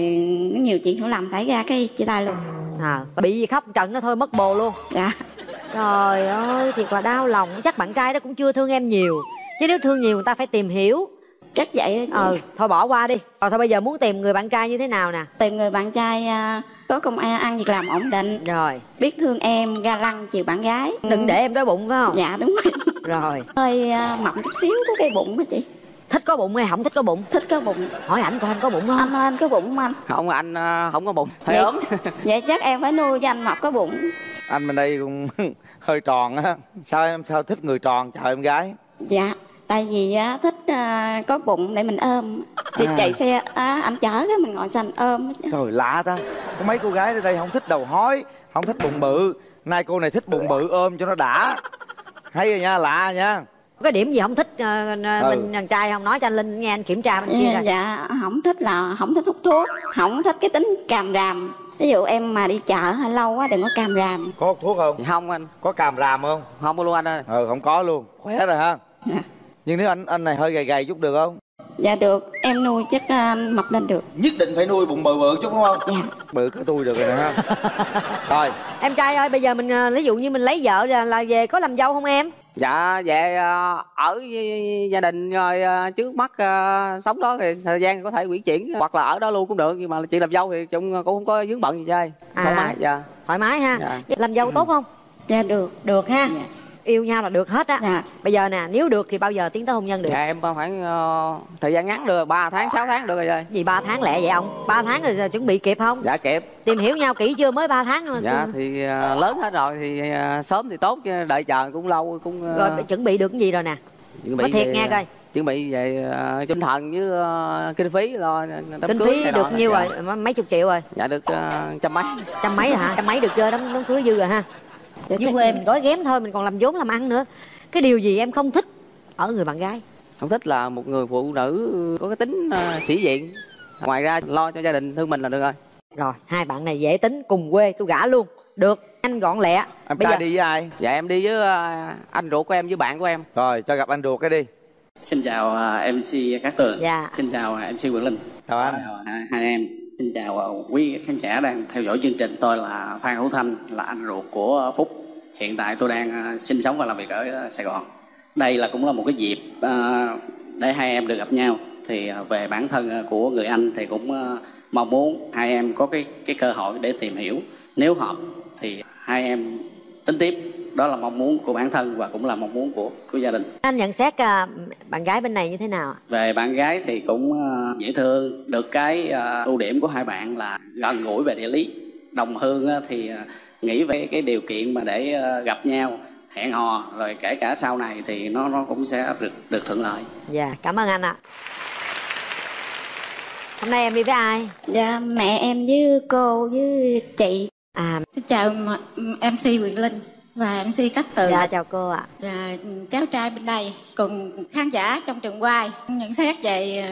nhiều chuyện hiểu lầm xảy ra cái chia tay luôn. À bị gì khóc trận nó thôi mất bồ luôn. Dạ. Trời ơi thiệt là đau lòng. Chắc bạn trai đó cũng chưa thương em nhiều. Chứ nếu thương nhiều người ta phải tìm hiểu. Chắc vậy đó ờ thôi bỏ qua đi. Rồi thôi bây giờ muốn tìm người bạn trai như thế nào nè? Tìm người bạn trai à, có công ăn ăn việc làm ổn định. Rồi. Biết thương em ga lăng chiều bạn gái. Đừng để em đói bụng phải không? Dạ đúng rồi. Rồi. Hơi à, mập chút xíu có cái bụng á chị thích có bụng hay không thích có bụng? Thích có bụng. Hỏi ảnh coi anh có bụng không? Anh anh có bụng không anh? Không anh à, không có bụng. Hơi Vậy- ốm vậy chắc em phải nuôi cho anh mập có bụng. Anh bên đây cũng hơi tròn á. Sao em sao thích người tròn chào em gái? Dạ tại vì á, thích à, có bụng để mình ôm. Thì À. chạy xe á, anh chở cái mình ngồi xanh ôm trời lạ ta. Có mấy cô gái ở đây không thích đầu hói không thích bụng bự. Nay cô này thích bụng bự ôm cho nó đã. Hay rồi nha lạ nha có điểm gì không thích ờ, ờ, Ừ. mình đàn trai không? Nói cho anh linh nghe anh kiểm tra bên kia dạ, rồi dạ không thích là không thích hút thuốc không thích cái tính càm ràm. Ví dụ em mà đi chợ hơi lâu quá đừng có càm ràm. Có hút thuốc không? Không anh. Có càm ràm không? Không có luôn anh ơi. Ừ không có luôn. Khỏe rồi ha. Nhưng nếu anh anh này hơi gầy gầy chút được không? Dạ được em nuôi chắc à, mập lên được. Nhất định phải nuôi bụng bự bự chút đúng không? Dạ bự cái tôi được rồi nè ha. Rồi. Em trai ơi bây giờ mình ờ, ví dụ như mình lấy vợ là, là về có làm dâu không em dạ về à, ở với gia đình rồi à, trước mắt à, sống đó thì thời gian có thể chuyển chuyển hoặc là ở đó luôn cũng được nhưng mà chị làm dâu thì chung cũng không có vướng bận gì chơi. Thoải mái dạ. Thoải mái ha. Dạ. làm dâu tốt không? Dạ được. Được ha yêu nhau là được hết á. Bây giờ nè nếu được thì bao giờ tiến tới hôn nhân được? Dạ em khoảng ờ, thời gian ngắn được 3 tháng 6 tháng được rồi chơi gì ba tháng lẹ vậy ông? Ba tháng rồi giờ chuẩn bị kịp không? Dạ kịp. Tìm hiểu nhau kỹ chưa? Mới 3 tháng mà dạ thì à, lớn hết rồi thì à, sớm thì tốt chứ đợi chờ cũng lâu cũng à, rồi chuẩn bị được cái gì rồi nè? chuẩn nói thiệt về, nghe coi. chuẩn bị về uh, tinh thần với à, kinh phí lo đám kinh cưới phí được nhiêu dạ. rồi? Mấy- mấy chục triệu rồi? Dạ được à, trăm mấy. Trăm mấy hả? Trăm mấy được chưa? Đám, đám cưới dư rồi ha dưới quê mình gói ghém thôi mình còn làm vốn làm ăn nữa cái điều gì em không thích ở người bạn gái không thích là một người phụ nữ có cái tính à, sĩ diện ngoài ra lo cho gia đình thương mình là được rồi rồi hai bạn này dễ tính cùng quê tôi gả luôn được anh gọn lẹ em Bây trai giờ- đi với ai dạ em đi với à, anh ruột của em với bạn của em rồi cho gặp anh ruột cái đi Xin chào à, MC Cát Tường. Dạ. Xin chào à, MC Quỳnh Linh. Chào anh. Chào hai, hai em. Xin chào quý khán giả đang theo dõi chương trình. Tôi là Phan Hữu Thanh, là anh ruột của Phúc. Hiện tại tôi đang à, sinh sống và làm việc ở à, Sài Gòn. Đây là cũng là một cái dịp à, để hai em được gặp nhau. Thì về bản thân của người anh thì cũng mong muốn hai em có cái cái cơ hội để tìm hiểu. Nếu hợp thì hai em tính tiếp. Đó là mong muốn của bản thân và cũng là mong muốn của của gia đình. anh nhận xét à, bạn gái bên này như thế nào về bạn gái thì cũng ờ, dễ thương. Được cái ờ, ưu điểm của hai bạn là gần gũi về địa lý. Đồng hương á, thì ờ, nghĩ về cái điều kiện mà để ờ, gặp nhau hẹn hò rồi kể cả sau này thì nó nó cũng sẽ được được thuận lợi. Dạ cảm ơn anh ạ. Hôm nay em đi với ai? Dạ mẹ em với cô với chị. À. Xin chào MC Quyền Linh và MC Cát Tường dạ chào cô ạ. Và cháu trai bên đây cùng khán giả trong trường quay nhận xét về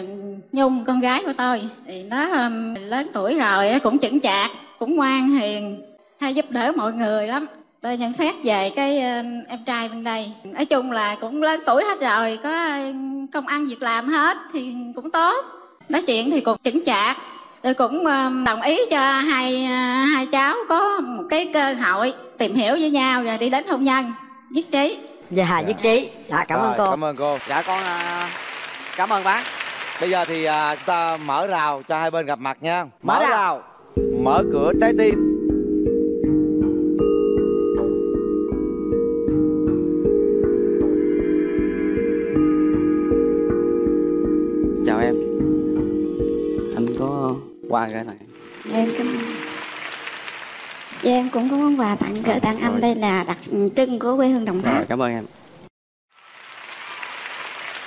Nhung con gái của tôi. Thì nó lớn tuổi rồi nó cũng chững chạc cũng ngoan hiền hay giúp đỡ mọi người lắm. Tôi nhận xét về cái em trai bên đây. Nói chung là cũng lớn tuổi hết rồi có công ăn việc làm hết thì cũng tốt. Nói chuyện thì cũng chững chạc tôi cũng ờ, đồng ý cho hai ờ, hai cháu có một cái cơ hội tìm hiểu với nhau và đi đến hôn nhân. Nhất trí. Dạ nhất trí. Dạ cảm ơn Rồi, cô. cảm ơn cô. Dạ con à, cảm ơn bác. Bây giờ thì chúng ta mở rào cho hai bên gặp mặt nha. Mở rào. rào. Mở cửa trái tim qua cái này. Em cảm Dạ em cũng có món quà tặng gửi tặng anh đây là đặc trưng của quê hương Đồng rồi Tháp. cảm ơn em.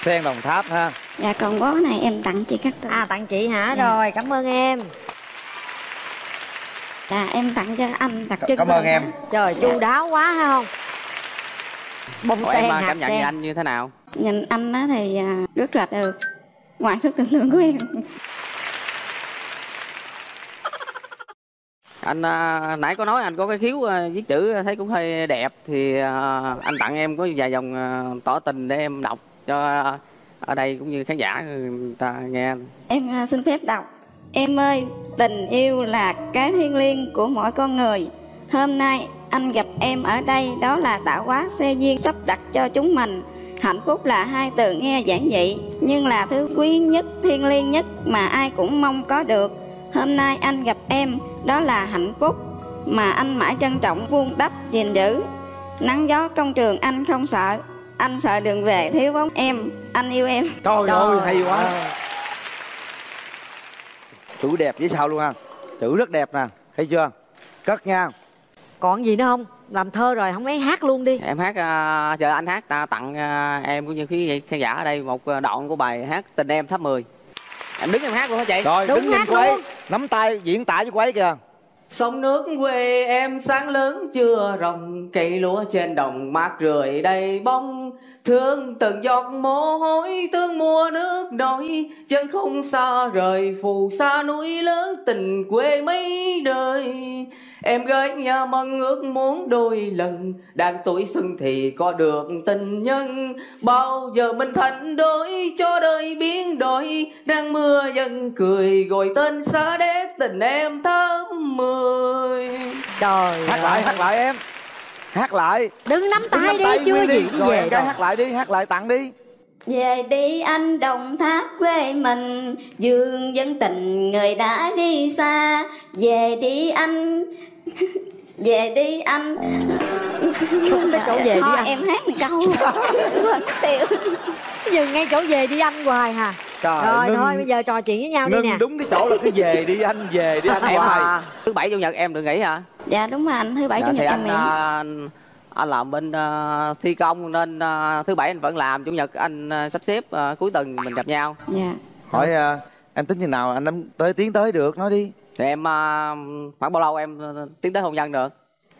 Sen đồng tháp ha. Dạ còn bó này em tặng chị Cát Tường. à tặng chị hả? Dạ. rồi cảm ơn em. Dạ em tặng cho anh đặc trưng cảm ơn em. Tháp. trời chu đáo quá hay không? Bông Ủa, sen em hạt cảm nhận sen. về anh như thế nào? Nhìn anh á thì à, rất là được ngoài sức tưởng tượng của em. Anh à, nãy có nói anh có cái khiếu à, viết chữ à, thấy cũng hơi đẹp thì à, anh tặng em có vài dòng à, tỏ tình để em đọc cho à, ở đây cũng như khán giả ừ, người ta nghe Em à, xin phép đọc. Em ơi, tình yêu là cái thiêng liêng của mỗi con người. Hôm nay anh gặp em ở đây đó là tạo hóa xe duyên sắp đặt cho chúng mình. Hạnh phúc là hai từ nghe giản dị nhưng là thứ quý nhất, thiêng liêng nhất mà ai cũng mong có được. Hôm nay anh gặp em đó là hạnh phúc mà anh mãi trân trọng vun đắp gìn giữ. Nắng gió công trường anh không sợ, anh sợ đường về thiếu bóng em, anh yêu em. trời ơi hay quá. Chữ đẹp với sao luôn ha? Chữ rất đẹp nè thấy chưa? Cất nha. Còn gì nữa không? Làm thơ rồi không lấy hát luôn đi. Em hát à, chờ anh hát ta tặng à, em cũng như quý khán giả ở đây một à, đoạn của bài hát tình em tháp 10 em đứng em hát luôn hả chị? Rồi đứng nhìn cô ấy. nắm tay diễn tả với cô ấy kìa. Sông nước quê em sáng lớn chưa rồng Cây lúa trên đồng mát rượi đầy bông Thương từng giọt mồ hôi Thương mùa nước nổi. Chân không xa rời Phù sa núi lớn Tình quê mấy đời. Em gái nhà mong ước muốn đôi lần Đang tuổi xuân thì có được tình nhân. Bao giờ mình thành đôi Cho đời biến đổi. Đang mưa dần cười Gọi tên xa đét tình em thơm mười. Trời hát lại hát lại em hát lại. Đứng nắm Đứng tay nắm đi chưa nguyên gì rồi về cái hát lại đi hát lại tặng đi. Về đi anh đồng tháp quê mình Dương dân tình người đã đi xa. Về đi anh Về đi anh. Không tới chỗ về đi anh. em hát một câu. Tiêu. Dừng ngay chỗ về đi anh hoài hà. Trời, rồi ngưng- thôi bây giờ trò chuyện với nhau đi ngưng nè. đúng cái chỗ là cái về đi anh về đi anh em hoài. à, thứ bảy chủ nhật em được nghỉ hả? Dạ đúng rồi anh thứ bảy Dạ, chủ nhật em anh nghỉ. à, anh anh làm bên à, thi công nên à, thứ bảy anh vẫn làm chủ nhật anh à, sắp xếp à, cuối tuần mình gặp nhau. Dạ. Hỏi à, em tính như nào anh tới tiến tới được nói đi thì em à, khoảng bao lâu em à, tiến tới hôn nhân được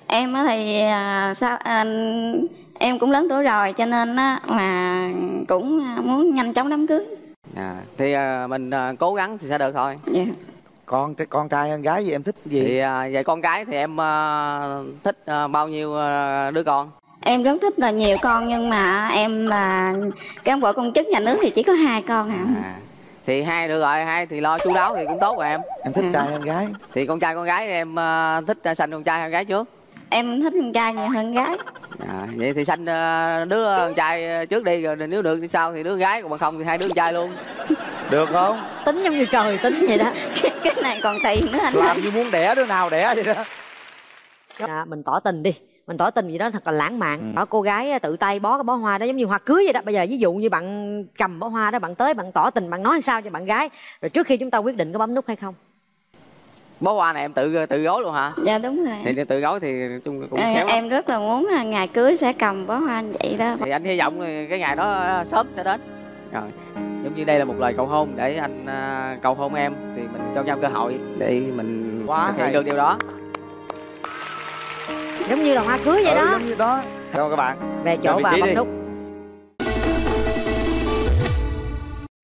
Em á thì à, sao anh em cũng lớn tuổi rồi cho nên á là cũng à, muốn nhanh chóng đám cưới. à, thì à, mình à, cố gắng thì sẽ được thôi Dạ. con cái con trai con gái gì em thích gì thì à, về con cái thì em à, thích à, bao nhiêu à, đứa con Em rất thích là nhiều con nhưng mà em là cán bộ công chức nhà nước thì chỉ có hai con hả? à, thì hai được rồi hai thì lo chu đáo thì cũng tốt rồi em. Em thích trai hay gái. Thì con trai con gái em à, thích à, sanh con trai hay con gái trước. Em thích con trai nhiều hơn gái. à, vậy thì sanh à, đứa con trai trước đi rồi nếu được thì sau thì đứa con gái còn bằng không thì hai đứa con trai luôn. Được không? Tính giống như trời tính vậy đó. Cái này còn tiền nữa anh làm như muốn đẻ đứa nào đẻ vậy đó. À, mình tỏ tình đi mình tỏ tình gì đó thật là lãng mạn. Ừ. đó cô gái tự tay bó cái bó hoa đó giống như hoa cưới vậy đó. Bây giờ ví dụ như bạn cầm bó hoa đó bạn tới bạn tỏ tình bạn nói sao cho bạn gái? Rồi trước khi chúng ta quyết định có bấm nút hay không? Bó hoa này em tự tự gói luôn hả? Dạ đúng rồi. thì tự gói thì chung cũng Em, khéo lắm. em rất là muốn là ngày cưới sẽ cầm bó hoa như vậy đó. thì anh hy vọng là cái ngày đó à, sớm sẽ đến. Rồi. Giống như đây là một lời cầu hôn để anh à, cầu hôn em thì mình cho nhau cơ hội để mình Quá thực hiện được điều đó giống như là hoa cưới vậy Ừ, đó. giống như đó. Cảm ơn các bạn. Về chỗ và bấm nút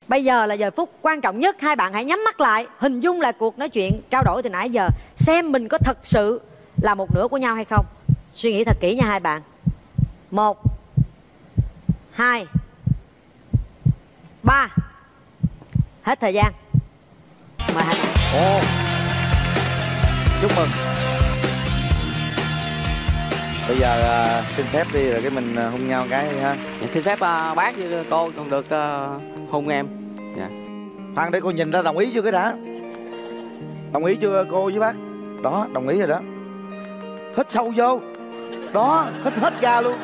bây giờ là giờ phút quan trọng nhất. Hai bạn hãy nhắm mắt lại hình dung lại cuộc nói chuyện trao đổi từ nãy giờ. Xem mình có thật sự là một nửa của nhau hay không. Suy nghĩ thật kỹ nha hai bạn. Một hai ba. Hết thời gian. Mời hai bạn. Ồ. Chúc mừng bây giờ à, xin phép đi rồi cái mình à, hôn nhau cái đi ha. Dạ, xin phép à, bác với cô còn được à, hôn em. Dạ. Khoan để cô nhìn ra đồng ý chưa cái đã? Đồng ý chưa cô với bác? Đó đồng ý rồi đó. Hít sâu vô. Đó hít hết ga luôn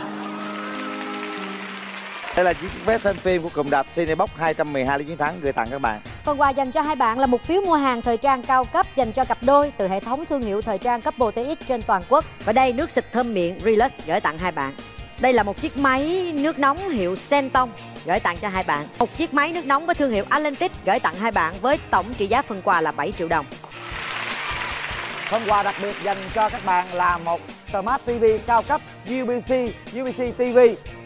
đây là chiếc vé xem phim của cụm đạp Cinebox 212 lý chiến thắng gửi tặng các bạn Phần quà dành cho hai bạn là một phiếu mua hàng thời trang cao cấp dành cho cặp đôi từ hệ thống thương hiệu thời trang Couple TX trên toàn quốc. Và đây nước xịt thơm miệng Relax gửi tặng hai bạn. Đây là một chiếc máy nước nóng hiệu Senton gửi tặng cho hai bạn. Một chiếc máy nước nóng với thương hiệu Atlantic gửi tặng hai bạn với tổng trị giá phần quà là 7 triệu đồng. Phần quà đặc biệt dành cho các bạn là một Smart TV cao cấp UBC UBC TV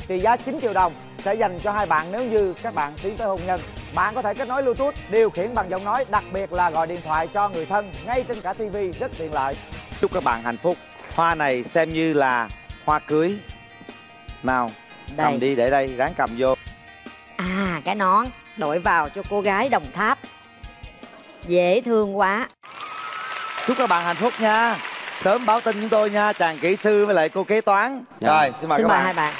trị giá 9 triệu đồng sẽ dành cho hai bạn nếu như các bạn tiến tới hôn nhân. Bạn có thể kết nối Bluetooth, điều khiển bằng giọng nói, đặc biệt là gọi điện thoại cho người thân ngay trên cả TV rất tiện lợi. Chúc các bạn hạnh phúc. Hoa này xem như là hoa cưới. Nào, Đây. cầm đi để đây, ráng cầm vô. À cái nón đội vào cho cô gái đồng tháp. Dễ thương quá. Chúc các bạn hạnh phúc nha. Sớm báo tin chúng tôi nha, chàng kỹ sư với lại cô kế toán. Rồi, xin mời Xin các mời bạn. hai bạn.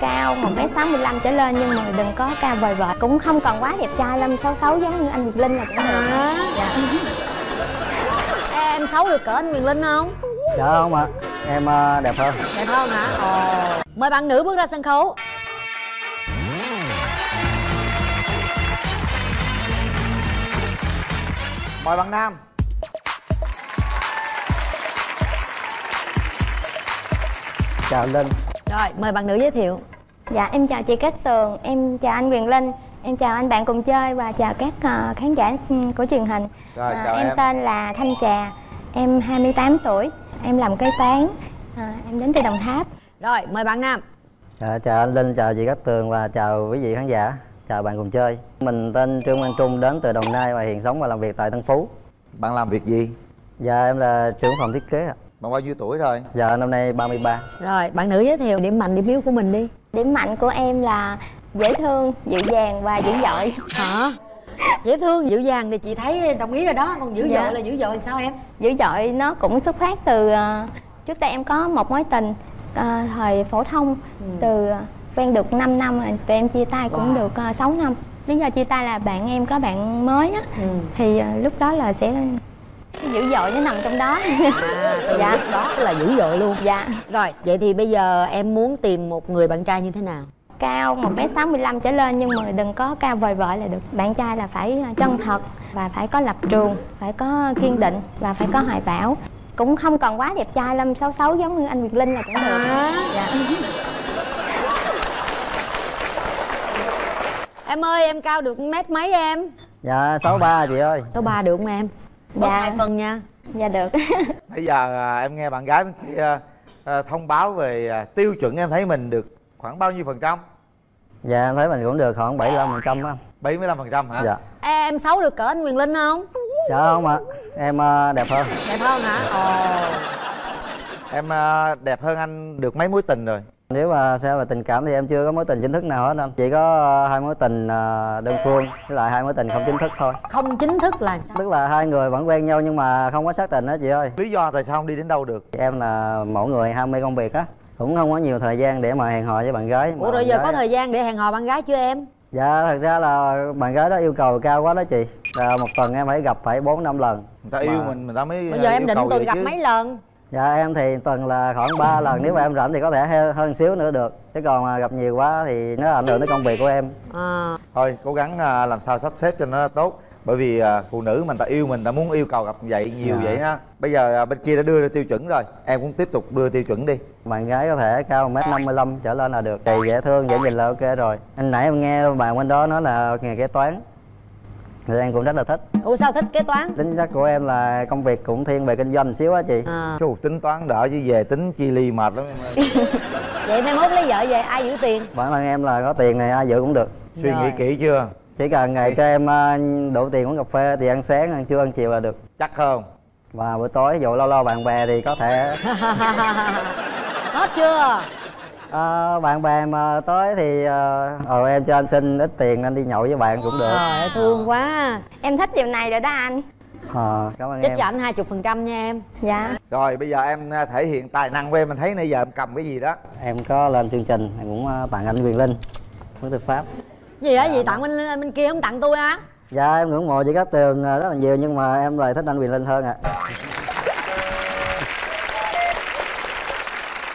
Cao một mét sáu mươi lăm trở lên nhưng mà đừng có cao vời vợi cũng không cần quá đẹp trai lâm xấu xấu giống như anh Việt Linh là cũng được Hả? dạ. Em xấu được cỡ anh Quyền Linh không? Dạ không ạ Em ờ, đẹp hơn Đẹp hơn hả? Ồ. Mời bạn nữ bước ra sân khấu. Mời bạn nam. Chào anh Linh Rồi, mời bạn nữ giới thiệu. Dạ em chào chị Cát Tường em chào anh Quyền Linh em chào anh bạn cùng chơi và chào các ờ, khán giả ừ, của truyền hình Rồi, chào em em. tên là Thanh Trà em 28 tuổi em làm kế toán Ờ, em đến từ Đồng Tháp Rồi, mời bạn nam. dạ, Chào anh Linh, chào chị Cát Tường và chào quý vị khán giả Chào bạn cùng chơi Mình tên Trương Quang Trung đến từ Đồng Nai và hiện sống và làm việc tại Tân Phú Bạn làm việc gì? Dạ em là trưởng phòng thiết kế ạ Bạn bao nhiêu tuổi rồi? Dạ năm nay 33 Rồi, bạn nữ giới thiệu điểm mạnh, điểm yếu của mình đi. Điểm mạnh của em là dễ thương dịu dàng và dữ dội Hả? Dễ thương, dịu dàng thì chị thấy đồng ý rồi đó. Còn dữ Dạ. dội là dữ dội sao em? dữ dội nó cũng xuất phát từ ờ, trước đây em có một mối tình ờ, thời phổ thông từ ờ, quen được 5 năm rồi tụi em chia tay cũng Wow. được uh, 6 năm lý do chia tay là bạn em có bạn mới á thì ờ, lúc đó là sẽ dữ dội nó nằm trong đó À, từ lúc đó là dữ dội luôn. dạ Rồi, vậy thì bây giờ em muốn tìm một người bạn trai như thế nào? cao một mét sáu mươi lăm trở lên nhưng mà đừng có cao vời vợi là được bạn trai là phải ờ, chân thật và phải có lập trường phải có kiên định và phải có hoài bão cũng không cần quá đẹp trai lâm xấu xấu giống như anh Việt Linh là cũng được À. dạ. Em ơi, em cao được mét mấy em? Dạ 63 chị ơi Số 3 được không em? Bớt Dạ. hai phân nha. dạ được Bây giờ à, em nghe bạn gái bên kia à, thông báo về à, tiêu chuẩn em thấy mình được khoảng bao nhiêu phần trăm? Dạ em thấy mình cũng được khoảng 75% á 75 phần trăm hả? Dạ Em xấu được cỡ anh Quyền Linh không? Dạ không ạ Em ờ, đẹp hơn Đẹp hơn hả? Ồ. Em à, đẹp hơn anh được mấy mối tình rồi? Nếu mà xem về tình cảm thì em chưa có mối tình chính thức nào hết anh Chỉ có ờ, hai mối tình ờ, đơn phương với lại hai mối tình không chính thức thôi Không chính thức là sao? Tức là hai người vẫn quen nhau nhưng mà không có xác định đó chị ơi Lý do tại sao không đi đến đâu được? Em là mẫu người ham mê công việc á Cũng không có nhiều thời gian để mà hẹn hò với bạn gái Ủa Mà rồi giờ gái- có thời gian để hẹn hò bạn gái chưa em? Dạ thật ra là bạn gái đó yêu cầu cao quá đó chị là Một tuần em phải gặp phải 4 năm lần Người ta yêu mình, người ta mới Bây giờ à, em yêu định tuần gặp chứ. mấy lần? Dạ em thì tuần là khoảng 3 lần Nếu mà em rảnh thì có thể he- hơn xíu nữa được. Chứ còn mà gặp nhiều quá thì nó ảnh hưởng tới công việc của em. À. Thôi cố gắng à, làm sao sắp xếp cho nó tốt. Bởi vì à, phụ nữ mình ta yêu mình ta muốn yêu cầu gặp vậy nhiều Dạ. vậy ha. Bây giờ à, bên kia đã đưa ra tiêu chuẩn rồi. Em cũng tiếp tục đưa tiêu chuẩn đi. Bạn gái có thể cao 1m55 trở lên là được. Thì dễ thương, dễ nhìn là ok rồi. Anh nãy em nghe bạn bên đó nói là nghề kế toán Thì em cũng rất là thích. Ủa sao thích kế toán? Tính chất của em là công việc cũng thiên về kinh doanh xíu á chị. À. Chú tính toán đỡ chứ về tính chi ly mệt lắm em ơi. Vậy mai mốt lấy vợ về ai giữ tiền? Bản thân em là có tiền này ai giữ cũng được. Suy nghĩ kỹ chưa? Chỉ cần ngày cho em ờ, đủ tiền uống cà phê thì ăn sáng, ăn trưa, ăn chiều là được. Chắc không? Và buổi tối dụ lâu lâu bạn bè thì có thể hết chưa Ờ, bạn bè mà tới thì ờ ờ, em cho anh xin ít tiền anh đi nhậu với bạn cũng được. Trời ơi thương quá. Em thích điều này rồi đó anh. Ờ cảm ơn trích em. cho anh hai chục phần trăm nha em. Dạ. Rồi bây giờ em à, thể hiện tài năng của em mình thấy nãy giờ em cầm cái gì đó? Em có lên chương trình em cũng ờ, tặng anh quyền linh với tư pháp. Gì á gì tặng bên bên kia không tặng tôi á dạ em ngưỡng mộ chị Cát Tường ờ, rất là nhiều nhưng mà em lại thích anh quyền linh hơn ạ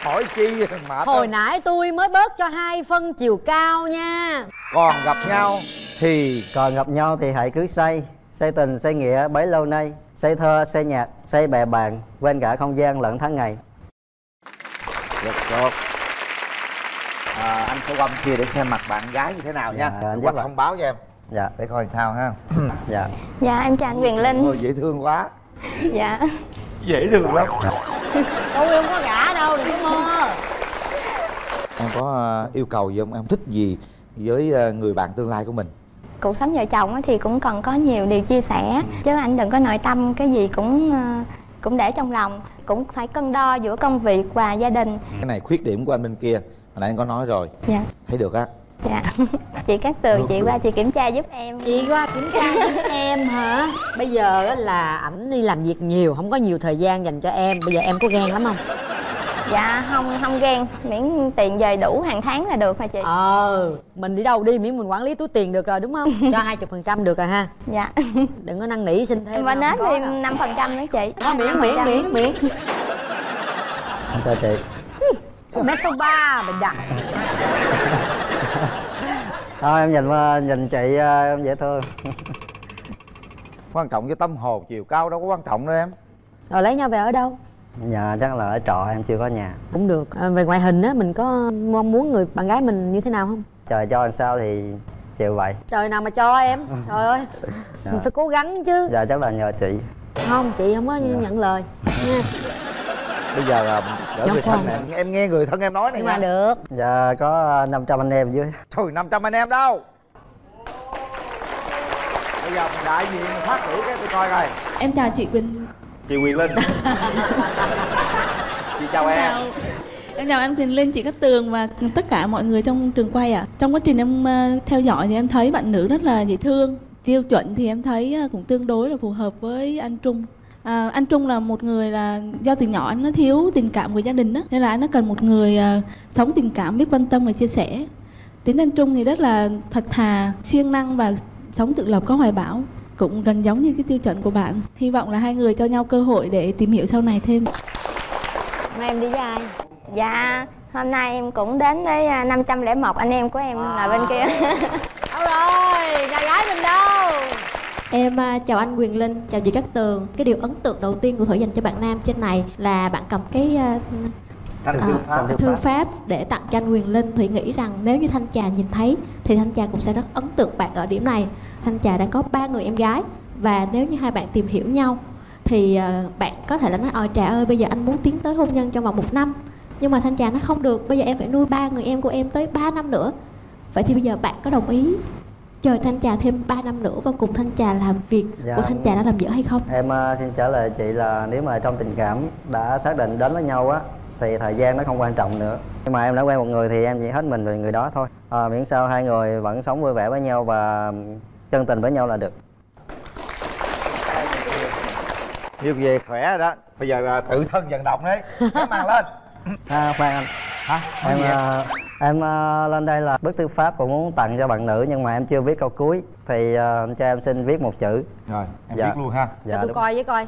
hỏi chi mệt hồi nãy tôi mới bớt cho hai phân chiều cao nha. Còn gặp nhau thì còn gặp nhau thì hãy cứ say. Say tình say nghĩa bấy lâu nay. Say thơ say nhạc say bè bạn quên cả không gian lẫn tháng ngày. Được được. À, anh sẽ qua kia để xem mặt bạn gái như thế nào nha. Dạ, anh rất là- thông báo cho em. Dạ. Để coi sao ha. Dạ. Dạ em chào anh quyền linh. Ôi, dễ thương quá. Dạ dễ thương lắm. Tôi không có gả đâu đừng có mơ. Em có ờ, yêu cầu gì không? Em thích gì với ờ, người bạn tương lai của mình? Cuộc sống vợ chồng á thì cũng cần có nhiều điều chia sẻ chứ anh đừng có nội tâm cái gì cũng ờ, cũng để trong lòng. Cũng phải cân đo giữa công việc và gia đình. Cái này khuyết điểm của anh bên kia hồi nãy anh có nói rồi. Dạ. Thấy được á dạ. Chị Cát Tường chị qua chị kiểm tra giúp em. Chị qua kiểm tra giúp em hả? Bây giờ á là ảnh đi làm việc nhiều không có nhiều thời gian dành cho em. Bây giờ em có ghen lắm không? Dạ không không ghen. Miễn tiền về đủ hàng tháng là được mà chị? Ờ mình đi đâu đi miễn mình quản lý túi tiền được rồi đúng không? Cho hai chục phần trăm được rồi ha. Dạ. Đừng có năn nỉ xin thêm và đâu, nết đâu. năm phần trăm nữa chị. Đó, miễn miễn miễn miễn. Em chào chị. Mét số ba mình đặt Thôi em nhìn nhìn chị em dễ thương quan trọng với tâm hồn chiều cao đâu có quan trọng đâu em. Rồi lấy nhau về ở đâu? Dạ chắc là ở trọ em chưa có nhà. Cũng được. À, về ngoại hình á mình có mong muốn người bạn gái mình như thế nào không? Trời cho làm sao thì chịu vậy. Trời nào mà cho em. Trời ơi Dạ. mình phải cố gắng chứ. Dạ chắc là nhờ chị. Không chị không có nhận lời. Nha bây giờ là Dạ người thân này em nghe người thân em nói này nha. được. Dạ có 500 anh em dưới. Trời 500 anh em đâu? Bây giờ mình đại diện mình phát biểu cái tôi coi coi. Em chào chị Quỳnh. Chị quyền linh. Chị chào em chào Em chào anh Quyền Linh, chị Cát Tường và tất cả mọi người trong trường quay ạ. Trong quá trình em ờ, theo dõi thì em thấy bạn nữ rất là dễ thương. Tiêu chuẩn thì em thấy ờ, cũng tương đối là phù hợp với anh Trung à, Anh Trung là một người là do từ nhỏ anh nó thiếu tình cảm của gia đình đó Nên là anh nó cần một người ờ, sống tình cảm, biết quan tâm và chia sẻ. Tính anh Trung thì rất là thật thà, siêng năng và sống tự lập có hoài bão cũng gần giống như cái tiêu chuẩn của bạn. Hy vọng là hai người cho nhau cơ hội để tìm hiểu sau này thêm. Hôm nay em đi với ai? Dạ hôm nay em cũng đến với à, 501 anh em của em là bên kia. Đâu rồi? Nhà gái mình đâu Em à, chào anh Quyền Linh, chào chị Cát Tường. Cái điều ấn tượng đầu tiên của Thủy dành cho bạn nam trên này là bạn cầm cái à, Thanh à, thư pháp. thư pháp để tặng cho anh Quyền Linh. Thủy nghĩ rằng nếu như Thanh Trà nhìn thấy thì Thanh Trà cũng sẽ rất ấn tượng bạn ở điểm này. Thanh Trà đang có ba người em gái và nếu như hai bạn tìm hiểu nhau thì à, bạn có thể là nói ôi Trà ơi bây giờ anh muốn tiến tới hôn nhân trong vòng một năm. Nhưng mà Thanh Trà nó không được bây giờ em phải nuôi ba người em của em tới 3 năm nữa. Vậy thì bây giờ bạn có đồng ý chờ Thanh Trà thêm 3 năm nữa và cùng Thanh Trà làm việc Dạ, của Thanh Trà đã làm dở hay không? Em ờ, xin trả lời chị là nếu mà trong tình cảm đã xác định đến với nhau á thì thời gian nó không quan trọng nữa. Nhưng mà em đã quen một người thì em chỉ hết mình về người đó thôi. À, miễn sao hai người vẫn sống vui vẻ với nhau và chân tình với nhau là được. Như về khỏe đó. Bây giờ à, tự thân vận động đấy. Mang lên. À, khoan anh hả? Nói em ờ, em ờ, lên đây là bức thư pháp cũng muốn tặng cho bạn nữ nhưng mà em chưa viết câu cuối. Thì ờ, anh cho em xin viết một chữ. Rồi em Dạ. viết luôn ha. Dạ cho tôi đúng. coi với coi.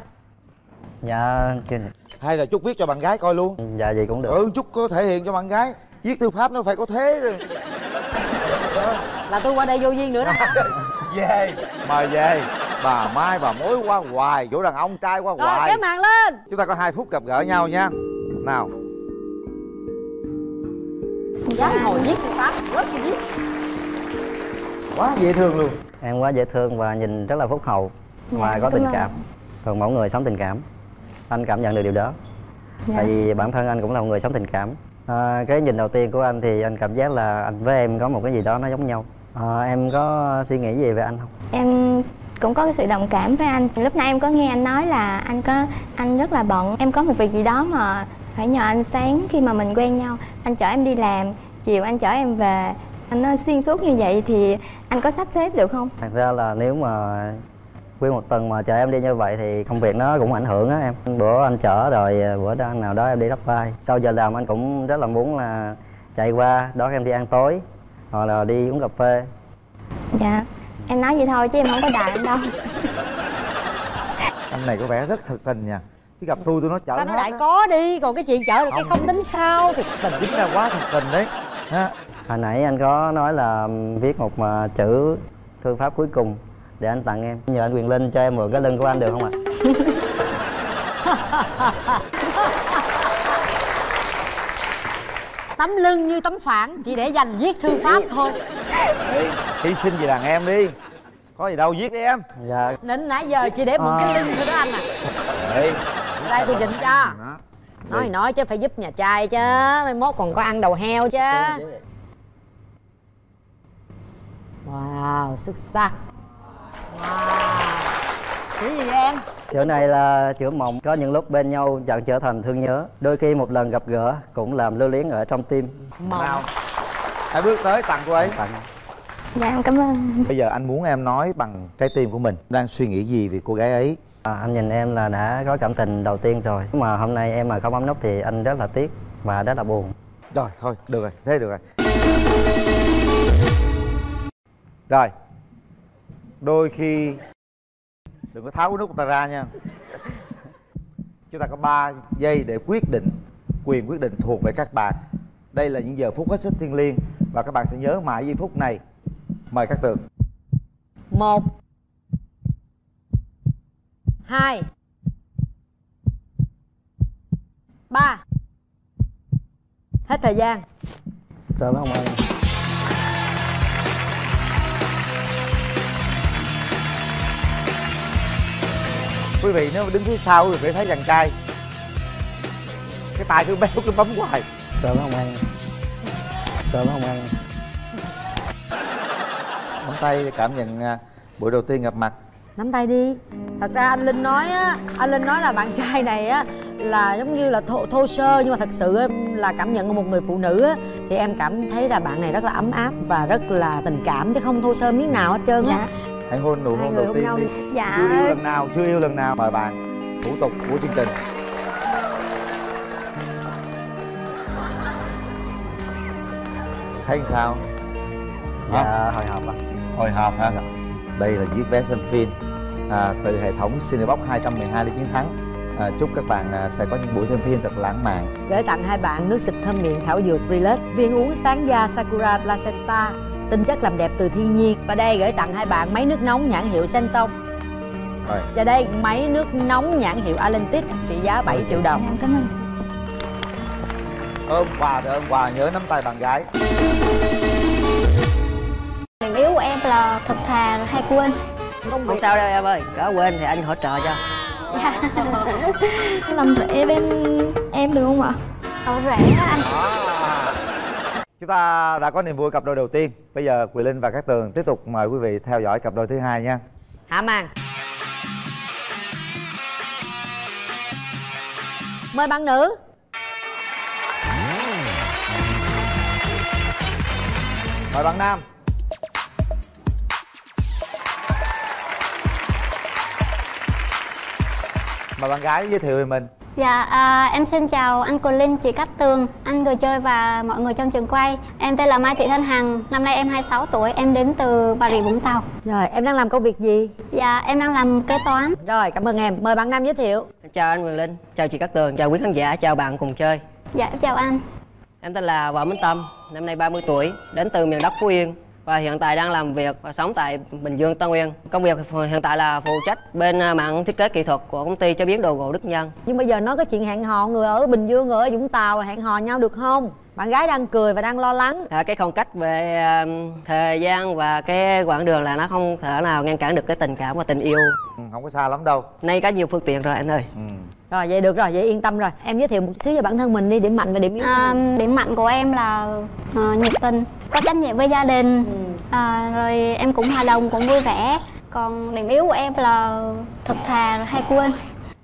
Dạ kia hay là chút viết cho bạn gái coi luôn. Dạ gì cũng được. Ừ chút có thể hiện cho bạn gái. Viết thư pháp nó phải có thế rồi. Là tôi qua đây vô duyên nữa đó. Về mời về. Bà mai bà mối qua hoài chỗ đàn ông trai qua rồi hoài. kéo màn lên. Chúng ta có hai phút gặp gỡ nhau nha. Nào dám ngồi viết thư pháp rất là viết. Quá dễ thương luôn. Em quá dễ thương và nhìn rất là phúc hậu. Và Dạ, có tình cảm ơn. cảm còn mỗi người sống tình cảm. Anh cảm nhận được điều đó. Dạ. tại vì bản thân anh cũng là một người sống tình cảm. À, cái nhìn đầu tiên của anh thì anh cảm giác là anh với em có một cái gì đó nó giống nhau. À, em có suy nghĩ gì về anh không? Em cũng có cái sự đồng cảm với anh. Lúc nãy em có nghe anh nói là anh có anh rất là bận. Em có một việc gì đó mà phải nhờ anh sáng khi mà mình quen nhau. Anh chở em đi làm chiều anh chở em về. Anh nói xuyên suốt như vậy thì anh có sắp xếp được không? Thật ra là nếu mà nguyên một tuần mà chờ em đi như vậy thì công việc nó cũng ảnh hưởng á em. Bữa anh chở rồi bữa đó nào đó em đi đắp vai. Sau giờ làm anh cũng rất là muốn là chạy qua đón em đi ăn tối hoặc là đi uống cà phê. Dạ em nói vậy thôi chứ em không có đài anh đâu. Anh này có vẻ rất thật tình nha chứ gặp tôi tôi nói chở ta hết nói đại có đi còn cái chuyện chở là cái không. tính sao. Thì tình chính ra quá thật tình đấy. Ha hồi nãy anh có nói là viết một mà chữ thư pháp cuối cùng để anh tặng em. Nhờ anh quyền linh cho em mượn cái lưng của anh được không ạ? Tấm lưng như tấm phản chỉ để dành viết thư pháp thôi. Hy sinh vì đàn em đi. Có gì đâu viết đi em. Dạ. Đến nãy giờ chỉ để một cái À. lưng thôi đó anh à. Ê, đây tôi dịnh cho? nói thì nói chứ phải giúp nhà trai chứ mai mốt còn có ăn đầu heo chứ. Wow xuất sắc. Wow. Chữ gì vậy em? Chữ này là chữ mộng có những lúc bên nhau chẳng trở thành thương nhớ. Đôi khi một lần gặp gỡ cũng làm lưu luyến ở trong tim. Nào hãy bước tới tặng cô ấy. Tặng. Dạ em cảm ơn. Bây giờ anh muốn em nói bằng trái tim của mình. Đang suy nghĩ gì về cô gái ấy à, anh nhìn em là đã có cảm tình đầu tiên rồi. Nhưng mà hôm nay em mà không ấm nút thì anh rất là tiếc và rất là buồn. Rồi thôi được rồi thế được rồi. Rồi đôi khi đừng có tháo cái nút của ta ra nha. Chúng ta có 3 giây để quyết định quyền quyết định thuộc về các bạn. Đây là những giờ phút hết sức thiêng liêng và các bạn sẽ nhớ mãi giây phút này. Mời các tường. Một hai. Ba. Hết thời gian. Cảm ơn anh quý vị nếu mà đứng phía sau quý vị phải thấy chàng trai. Cái tay cứ béo cứ bấm hoài. Cảm ơn anh cảm ơn anh nắm tay để cảm nhận à, buổi đầu tiên gặp mặt nắm tay đi. Thật ra anh linh nói á anh linh nói là bạn trai này á là giống như là thô, thô sơ nhưng mà thật sự á, là cảm nhận của một người phụ nữ á thì em cảm thấy là bạn này rất là ấm áp và rất là tình cảm chứ không thô sơ miếng nào hết trơn á. Hãy hôn nụ Hai hôn người đầu hôn tiên nhau đi. Dạ. chưa yêu lần nào chưa yêu lần nào mời bạn. Thủ tục của chương trình. Thấy sao? Dạ hồi hộp ạ. Hồi hộp ha đây là chiếc vé xem phim à, từ hệ thống Cinebox 212 để chiến thắng. À, chúc các bạn à, sẽ có những buổi xem phim thật lãng mạn. Gửi tặng hai bạn nước xịt thơm miệng thảo dược Relax viên uống sáng da Sakura Placenta tinh chất làm đẹp từ thiên nhiên. Và đây gửi tặng hai bạn máy nước nóng nhãn hiệu Senton rồi. Và đây máy nước nóng nhãn hiệu Alentic trị giá 7 triệu đồng. Cảm ơn. Ôm quà thì ôm quà nhớ nắm tay bạn gái điểm yếu của em là thật thà hay quên? Không, không sao đâu em ơi? Có quên thì anh hỗ trợ cho. Làm rễ bên em được không ạ? Ở rẻ anh. Chúng ta đã có niềm vui cặp đôi đầu tiên. Bây giờ Quỳ Linh và các tường tiếp tục mời quý vị theo dõi cặp đôi thứ hai nha. Hạ màn. Mời bạn nữ. Mời bạn nam mời bạn gái giới thiệu về mình Dạ, à, em xin chào anh Cù Linh, chị Cát Tường, anh người chơi và mọi người trong trường quay. Em tên là Mai Thị Thanh Hằng, năm nay em 26 tuổi, em đến từ Bà Rịa Vũng Tàu. rồi em đang làm công việc gì Dạ, em đang làm kế toán. rồi cảm ơn em mời bạn nam giới thiệu chào anh Quyền Linh chào chị Cát Tường chào quý khán giả chào bạn cùng chơi Dạ, chào anh. em tên là Võ Minh Tâm năm nay 30 tuổi đến từ miền đất Phú Yên và hiện tại đang làm việc và sống tại Bình Dương, Tân Nguyên công việc hiện tại là phụ trách bên à, mạng thiết kế kỹ thuật của công ty chế biến đồ gỗ Đức Nhân. Nhưng bây giờ nói cái chuyện hẹn hò, người ở bình dương, người ở vũng tàu, hẹn hò nhau được không? Bạn gái đang cười và đang lo lắng. À, cái khoảng cách về à, thời gian và cái quãng đường là nó không thể nào ngăn cản được cái tình cảm và tình yêu. Ừ, không có xa lắm đâu. Nay có nhiều phương tiện rồi anh ơi. Rồi vậy được rồi vậy yên tâm rồi. Em giới thiệu một xíu về bản thân mình đi điểm mạnh và điểm yếu. À, điểm mạnh của em là ờ, nhiệt tình, có trách nhiệm với gia đình, à, rồi em cũng hòa đồng, cũng vui vẻ. Còn điểm yếu của em là thật thà hay quên.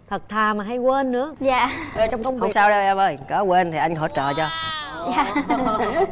Thật thà mà hay quên nữa. Dạ. Rồi trong công không việc sao đâu em ơi có quên thì anh hỗ trợ cho dạ.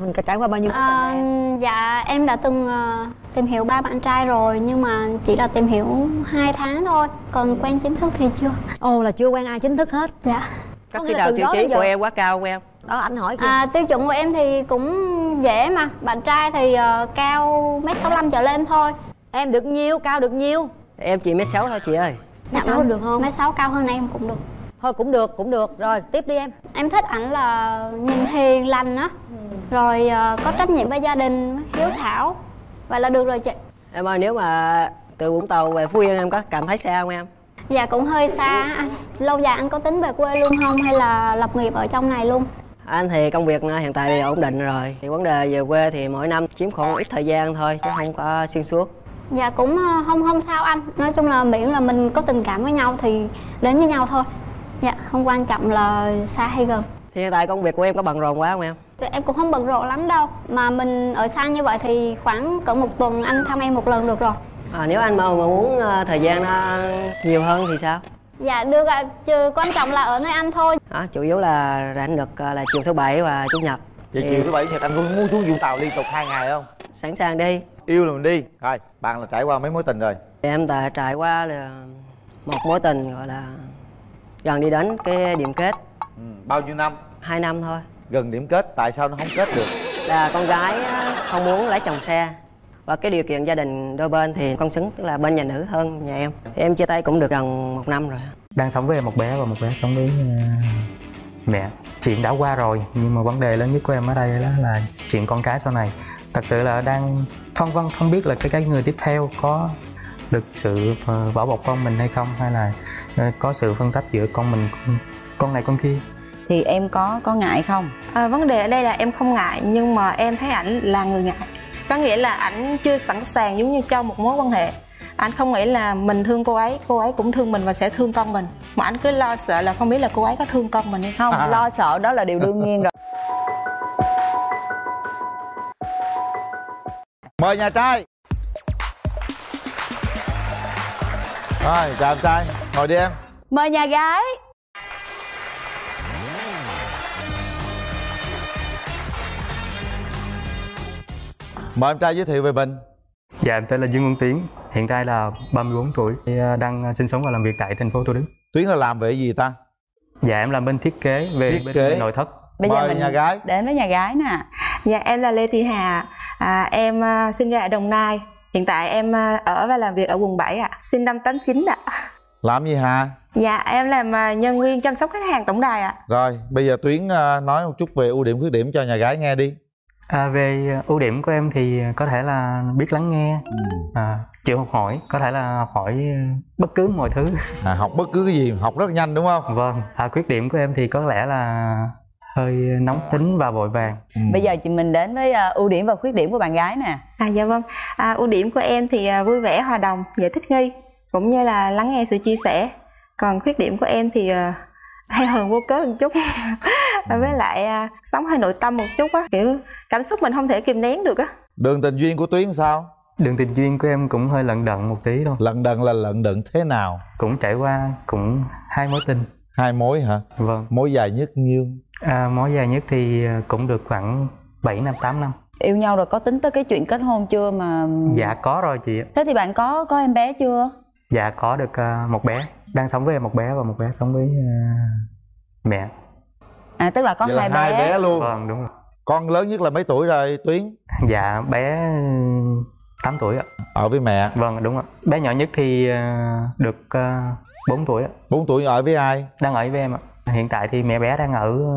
Mình có trải qua bao nhiêu À, dạ em đã từng ờ, tìm hiểu ba bạn trai rồi nhưng mà chỉ là tìm hiểu 2 tháng thôi. Còn quen chính thức thì chưa. Ồ là chưa quen ai chính thức hết? Dạ. Là nào từ tiêu chí của em quá cao em? Đó anh hỏi kìa. À, tiêu chuẩn của em thì cũng dễ mà. Bạn trai thì ờ, cao mét sáu trở lên thôi. Em được nhiêu cao được nhiêu? Em chỉ mét sáu thôi chị ơi. Mét sáu được không? Mét sáu cao hơn em cũng được thôi cũng được cũng được. Rồi tiếp đi em. Em thích ảnh là nhìn hiền lành á. Rồi ờ, có trách nhiệm với gia đình hiếu thảo. Vậy là được rồi chị. Em ơi nếu mà từ vũng tàu về phú yên em có cảm thấy xa không em? Dạ cũng hơi xa. Anh lâu dài anh có tính về quê luôn không? Hay là lập nghiệp ở trong này luôn? Anh thì công việc hiện tại thì ổn định rồi. Thì vấn đề về quê thì mỗi năm chiếm khoảng ít thời gian thôi chứ không có xuyên suốt. Dạ cũng ờ, không không sao anh. Nói chung là miễn là mình có tình cảm với nhau thì đến với nhau thôi dạ không quan trọng là xa hay gần. Thì hiện tại công việc của em có bận rộn quá không em? Em cũng không bận rộn lắm đâu mà mình ở xa như vậy thì khoảng cỡ một tuần anh thăm em một lần được rồi. À, nếu anh mà, mà muốn ờ, thời gian nó nhiều hơn thì sao? Dạ được ạ. Trừ quan trọng là ở nơi anh thôi. À, chủ yếu là rảnh được ờ, là chiều thứ bảy và chủ nhật. Vậy Thì chiều thứ bảy chủ nhật anh có muốn xuống vũng tàu liên tục hai ngày không? Sẵn sàng đi. Yêu là mình đi. Rồi bạn là trải qua mấy mối tình rồi? Em đã trải qua là một mối tình gọi là gần đi đến cái điểm kết. Ừ. bao nhiêu năm? Hai năm thôi. Gần điểm kết tại sao nó không kết được? Là con gái không muốn lấy chồng xa và cái điều kiện gia đình đôi bên thì con xứng tức là bên nhà nữ hơn nhà em. Thì em chia tay cũng được gần một năm rồi. Đang sống với một bé và một bé sống với ờ, mẹ. Chuyện đã qua rồi nhưng mà vấn đề lớn nhất của em ở đây đó là chuyện con cái sau này. Thật sự là đang phân vân không biết là cái cái người tiếp theo có được sự ờ, bảo bọc con mình hay không? Hay là ờ, có sự phân tách giữa con mình con, con này con kia? Thì em có có ngại không? À, vấn đề ở đây là em không ngại nhưng mà em thấy ảnh là người ngại. Có nghĩa là ảnh chưa sẵn sàng giống như cho một mối quan hệ. Anh không nghĩ là mình thương cô ấy cô ấy cũng thương mình và sẽ thương con mình. Mà anh cứ lo sợ là không biết là cô ấy có thương con mình hay không. Không lo sợ đó là điều đương nhiên rồi. Mời nhà trai rồi chào em trai. Ngồi đi em. Mời nhà gái. Mời em trai giới thiệu về mình. Dạ em tên là Dương Ngân Tiến. Hiện tại là 34 tuổi ờ, đang sinh sống và làm việc tại thành phố Thủ Đức. Tuyến là làm về gì ta? Dạ em làm bên thiết kế về Thiết bên kế. nội thất. Bây giờ Mời mình nhà gái. đến với nhà gái nè. Dạ em là lê thị hà. À, em à, sinh ra ở đồng nai hiện tại em à, ở và làm việc ở quận 7 ạ. Sinh năm 89 ạ. Làm gì hà dạ em làm à, nhân viên chăm sóc khách hàng tổng đài ạ. Rồi bây giờ tuyến ờ, nói một chút về ưu điểm khuyết điểm cho nhà gái nghe đi. À, về ưu điểm của em thì có thể là biết lắng nghe, à, chịu học hỏi, có thể là học hỏi bất cứ mọi thứ. à, học bất cứ cái gì học rất nhanh đúng không? Vâng. À, khuyết điểm của em thì có lẽ là hơi nóng tính và vội vàng. bây giờ chị mình đến với ờ, ưu điểm và khuyết điểm của bạn gái nè À dạ vâng, à, ưu điểm của em thì à, vui vẻ, hòa đồng, dễ thích nghi cũng như là lắng nghe sự chia sẻ. Còn khuyết điểm của em thì à, hay hờn vô cớ một chút Và với lại à, sống hơi nội tâm một chút á, kiểu cảm xúc mình không thể kìm nén được á. đường tình duyên của tuyến sao Đường tình duyên của em cũng hơi lận đận một tí thôi. lận đận là lận đận thế nào Cũng trải qua cũng hai mối tình. Hai mối hả Vâng. mối dài nhất nhiêu À, mối dài nhất thì cũng được khoảng 7 năm 8 năm. yêu nhau rồi có tính tới cái chuyện kết hôn chưa mà Dạ có rồi chị thế thì bạn có có em bé chưa Dạ có được à, một bé, đang sống với một bé và một bé sống với à, mẹ. à tức là có Vậy là hai hai bé, bé luôn Vâng đúng rồi. con lớn nhất là mấy tuổi rồi tuyến Dạ bé 8 tuổi ạ. ở với mẹ Vâng đúng ạ. Bé nhỏ nhất thì à, được à, 4 tuổi ạ. 4 tuổi ở với ai Đang ở với em ạ. Hiện tại thì mẹ bé đang ở à,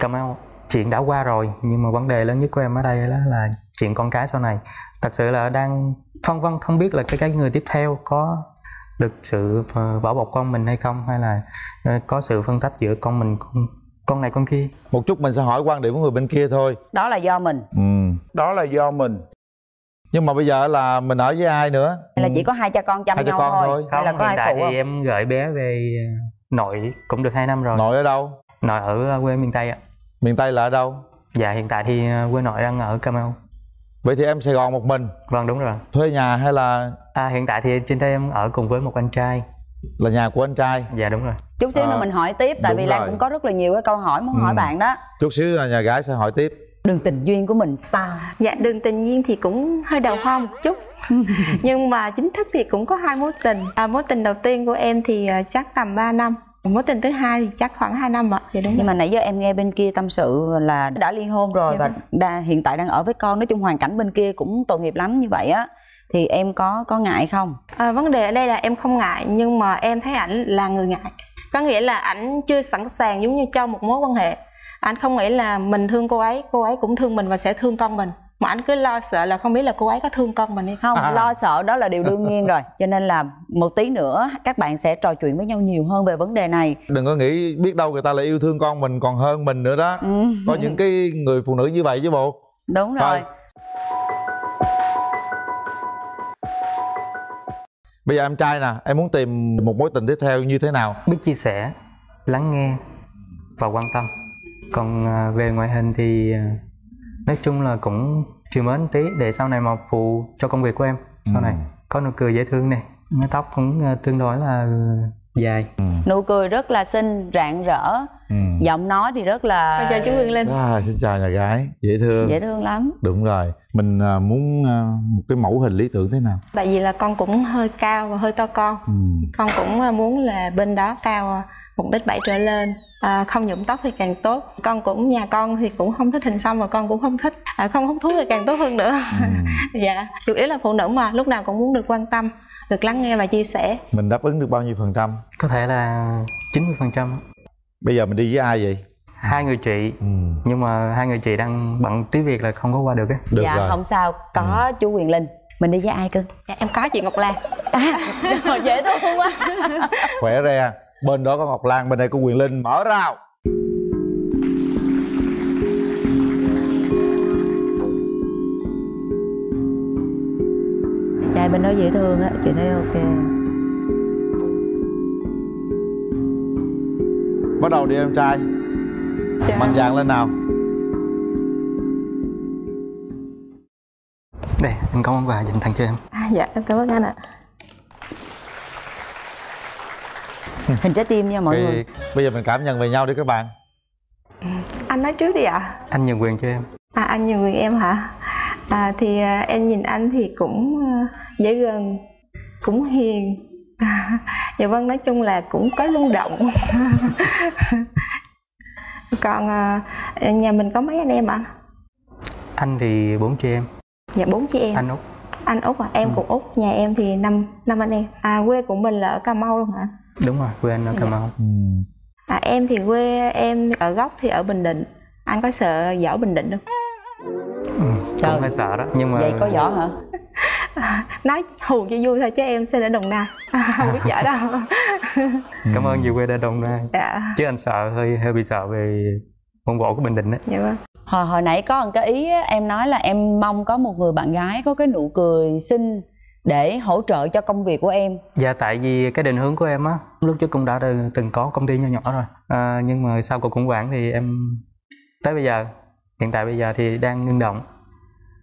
Cà Mau. Chuyện đã qua rồi nhưng mà vấn đề lớn nhất của em ở đây đó là chuyện con cái sau này. Thật sự là đang phân vân không biết là cái cái người tiếp theo có được sự ờ, bảo bọc con mình hay không hay là ờ, có sự phân tách giữa con mình con con này con kia. một chút mình sẽ hỏi quan điểm của người bên kia thôi đó là do mình ừ. đó là do mình nhưng mà bây giờ là mình ở với ai nữa? Là chỉ có hai cha con chăm Hai cha nhau con thôi, thôi. hay là Không, có hiện ai tại phụ thì không? em gửi bé về ờ, nội cũng được 2 năm rồi. nội ở đâu? Nội ở ờ, quê miền Tây ạ. miền tây là ở đâu? Dạ hiện tại thì ờ, quê nội đang ở Cà Mau. vậy thì em sài gòn một mình? Vâng đúng rồi. Thuê nhà hay là? À, hiện tại thì trên đây em ở cùng với một anh trai. Là nhà của anh trai? Dạ đúng rồi. Chút xíu À, nữa mình hỏi tiếp tại vì lan cũng có rất là nhiều cái câu hỏi muốn hỏi Ừ. bạn đó. Chút xíu là nhà gái sẽ hỏi tiếp đường tình duyên của mình sao Dạ đường tình duyên thì cũng hơi đầu hoa một chút. Nhưng mà chính thức thì cũng có hai mối tình. À, Mối tình đầu tiên của em thì à, chắc tầm 3 năm. Mối tình thứ hai thì chắc khoảng 2 năm ạ. Dạ đúng nhưng rồi. mà nãy giờ em nghe bên kia tâm sự là đã ly hôn rồi Dạ và vâng. đa, hiện tại đang ở với con. Nói chung hoàn cảnh bên kia cũng tội nghiệp lắm như vậy á. Thì em có có ngại không? À, Vấn đề ở đây là em không ngại Nhưng mà em thấy ảnh là người ngại. Có nghĩa là ảnh chưa sẵn sàng giống như cho một mối quan hệ Anh không nghĩ là mình thương cô ấy Cô ấy cũng thương mình và sẽ thương con mình. Mà anh cứ lo sợ là không biết là cô ấy có thương con mình hay không. Lo sợ đó là điều đương nhiên rồi. Cho nên là một tí nữa các bạn sẽ trò chuyện với nhau nhiều hơn về vấn đề này. Đừng có nghĩ biết đâu người ta lại yêu thương con mình còn hơn mình nữa đó. Ừ. có những cái người phụ nữ như vậy chứ bộ. Đúng rồi. Bây giờ em trai nè em muốn tìm một mối tình tiếp theo như thế nào? Biết chia sẻ lắng nghe và quan tâm còn à, về ngoại hình thì à, nói chung là cũng chiều mến tí để sau này mà phụ cho công việc của em. Sau này có nụ cười dễ thương này mái tóc cũng à, tương đối là dài. Nụ cười rất là xinh rạng rỡ. Giọng nói thì rất là chào chú Quyền Linh. À, xin chào nhà gái dễ thương. Dễ thương lắm. Đúng rồi mình muốn một cái mẫu hình lý tưởng thế nào? Tại vì là con cũng hơi cao và hơi to con. Ừ. Con cũng muốn là bên đó cao một mét bảy trở lên à, Không nhuộm tóc thì càng tốt. Con cũng nhà con thì cũng không thích hình xăm và con cũng không thích. À, Không hút thuốc thì càng tốt hơn nữa. Dạ Chủ yếu là phụ nữ mà lúc nào cũng muốn được quan tâm Được lắng nghe và chia sẻ. Mình đáp ứng được bao nhiêu phần trăm? Có thể là 90 phần trăm. Bây giờ mình đi với ai vậy? Hai người chị. Nhưng mà hai người chị đang bận tí việc là không có qua được á. Dạ không sao. Có chú quyền linh. Mình đi với ai cơ? Dạ em có chị ngọc lan. À, rồi dễ thương quá. Khỏe re bên đó có ngọc lan bên đây có quyền linh. Mở rào trai bên đó dễ thương á chị thấy ok. Bắt đầu đi em trai. Dạ. mạnh dạn lên nào. Đây anh có món quà dành tặng cho em. À, Dạ em cảm ơn anh ạ hình trái tim nha mọi Cái- người bây giờ mình cảm nhận về nhau đi các bạn Anh nói trước đi ạ anh nhường quyền cho em À anh nhiều người em hả? À thì à, em nhìn anh thì cũng à, dễ gần, cũng hiền. dạ vâng nói chung là cũng có lưu động. Còn à, nhà mình có mấy anh em ạ? anh thì bốn chị em Dạ bốn chị em. anh út Anh út à, em cũng út. Nhà em thì năm năm anh em. À quê của mình là ở Cà Mau luôn hả? Đúng rồi quê anh ở cà Dạ. mau. À em thì quê em ở gốc thì ở Bình Định. Anh có sợ giỏi Bình Định không? cũng hơi sợ đó nhưng mà vậy có võ hả? Nói hù cho vui thôi chứ em sinh ở Đồng Nai. Không biết giỏi đâu. Cảm ơn nhiều quê đã đồng nai. Dạ. Chứ anh sợ hơi hơi bị sợ về môn gỗ của bình định đấy dạ vâng. Hồi hồi nãy có một cái ý em nói là em mong có một người bạn gái có cái nụ cười xinh để hỗ trợ cho công việc của em. Dạ tại vì cái định hướng của em á lúc trước cũng đã từng- từng có công ty nhỏ nhỏ rồi. À, nhưng mà sau cuộc khủng hoảng thì em tới bây giờ hiện tại bây giờ thì đang ngưng động.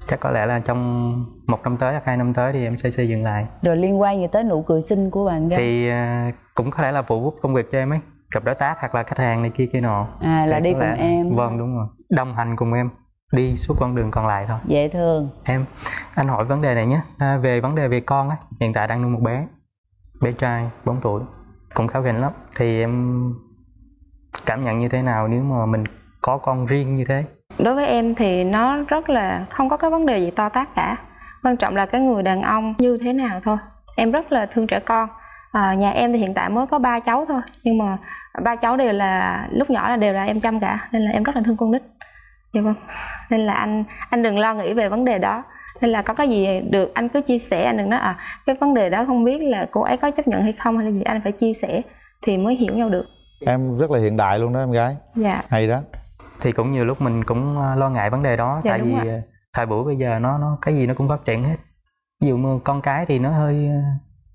Chắc có lẽ là trong một năm tới hoặc hai năm tới thì em sẽ xây dựng lại. Rồi liên quan gì tới nụ cười xinh của bạn gái thì à, cũng có thể là phụ giúp công việc cho em ấy. Gặp đối tác hoặc là khách hàng này kia kia nọ. À, là Thì đi cùng em. vâng đúng rồi. Đồng hành cùng em đi suốt con đường còn lại thôi dễ thương. Em anh hỏi vấn đề này nhé. À, về vấn đề về con ấy hiện tại đang nuôi một bé bé trai 4 tuổi cũng khá ghiền lắm. Thì em cảm nhận như thế nào nếu mà mình có con riêng như thế? Đối với em thì nó rất là không có cái vấn đề gì to tát cả. Quan trọng là cái người đàn ông như thế nào thôi. Em rất là thương trẻ con. À, nhà em thì hiện tại mới có ba cháu thôi. Nhưng mà ba cháu đều là lúc nhỏ là đều là em chăm cả nên là em rất là thương con nít. Dạ vâng nên là anh anh đừng lo nghĩ về vấn đề đó. Nên là có cái gì được anh cứ chia sẻ anh đừng nói à cái vấn đề đó không biết là cô ấy có chấp nhận hay không hay là gì anh phải chia sẻ thì mới hiểu nhau được. Em rất là hiện đại luôn đó em gái. Dạ. Hay đó. Thì cũng nhiều lúc mình cũng à, lo ngại vấn đề đó Dạ, tại vì ạ. à, thời buổi bây giờ nó nó cái gì nó cũng phát triển hết. Ví dụ như con cái thì nó hơi à,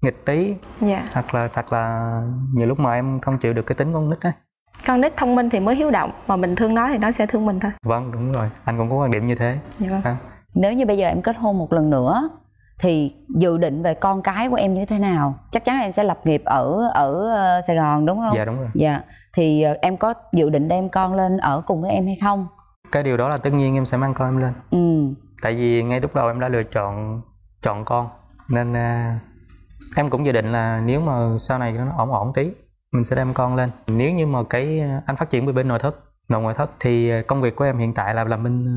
nghịch tí. Dạ. Hoặc là thật là nhiều lúc mà em không chịu được cái tính con nít á con nít thông minh thì mới hiếu động mà mình thương nó thì nó sẽ thương mình thôi. Vâng đúng rồi. Anh cũng có quan điểm như thế. Dạ vâng. À, nếu như bây giờ em kết hôn một lần nữa thì dự định về con cái của em như thế nào? Chắc chắn là em sẽ lập nghiệp ở ở ờ, sài gòn đúng không? Dạ, đúng rồi. dạ. Thì ờ, em có dự định đem con lên ở cùng với em hay không? Cái điều đó là tất nhiên em sẽ mang con em lên. Ừ. Tại vì ngay lúc đầu em đã lựa chọn chọn con. Nên à, em cũng dự định là nếu mà sau này nó ổn ổn tí mình sẽ đem con lên. Nếu như mà cái à, anh phát triển về bên nội thất nội ngoại thất thì à, công việc của em hiện tại là làm bên à,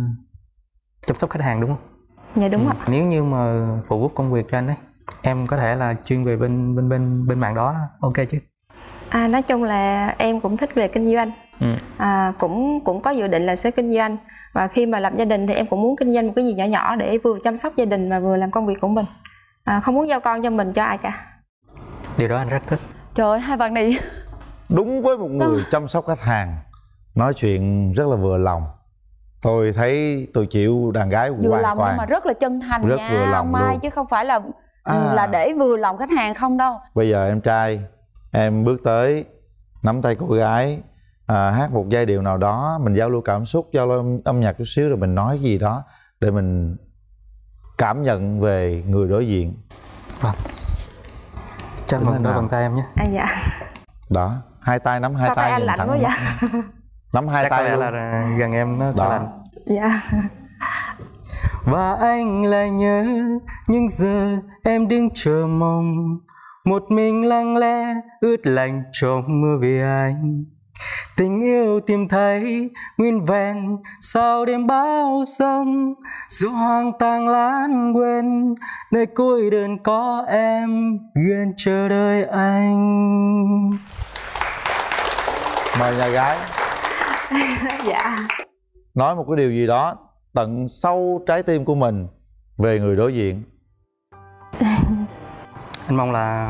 chăm sóc khách hàng đúng không? Dạ đúng Ừ. ạ. Nếu như mà phụ giúp công việc cho anh ấy em có thể là chuyên về bên bên bên bên mạng đó ok chứ? À, nói chung là em cũng thích về kinh doanh. Ừ. à, cũng cũng có dự định là sẽ kinh doanh. Và khi mà lập gia đình thì em cũng muốn kinh doanh một cái gì nhỏ nhỏ để vừa chăm sóc gia đình và vừa làm công việc của mình. À, không muốn giao con cho mình cho ai cả. Điều đó anh rất thích trời ơi hai bạn này. Đúng với một người chăm sóc khách hàng nói chuyện rất là vừa lòng. Tôi thấy tôi chịu đàn gái vừa hoàn lòng toàn. mà rất là chân thành Rất nha vừa lòng ông Mai luôn. chứ không phải là À. là để vừa lòng khách hàng không đâu. Bây giờ em trai em bước tới nắm tay cô gái à, hát một giai điệu nào đó mình giao lưu cảm xúc giao lưu âm, nhạc chút xíu rồi mình nói gì đó để mình cảm nhận về người đối diện. Cho Một thế đôi bàn tay em nhé. À dạ. Đó hai tay nắm hai sao tay tay anh lạnh quá vậy? mắt. nắm hai Chắc có tay lẽ luôn. là gần em nó sẽ Đó. lạnh. Dạ. Và anh lại nhớ những giờ em đứng chờ mong. Một mình lặng lẽ ướt lạnh trong mưa vì anh Tình yêu tìm thấy nguyên vẹn sau đêm bão sông Giữa hoang tang lãng quên Nơi cuối đơn có em Nguyện chờ đợi anh. Mời nhà gái. Dạ. Nói một cái điều gì đó tận sâu trái tim của mình về người đối diện. Anh mong là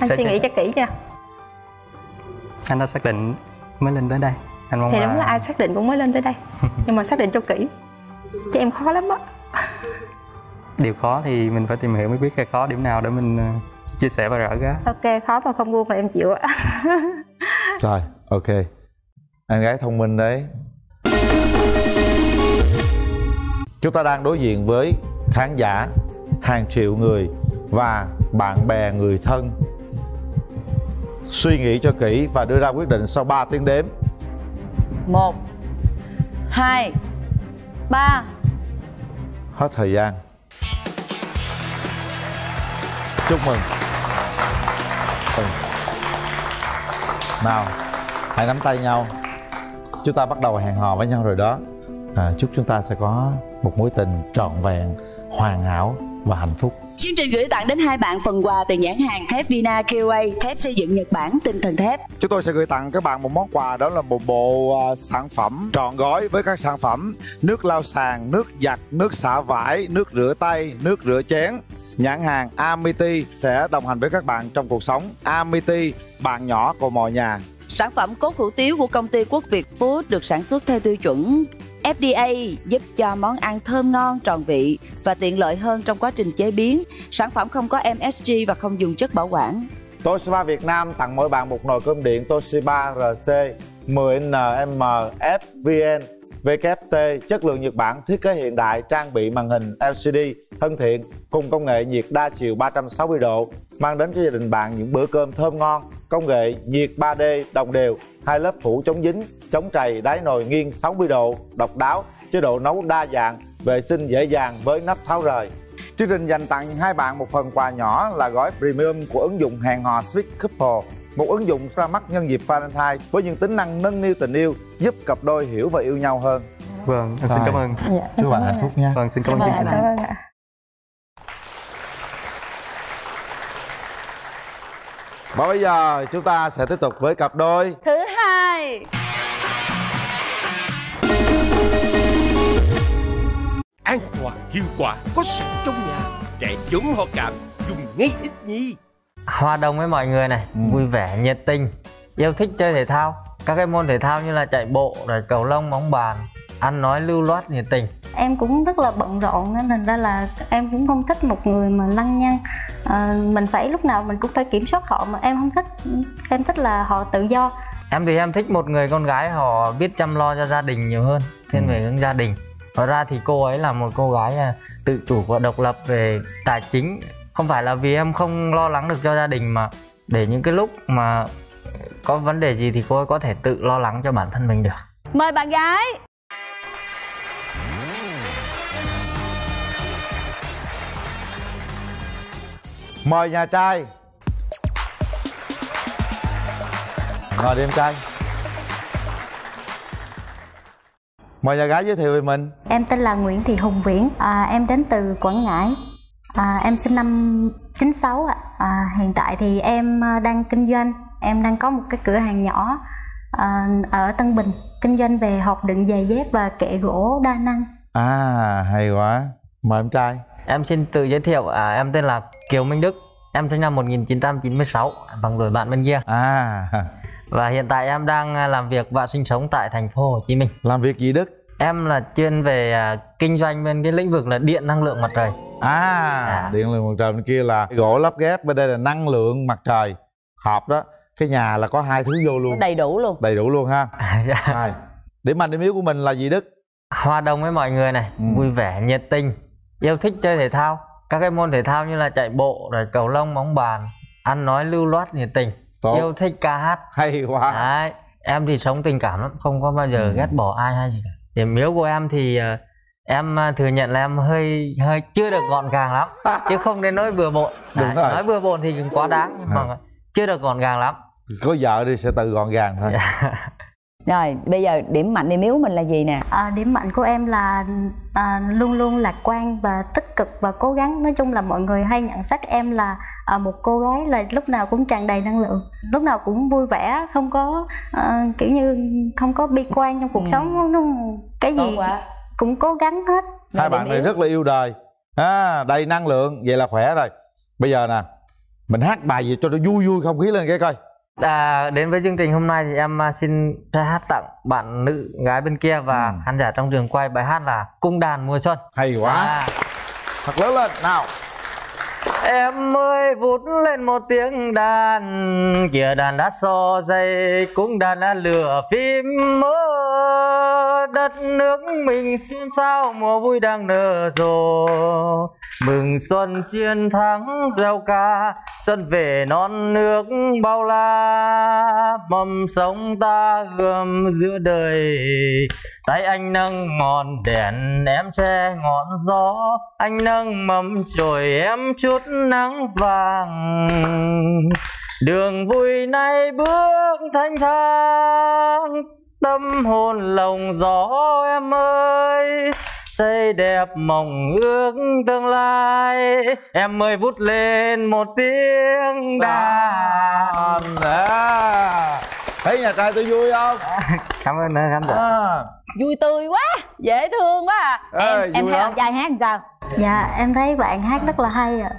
anh sẽ- suy nghĩ cho kỹ nha Anh đã xác định mới lên tới đây. Anh mong thì là đúng là ai xác định cũng mới lên tới đây nhưng mà xác định cho kỹ. Chứ em khó lắm á. Điều khó thì mình phải tìm hiểu mới biết cái khó điểm nào để mình ờ, chia sẻ và gỡ gác ok khó mà không buông mà em chịu á. Rồi ok. Em gái thông minh đấy. Chúng ta đang đối diện với khán giả hàng triệu người và bạn bè người thân suy nghĩ cho kỹ và đưa ra quyết định sau 3 tiếng đếm. Một hai ba. Hết thời gian. Chúc mừng. Ừ. nào hãy nắm tay nhau. Chúng ta bắt đầu hẹn hò với nhau rồi đó. À, chúc chúng ta sẽ có một mối tình trọn vẹn hoàn hảo và hạnh phúc Chương trình gửi tặng đến hai bạn phần quà từ nhãn hàng thép Vina KOA, thép xây dựng Nhật Bản, tinh thần thép. Chúng tôi sẽ gửi tặng các bạn một món quà đó là một bộ à, sản phẩm trọn gói với các sản phẩm nước lau sàn, nước giặt, nước xả vải, nước rửa tay, nước rửa chén. Nhãn hàng Amity sẽ đồng hành với các bạn trong cuộc sống. Amity, bạn nhỏ của mọi nhà. Sản phẩm cốt hủ tiếu của công ty Quốc Việt Food được sản xuất theo tiêu chuẩn FDA giúp cho món ăn thơm ngon, tròn vị và tiện lợi hơn trong quá trình chế biến. Sản phẩm không có MSG và không dùng chất bảo quản. Toshiba Việt Nam tặng mỗi bạn một nồi cơm điện Toshiba RC 10nm FVN VKT chất lượng Nhật Bản thiết kế hiện đại trang bị màn hình LCD thân thiện cùng công nghệ nhiệt đa chiều 360 độ mang đến cho gia đình bạn những bữa cơm thơm ngon công nghệ nhiệt 3D đồng đều hai lớp phủ chống dính chống trầy đáy nồi nghiêng 60 độ độc đáo chế độ nấu đa dạng vệ sinh dễ dàng với nắp tháo rời. Chương trình dành tặng hai bạn một phần quà nhỏ là gói premium của ứng dụng hẹn hò Sweet Couple một ứng dụng ra mắt nhân dịp Valentine với những tính năng nâng niu tình yêu giúp cặp đôi hiểu và yêu nhau hơn. vâng em xin cảm ơn. Dạ, Chúc bạn hạnh phúc nha. vâng xin cảm ơn chương trình cảm ơn ạ Và bây giờ chúng ta sẽ tiếp tục với cặp đôi. Thứ hai. An toàn hiệu quả có sẵn trong nhà. Trẻ giống họ cảm dùng ngay ít nhi hòa đồng với mọi người này vui vẻ nhiệt tình. Yêu thích chơi thể thao. Các cái môn thể thao như là chạy bộ rồi cầu lông bóng bàn ăn nói lưu loát nhiệt tình. Em cũng rất là bận rộn nên thành ra là em cũng không thích một người mà lăng nhăng. À, mình phải lúc nào mình cũng phải kiểm soát họ mà em không thích. Em thích là họ tự do. Em thì em thích một người con gái họ biết chăm lo cho gia đình nhiều hơn thiên về hướng gia đình. Thật ra thì cô ấy là một cô gái à, tự chủ và độc lập về tài chính. Không phải là vì em không lo lắng được cho gia đình mà để những cái lúc mà có vấn đề gì thì cô ấy có thể tự lo lắng cho bản thân mình được. Mời bạn gái mời nhà trai. Mời đi em trai. Mời nhà gái giới thiệu về mình. Em tên là Nguyễn Thị Hùng Viễn, à, em đến từ Quảng Ngãi. À, em sinh năm 96 ạ. À, hiện tại thì em à, đang kinh doanh, em đang có một cái cửa hàng nhỏ à, ở Tân Bình, kinh doanh về hộp đựng giày dép và kệ gỗ đa năng. à hay quá. Mời em trai Em xin tự giới thiệu, à, em tên là Kiều Minh Đức Em sinh năm 1996 bằng tuổi bạn bên kia. À. Và hiện tại em đang à, làm việc và sinh sống tại thành phố Hồ Chí Minh. Làm việc gì Đức? Em là chuyên về à, kinh doanh bên cái lĩnh vực là điện năng lượng mặt trời. À điện năng lượng mặt trời bên kia là gỗ lắp ghép bên đây là năng lượng mặt trời hộp đó. Cái nhà là có hai thứ vô luôn. Đầy đủ luôn. Đầy đủ luôn ha. Rồi. điểm mạnh điểm yếu của mình là gì Đức? Hòa đồng với mọi người này, vui vẻ, nhiệt tình Yêu thích chơi thể thao. Các cái môn thể thao như là chạy bộ, rồi cầu lông, bóng bàn Ăn nói lưu loát, nhiệt tình. Tốt. Yêu thích ca hát. Hay quá. Đấy, em thì sống tình cảm lắm, không có bao giờ ghét bỏ ai hay gì cả. Điểm yếu của em thì ờ, em ờ, thừa nhận là em hơi hơi chưa được gọn gàng lắm Chứ không đến nỗi bừa bộn. Đúng Đấy, rồi. Nói bừa bộn thì cũng quá đáng nhưng mà chưa được gọn gàng lắm. Có vợ đi sẽ tự gọn gàng thôi rồi bây giờ điểm mạnh điểm yếu của mình là gì nè À, điểm mạnh của em là à, luôn luôn lạc quan và tích cực và cố gắng. Nói chung là mọi người hay nhận xét em là à, một cô gái là lúc nào cũng tràn đầy năng lượng, lúc nào cũng vui vẻ, không có à, kiểu như không có bi quan trong cuộc sống. Nó, cái gì cũng cố gắng hết. hai bạn này rất là yêu đời à, đầy năng lượng vậy là khỏe rồi bây giờ nè mình hát bài gì cho nó vui vui không khí lên cái coi À, đến với chương trình hôm nay thì em à, xin ra hát tặng bạn nữ gái bên kia và khán giả trong trường quay bài hát là Cung đàn mùa xuân. Hay quá. À. Thật lớn lên nào. Em ơi, vút lên một tiếng đàn. Kìa đàn đã so dây, Cũng đàn đã lửa phim. Mơ Đất nước mình xin sao Mùa vui đang nở rộ. Mừng xuân chiến thắng gieo ca, Xuân về non nước bao la. Mầm sống ta gươm giữa đời. Tay anh nâng ngọn đèn, Em che ngọn gió. Anh nâng mầm chổi Em chút nắng vàng Đường vui nay bước thanh thang Tâm hồn lòng gió em ơi Xây đẹp mộng ước tương lai Em ơi vút lên một tiếng đàn à, Thấy nhà trai tôi vui không? Cảm ơn khán giả à. vui tươi quá dễ thương quá à. Em em vui thấy lắm. bạn trai hát làm sao Dạ em thấy bạn hát rất là hay ạ.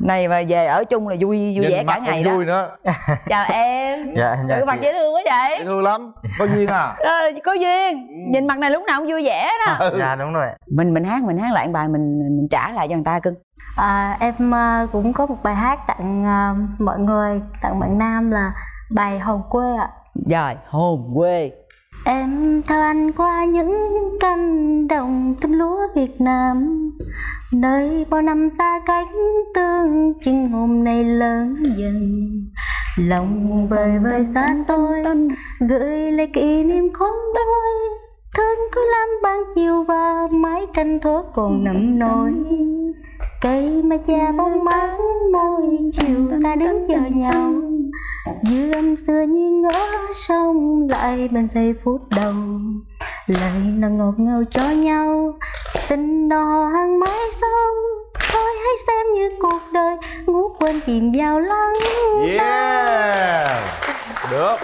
Này mà về ở chung là vui vui Nhìn vẻ cả ngày đó. vui nữa. Chào em. Dạ, dạ, ừ, mặt dễ thương quá vậy. Dễ thương lắm. Có duyên à? Ờ, có duyên. Nhìn mặt này lúc nào cũng vui vẻ đó. Dạ đúng rồi mình mình hát mình hát lại bài mình mình trả lại cho người ta cưng À, em à, cũng có một bài hát tặng à, mọi người, tặng bạn Nam là bài Hồn quê ạ. rồi hồn quê Em theo anh qua những cánh đồng tôm lúa Việt Nam. Nơi bao năm xa cách tương chừng hôm nay lớn dần. Lòng vời vời xa xôi Gửi lại kỷ niệm khôn đôi Thương cứ lắm ban chiều và mái tranh thối còn nằm nổi Cây mai cha bóng mát môi chiều ta đứng chờ nhau. Như âm xưa như ngỡ sông, lại bên giây phút đầu. Lời nó ngọt ngào cho nhau, tình đò hàng mãi sâu thôi hãy xem như cuộc đời ngủ quên chìm vào lắng yeah! Được.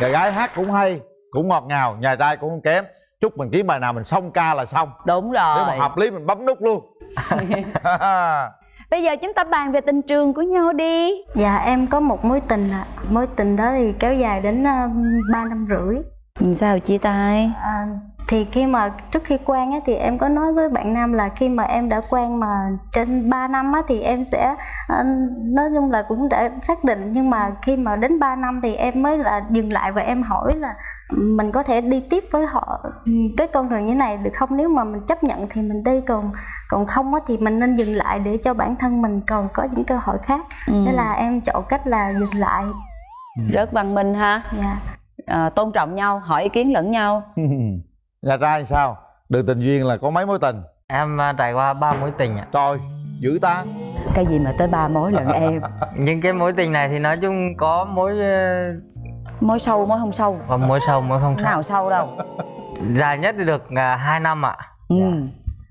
Nhà gái hát cũng hay cũng ngọt ngào nhà trai cũng không kém. Chúc mình kiếm bài nào mình xong ca là xong. Đúng rồi nếu mà hợp lý mình bấm nút luôn. Bây giờ chúng ta bàn về tình trường của nhau đi. Dạ em có một mối tình ạ. Mối tình đó thì kéo dài đến uh, 3 năm rưỡi. Làm sao chia tay? À, thì khi mà trước khi quen á, thì em có nói với bạn nam là khi mà em đã quen mà trên 3 năm á, thì em sẽ ờ, nói chung là cũng đã xác định. Nhưng mà khi mà đến 3 năm thì em mới là dừng lại và em hỏi là mình có thể đi tiếp với họ cái con người như này được không? Nếu mà mình chấp nhận thì mình đi còn còn không á, thì mình nên dừng lại để cho bản thân mình còn có những cơ hội khác. Ừ. nên là em chọn cách là dừng lại. Rất văn minh ha. Dạ. À, tôn trọng nhau hỏi ý kiến lẫn nhau nhà trai sao? Đường tình duyên là có mấy mối tình? Em à, trải qua ba mối tình ạ. Trời dữ ta. Cái gì mà tới ba mối lận em? Những cái mối tình này thì nói chung có mối ờ, mối sâu mối không sâu? Có mối sâu mối không sâu. Nào sâu đâu? Dài nhất thì được uh, 2 năm ạ. Ừ.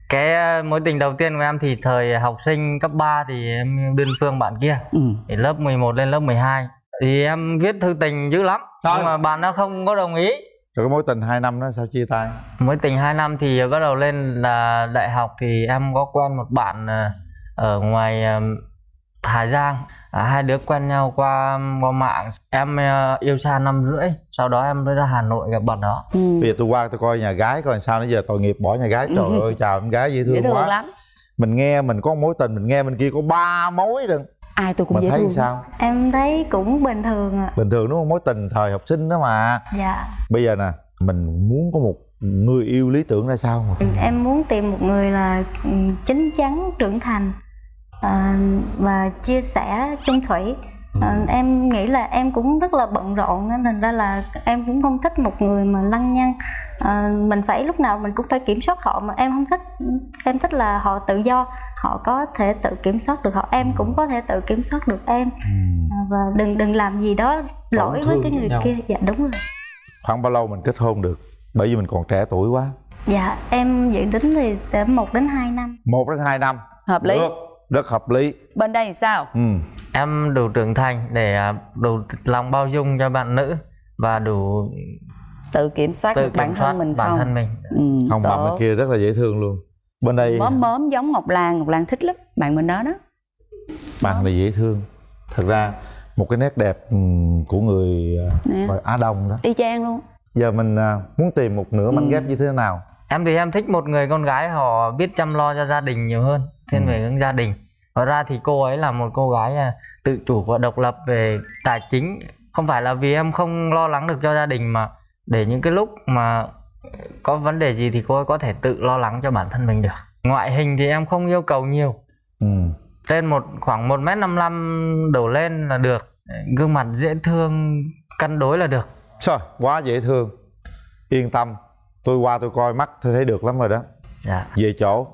cái ờ, mối tình đầu tiên của em thì thời học sinh cấp 3 thì em yêu đơn phương bạn kia. Ừ. thì lớp 11 lên lớp 12 thì em viết thư tình dữ lắm. Trời. nhưng mà bạn nó không có đồng ý rồi cái mối tình 2 năm đó sao chia tay? Mối tình 2 năm thì bắt đầu lên là đại học thì em có quen một bạn ờ, ở ngoài ờ, Hà Giang. À, hai đứa quen nhau qua qua mạng. Em ờ, yêu xa năm rưỡi sau đó em mới ra Hà Nội gặp bạn đó. Ừ. bây giờ tôi qua tôi coi nhà gái coi sao nãy giờ tội nghiệp bỏ nhà gái. Trời ơi chào em gái dễ thương, dễ thương quá. lắm. Mình nghe mình có một mối tình mình nghe bên kia có ba mối rồi ai tôi cũng mình dễ thấy thương. sao? Em thấy cũng bình thường ạ. Bình thường đúng không? Mối tình thời học sinh đó mà. Dạ. Bây giờ nè mình muốn có một người yêu lý tưởng ra sao? Mà em muốn tìm một người là ừ, chín chắn trưởng thành à, và chia sẻ chung thủy. À, em nghĩ là em cũng rất là bận rộn nên thành ra là em cũng không thích một người mà lăng nhăng. À, mình phải lúc nào mình cũng phải kiểm soát họ mà em không thích. Em thích là họ tự do họ có thể tự kiểm soát được họ em cũng có thể tự kiểm soát được em. À, và đừng đừng làm gì đó lỗi với cái người nhau. kia. Dạ đúng rồi. Khoảng bao lâu mình kết hôn được? Bởi vì mình còn trẻ tuổi quá. Dạ em dự tính thì từ 1 đến 2 năm. Một đến hai năm. Hợp lý. Được rất hợp lý. Bên đây thì sao? Ừ. em đủ trưởng thành để à, đủ lòng bao dung cho bạn nữ và đủ tự kiểm soát tự được bản kiểm soát thân mình bản không? thân mình. Ừ, không bạn kia rất là dễ thương luôn bên đây mớm mớm giống ngọc lan ngọc lan thích lắm bạn bên đó đó. Bạn này dễ thương. Thật ra một cái nét đẹp ừm, của người à, Nè. gọi Á Đông đó. Y chang luôn. Giờ mình à, muốn tìm một nửa mảnh Ừ. ghép như thế nào? Em thì em thích một người con gái họ biết chăm lo cho gia đình nhiều hơn thiên về hướng gia đình. Hóa ra thì cô ấy là một cô gái à, tự chủ và độc lập về tài chính. Không phải là vì em không lo lắng được cho gia đình mà để những cái lúc mà có vấn đề gì thì cô ấy có thể tự lo lắng cho bản thân mình được. Ngoại hình thì em không yêu cầu nhiều. Ừ. trên một khoảng một m năm đổ lên là được. Gương mặt dễ thương cân đối là được. Trời, quá dễ thương. Yên tâm. Tôi qua tôi coi mắt tôi thấy được lắm rồi đó. Dạ. Về chỗ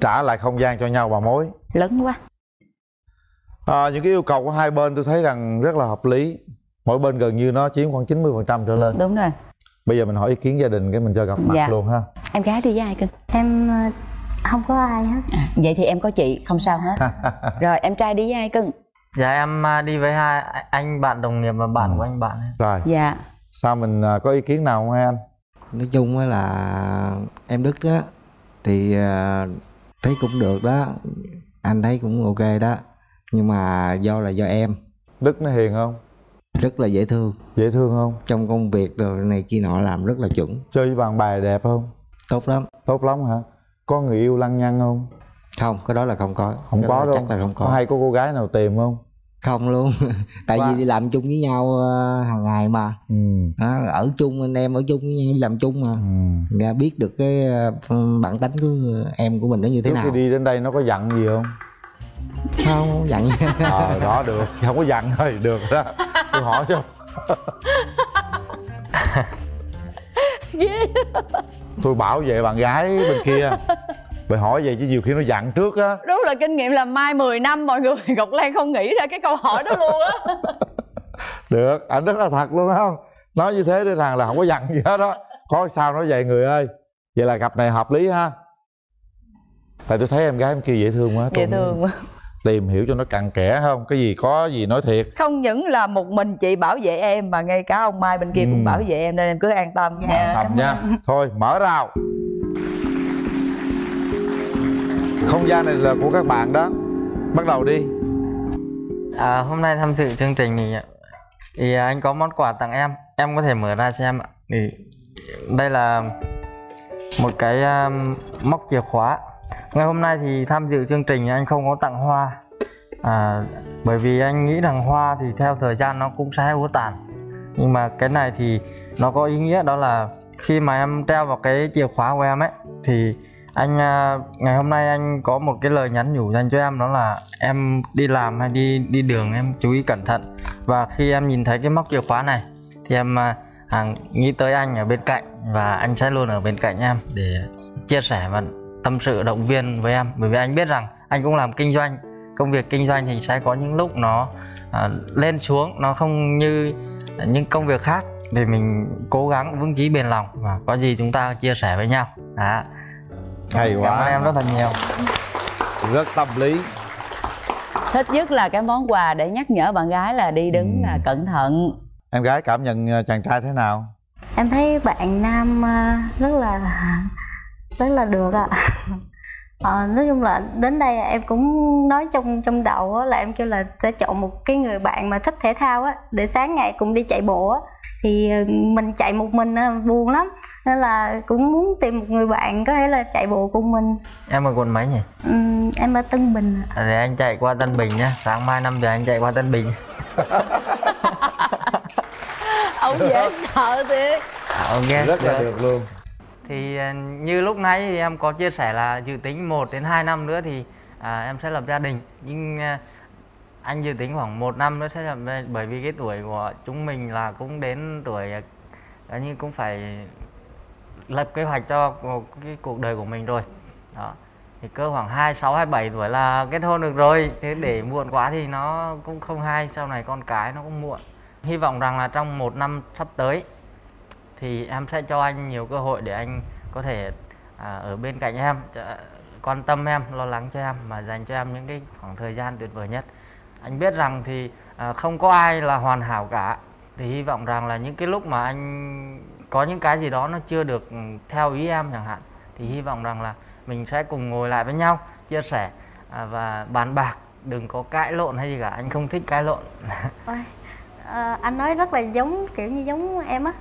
trả lại không gian cho nhau bà mối. Lớn quá. À, những cái yêu cầu của hai bên tôi thấy rằng rất là hợp lý. Mỗi bên gần như nó chiếm khoảng 90% phần trăm trở lên. Đúng rồi bây giờ mình hỏi ý kiến gia đình cái mình cho gặp mặt Dạ. luôn ha. Em gái đi với ai cưng em ờ, không có ai hết. À, vậy thì em có chị không sao hết. Rồi em trai đi với ai cưng? Dạ em à, đi với hai anh bạn đồng nghiệp và bạn của anh bạn rồi. Dạ. Sao mình à, có ý kiến nào không hai anh? Nói chung á là em đức đó thì thấy cũng được đó. Anh thấy cũng ok đó. Nhưng mà do là do em. Đức nó hiền không rất là dễ thương. Dễ thương không? Trong công việc rồi này kia nọ làm rất là chuẩn. Chơi với bạn bè đẹp không? Tốt lắm. Tốt lắm hả? Có người yêu lăng nhăng không? Không cái đó là không có. Không Cái có đâu. chắc là không có, có hay có cô gái nào tìm không? Không luôn. Tại Wow. vì đi làm chung với nhau ờ, hàng ngày mà. Ừ. ở chung anh em ở chung với nhau đi làm chung mà. Ừ. Ra biết được cái ờ, bản tính của em của mình nó như thế trước nào. khi đi đến đây nó có giận gì không không không dặn. Ờ đó được. Không có giận thôi được đó. Tôi hỏi cho tôi bảo vệ bạn gái bên kia. Phải hỏi vậy chứ nhiều khi nó giận trước á. Đúng là kinh nghiệm làm mai 10 năm mọi người ngọc lan không nghĩ ra cái câu hỏi đó luôn á. Được anh rất là thật luôn á không? Nói như thế để rằng là không có giận gì hết đó có sao nói vậy người ơi. Vậy là cặp này hợp lý ha. Tại tôi thấy em gái em kia dễ thương quá dễ thương quá tìm hiểu cho nó cặn kẽ không cái gì có gì nói thiệt? Không những là một mình chị bảo vệ em mà ngay cả ông mai bên kia cũng Ừ. bảo vệ em nên em cứ an tâm nha. Tầm nha. thôi mở rào. Không gian này là của các bạn đó. Bắt đầu đi. À, hôm nay tham dự chương trình thì thì anh có món quà tặng em. Em có thể mở ra xem ạ. Thì đây là một cái um, móc chìa khóa ngày hôm nay thì tham dự chương trình anh không có tặng hoa. À, bởi vì anh nghĩ rằng hoa thì theo thời gian nó cũng sẽ úa tàn. Nhưng mà cái này thì nó có ý nghĩa đó là khi mà em treo vào cái chìa khóa của em ấy thì anh à, ngày hôm nay anh có một cái lời nhắn nhủ dành cho em đó là em đi làm hay đi đi đường em chú ý cẩn thận. Và khi em nhìn thấy cái móc chìa khóa này thì em à, à nghĩ tới anh ở bên cạnh và anh sẽ luôn ở bên cạnh em để chia sẻ và tâm sự động viên với em. Bởi vì anh biết rằng anh cũng làm kinh doanh. Công việc kinh doanh thì sẽ có những lúc nó à, lên xuống. Nó không như những công việc khác. Thì mình cố gắng vững chí bền lòng. Và có gì chúng ta chia sẻ với nhau. Đó. Hay quá. cảm ơn em rất là nhiều. Rất tâm lý. Thích nhất là cái món quà để nhắc nhở bạn gái là đi đứng là cẩn thận. Em gái cảm nhận ờ, chàng trai thế nào? Em thấy bạn nam ờ, rất là rất là được ạ. Ờ, nói chung là đến đây em cũng nói trong trong đầu á, là em kêu là sẽ chọn một cái người bạn mà thích thể thao á để sáng ngày cùng đi chạy bộ á. Thì ờ, mình chạy một mình á, buồn lắm. Nên là cũng muốn tìm một người bạn có thể là chạy bộ cùng mình. Em ở quận mấy nhỉ? Ừm, em ở Tân Bình ạ. À, để anh chạy qua Tân Bình nhá. Sáng mai 5 giờ anh chạy qua Tân Bình. Ông dễ sợ thiệt. À, ok rất là được luôn thì ờ, như lúc nãy thì em có chia sẻ là dự tính 1 đến 2 năm nữa thì à, em sẽ lập gia đình. Nhưng à, anh dự tính khoảng một năm nữa sẽ lập bởi vì cái tuổi của chúng mình là cũng đến tuổi à, như cũng phải lập kế hoạch cho cái cuộc đời của mình rồi. Đó. Thì cơ khoảng 26 27 tuổi là kết hôn được rồi. Thế để muộn quá thì nó cũng không hay. Sau này con cái nó cũng muộn. Hy vọng rằng là trong một năm sắp tới thì em sẽ cho anh nhiều cơ hội để anh có thể à, ở bên cạnh em quan tâm em lo lắng cho em mà dành cho em những cái khoảng thời gian tuyệt vời nhất. Anh biết rằng thì à, không có ai là hoàn hảo cả. Thì hy vọng rằng là những cái lúc mà anh có những cái gì đó nó chưa được theo ý em chẳng hạn thì hy vọng rằng là mình sẽ cùng ngồi lại với nhau chia sẻ à, và bàn bạc đừng có cãi lộn hay gì cả. Anh không thích cãi lộn. Ôi, ờ, anh nói rất là giống kiểu như giống em á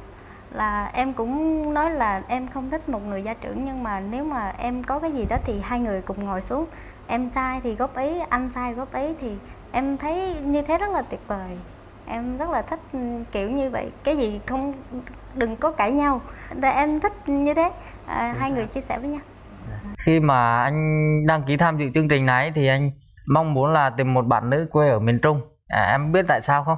là em cũng nói là em không thích một người gia trưởng nhưng mà nếu mà em có cái gì đó thì hai người cùng ngồi xuống. Em sai thì góp ý anh sai góp ý thì em thấy như thế rất là tuyệt vời. Em rất là thích ừ, kiểu như vậy. Cái gì không đừng có cãi nhau. Tại em thích như thế. À, hai người chia sẻ với nhau. Khi mà anh đăng ký tham dự chương trình này thì anh mong muốn là tìm một bạn nữ quê ở miền Trung. À, em biết tại sao không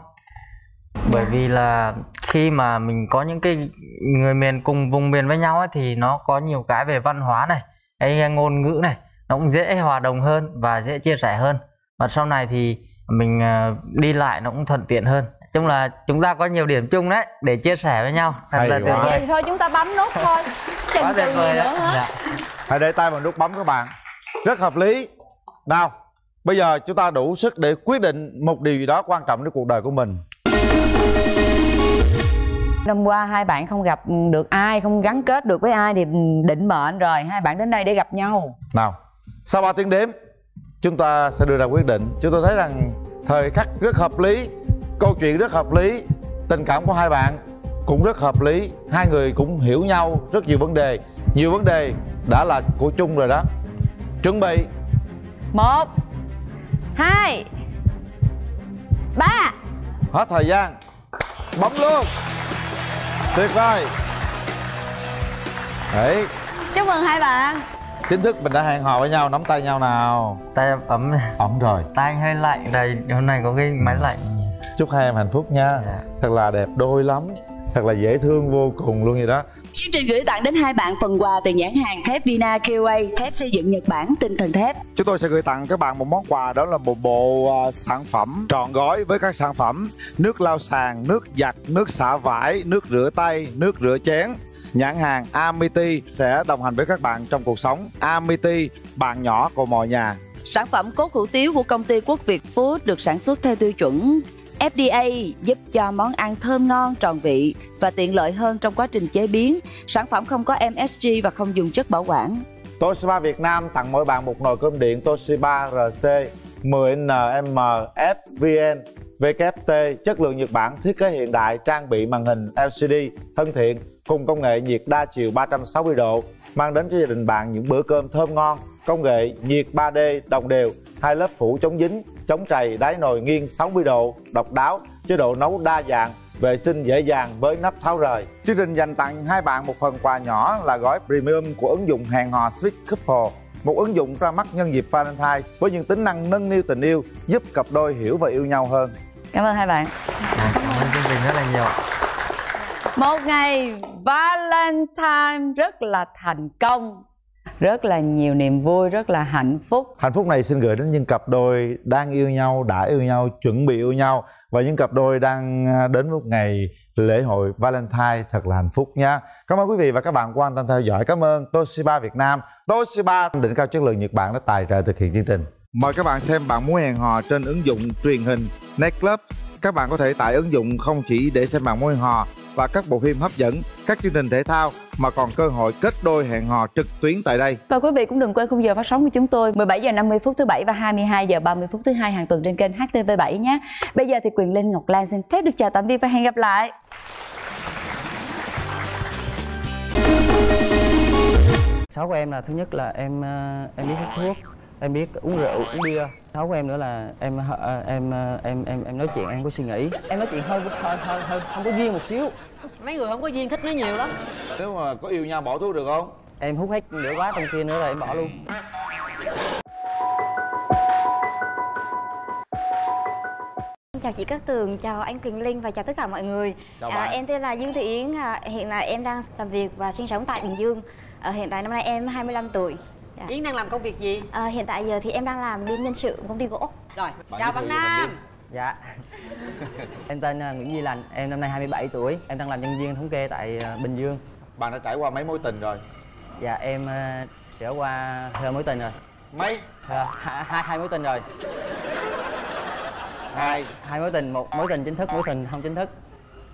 bởi vì là khi mà mình có những cái người miền cùng vùng miền với nhau ấy, thì nó có nhiều cái về văn hóa này cái ngôn ngữ này nó cũng dễ hòa đồng hơn và dễ chia sẻ hơn. Và sau này thì mình ờ, đi lại nó cũng thuận tiện hơn. Nói chung là chúng ta có nhiều điểm chung đấy để chia sẻ với nhau. Thật Hay là tuyệt vời. Thì thôi chúng ta bấm nút thôi. Chần chừ gì nữa đó. hết. Dạ. hãy để tay vào nút bấm các bạn. Rất hợp lý. Nào bây giờ chúng ta đủ sức để quyết định một điều gì đó quan trọng đến cuộc đời của mình Năm qua hai bạn không gặp được ai, không gắn kết được với ai thì định mệnh rồi. Hai bạn đến đây để gặp nhau. Nào sau 3 tiếng đếm chúng ta sẽ đưa ra quyết định. Chúng tôi thấy rằng thời khắc rất hợp lý câu chuyện rất hợp lý tình cảm của hai bạn cũng rất hợp lý hai người cũng hiểu nhau rất nhiều vấn đề. Nhiều vấn đề đã là của chung rồi đó. Chuẩn bị. Một Hai Ba. Hết thời gian. Bấm luôn tuyệt vời. Đấy. Chúc mừng hai bạn. Chính thức mình đã hẹn hò với nhau nắm tay nhau nào. Tay em ấm ấm rồi. Tay anh hơi lạnh. Đây hôm nay có cái máy lạnh. Chúc hai em hạnh phúc nha. Thật là đẹp đôi lắm. Thật là dễ thương vô cùng luôn vậy đó Chương trình gửi tặng đến hai bạn phần quà từ nhãn hàng thép Vina QA, thép xây dựng Nhật Bản, tinh thần thép. Chúng tôi sẽ gửi tặng các bạn một món quà đó là một bộ à, sản phẩm trọn gói với các sản phẩm nước lau sàn, nước giặt, nước xả vải, nước rửa tay, nước rửa chén. Nhãn hàng Amity sẽ đồng hành với các bạn trong cuộc sống. Amity, bạn nhỏ của mọi nhà. Sản phẩm cốt hủ tiếu của công ty Quốc Việt Food được sản xuất theo tiêu chuẩn FDA giúp cho món ăn thơm ngon, tròn vị và tiện lợi hơn trong quá trình chế biến. Sản phẩm không có MSG và không dùng chất bảo quản. Toshiba Việt Nam tặng mỗi bạn một nồi cơm điện Toshiba RC 10NM FVN VKT chất lượng Nhật Bản thiết kế hiện đại trang bị màn hình LCD thân thiện cùng công nghệ nhiệt đa chiều 360 độ mang đến cho gia đình bạn những bữa cơm thơm ngon công nghệ nhiệt 3D đồng đều hai lớp phủ chống dính chống trầy đáy nồi nghiêng 60 độ độc đáo chế độ nấu đa dạng vệ sinh dễ dàng với nắp tháo rời. Chương trình dành tặng hai bạn một phần quà nhỏ là gói premium của ứng dụng hẹn hò Sweet Couple một ứng dụng ra mắt nhân dịp Valentine với những tính năng nâng niu tình yêu giúp cặp đôi hiểu và yêu nhau hơn. Cảm ơn hai bạn. Cảm ơn chương trình rất là nhiều. Một ngày Valentine rất là thành công rất là nhiều niềm vui rất là hạnh phúc hạnh phúc này xin gửi đến những cặp đôi đang yêu nhau đã yêu nhau chuẩn bị yêu nhau và những cặp đôi đang à, đến một ngày lễ hội Valentine thật là hạnh phúc nha. Cảm ơn quý vị và các bạn quan tâm theo dõi. Cảm ơn Toshiba Việt Nam, Toshiba đỉnh cao chất lượng Nhật Bản đã tài trợ thực hiện chương trình. Mời các bạn xem bạn muốn hẹn hò trên ứng dụng truyền hình Nightclub. Các bạn có thể tải ứng dụng không chỉ để xem bạn muốn hẹn hò và các bộ phim hấp dẫn, các chương trình thể thao mà còn cơ hội kết đôi hẹn hò trực tuyến tại đây. Và quý vị cũng đừng quên khung giờ phát sóng của chúng tôi 17 giờ 50 phút thứ bảy và 22 giờ 30 phút thứ hai hàng tuần trên kênh HTV7 nhé. Bây giờ thì Quyền Linh Ngọc Lan xin phép được chào tạm biệt và hẹn gặp lại. Sáu của em là thứ nhất là em ờ, em biết hút thuốc, em biết uống rượu, uống bia. Sáu của em nữa là em ờ, em ờ, em em em nói chuyện em có suy nghĩ. Em nói chuyện hơi hơi hơi, hơi không có duyên một xíu. mấy người không có duyên thích nói nhiều lắm Nếu mà có yêu nhau bỏ thuốc được không? Em hút hết nửa quá trong kia nữa rồi em bỏ luôn. Chào chị Cát Tường, chào anh Quyền Linh và chào tất cả mọi người. Chào à, em tên là Dương Thị Yến, à, hiện tại em đang làm việc và sinh sống tại Bình Dương. À, hiện tại năm nay em 25 tuổi. Dạ. yến đang làm công việc gì À, hiện tại giờ thì em đang làm bên nhân sự công ty gỗ. rồi Bạn chào mình nam. Dạ. em tên ờ, Nguyễn Duy Lành, em năm nay 27 tuổi, em đang làm nhân viên thống kê tại ờ, Bình Dương. Bạn đã trải qua mấy mối tình rồi? Dạ em trải qua hai mối tình rồi. Mấy? Hai, hai hai mối tình rồi. Hai. Hai mối tình, một mối tình chính thức, mối tình không chính thức.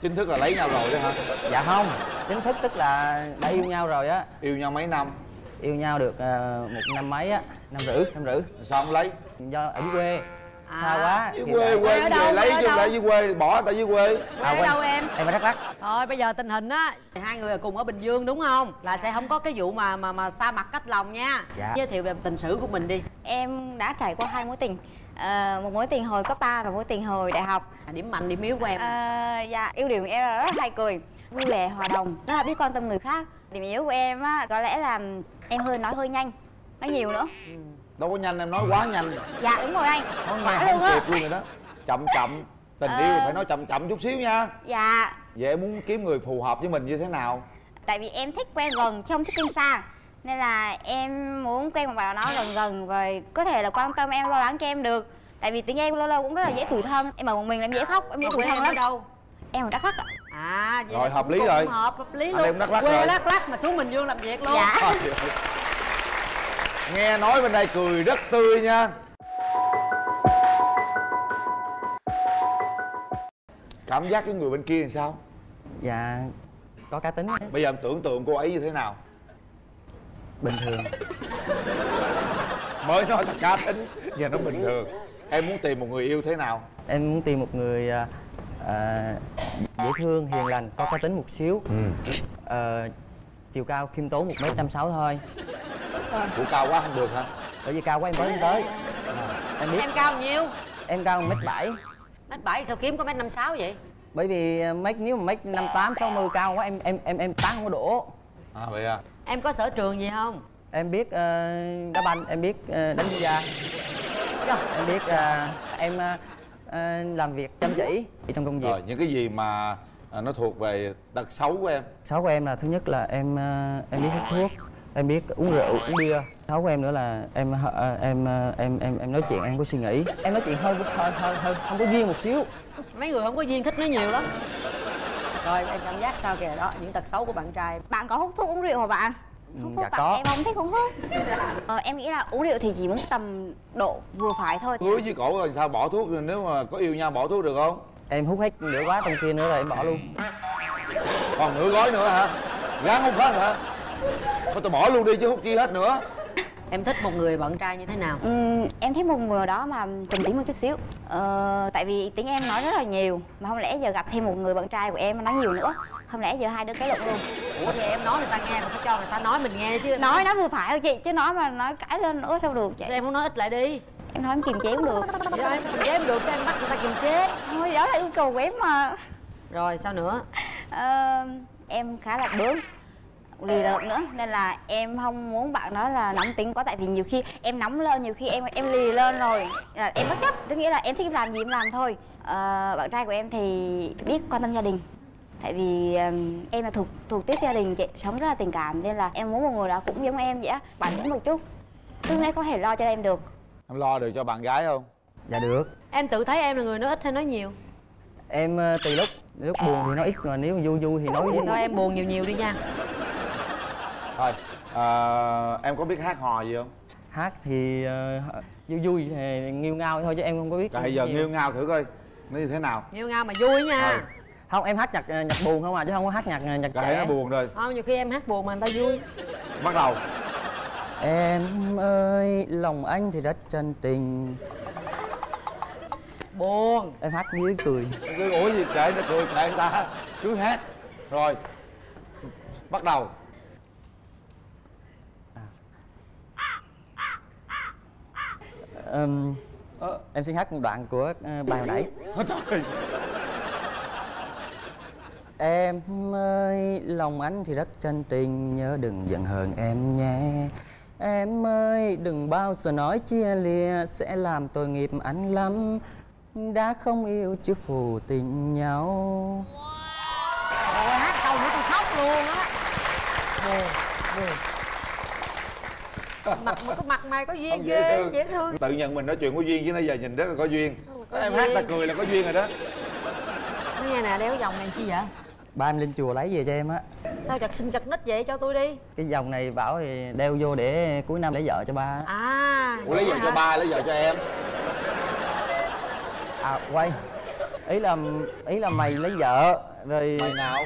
Chính thức là lấy nhau rồi đó hả? Dạ không, chính thức tức là đã yêu nhau rồi á. Yêu nhau mấy năm? Yêu nhau được ờ, một năm mấy á, năm rưỡi, năm rưỡi. Sao không lấy? Do ở dưới quê. Xa quá. Dưới quê, lại- quê về lấy chứ lại dưới quê, bỏ ta dưới quê À, ở quên. đâu em Em ở Đắk Lắk. Thôi bây giờ tình hình á hai người cùng ở Bình Dương đúng không? Là sẽ không có cái vụ mà mà mà xa mặt cách lòng nha. Dạ. Giới thiệu về tình sử của mình đi. Em đã trải qua hai mối tình. À, một mối tình hồi cấp 3 và mối tình hồi đại học. Điểm mạnh, điểm yếu của em. À, dạ, ưu điểm của em là rất hay cười, vui vẻ, hòa đồng, rất là biết quan tâm người khác. Điểm yếu của em á, có lẽ là em hơi nói hơi nhanh, nói nhiều nữa. Đâu có nhanh em nói quá nhanh Dạ đúng rồi anh. Nói luôn không á. kịp luôn rồi đó Chậm chậm Tình Ờ. yêu phải nói chậm chậm chút xíu nha Dạ, Vậy em muốn kiếm người phù hợp với mình như thế nào? tại vì em thích quen gần chứ không thích quen xa. Nên là em muốn quen một bạn nào đó gần gần và có thể là quan tâm em, lo lắng cho em được. Tại vì tiếng em lâu lâu cũng rất là dễ tủi thân. Em ở một mình là em dễ khóc, em dễ tủi thân em lắm. ở đâu? Em ở Đắk Lắk ạ. À vậy Rồi, hợp lý rồi. Hợp, hợp lý luôn. em Đắk Lắk Quê rồi. Đắk Lắk mà xuống Bình Dương làm việc luôn. Dạ. Nghe nói bên đây cười rất tươi nha Cảm giác cái người bên kia làm sao? Dạ có cá tính á. Bây giờ em tưởng tượng cô ấy như thế nào? bình thường. Mới nói là cá tính Giờ nó bình thường Em muốn tìm một người yêu thế nào? Em muốn tìm một người à, à, dễ thương, hiền lành, có cá tính một xíu. Ờ, chiều cao khiêm tốn một m năm sáu thôi. Ủa cao quá không được hả? Bởi vì cao quá em mới tới. Em biết Em cao bao nhiêu? em cao một m bảy. Mét bảy sao kiếm có mét năm sáu vậy? Bởi vì à, mấy nếu mà mấy năm tám sáu mươi cao quá em em em em tán không có đổ. À vậy à Em có sở trường gì không? Em biết ờ, đá banh, em biết ờ, đánh bia. Em biết ờ, em ờ, ờ, làm việc chăm chỉ trong công việc. Rồi những cái gì mà à, nó thuộc về tật xấu của em Sáu của em là thứ nhất là em ờ, em biết hút thuốc, em biết uống rượu, uống bia. Sáu của em nữa là em ờ, em em em em nói chuyện em có suy nghĩ. Em nói chuyện hơi hơi hơi, hơi không có duyên một xíu. Mấy người không có duyên thích nói nhiều lắm. Rồi em cảm giác sao kìa đó, những tật xấu của bạn trai. Bạn có hút thuốc uống rượu hả bạn? Hút thuốc dạ có. em không thích uống thuốc. Ờ, em nghĩ là uống rượu thì chỉ muốn tầm độ vừa phải thôi. Cưới với cổ rồi sao bỏ thuốc nếu mà có yêu nhau bỏ thuốc được không? Em hút hết nửa quá trong kia nữa rồi em bỏ luôn. Còn nửa gói nữa hả? Gán hút hết hả? Thôi tôi bỏ luôn đi chứ hút chi hết nữa em thích một người bạn trai như thế nào? Ừm, em thích một người đó mà trầm tính một chút xíu. Ờ, tại vì tiếng em nói rất là nhiều mà không lẽ giờ gặp thêm một người bạn trai của em nói nhiều nữa? Không lẽ giờ hai đứa cãi lộn luôn? Ủa thì em nói người ta nghe mà phải cho người ta nói mình nghe chứ. Nói nó vừa phải thôi chị chứ nói mà nói cãi lên nữa sao được chị? Sao em không nói ít lại đi? Em nói em kiềm chế cũng được. Vậy thôi em kiềm chế không được sao em bắt người ta kiềm chế? Thôi đó là yêu cầu của em mà. Rồi sao nữa? Ờ, em khá là bướng lì lợm nữa. Nên là em không muốn bạn đó là nóng tính quá. Tại vì nhiều khi em nóng lên nhiều khi em em lì lên rồi. Là em bất chấp. Tức nghĩa là em thích làm gì em làm thôi. Ờ, bạn trai của em thì biết quan tâm gia đình. Tại vì ừm, em là thuộc thuộc tiếp gia đình chị sống rất là tình cảm. Nên là em muốn một người đó cũng giống em vậy á. Bản lĩnh một chút. Cứ nghe có thể lo cho em được. Em lo được cho bạn gái không? Dạ được. Em tự thấy em là người nói ít hay nói nhiều? Em ờ, tùy lúc lúc buồn thì nói ít mà nếu vui vui thì nói Vậy thôi em buồn nhiều nhiều đi nha thôi ờ, em có biết hát hò gì không? Hát thì ờ, vui vui thì nghiêu ngao thôi chứ em không có biết rồi giờ nghiêu ngao thử coi nó như thế nào. Nghiêu ngao mà vui nha. Ừ. không em hát nhạc ờ, nhạc buồn không à chứ không có hát nhạc nhạc rồi thấy nó trẻ buồn rồi. Không nhiều khi em hát buồn mà người ta vui. Bắt đầu. Em ơi lòng anh thì rất chân tình. Buồn. Em hát với cười. Cứ ủa gì kệ nó cười kệ người ta. Cứ hát. Rồi bắt đầu Ừm, em xin hát một đoạn của ờ, bài hồi nãy. Ôi trời Em ơi, lòng anh thì rất chân tình Nhớ đừng giận hờn em nhé. Em ơi, đừng bao giờ nói chia lìa Sẽ làm tội nghiệp anh lắm. Đã không yêu chứ phù tình nhau. Rồi hát câu nữa tôi khóc luôn á mặt mà có mặt mày có duyên dễ ghê thương. dễ thương. Tự nhận mình nói chuyện có duyên chứ nãy giờ nhìn rất là có duyên em hát ta cười là có duyên rồi đó. Nghe nè đeo vòng này chi vậy? Ba em lên chùa lấy về cho em á. Sao chặt xin chặt nít vậy? Cho tôi đi. Cái vòng này bảo thì đeo vô để cuối năm lấy vợ cho ba. À ủa lấy vợ cho ba lấy vợ cho em. À quay. Ý là ý là mày lấy vợ rồi mày nào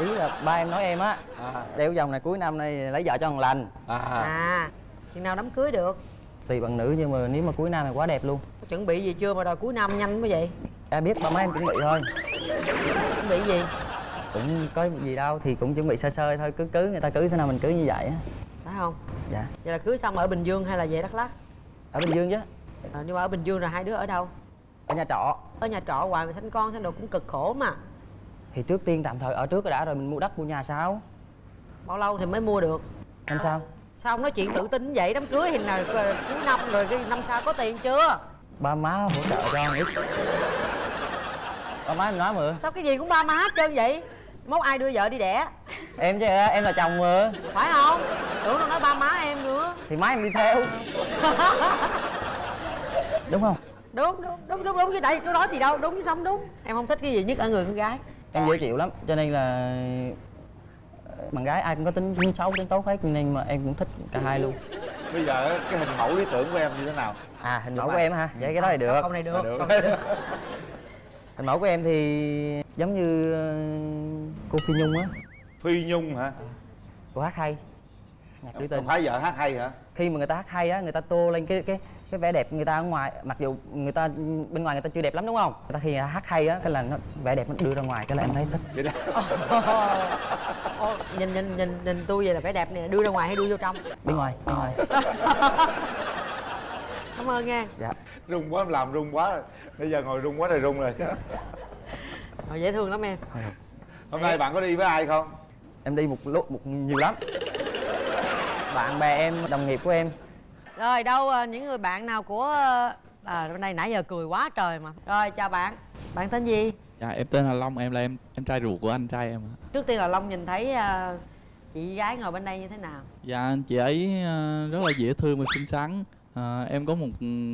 ý là ba em nói em á đeo vòng này cuối năm này lấy vợ cho thằng lành. À. Chừng nào đám cưới được? Tùy bạn nữ nhưng mà nếu mà cuối năm thì quá đẹp luôn. Có chuẩn bị gì chưa mà đòi cuối năm nhanh quá vậy? Em biết ba má em chuẩn bị thôi. Chuẩn bị gì? Cũng có gì đâu thì cũng chuẩn bị sơ sơ thôi cứ cưới người ta cưới thế nào mình cưới như vậy á. Phải không? Dạ. Vậy là cưới xong ở bình dương hay là về đắk lắk? Ở bình dương chứ. Ờ, nhưng mà ở bình dương là hai đứa ở đâu? Ở nhà trọ. Ở nhà trọ hoài mà sanh con sanh đồ cũng cực khổ mà thì trước tiên tạm thời ở trước đã rồi mình mua đất mua nhà sao? Bao lâu thì mới mua được? Năm sao? Sao ông nói chuyện tự tin vậy? Đám cưới thì là cuối năm rồi cái năm sau có tiền chưa? Ba má hỗ trợ cho ít. Ba má em nói mà. Sao cái gì cũng ba má hết trơn vậy? Mốt ai đưa vợ đi đẻ? Em chứ em là chồng mà. Phải không? Tưởng đâu nói ba má em nữa. Thì má em đi theo. Đúng không? Đúng đúng đúng đúng đúng. Chứ đây tôi nói gì đâu. Đúng xong đúng. Em không thích cái gì nhất ở người con gái em dễ chịu lắm cho nên là ờ, bạn gái ai cũng có tính, tính xấu tính tốt hết nên mà em cũng thích cả hai luôn. Bây giờ cái hình mẫu lý tưởng của em như thế nào? À hình mẫu của em hả? Vậy cái đó thì được. Câu này được, được. câu này được. hình mẫu của em thì giống như ờ, cô phi nhung á. Phi nhung hả? Cô hát hay. Nhạc trữ tình không phải vợ hát hay hả? Khi mà người ta hát hay á người ta tô lên cái cái cái vẻ đẹp người ta ở ngoài mặc dù người ta bên ngoài người ta chưa đẹp lắm đúng không? Người ta khi hát hay á cái là nó vẻ đẹp nó đưa ra ngoài cái là em thấy thích. Ô, nhìn nhìn nhìn nhìn tôi vậy là vẻ đẹp này đưa ra ngoài hay đưa vô trong? Bên ngoài bên ngoài. Cảm ơn nha. Dạ. Rung quá em làm rung quá. Rồi bây giờ ngồi rung quá rồi rung rồi. Rồi, dễ thương lắm em. Hôm nay bạn có đi với ai không? Em đi một lúc một nhiều lắm. Bạn bè em đồng nghiệp của em rồi đâu ờ, những người bạn nào của ờ, à bên đây nãy giờ cười quá trời mà rồi chào bạn bạn tên gì Dạ em tên là Long, em là em em trai ruột của anh trai em ạ. trước tiên là long nhìn thấy ờ, chị gái ngồi bên đây như thế nào Dạ chị ấy ờ, rất là dễ thương và xinh xắn. Ờ, em có một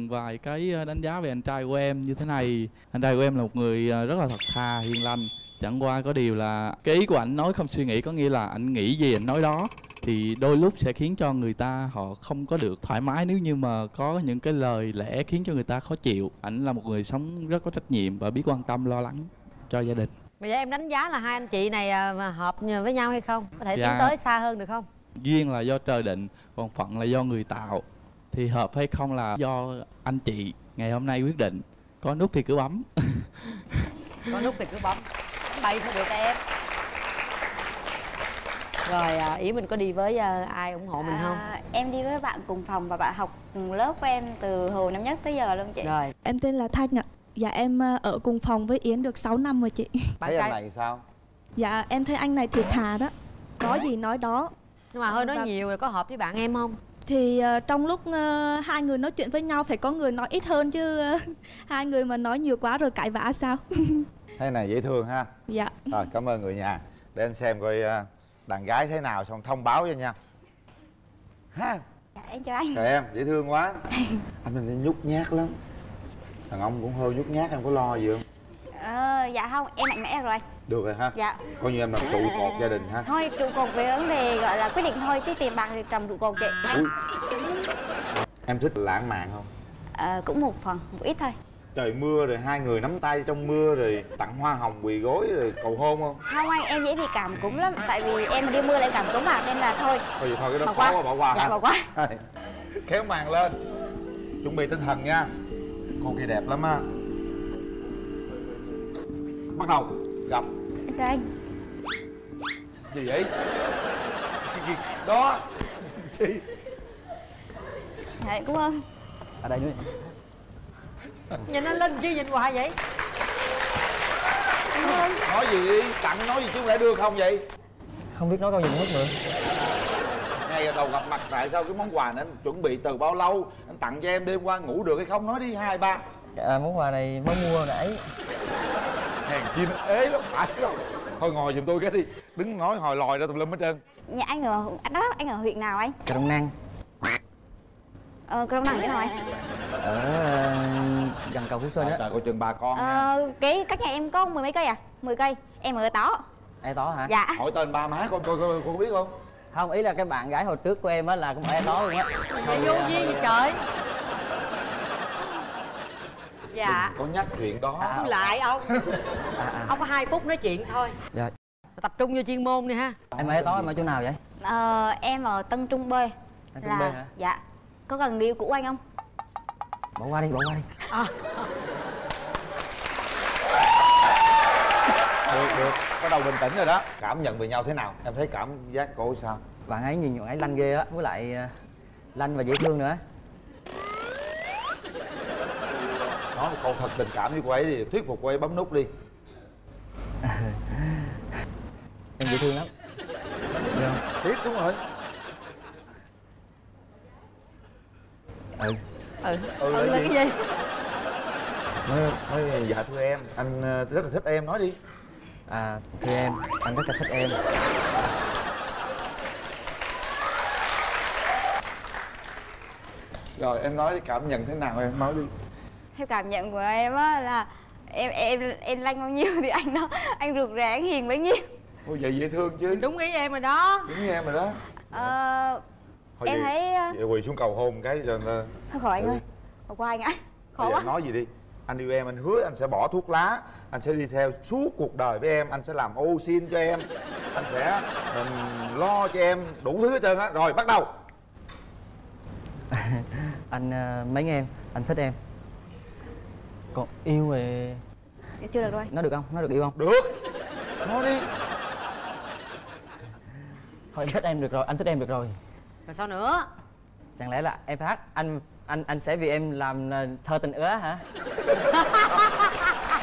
vài cái đánh giá về anh trai của em như thế này. Anh trai của em là một người rất là thật thà, hiền lành. Chẳng qua có điều là cái ý của anh nói không suy nghĩ có nghĩa là anh nghĩ gì anh nói đó. Thì đôi lúc sẽ khiến cho người ta họ không có được thoải mái nếu như mà có những cái lời lẽ khiến cho người ta khó chịu. Anh là một người sống rất có trách nhiệm và biết quan tâm lo lắng cho gia đình. bây giờ em đánh giá là hai anh chị này ờ, mà hợp với nhau hay không? Có thể Dạ. tiến tới xa hơn được không? Duyên là do trời định còn phận là do người tạo. Thì hợp hay không là do anh chị ngày hôm nay quyết định. Có nút thì cứ bấm. Có nút thì cứ bấm bậy sao được em rồi à, ý mình có đi với à, ai ủng hộ mình không À, em đi với bạn cùng phòng và bạn học cùng lớp của em từ hồi năm nhất tới giờ luôn chị. Rồi. Em tên là Thanh ạ. Dạ em ở cùng phòng với Yến được 6 năm rồi chị. thấy anh này sao Dạ em thấy anh này thiệt thà đó. Có gì nói đó. nhưng mà hơi nói Và- nhiều rồi có hợp với bạn em không Thì ờ, trong lúc ờ, hai người nói chuyện với nhau phải có người nói ít hơn chứ ờ, hai người mà nói nhiều quá rồi cãi vã sao? thế này dễ thương ha dạ. rồi cảm ơn người nhà để anh xem coi à, đàn gái thế nào xong thông báo cho nha ha Dạ em chào anh. trời em dễ thương quá anh mình nhút nhát lắm đàn ông cũng hơi nhút nhát em có lo gì không Ờ, dạ không, em mạnh mẽ rồi. được rồi ha Dạ. coi như em là trụ cột gia đình ha Thôi trụ cột về vấn đề gọi là quyết định thôi chứ tiền bạc thì trầm trụ cột chị. Ui. em thích lãng mạn không Ờ, cũng một phần, một ít thôi. Trời mưa rồi hai người nắm tay trong mưa rồi tặng hoa hồng quỳ gối rồi cầu hôn không? Không anh, em dễ bị cảm cúm lắm Tại vì em đi mưa lại cảm cúm mà Nên là thôi. Thôi vậy thôi cái đó Bỏ khó qua. quá bỏ qua Dạ, bỏ qua. kéo màn lên. Chuẩn bị tinh thần nha. Cô kia đẹp lắm á. Bắt đầu gặp. Chào anh. Gì vậy? Đó gì? Dạ, cảm ơn. Ở đây nữa nhìn anh linh chi nhìn hoài vậy? Nói gì đi tặng nói gì chứ không lẽ đưa không vậy? Không biết nói câu gì nữa nữa ngay đầu gặp mặt tại sao cái món quà này anh chuẩn bị từ bao lâu? Anh tặng cho em đêm qua ngủ được hay không? Nói đi hai ba. À, món quà này mới mua nãy. Hèn chi nó ế lắm phải không? Thôi ngồi giùm tôi cái đi. Đứng nói hồi lòi ra tùm lum hết trơn. Nhà anh ở anh đó anh ở huyện nào anh? cà rông năng Ờ, thế nào anh? ở ờ, gần cầu phú xuân á. trời coi chừng bà con Ờ, cái cách nhà em có mười mấy cây à? 10 cây. Em ở Tó ai tó hả? Dạ. Hỏi tên ba má con coi coi con biết không? Không ý là cái bạn gái hồi trước của em á là cũng ai tó luôn á. Vậy Thì, vô à, duyên gì trời. Dạ. Có nhắc chuyện đó. Cứ lại ông. À, ông có hai phút nói chuyện thôi. Dạ. Tập trung vô chuyên môn đi ha. Em ở tó em ở chỗ nào vậy? Ờ, em ở Tân Trung B. Tân Trung B hả? Dạ Có cần người yêu cũ anh không? bỏ qua đi bỏ qua đi. Được được. Bắt đầu bình tĩnh rồi đó. Cảm nhận về nhau thế nào? Em thấy cảm giác cô sao? Bạn ấy nhìn bạn ấy lanh ghê á với lại ờ, lanh và dễ thương nữa. Nói một câu thật tình cảm với cô ấy đi thuyết phục cô ấy bấm nút đi. Em dễ thương lắm. Tiếp đúng rồi ừ. Ừ. Ừ ừ là cái gì? Nói, nói dạ thưa em. Anh ờ, rất là thích em nói đi. À thưa em anh rất là thích em. Rồi em nói đi cảm nhận thế nào em? Nói đi. Theo cảm nhận của em á là em em em lanh bao nhiêu thì anh đó anh rụt rè anh hiền bấy nhiêu. Ôi vậy dễ thương chứ. Đúng ý em rồi đó. Đúng với em rồi đó. Ờ, Thôi em vậy- thấy ờ, vậy quỳ xuống cầu hôn cái cho nên thôi khỏi anh ơi bỏ qua anh ạ khó quá. anh nói gì đi. Anh yêu em anh hứa anh sẽ bỏ thuốc lá. Anh sẽ đi theo suốt cuộc đời với em. Anh sẽ làm ô xin cho em. Anh sẽ ừm, lo cho em đủ thứ hết trơn á. Rồi bắt đầu. Anh ờ, mấy em. Anh thích em. Còn yêu về chưa được rồi. Nói được không? Nói được yêu không? Được. Nói đi. Thôi em thích em được rồi. Anh thích em được rồi rồi sao nữa? Chẳng lẽ là em phải hát anh anh anh sẽ vì em làm ờ, thơ tình ứa hả?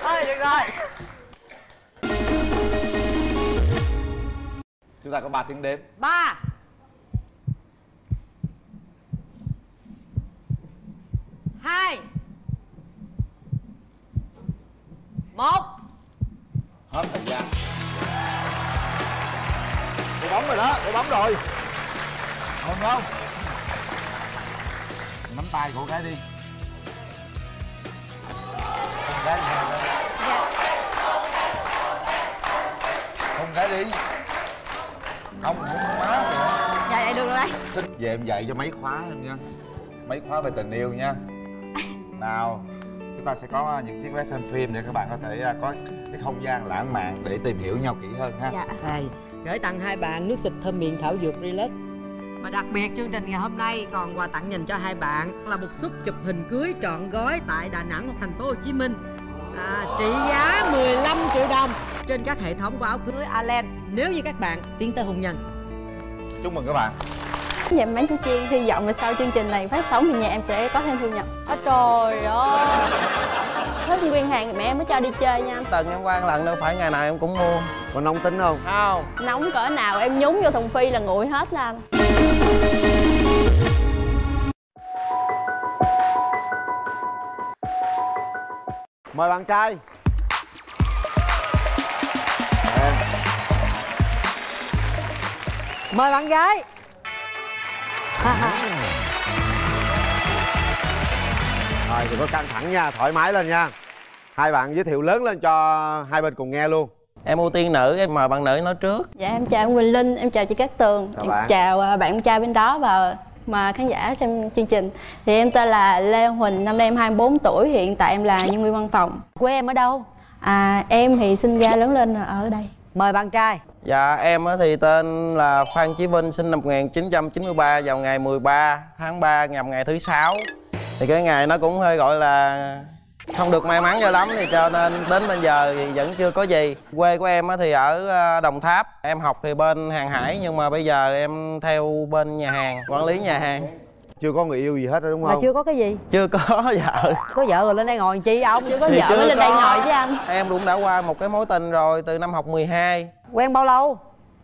Thôi được rồi. Chúng ta có 3 tiếng đếm. Ba. Hai. Một. Hết thời gian cô bấm rồi đó cô bấm rồi. Không không? Nắm tay cô cái đi. Không cái đi. Không cái đi. Không không má kìa. Dạ dạ được rồi anh thích về em dạy cho mấy khóa em nha. Mấy khóa về tình yêu nha. Nào chúng ta sẽ có những chiếc vé xem phim để các bạn có thể à, có cái không gian lãng mạn để tìm hiểu nhau kỹ hơn ha. Dạ. Đây gửi tặng hai bạn nước xịt thơm miệng thảo dược relax. Và đặc biệt chương trình ngày hôm nay còn quà tặng dành cho hai bạn là một suất chụp hình cưới trọn gói tại Đà Nẵng hoặc thành phố Hồ Chí Minh. À, trị giá 15 triệu đồng trên các hệ thống của áo cưới Allen nếu như các bạn tiến tới hôn nhân. chúc mừng các bạn. Dạ bán chú Chiên hy vọng là sau chương trình này phát sóng thì nhà em sẽ có thêm thu nhập. Ôi trời ơi Hết nguyên hàng thì mẹ em mới cho đi chơi nha. Từng em qua một lần đâu phải ngày nào em cũng mua. Còn nóng tính không? Không. Nóng cỡ nào em nhúng vô thùng phi là nguội hết nha anh Mời bạn trai. Mời bạn gái. Rồi đừng có căng thẳng nha, thoải mái lên nha. Hai bạn giới thiệu lớn lên cho hai bên cùng nghe luôn. Em ưu tiên nữ, em mời bạn nữ nói trước. Dạ em chào em Quỳnh Linh, em chào chị Cát Tường. Chào Em bạn. chào à, bạn trai bên đó và mà khán giả xem chương trình. Thì em tên là Lê Huỳnh, năm nay em 24 tuổi, hiện tại em là nhân viên văn phòng. Quê em ở đâu? À em thì sinh ra lớn lên ở đây. Mời bạn trai. Dạ em á thì tên là Phan Chí Vinh sinh năm 1993 vào ngày 13 tháng 3 nhằm ngày thứ sáu Thì cái ngày nó cũng hơi gọi là không được may mắn cho lắm thì cho nên đến bây giờ thì vẫn chưa có gì Quê của em á thì ở ờ, Đồng Tháp Em học thì bên hàng hải nhưng mà bây giờ em theo bên nhà hàng, quản lý nhà hàng Chưa có người yêu gì hết rồi đúng Là không? chưa có cái gì? Chưa có vợ Có vợ rồi lên đây ngồi chi ông? Chưa có Thì vợ chưa mới lên đây có. ngồi với anh Em cũng đã qua một cái mối tình rồi từ năm học 12 Quen bao lâu?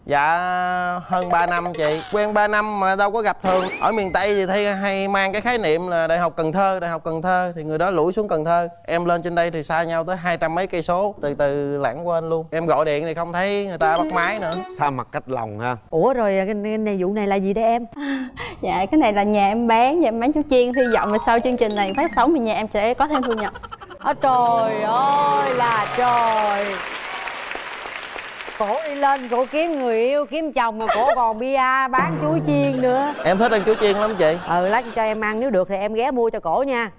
Dạ hơn 3 năm chị. Quen 3 năm mà đâu có gặp thường. Ở miền Tây thì hay, hay mang cái khái niệm là Đại học Cần Thơ Đại học Cần Thơ Thì người đó lủi xuống Cần Thơ. Em lên trên đây thì xa nhau tới hai trăm mấy cây số Từ từ lãng quên luôn. Em gọi điện thì không thấy người ta bắt máy nữa. Xa mặt cách lòng ha? Ủa rồi cái, cái này vụ này là gì đây em? Dạ cái này là nhà em bán, nhà em bán chú Chiên. Hy vọng là sau chương trình này phát sóng thì nhà em sẽ có thêm thu nhập. Ôi trời ơi là trời Cổ đi lên, cổ kiếm người yêu, kiếm chồng mà cổ còn bia bán chuối chiên nữa. Em thích ăn chú chiên lắm chị. Ừ, lát cho em ăn nếu được thì em ghé mua cho cổ nha.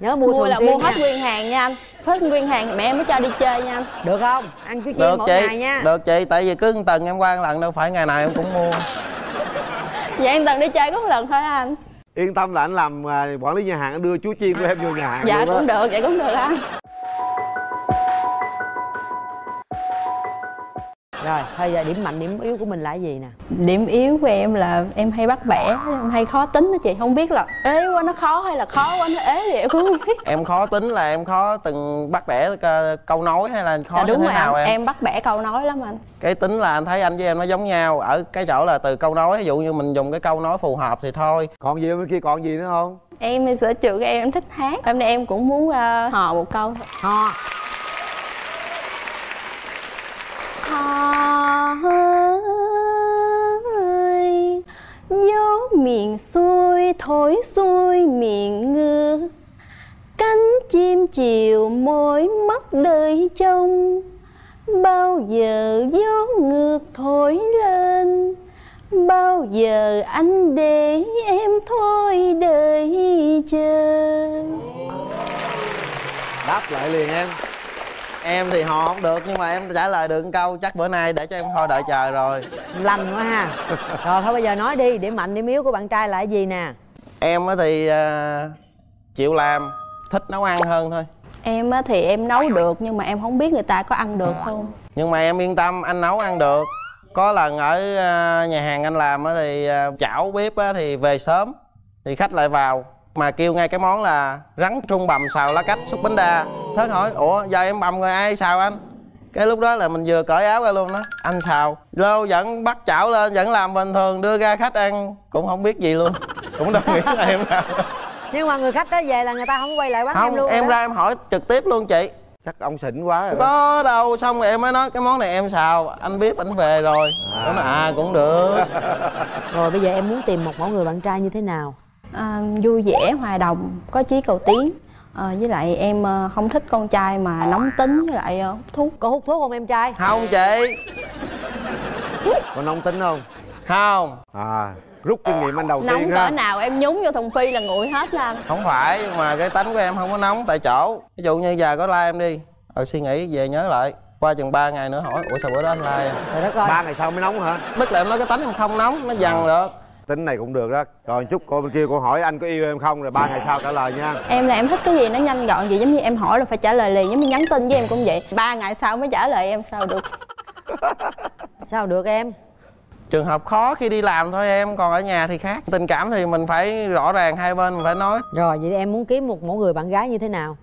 Nhớ mua, Mua thường là xuyên mua nha. hết nguyên hàng nha anh. Hết nguyên hàng thì mẹ em mới cho đi chơi nha anh. Được không? Ăn chuối chiên Được mỗi chị. ngày nha. Được chị Tại vì cứ một tuần em qua một lần đâu phải ngày nào em cũng mua. Dạ em từng đi chơi có một lần thôi anh. Yên tâm là anh làm à, quản lý nhà hàng anh đưa chú chiên của em vô nhà hàng Dạ cũng được, dạ cũng được anh Rồi, thôi giờ điểm mạnh, điểm yếu của mình là cái gì nè? Điểm yếu của em là em hay bắt bẻ, em hay khó tính đó chị. Không biết là ế quá nó khó hay là khó quá nó ế thì em cũng không biết. Em khó tính là em khó từng bắt bẻ cơ- câu nói hay là khó Dạ như đúng thế rồi nào anh, em? em bắt bẻ câu nói lắm anh. Cái tính là anh thấy anh với em nó giống nhau ở cái chỗ là từ câu nói ví dụ như mình dùng cái câu nói phù hợp thì thôi. Còn gì bên kia còn gì nữa không? Em thì sở trường em, em thích hát. Hôm nay em cũng muốn uh, hò một câu thôi. Hò thái ơi Gió miền xuôi, thổi xuôi miền ngưa Cánh chim chiều môi mắt đời trông. Bao giờ gió ngược thổi lên. Bao giờ anh để em thôi đợi chờ. Đáp lại liền em em thì họ không được nhưng mà em trả lời được một câu chắc bữa nay để cho em thôi đợi chờ rồi. Lành quá ha. Rồi thôi bây giờ nói đi, điểm mạnh, điểm yếu của bạn trai là cái gì nè? em á thì à, chịu làm thích nấu ăn hơn thôi. Em á thì em nấu được nhưng mà em không biết người ta có ăn được không? Nhưng mà em yên tâm anh nấu ăn được. Có lần ở à, nhà hàng anh làm á thì à, chảo bếp á thì về sớm thì khách lại vào mà kêu ngay cái món là rắn trung bằm xào lá cách xúc bánh đa. Thớt hỏi ủa giờ em bằm rồi ai xào anh? Cái lúc đó là mình vừa cởi áo ra luôn đó. Anh xào lô vẫn bắt chảo lên vẫn làm bình thường đưa ra khách ăn. Cũng không biết gì luôn. Cũng đâu nghĩ là em làm. Nhưng mà người khách đó về là người ta không quay lại quán em không luôn em hả? ra em hỏi trực tiếp luôn chị. Chắc ông xịn quá rồi. Đó. có đâu xong rồi em mới nói cái món này em xào anh biết anh về rồi. À, nói, à cũng được. Rồi bây giờ em muốn tìm một mẫu người bạn trai như thế nào? À, vui vẻ hòa đồng có chí cầu tiến. À, với lại em ờ, không thích con trai mà nóng tính với lại ờ, hút thuốc. Có hút thuốc không em trai? Không chị. Còn nóng tính không? Không. À rút kinh nghiệm anh đầu nóng tiên cỡ ha nào em nhúng vô thùng phi là nguội hết là không phải mà cái tánh của em không có nóng tại chỗ. Ví dụ như giờ có like em đi. Rồi suy nghĩ về nhớ lại. Qua chừng 3 ngày nữa hỏi ủa sao bữa đó anh like trời đất ơi. Ba ngày sau mới nóng hả? Tức là em nói cái tánh em không nóng nó dằn được tính này cũng được đó. Rồi chút cô bên kia cô hỏi anh có yêu em không? Rồi ba ngày sau trả lời nha. Em là em thích cái gì nó nhanh gọn vậy giống như em hỏi là phải trả lời liền giống như nhắn tin với em cũng vậy. Ba ngày sau mới trả lời em sao được? Sao được em? Trường hợp khó khi đi làm thôi em còn ở nhà thì khác. Tình cảm thì mình phải rõ ràng hai bên mình phải nói. Rồi vậy em muốn kiếm một mẫu người bạn gái như thế nào?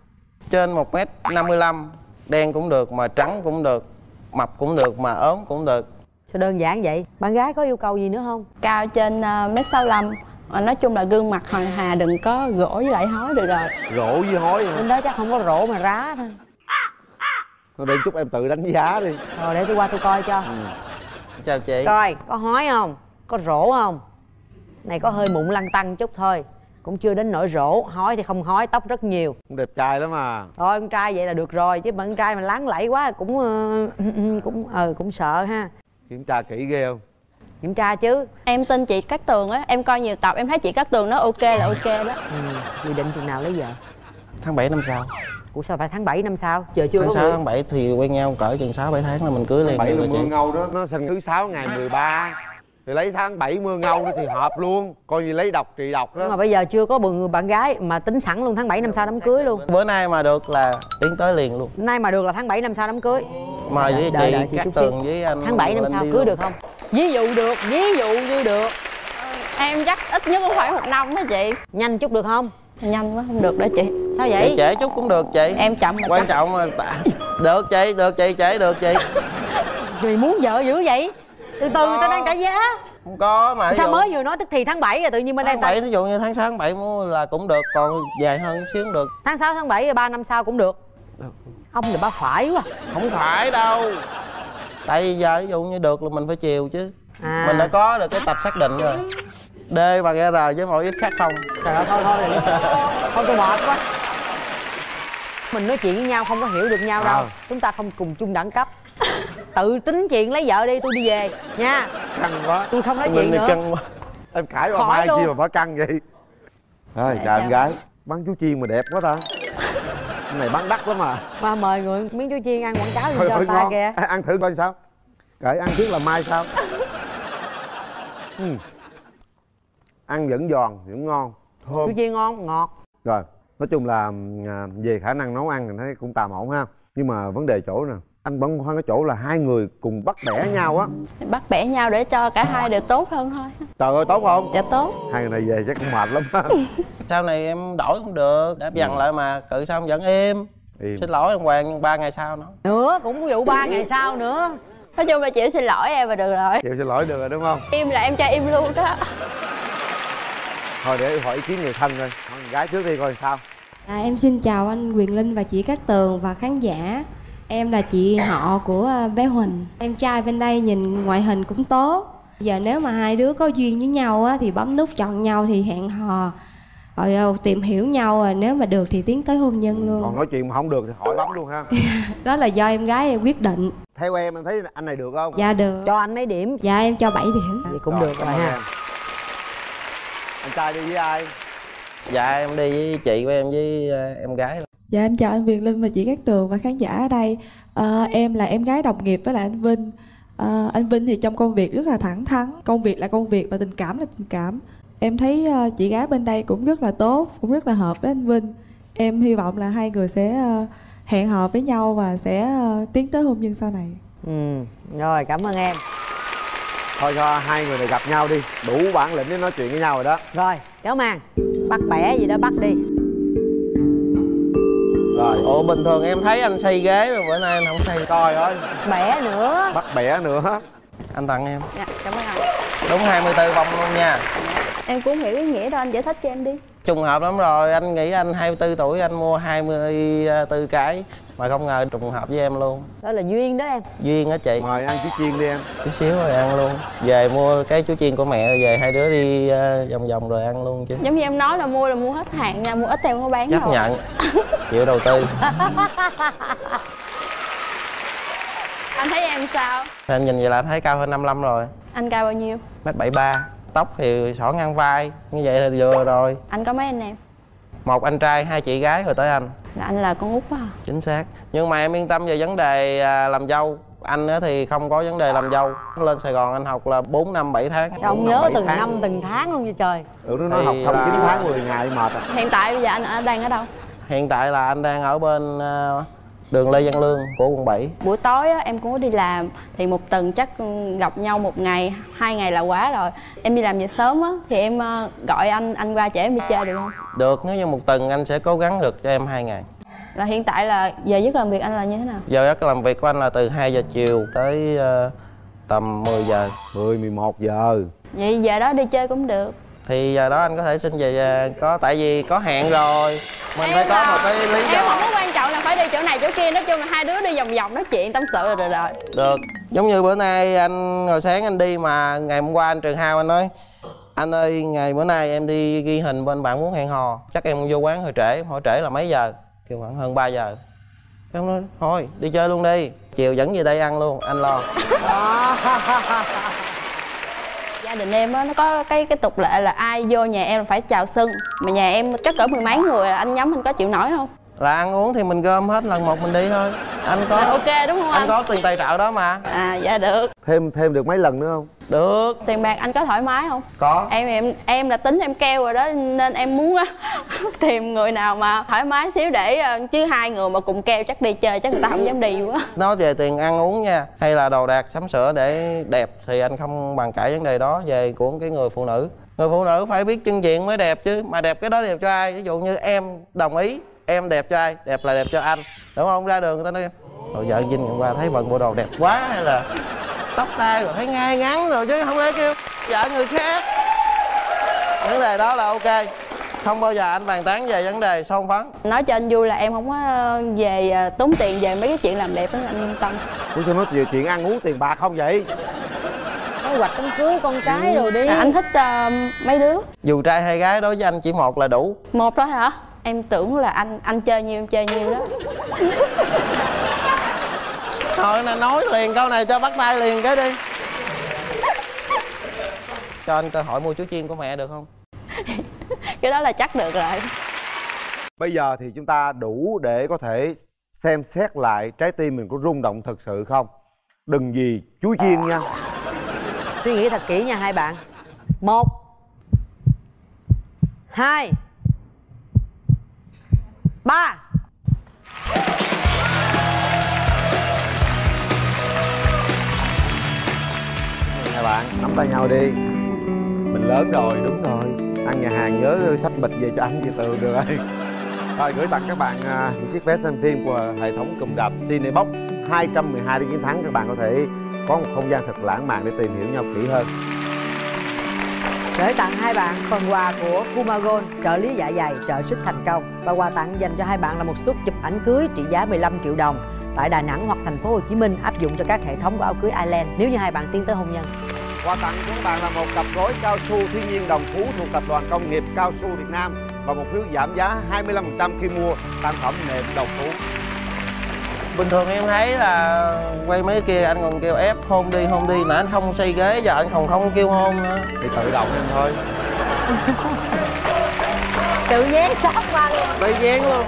Trên một m năm mươi lăm đen cũng được mà trắng cũng được mập cũng được mà ốm cũng được sao đơn giản vậy? Bạn gái có yêu cầu gì nữa không? Cao trên uh, mét sáu nói chung là gương mặt hoàng hà đừng có gỗ với lại hói được rồi. Rổ với hói bên đó chắc không có rổ mà rá thôi. Thôi để chút em tự đánh giá đi. Rồi để tôi qua tôi coi cho. Chào chị. Coi có hói không? Có rổ không? Này có hơi mụn lăn tăng chút thôi. Cũng chưa đến nỗi rổ. Hói thì không hói tóc rất nhiều. Cũng đẹp trai lắm mà thôi con trai vậy là được rồi. Chứ mà con trai mà láng lẫy quá cũng uh, cũng ờ uh, cũng sợ ha kiểm tra kỹ ghê không kiểm tra chứ em tin chị cát tường á em coi nhiều tập em thấy chị cát tường nó ok là ok đó ừ. dự định chừng nào lấy vợ tháng 7 năm sau Ủa sao phải tháng 7 năm sau? Chờ chưa tháng có 6 người. tháng 7 thì quen nhau cỡ chừng 6 7 tháng là mình cưới liền bảy được là mưa chị. ngâu đó nó sinh thứ sáu ngày 13 thì lấy tháng 7 mưa ngâu đó thì hợp luôn coi như lấy độc trị độc đó Nhưng mà bây giờ chưa có người bạn gái mà tính sẵn luôn tháng 7 năm sau đám cưới luôn. Bữa nay mà được là tiến tới liền luôn. Nay mà được là tháng 7 năm sau đám cưới. Mời với Đợi- chị đợi chị Cát Tường với anh Tháng 7 năm sau cưới được không? Ví dụ được, ví dụ như được. em chắc ít nhất cũng phải một năm đó chị nhanh chút được không nhanh quá không được đó chị sao Vậy trễ chút cũng được chị. em chậm mà Quan chắc. trọng là được chị, được chị, trễ được chị. Mày muốn vợ dữ vậy? Từ từ người ta đang trả giá. Không có mà. Sao dụ- mới vừa nói tức thì tháng 7 rồi tự nhiên bên đây tháng ta 7 ví dụ như tháng 6 tháng 7 mua là cũng được, còn dài hơn xíu cũng được. tháng 6 tháng 7 3 năm sau cũng được. Ông này ba phải quá. Không phải đâu. Tại vì giờ ví dụ như được là mình phải chiều chứ. À. Mình đã có được cái tập xác định rồi. D bằng R với một ít khác không. Trời ơi thôi thôi rồi. Thôi tôi mệt quá. Mình nói chuyện với nhau không có hiểu được nhau đâu. À. Chúng ta không cùng chung đẳng cấp. Tự tính chuyện lấy vợ đi tôi đi về nha. căng quá. Tôi không nói chuyện nữa. căng quá. Em cãi bà mai chi mà phải căng vậy. Rồi Dạ, chào em gái. bán chú chiên mà đẹp quá ta. Cái này bán đắt lắm mà. Mà mời người miếng chú chiên ăn quảng cáo gì Thôi, cho thôi, ta ngon. kìa. À, ăn thử coi sao. Kệ ăn trước là mai sao. Ừ. ăn vẫn giòn vẫn ngon. Thơm. Chú chiên ngon, ngọt. rồi nói chung là à, về khả năng nấu ăn thì thấy cũng tạm ổn ha. Nhưng mà vấn đề chỗ nè anh băn khoăn cái chỗ là hai người cùng bắt bẻ nhau á. Bắt bẻ nhau để cho cả hai đều tốt hơn thôi. Trời ơi tốt không? Dạ tốt. Hai người này về chắc cũng mệt lắm Sau này em đổi cũng được, đáp dần Ừ. lại mà, cự sao em vẫn im. Im. Xin lỗi anh Hoàng ba ngày sau nó. Nữa cũng vụ ba ngày sau nữa. nói chung là chịu xin lỗi em là được rồi. Chịu xin lỗi được rồi đúng không? Im là em cho im luôn đó. Thôi để hỏi ý kiến người thân thôi. Hỏi con gái trước đi coi sao. À, em xin chào anh Quyền Linh và chị Cát Tường và khán giả Em là chị họ của à, bé Huỳnh. Em trai bên đây nhìn ngoại hình cũng tốt. Giờ nếu mà hai đứa có duyên với nhau á, thì bấm nút chọn nhau thì hẹn hò Rồi à, tìm hiểu nhau rồi nếu mà được thì tiến tới hôn nhân luôn. Còn nói chuyện mà không được thì hỏi bấm luôn ha. Đó là do em gái em quyết định. Theo em em thấy anh này được không? Dạ được. Cho anh mấy điểm. Dạ em cho 7 điểm. Vậy cũng được rồi ha em. anh trai đi với ai? Dạ em đi với chị của em với em gái. Dạ em chào anh Việt Linh và chị Cát Tường và khán giả ở đây. Ờ, Em là em gái đồng nghiệp với lại anh Vinh. Ờ, Anh Vinh thì trong công việc rất là thẳng thắn. Công việc là công việc và tình cảm là tình cảm. Em thấy ờ, chị gái bên đây cũng rất là tốt Cũng rất là hợp với anh Vinh. Em hy vọng là hai người sẽ ờ, hẹn hò với nhau và sẽ ờ, tiến tới hôn nhân sau này. Ừ, rồi cảm ơn em. thôi cho hai người này gặp nhau đi. Đủ bản lĩnh để nói chuyện với nhau rồi đó. Rồi, kéo màn. Bắt bẻ gì đó bắt đi. Rồi Ủa bình thường em thấy anh xây ghế mà bữa nay anh không xây. trời ơi Bẻ nữa. bắt bẻ nữa Anh tặng em. dạ cảm ơn anh Đúng 24 vòng luôn nha. em cũng hiểu ý nghĩa đâu anh giải thích cho em đi Trùng hợp lắm rồi, anh nghĩ anh 24 tuổi anh mua 24 cái mà không ngờ trùng hợp với em luôn. Đó là duyên đó em. Duyên á chị. mời ăn chú chiên đi em Chút xíu rồi ăn luôn. Về mua cái chú chiên của mẹ rồi về hai đứa đi ờ, vòng vòng rồi ăn luôn chứ. giống như em nói là mua là mua hết hạn nha mua ít em không có bán Chấp đâu nhận. Chịu đầu tư. anh thấy em sao Thì anh nhìn vậy là anh thấy cao hơn 55 rồi. anh cao bao nhiêu mét bảy ba tóc thì xõa ngang vai như vậy là vừa rồi anh có mấy anh em một anh trai hai chị gái rồi tới anh. Là anh là con út á. Chính xác. Nhưng mà em yên tâm về vấn đề à, làm dâu. Anh á thì không có vấn đề làm dâu. Lên sài gòn anh học là 4 năm 7 tháng. Sao ông Bốn nhớ bảy từng tháng. năm từng tháng luôn vậy trời. Tưởng nó Thì học xong là- 9 tháng 10 ngày mệt à. Hiện tại bây giờ anh ở đang ở đâu? Hiện tại là anh đang ở bên à, đường lê văn lương của quận 7 buổi tối á, em cũng có đi làm thì một tuần chắc gặp nhau một ngày hai ngày là quá rồi. Em đi làm về sớm á thì em ờ, gọi anh anh qua chở em đi chơi được không? Được nếu như một tuần anh sẽ cố gắng được cho em hai ngày. Là hiện tại là giờ giấc làm việc anh là như thế nào? Giờ giấc làm việc của anh là từ 2 giờ chiều tới à, tầm 10 giờ. 10 11 giờ. Vậy giờ đó đi chơi cũng được thì giờ đó anh có thể xin về à, có tại vì có hẹn rồi. Mình phải có một cái lý em do. không có quan trọng là phải đi chỗ này chỗ kia nói chung là hai đứa đi vòng vòng nói chuyện tâm sự rồi rồi, rồi. được. Giống như bữa nay anh hồi sáng anh đi mà ngày hôm qua anh trường hao anh nói anh ơi ngày bữa nay em đi ghi hình bên bạn muốn hẹn hò chắc em vô quán hơi trễ hỏi trễ là mấy giờ? Kêu khoảng hơn 3 giờ. Cái ông nói thôi đi chơi luôn đi. Chiều dẫn về đây ăn luôn anh lo gia đình em á, nó có cái cái tục lệ là ai vô nhà em là phải chào sưng. Mà nhà em chắc cỡ mười mấy người là anh nhắm anh có chịu nổi không? Là ăn uống thì mình gom hết lần một mình đi thôi. Anh có Là ok đúng không anh anh? có tiền tài trợ đó mà. À dạ được. Thêm thêm được mấy lần nữa không? Được. Tiền bạc anh có thoải mái không? Có. Em em em là tính em keo rồi đó nên em muốn á, tìm người nào mà thoải mái xíu để ờ, chứ hai người mà cùng keo chắc đi chơi chắc người ta không dám đi quá. Nói về tiền ăn uống nha hay là đồ đạc sắm sửa để đẹp thì anh không bàn cãi vấn đề đó về của cái người phụ nữ. Người phụ nữ phải biết chân diện mới đẹp chứ mà đẹp cái đó đẹp cho ai? Ví dụ như em đồng ý em đẹp cho ai? Đẹp là đẹp cho anh. Đúng không? Ra đường người ta nói rồi vợ Vinh ngày qua thấy bận bộ đồ đẹp quá hay là tóc tai rồi thấy ngay ngắn rồi chứ không lẽ kêu vợ người khác? Vấn đề đó là ok. Không bao giờ anh bàn tán về vấn đề son phấn. Nói cho anh vui là em không có ờ, về ờ, tốn tiền về mấy cái chuyện làm đẹp đó anh yên tâm. Ủa sao nói về chuyện ăn uống tiền bạc không vậy? Kế hoạch đám cưới con cái rồi đi. À, anh thích ờ, mấy đứa. Dù trai hay gái đối với anh chỉ một là đủ. Một đó hả em tưởng là anh anh chơi nhiêu em chơi nhiêu đó. Thôi nè nói liền câu này cho bắt tay liền cái đi. Cho anh cơ hội mua chú chiên của mẹ được không? Cái đó là chắc được rồi. Bây giờ thì chúng ta đủ để có thể xem xét lại trái tim mình có rung động thật sự không? Đừng gì chú chiên nha. Suy nghĩ thật kỹ nha hai bạn. Một hai ba. Hai bạn, nắm tay nhau đi. Mình lớn rồi, đúng rồi. Ăn nhà hàng nhớ sách bịch về cho anh về từ được rồi Rồi gửi tặng các bạn à, những chiếc vé xem phim của hệ thống cụm rạp Cinebox 212 để chiến thắng. Các bạn có thể có một không gian thật lãng mạn để tìm hiểu nhau kỹ hơn. Gửi tặng hai bạn phần quà của Kumagon trợ lý dạ dày, trợ sức thành công và quà tặng dành cho hai bạn là một suất chụp ảnh cưới trị giá 15 triệu đồng tại Đà Nẵng hoặc thành phố Hồ Chí Minh áp dụng cho các hệ thống của áo cưới Island nếu như hai bạn tiến tới hôn nhân. Quà tặng của các bạn là một cặp gối cao su thiên nhiên đồng phú thuộc tập đoàn công nghiệp cao su Việt Nam và một phiếu giảm giá 25% khi mua sản phẩm nệm đồng phú bình thường em thấy là quay mấy kia anh còn kêu ép hôn đi hôn đi. Nãy anh không xây ghế giờ anh còn không kêu hôn nữa. Thì tự động em thôi. Tự dán sát qua luôn. tự dán luôn.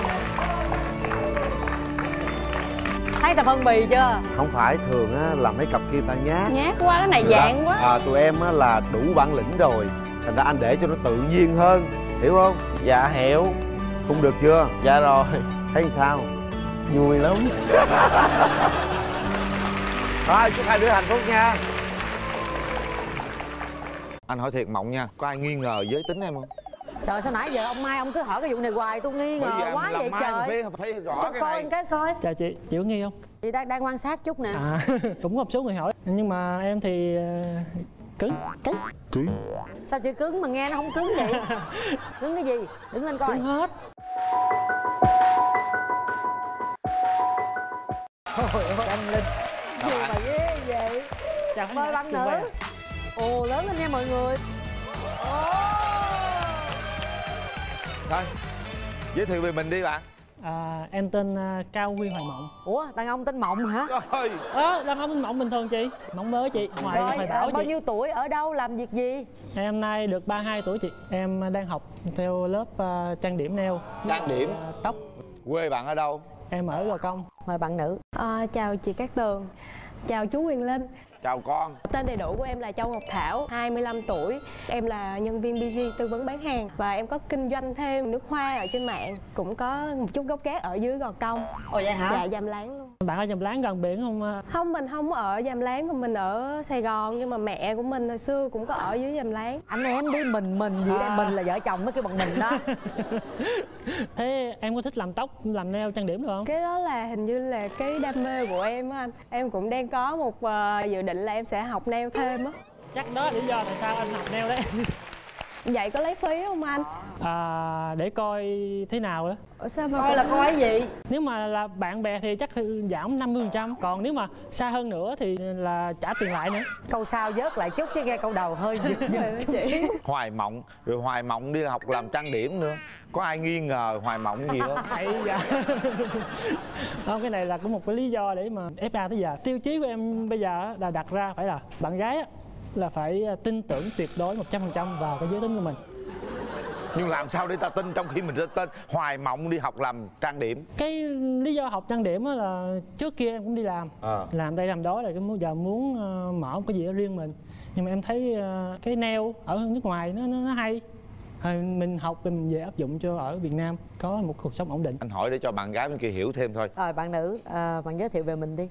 Thấy tập phân bì chưa? Không phải thường á là mấy cặp kia ta nhát. Nhát quá cái này dạng quá. à, tụi em á là đủ bản lĩnh rồi. Thành ra anh để cho nó tự nhiên hơn. Hiểu không? Dạ hiểu. Cũng được chưa? Dạ rồi. Thấy sao vui lắm thôi chúc hai đứa hạnh phúc nha anh hỏi thiệt mộng nha có ai nghi ngờ giới tính em không Trời sao nãy giờ ông Mai ông cứ hỏi cái vụ này hoài tôi nghi ngờ quá vậy trời. phải- phải rõ cái coi này. cái coi. chào chị chị có nghi không Chị đang đang quan sát chút nè. à cũng có một số người hỏi nhưng mà em thì ờ, cứng cứng cứng Sao chữ cứng mà nghe nó không cứng vậy? cứng cái gì? Đứng lên coi. Cứng hết. Trời ơi. Anh Linh. Gì mà ghê vậy? Khán Mời bạn. nữ. Ồ lớn lên nha mọi người. thôi giới thiệu về mình đi bạn. À, em tên à, cao huy hoài mộng. Ủa đàn ông tên mộng hả? Trời ờ đàn ông tên mộng bình thường chị. Mộng mới chị hoài rồi hoài à, bảo bao chị. nhiêu tuổi ở đâu làm việc gì? Em nay được 32 tuổi chị. Em đang học theo lớp à, trang điểm nail. Trang điểm? à, tóc. Quê bạn ở đâu em ở gò công. Mời bạn nữ. À, chào chị Cát Tường. Chào chú Quyền Linh chào con. Tên đầy đủ của em là Châu Ngọc Thảo 25 tuổi. Em là nhân viên BG tư vấn bán hàng. Và em có kinh doanh thêm nước hoa ở trên mạng. Cũng có một chút gốc gác ở dưới Gò Công. Ồ vậy hả? Dạ Dàm Láng luôn. Bạn ở dầm láng gần biển không à? Không mình không ở Dàm Láng mà mình ở Sài Gòn. Nhưng mà mẹ của mình hồi xưa cũng có ở dưới Dàm Láng. Anh em đi mình mình gì đây À. mình là vợ chồng mới kêu bằng mình đó. Thế em có thích làm tóc làm nail trang điểm được không? Cái đó là hình như là cái đam mê của em á anh. Em cũng đang có một ờ, dự định là em sẽ học nail thêm á. Chắc đó là lý do tại sao anh học nail đấy. Vậy có lấy phí không anh? à, để coi thế nào đó. Ủa sao mà coi là coi gì? Nếu mà là bạn bè thì chắc giảm 50% còn nếu mà xa hơn nữa thì là trả tiền lại nữa. Câu sau vớt lại chút chứ nghe câu đầu hơi giật giật chút xíu. Hoài mộng rồi hoài mộng đi học làm trang điểm nữa có ai nghi ngờ hoài mộng gì không? Ây da. không cái này là cũng một cái lý do để mà FA tới giờ. Tiêu chí của em bây giờ á, là đặt ra phải là bạn gái là phải tin tưởng tuyệt đối 100% vào cái giới tính của mình. Nhưng làm sao để ta tin trong khi mình ra tên hoài mộng đi học làm trang điểm. Cái lý do học trang điểm á là trước kia em cũng đi làm. Ờ. làm đây làm đó là cái giờ muốn ờ, mở một cái gì đó riêng mình. Nhưng mà em thấy ờ, cái nail ở nước ngoài nó nó, nó hay mình học mình về áp dụng cho ở Việt Nam có một cuộc sống ổn định. Anh hỏi để cho bạn gái bên kia hiểu thêm thôi. Rồi bạn nữ à, bạn giới thiệu về mình đi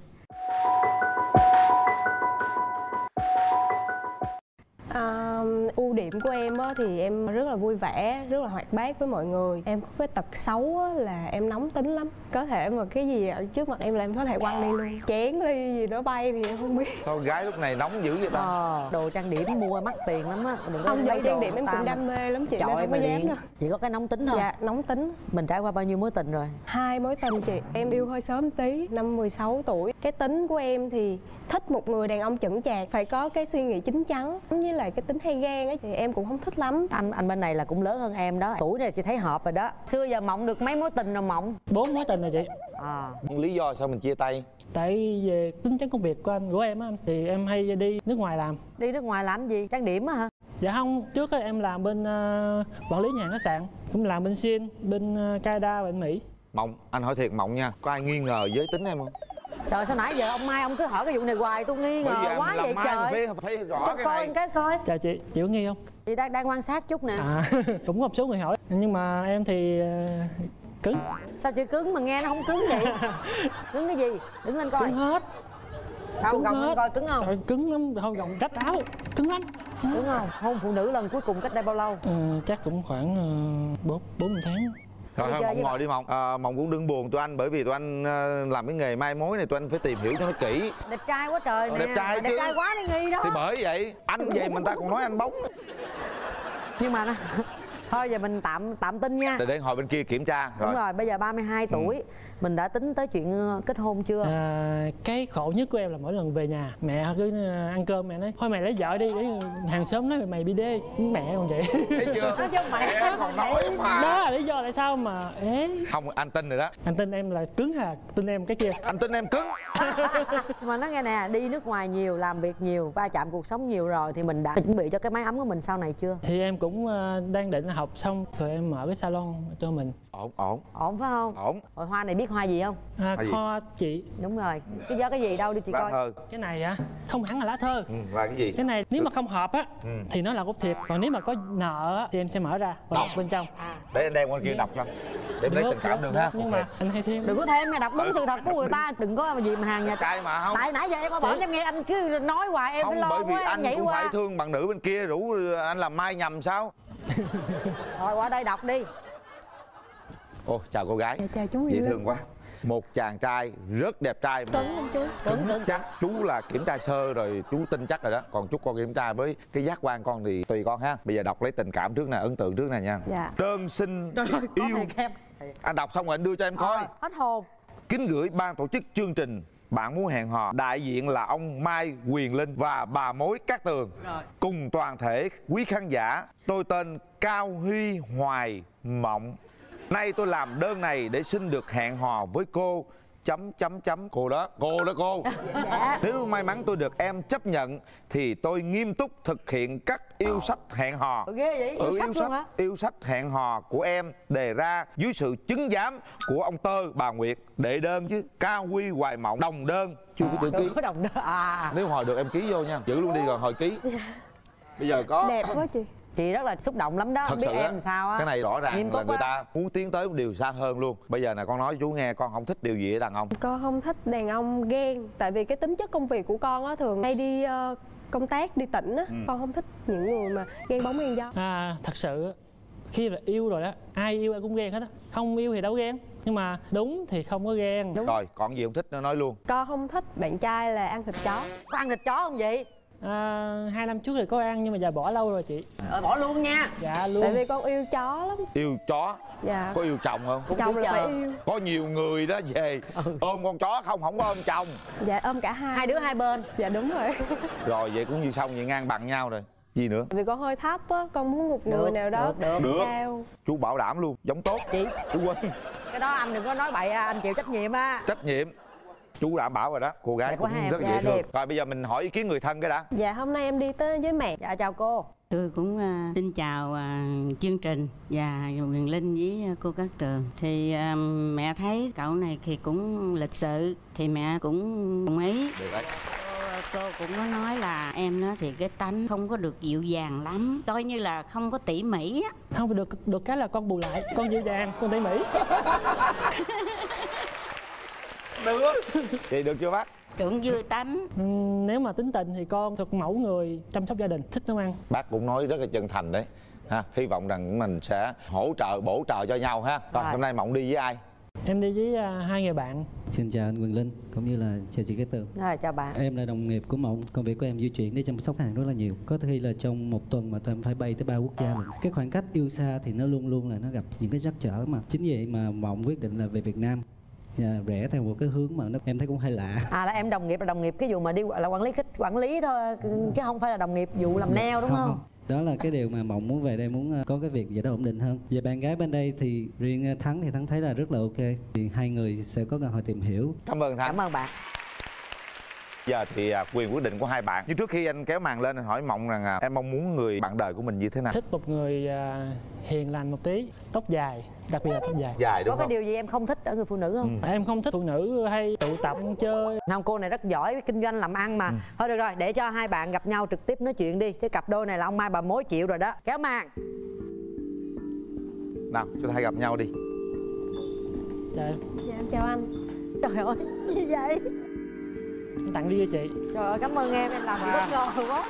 À, ưu điểm của em á, thì em rất là vui vẻ, rất là hoạt bát với mọi người. Em có cái tật xấu á, là em nóng tính lắm. Có thể mà cái gì ở trước mặt em là em có thể quăng đi luôn. Chén ly gì nó bay thì em không biết. Sao gái lúc này nóng dữ vậy ta? Ờ, đồ trang điểm mua mắc tiền lắm á. Đừng có Không, đồ lấy trang đồ điểm em cũng đam mê lắm chị, nên Trời không có dám đâu. chỉ có cái nóng tính thôi. Dạ, nóng tính. Mình trải qua bao nhiêu mối tình rồi? Hai mối tình chị, em yêu hơi sớm tí, năm 16 tuổi. Cái tính của em thì thích một người đàn ông chững chạc Phải có cái suy nghĩ chín chắn Giống như là cái tính hay ghen ấy thì em cũng không thích lắm. Anh anh bên này là cũng lớn hơn em đó. Tuổi này chị thấy hợp rồi đó. Xưa giờ mộng được mấy mối tình rồi mộng? Bốn mối tình rồi chị. À. Nhưng lý do sao mình chia tay? Tại về tính chất công việc của anh của em á anh thì em hay đi nước ngoài làm. Đi nước ngoài làm gì? Trang điểm á hả? Dạ không trước á em làm bên ờ, quản lý nhà hàng khách sạn cũng làm bên Xin bên uh, Canada bên Mỹ. Mộng anh hỏi thiệt mộng nha có ai nghi ngờ giới tính em không trời sao nãy giờ ông mai ông cứ hỏi cái vụ này hoài tôi nghi ngờ quá vậy mai trời. phải- phải rõ cho cái coi này. cái coi. Chào chị chị có nghi không? Chị đang đang quan sát chút nè. À cũng có một số người hỏi. Nhưng mà em thì ờ, cứng. Sao chị cứng mà nghe nó không cứng vậy? Cứng cái gì? Đứng lên coi. Cứng hết. Đâu Cứng gồng hết. coi cứng không? Trời, cứng lắm. Thôi gồng cách áo. Cứng lắm. Đúng không? Hôn phụ nữ lần cuối cùng cách đây bao lâu? Ờ, chắc cũng khoảng uh, bốn bốn tháng thôi với ngồi đi Mộng à, Mộng cũng đừng buồn tụi anh bởi vì tụi anh ờ, làm cái nghề mai mối này tụi anh phải tìm hiểu cho nó kỹ. Đẹp trai quá trời nè. Đẹp trai đẹp chứ. trai quá đi nghi đó. Thì bởi vậy anh về mình ta còn nói anh bóng. Nhưng mà nó thôi giờ mình tạm tạm tin nha. Để để hồi bên kia kiểm tra đúng rồi. bây giờ 32 tuổi mình đã tính tới chuyện ờ, kết hôn chưa? À, cái khổ nhất của em là mỗi lần về nhà mẹ cứ ờ, ăn cơm mẹ nói thôi mày lấy vợ đi để hàng xóm nói mày bị đê. Mẹ còn vậy. Thấy chưa? Nói chứ mẹ Mẹ còn nói mà. đó là lý do tại sao mà ế. Không anh tin rồi đó. Anh tin em là cứng hà tin em cái kia. Anh tin em cứng. Mà nó nghe nè đi nước ngoài nhiều làm việc nhiều va chạm cuộc sống nhiều rồi thì mình đã chuẩn bị cho cái máy ấm của mình sau này chưa? Thì em cũng ờ, đang định học xong rồi em mở cái salon cho mình ổn ổn. Ổn phải không? Ổn. Rồi hoa này biết hoa gì không? À, Hoa gì? kho chị. Đúng rồi. Cái do cái gì đâu đi chị Lá coi. thơ. Cái này á không hẳn là lá thơ. Ừ, Và cái gì? Cái này nếu mà không hợp á Ừ. thì nó là gốc thiệt còn nếu mà có nợ á, thì em sẽ mở ra và đọc bên trong. Để anh đem qua kia đọc cho. Để em lấy tình cảm được, được ha. Nhưng mà anh hay thêm. Đừng có thêm nghe đọc đúng Ừ. sự thật của người ta. Đừng có gì mà hàng nhà Trai mà không. Tại nãy giờ em có bảo em nghe anh cứ nói hoài em Không phải lo bởi vì quá anh nhảy cũng qua. phải thương bạn nữ bên kia rủ anh làm mai nhầm sao? Rồi qua đây đọc đi Ồ chào cô gái. Dạ, chào chú Dễ thương quá. Một chàng trai rất đẹp trai. Cứng không chú? cứng cứng chắc chú là kiểm tra sơ rồi chú tin chắc rồi đó. Còn chú con kiểm tra với cái giác quan con thì tùy con ha. Bây giờ đọc lấy tình cảm trước nè ấn tượng trước nè nha. Dạ. Đơn xin Trời yêu. anh đọc xong rồi anh đưa cho em coi. hết hồn. Kính gửi ban tổ chức chương trình bạn muốn hẹn hò. Đại diện là ông Mai Quyền Linh và bà mối Cát Tường. Cùng toàn thể quý khán giả tôi tên Cao Huy Hoài Mộng nay tôi làm đơn này để xin được hẹn hò với cô. Chấm chấm chấm. Cô đó cô đó cô. Dạ. nếu may mắn tôi được em chấp nhận thì tôi nghiêm túc thực hiện các yêu sách hẹn hò. Ủa, ghê vậy? Yêu sách luôn hả? yêu sách hẹn hò của em đề ra dưới sự chứng giám của ông tơ bà nguyệt. Đệ đơn chứ. Cao quy hoài mộng. Đồng đơn. Chưa có chữ ký. có đồng đơn. À. Nếu hồi được em ký vô nha. Giữ luôn đi rồi hồi ký. Bây giờ có đẹp quá chị chị rất là xúc động lắm đó thật không biết sự á, em sao á. cái này rõ ràng Nghiêm là người á. ta muốn tiến tới một điều xa hơn luôn. Bây giờ nè con nói chú nghe con không thích điều gì ở đàn ông? Con không thích đàn ông ghen tại vì cái tính chất công việc của con á thường hay đi ờ, công tác đi tỉnh á Ừ. con không thích những người mà ghen bóng ghen gió. À thật sự khi là yêu rồi đó ai yêu ai cũng ghen hết á. Không yêu thì đâu ghen nhưng mà đúng thì không có ghen. Đúng. Rồi còn gì không thích nó nói luôn. Con không thích bạn trai là ăn thịt chó. Có ăn thịt chó không vậy à, hai năm trước thì có ăn nhưng mà giờ bỏ lâu rồi chị. Ờ, bỏ luôn nha. Dạ luôn. tại vì con yêu chó lắm. Yêu chó? Dạ. Có yêu chồng không? Chồng là phải yêu. Có nhiều người đó về ôm con chó không không có ôm chồng. Dạ ôm cả hai. Hai đứa hai bên. Dạ đúng rồi. Rồi vậy cũng như xong vậy ngang bằng nhau rồi. Gì nữa? Vì con hơi thấp á con muốn một người Được, nào đó được, được. cao chú bảo đảm luôn giống tốt. Chị. Chú quên cái đó anh đừng có nói bậy anh chịu trách nhiệm á. Trách nhiệm chú đảm bảo rồi đó cô gái Dạ, cũng rất là dễ thương đẹp. rồi bây giờ mình hỏi ý kiến người thân cái đã dạ hôm nay em đi tới với mẹ dạ chào cô Tôi cũng à, xin chào à, chương trình và Quyền Linh với à, cô Cát Tường. Thì à, mẹ thấy cậu này thì cũng lịch sự thì mẹ cũng đồng ý. được đấy Cô, cô cũng có nói là em nó thì cái tánh không có được dịu dàng lắm, coi như là không có tỉ mỉ á. không được được cái là con bù lại con dịu dàng con tỉ mỉ được vậy được chưa bác Cũng dư tánh. Ừ, nếu mà tính tình thì con thuộc mẫu người chăm sóc gia đình thích nấu ăn bác cũng nói rất là chân thành đấy ha hy vọng rằng mình sẽ hỗ trợ bổ trợ cho nhau ha Rồi. hôm nay mộng đi với ai em đi với à, hai người bạn Xin chào anh Quyền Linh cũng như là chào chị Cát Tường. rồi chào bạn Em là đồng nghiệp của Mộng, công việc của em di chuyển đi chăm sóc khách hàng rất là nhiều. Có khi là trong một tuần mà tụi em phải bay tới ba quốc gia lận. Cái khoảng cách yêu xa thì nó luôn luôn là nó gặp những cái trắc trở mà. Chính vậy mà Mộng quyết định là về Việt Nam và rẽ theo một cái hướng mà nó em thấy cũng hơi lạ. à là em đồng nghiệp là đồng nghiệp cái vụ mà đi là quản lý khách quản lý thôi chứ không phải là đồng nghiệp vụ làm nail đúng không, Đó là cái điều mà Mộng muốn về đây muốn ờ, có cái việc gì đó ổn định hơn. Về bạn gái bên đây thì riêng ờ, Thắng thì Thắng thấy là rất là ok. Thì hai người sẽ có cơ hội tìm hiểu. cảm ơn thắng cảm ơn bạn giờ thì à, quyền quyết định của hai bạn. Nhưng trước khi anh kéo màn lên anh hỏi mộng rằng à, em mong muốn người bạn đời của mình như thế nào? Thích một người à, hiền lành một tí tóc dài đặc biệt là tóc dài. Dài có cái điều gì em không thích ở người phụ nữ không? Em không thích phụ nữ hay tụ tập chơi. Không cô này rất giỏi kinh doanh làm ăn mà. Thôi được rồi để cho hai bạn gặp nhau trực tiếp nói chuyện đi chứ cặp đôi này là ông mai bà mối chịu rồi đó. Kéo màn. Nào chúng ta hãy gặp nhau đi. Trời, dạ em chào anh. Trời ơi gì vậy em tặng đi cho chị. Trời ơi cảm ơn em em làm gì À. bất ngờ quá.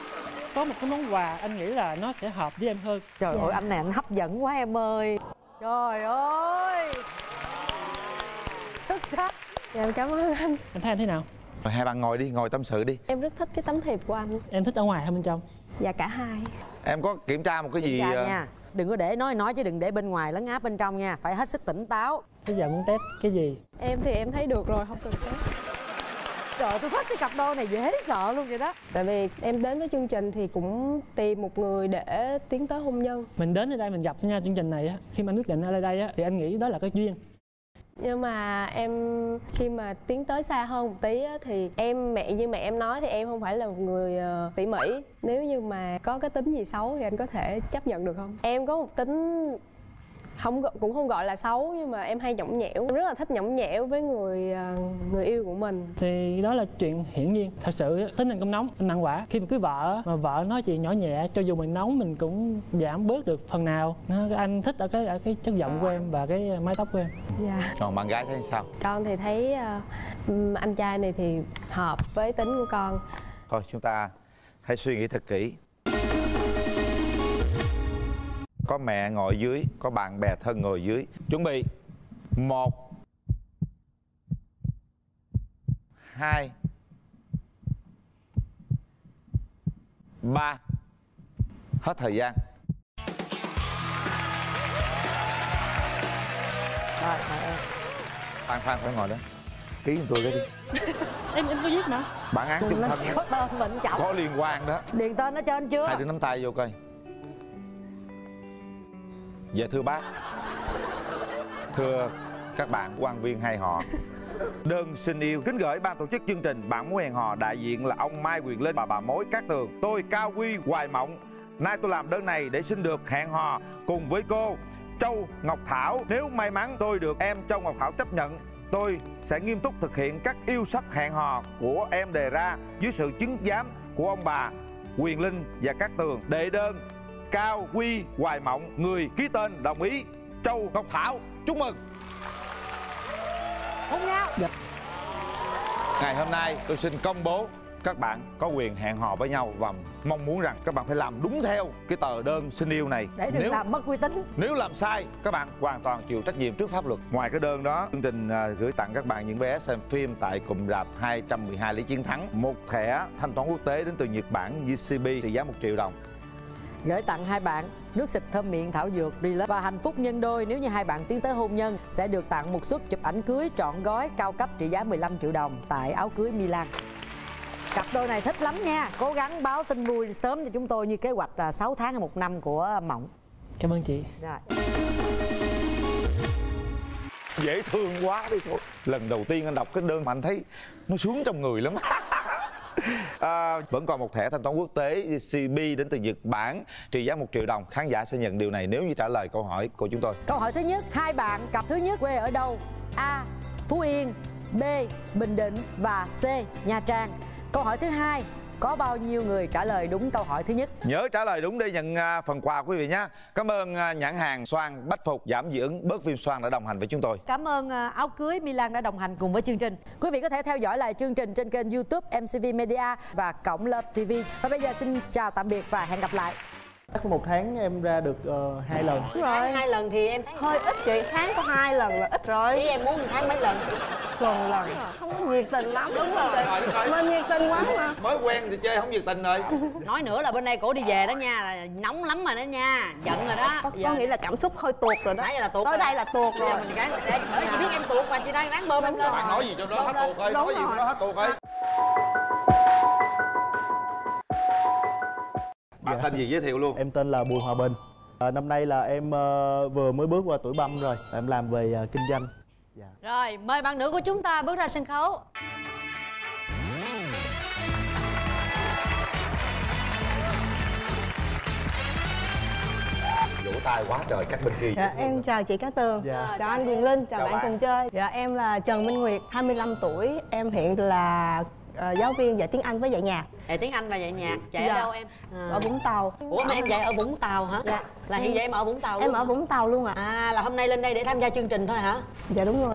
Có một cái món quà anh nghĩ là nó sẽ hợp với em hơn. Trời ơi anh này anh hấp dẫn quá em ơi. Trời ơi. Xuất sắc. Dạ em cảm ơn anh. Anh thấy anh thế nào? Rồi hai bạn ngồi đi ngồi tâm sự đi. Em rất thích cái tấm thiệp của anh. Em thích ở ngoài hay bên trong? Dạ cả hai. Em có kiểm tra một cái gì dạ nha. Đừng có để nói nói chứ đừng để bên ngoài lấn áp bên trong nha. Phải hết sức tỉnh táo. Bây giờ muốn test cái gì? Em thì em thấy được rồi không cần test trời ơi, tôi thích cái cặp đôi này dễ sợ luôn vậy đó. Tại vì em đến với chương trình thì cũng tìm một người để tiến tới hôn nhân. Mình đến ở đây mình gặp nha chương trình này á. Khi mà anh quyết định ở đây á thì anh nghĩ đó là cái duyên. Nhưng mà em khi mà tiến tới xa hơn một tí á, thì em mẹ như mẹ em nói thì em không phải là một người ờ, tỉ mỉ. Nếu như mà có cái tính gì xấu thì anh có thể chấp nhận được không? Em có một tính không gọi- cũng không gọi là xấu nhưng mà em hay nhõng nhẽo. Em rất là thích nhõng nhẽo với người ờ, người yêu của mình. Thì đó là chuyện hiển nhiên. Thật sự tính anh cũng nóng anh mặn quả. Khi mà cưới vợ mà vợ nói chuyện nhỏ nhẹ cho dù mình nóng mình cũng giảm bớt được phần nào. Nó- anh thích ở cái ở cái chất giọng của em và cái mái tóc của em. Dạ. Còn bạn gái thấy sao? Con thì thấy ừm, anh trai này thì hợp với tính của con. Thôi chúng ta hãy suy nghĩ thật kỹ có mẹ ngồi dưới có bạn bè thân ngồi dưới. Chuẩn bị. Một. Hai. Ba. Hết thời gian. Rồi mời em khoan khoan phải ngồi đó. Ký giùm tôi cái đi. Em em có viết mà bản án chung Nó thân. có tên mình trọng có liên quan đó. Điền tên ở trên chưa? Hai đứa nắm tay vô coi dạ thưa bác. Thưa các bạn, quan viên hay họ. Đơn xin yêu, kính gửi ban tổ chức chương trình Bạn muốn hẹn hò đại diện là ông Mai Quyền Linh và bà Mối Cát Tường. Tôi Cao Quy, Hoài Mộng. Nay tôi làm đơn này để xin được hẹn hò cùng với cô Châu Ngọc Thảo. Nếu may mắn tôi được em Châu Ngọc Thảo chấp nhận, Tôi sẽ nghiêm túc thực hiện các yêu sách hẹn hò của em đề ra dưới sự chứng giám của ông bà Quyền Linh và Cát Tường. Đệ đơn Cao Quy Hoài Mộng Người ký tên đồng ý Châu Ngọc Thảo. Chúc mừng. Hôn nhau. Ngày hôm nay tôi xin công bố các bạn có quyền hẹn hò với nhau và mong muốn rằng các bạn phải làm đúng theo cái tờ đơn xin yêu này. Để đừng nếu làm mất uy tín. Nếu làm sai các bạn hoàn toàn chịu trách nhiệm trước pháp luật. Ngoài cái đơn đó chương trình à, gửi tặng các bạn những vé xem phim tại cụm rạp 212 lý chiến thắng. Một thẻ thanh toán quốc tế đến từ Nhật Bản JCB trị giá 1 triệu đồng gửi tặng hai bạn nước xịt thơm miệng thảo dược Relax. Và hạnh phúc nhân đôi nếu như hai bạn tiến tới hôn nhân sẽ được tặng một suất chụp ảnh cưới trọn gói cao cấp trị giá 15 triệu đồng tại áo cưới Milan. Cặp đôi này thích lắm nha. Cố gắng báo tin vui sớm cho chúng tôi như kế hoạch là 6 tháng hay một năm của mộng. Cảm ơn chị. Rồi. Dễ thương quá đi. Thôi lần đầu tiên anh đọc cái đơn mà anh thấy nó sướng trong người lắm à, vẫn còn một thẻ thanh toán quốc tế CB đến từ Nhật Bản trị giá 1 triệu đồng. Khán giả sẽ nhận điều này nếu như trả lời câu hỏi của chúng tôi. Câu hỏi thứ nhất hai bạn cặp thứ nhất quê ở đâu? A Phú Yên B Bình Định và C Nha Trang. Câu hỏi thứ hai có bao nhiêu người trả lời đúng câu hỏi thứ nhất nhớ trả lời đúng để nhận à, phần quà quý vị nhé cảm ơn à, nhãn hàng xoan bách phục giảm dị ứng bớt viêm xoan đã đồng hành với chúng tôi Cảm ơn à, áo cưới Milan đã đồng hành cùng với chương trình. Quý vị có thể theo dõi lại chương trình trên kênh YouTube MCV Media và Cộng Love TV. Và bây giờ xin chào tạm biệt và hẹn gặp lại. Chắc một tháng em ra được uh, hai lần. Tháng hai lần thì em thấy hơi ít chị. Tháng có hai lần là ít rồi. Ý em muốn một tháng mấy lần? lần lần. Không có nhiệt tình lắm. Đúng rồi. Mình nhiệt tình quá mà. Mới quen thì chơi không nhiệt tình rồi. Nói nữa là bên đây cổ đi về đó nha, là nóng lắm rồi đó nha, giận rồi đó. có, có nghĩa là cảm xúc hơi tuột rồi đó. Nãy giờ là tuột tới rồi. đây là tuột Bây giờ rồi. mình gắng để bởi chị biết em tuột mà chị đang ráng bơm em lên. bạn nói gì cho nó hết tuột ơi nói gì cho nó hết tuột ơi bạn tên gì giới thiệu luôn? Em tên là Bùi Hòa Bình. À, Năm nay là em ờ, vừa mới bước qua tuổi băm rồi. Em làm về ờ, kinh doanh. Rồi, mời bạn nữ của chúng ta bước ra sân khấu. vỗ tay quá trời các bên kia Dạ, em chào chị Cát Tường, Dạ. chào anh Quyền Linh, chào, Chào bạn, bạn. cùng chơi. Dạ, em là Trần Minh Nguyệt, 25 tuổi. Em hiện là ờ, giáo viên dạy tiếng Anh với dạy nhạc Dạy tiếng Anh và dạy nhạc. Dạy Dạ. ở đâu em? À. Ở Vũng Tàu Ủa mà em dạy ở Vũng Tàu hả? Dạ. Là hiện giờ em ở Vũng Tàu Em ở? Vũng Tàu luôn ạ À là hôm nay lên đây để tham gia chương trình thôi hả? Dạ đúng rồi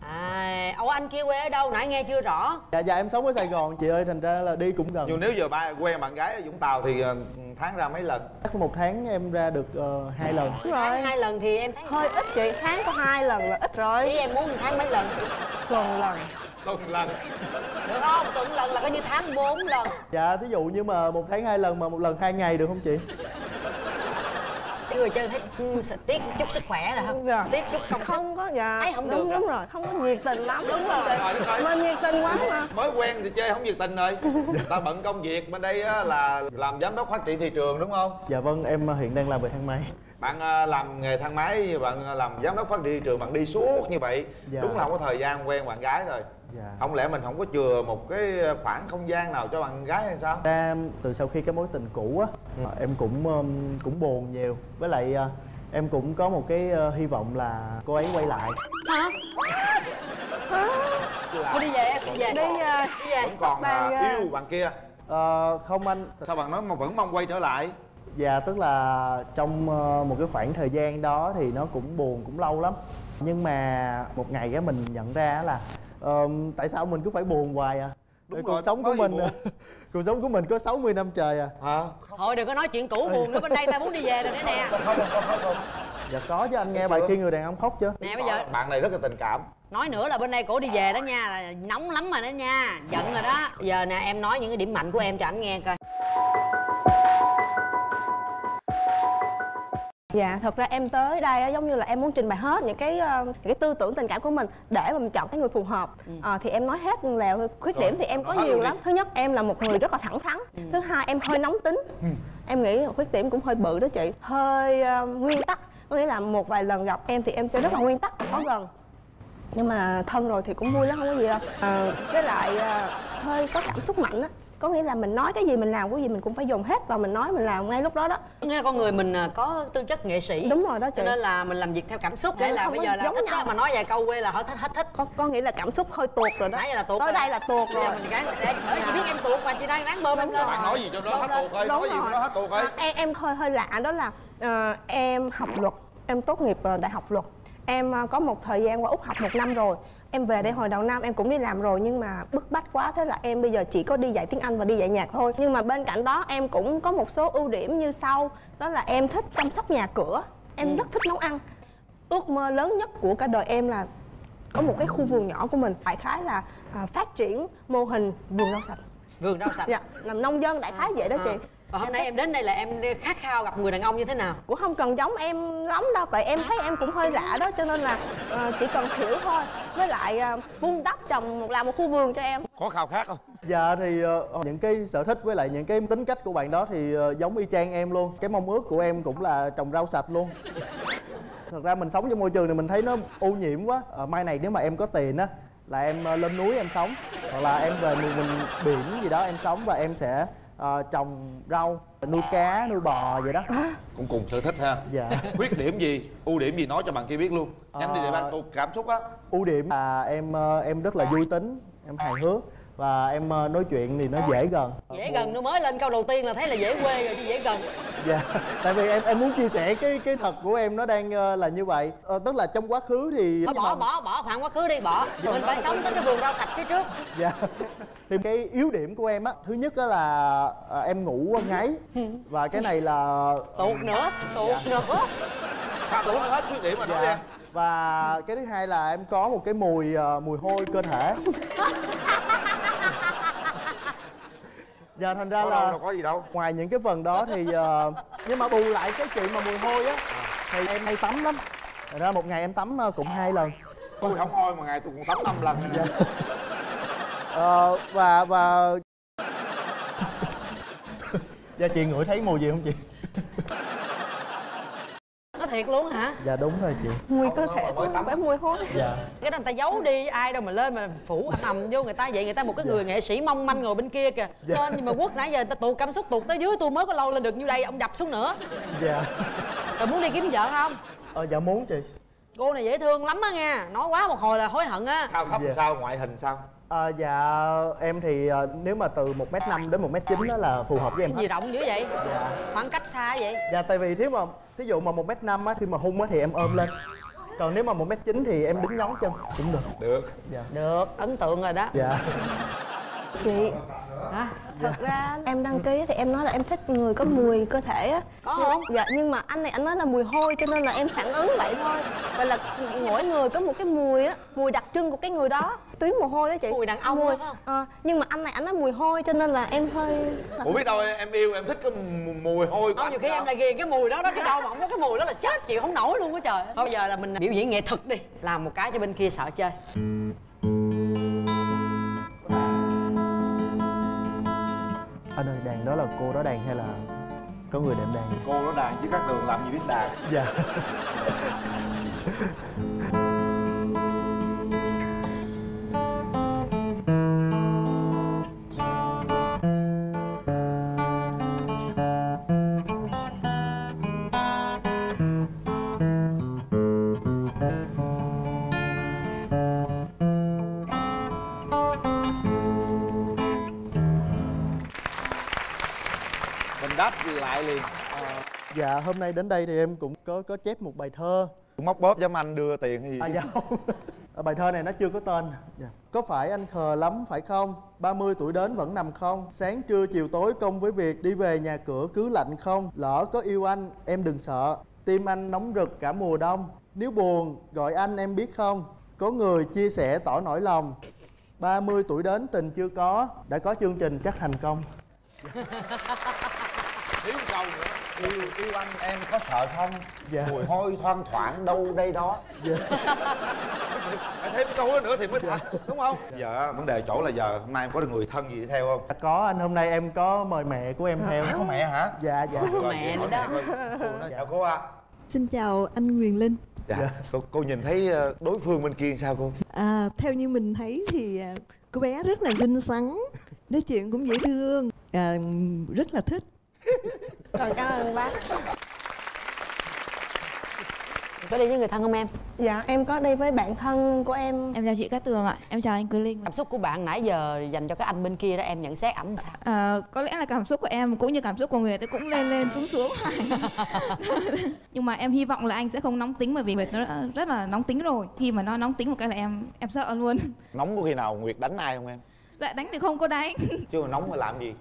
À, ủa anh kia quê ở đâu? Nãy nghe chưa rõ. Dạ dạ em sống ở Sài Gòn chị ơi Thành ra là đi cũng gần nhưng nếu giờ ba quen bạn gái ở Vũng Tàu thì ờ, tháng ra mấy lần Chắc một tháng em ra được ờ, hai lần Đúng rồi Tháng hai lần thì em thấy Hơi ít chị, tháng có hai lần là ít Ý rồi em muốn một tháng mấy lần? Tuần lần tuần lần Được không? Tuần lần là coi như tháng 4 lần. Dạ thí dụ như mà một tháng hai lần mà một lần hai ngày được không chị Cái người chơi thấy ừ, tiếc chút sức khỏe rồi không? Rồi. Tiếc chút công sức. Không có dạ Thấy không đúng, được Đúng rồi, không có nhiệt tình lắm Đúng rồi. Trời đất ơi. Mình nhiệt tình quá mà mới quen thì chơi không nhiệt tình rồi ta bận công việc bên đây á, là làm giám đốc phát triển thị trường đúng không Dạ vâng em hiện đang làm về thang máy bạn ờ, làm nghề thang máy bạn làm giám đốc phát triển thị trường bạn đi suốt như vậy Dạ. đúng là không có thời gian quen bạn gái rồi Dạ. Không lẽ mình không có chừa một cái khoảng không gian nào cho bạn gái hay sao? Ra từ sau khi cái mối tình cũ á em cũng um, cũng buồn nhiều. Với lại ờ, em cũng có một cái ờ, hy vọng là cô ấy quay lại. Hả? Thôi đi về em, đi về. Đi về. Đi về. vẫn còn Đang, à, yêu bạn kia. Ờ, không anh. Sao bạn nói mà vẫn mong quay trở lại? Dạ tức là trong ờ, một cái khoảng thời gian đó thì nó cũng buồn cũng lâu lắm. Nhưng mà một ngày cái mình nhận ra là tại sao mình cứ phải buồn hoài à? Đúng cuộc rồi, sống của mình cuộc sống của mình có 60 năm trời à. Hả? Thôi đừng có nói chuyện cũ buồn nữa bên đây ta muốn đi về rồi đấy nè. Dạ có chứ anh nghe bài khi người đàn ông khóc chưa Nè bây giờ bạn này rất là tình cảm. Nói nữa là bên đây cổ đi về đó nha, là nóng lắm rồi đó nha, giận rồi đó. Giờ nè em nói những cái điểm mạnh của em cho anh nghe coi. Dạ, thật ra em tới đây á, giống như là em muốn trình bày hết những cái ờ, những cái tư tưởng tình cảm của mình để mà mình chọn cái người phù hợp. Ờ, thì em nói hết là khuyết điểm thì em có nhiều lắm. Thứ nhất em là một người rất là thẳng thắn. Thứ hai em hơi nóng tính. Em nghĩ khuyết điểm cũng hơi bự đó chị. Hơi ờ, nguyên tắc có nghĩa là một vài lần gặp em thì em sẽ rất là nguyên tắc và khó gần nhưng mà thân rồi thì cũng vui lắm không có gì đâu à, với lại à, hơi có cảm xúc mạnh á có nghĩa là mình nói cái gì mình làm cái gì mình cũng phải dùng hết và mình nói mình làm ngay lúc đó đó. Nghĩa là con người mình à, có tư chất nghệ sĩ. Đúng rồi đó chị. Cho nên là mình làm việc theo cảm xúc hay là bây giờ là giống thích nhau. mà nói vài câu quê là họ thích hết thích. Có có nghĩa là cảm xúc hơi tuột rồi đó. Nãy giờ là tuột tới đây là tuột rồi. mình gán để chị biết em tuột mà chị đang đáng bơm em lên. bạn nói gì cho nó hết tuột ơi Đúng nói gì cho nó hết tuột ơi. À, em em hơi hơi lạ đó là ờ, em học luật em tốt nghiệp ờ, đại học luật. Em ờ, có một thời gian qua úc học một năm rồi em về đây hồi đầu năm em cũng đi làm rồi nhưng mà bức bách quá. Thế là em bây giờ chỉ có đi dạy tiếng anh và đi dạy nhạc thôi. Nhưng mà bên cạnh đó em cũng có một số ưu điểm như sau. Đó là em thích chăm sóc nhà cửa. Em rất thích nấu ăn. Ước mơ lớn nhất của cả đời em là có một cái khu vườn nhỏ của mình đại khái là à, phát triển mô hình vườn rau sạch. Vườn rau sạch. Dạ làm nông dân đại khái vậy đó chị. À. và hôm nay em đến đây là em khát khao gặp người đàn ông như thế nào? Cũng không cần giống em lắm đâu tại em thấy em cũng hơi lạ đó cho nên là ờ, chỉ cần hiểu thôi. Với lại ờ, vun đắp trồng một làm một khu vườn cho em. Có khao khát không? Dạ thì ờ, những cái sở thích với lại những cái tính cách của bạn đó thì ờ, giống y chang em luôn. Cái mong ước của em cũng là trồng rau sạch luôn. Thật ra mình sống trong môi trường này mình thấy nó ô nhiễm quá. Ờ, Mai này nếu mà em có tiền á là em ờ, lên núi em sống Hoặc là em về miền mình biển gì đó em sống và em sẽ ờ, trồng rau, nuôi cá, nuôi bò vậy đó. Cũng cùng sở thích ha. Dạ. Khuyết điểm gì ưu điểm gì nói cho bạn kia biết luôn. Nhanh đi để Ờ, bạn tôi cảm xúc á. Ưu điểm là em ờ, em rất là vui tính, em hài hước Và em ờ, nói chuyện thì nó dễ gần. Dễ gần nó mới lên câu đầu tiên là thấy là dễ quê rồi chứ dễ gần. Dạ tại vì em em muốn chia sẻ cái cái thật của em nó đang ờ, là như vậy. Ờ, tức là trong quá khứ thì Thôi bỏ bỏ bỏ khoảng quá khứ đi bỏ. Mình phải sống tới cái vườn rau sạch phía trước. Dạ. Thì cái yếu điểm của em á thứ nhất á là ờ, em ngủ ngáy. Và cái này là tuột nữa tuột nữa. Sao nói hết khuyết điểm mà nói đi? dạ. Và cái thứ hai là em có một cái mùi ờ, mùi hôi cơ thể. Dạ thành ra Có là đâu, đâu có gì đâu. ngoài những cái phần đó thì ờ, nhưng mà bù lại cái chuyện mà mùi hôi á thì em hay tắm lắm. Thành ra một ngày em tắm ờ, cũng hai lần. Tôi không hôi mà ngày tôi còn tắm năm lần dạ. Ờ, và và dạ chị ngửi thấy mùi gì không chị nó thiệt luôn hả? Dạ đúng rồi chị. Mùi cơ thể của em phải mùi hôi dạ. Cái đó người ta giấu đi ai đâu mà lên mà phủ ầm ầm vô người ta vậy. Người ta một cái người nghệ sĩ mong manh ngồi bên kia kìa. Dạ. lên nhưng mà quất nãy giờ người ta tụt cảm xúc tụt tới dưới tôi mới có lâu lên được như đây ông đập xuống nữa. Dạ. Rồi muốn đi kiếm vợ không? Ờ, dạ muốn chị. Cô này dễ thương lắm á nha nói quá một hồi là hối hận á. Khao khóc Dạ. sao ngoại hình sao À, dạ em thì à, nếu mà từ 1m5 đến 1m9 đó là phù hợp với em gì rộng dữ vậy Dạ. khoảng cách xa vậy Dạ tại vì nếu mà thí dụ mà 1m5 á khi mà hung á thì em ôm lên. Còn nếu mà 1m9 thì em đứng nhón chân cũng được. được Dạ. được ấn tượng rồi đó Dạ. chị hả? Thật ra em đăng ký thì em nói là em thích người có mùi cơ thể á. Có không? dạ nhưng mà anh này anh nói là mùi hôi cho nên là em phản ứng vậy thôi. Vậy là mỗi người có một cái mùi á mùi đặc trưng của cái người đó. Tuyến mồ hôi đó chị. Mùi đàn ông mùi phải không? Ờ, nhưng mà anh này anh nói mùi hôi cho nên là em hơi ủa biết đâu em yêu em thích cái mù- mùi hôi của không nhiều khi sao? em lại ghiền cái mùi đó đó đi đâu mà không có cái mùi đó là chết chịu không nổi luôn á trời. Thôi bây giờ là mình biểu diễn nghệ thuật đi. Làm một cái cho bên kia sợ chơi Ở đây đàn đó là cô đó đàn hay là có người đệm đàn? cô nó đàn chứ các tường làm gì biết đàn Dạ. lại liền. Dạ hôm nay đến đây thì em cũng có có chép một bài thơ. móc bóp giống anh đưa tiền hay gì À dạ. Không. Ở bài thơ này nó chưa có tên. Dạ. Có phải anh khờ lắm phải không? 30 tuổi đến vẫn nằm không? Sáng trưa chiều tối công với việc Đi về nhà cửa cứ lạnh không? Lỡ có yêu anh em đừng sợ. Tim anh nóng rực cả mùa đông. Nếu buồn gọi anh em biết không? Có người chia sẻ tỏ nỗi lòng. 30 tuổi đến tình chưa có. Đã có chương trình chắc thành công thiếu câu nữa. Yêu yêu anh em có sợ không? Dạ. mùi hôi thoang thoảng đâu đây đó. Dạ. phải thêm câu nữa thì mới thật đúng không? Giờ á, vấn đề chỗ là giờ hôm nay em có được người thân gì đi theo không? Có anh hôm nay em có mời mẹ của em theo. Có mẹ hả? Dạ dạ. Rồi, mẹ đó. nói chào cô ạ. Xin chào anh Quyền Linh. dạ cô, cô nhìn thấy ờ, đối phương bên kia sao cô? À, theo như mình thấy thì à, cô bé rất là xinh xắn, nói chuyện cũng dễ thương, à, rất là thích. Rồi cảm ơn bác. có đi với người thân không em? Dạ em có đi với bạn thân của em. Em chào chị Cát Tường ạ, em chào anh Quý Linh. cảm xúc của bạn nãy giờ dành cho cái anh bên kia đó em nhận xét ảnh sao? À, có lẽ là cảm xúc của em cũng như cảm xúc của người ta cũng lên lên xuống xuống. Nhưng mà em hy vọng là anh sẽ không nóng tính bởi vì Nguyệt nó đã rất là nóng tính rồi. Khi mà nó nóng tính một cái là em em sợ luôn. Nóng có khi nào nguyệt đánh ai không em? Dạ đánh thì không có đánh. Chứ mà nóng mà làm gì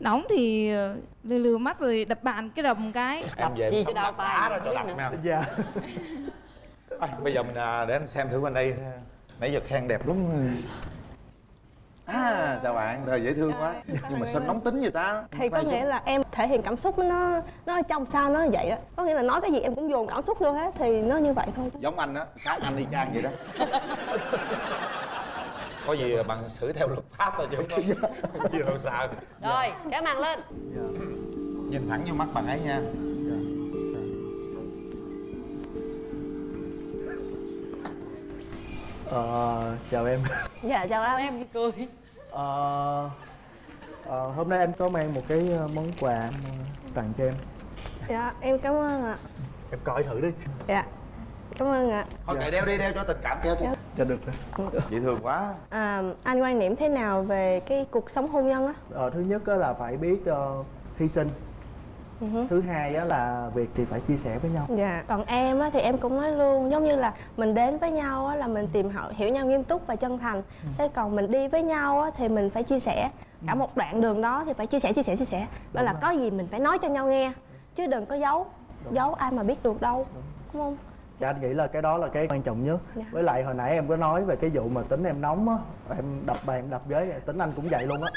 nóng thì ờ, lừ lừ mắt rồi đập bàn cái đầm cái. Em về chi cho đau tay không cho nữa. nè dạ. Thôi, bây giờ mình à, để anh xem thử bên đây. Nãy giờ khen đẹp lắm. À chào bạn đời dễ thương quá. Nhưng mà sao nóng tính vậy ta? Thì có nghĩa là em thể hiện cảm xúc nó nó trong sao nó vậy á. Có nghĩa là nói cái gì em cũng dồn cảm xúc vô hết thì nó như vậy thôi. giống anh á sáng anh y chang vậy đó có gì bằng xử theo luật pháp thôi chứ không có không gì đâu sợ rồi kéo màn lên. Nhìn thẳng vô mắt bạn ấy nha. Ờ, chào em. Dạ chào anh. em cười. Ờ, ờ, hôm nay anh có mang một cái ờ, món quà ờ, tặng cho em. Dạ em cảm ơn ạ. em coi thử đi. Dạ cảm ơn ạ. thôi kệ đeo đi đeo cho tình cảm kéo chứ cho được rồi. Dễ thương quá. À, anh quan niệm thế nào về cái cuộc sống hôn nhân á? ờ, thứ nhất á là phải biết ờ, hy sinh. Ừ hứ. thứ hai á là việc thì phải chia sẻ với nhau. Dạ, còn em á, thì em cũng nói luôn giống như là mình đến với nhau á, là mình tìm hiểu, hiểu nhau nghiêm túc và chân thành. Thế còn mình đi với nhau á, thì mình phải chia sẻ. Cả một đoạn đường đó thì phải chia sẻ chia sẻ chia sẻ. Đó là có gì mình phải nói cho nhau nghe chứ đừng có giấu. Giấu ai mà biết được đâu. Đúng không Dạ anh nghĩ là cái đó là cái quan trọng nhất. Dạ. Với lại hồi nãy em có nói về cái vụ mà tính em nóng á Em đập bàn đập ghế tính anh cũng vậy luôn á.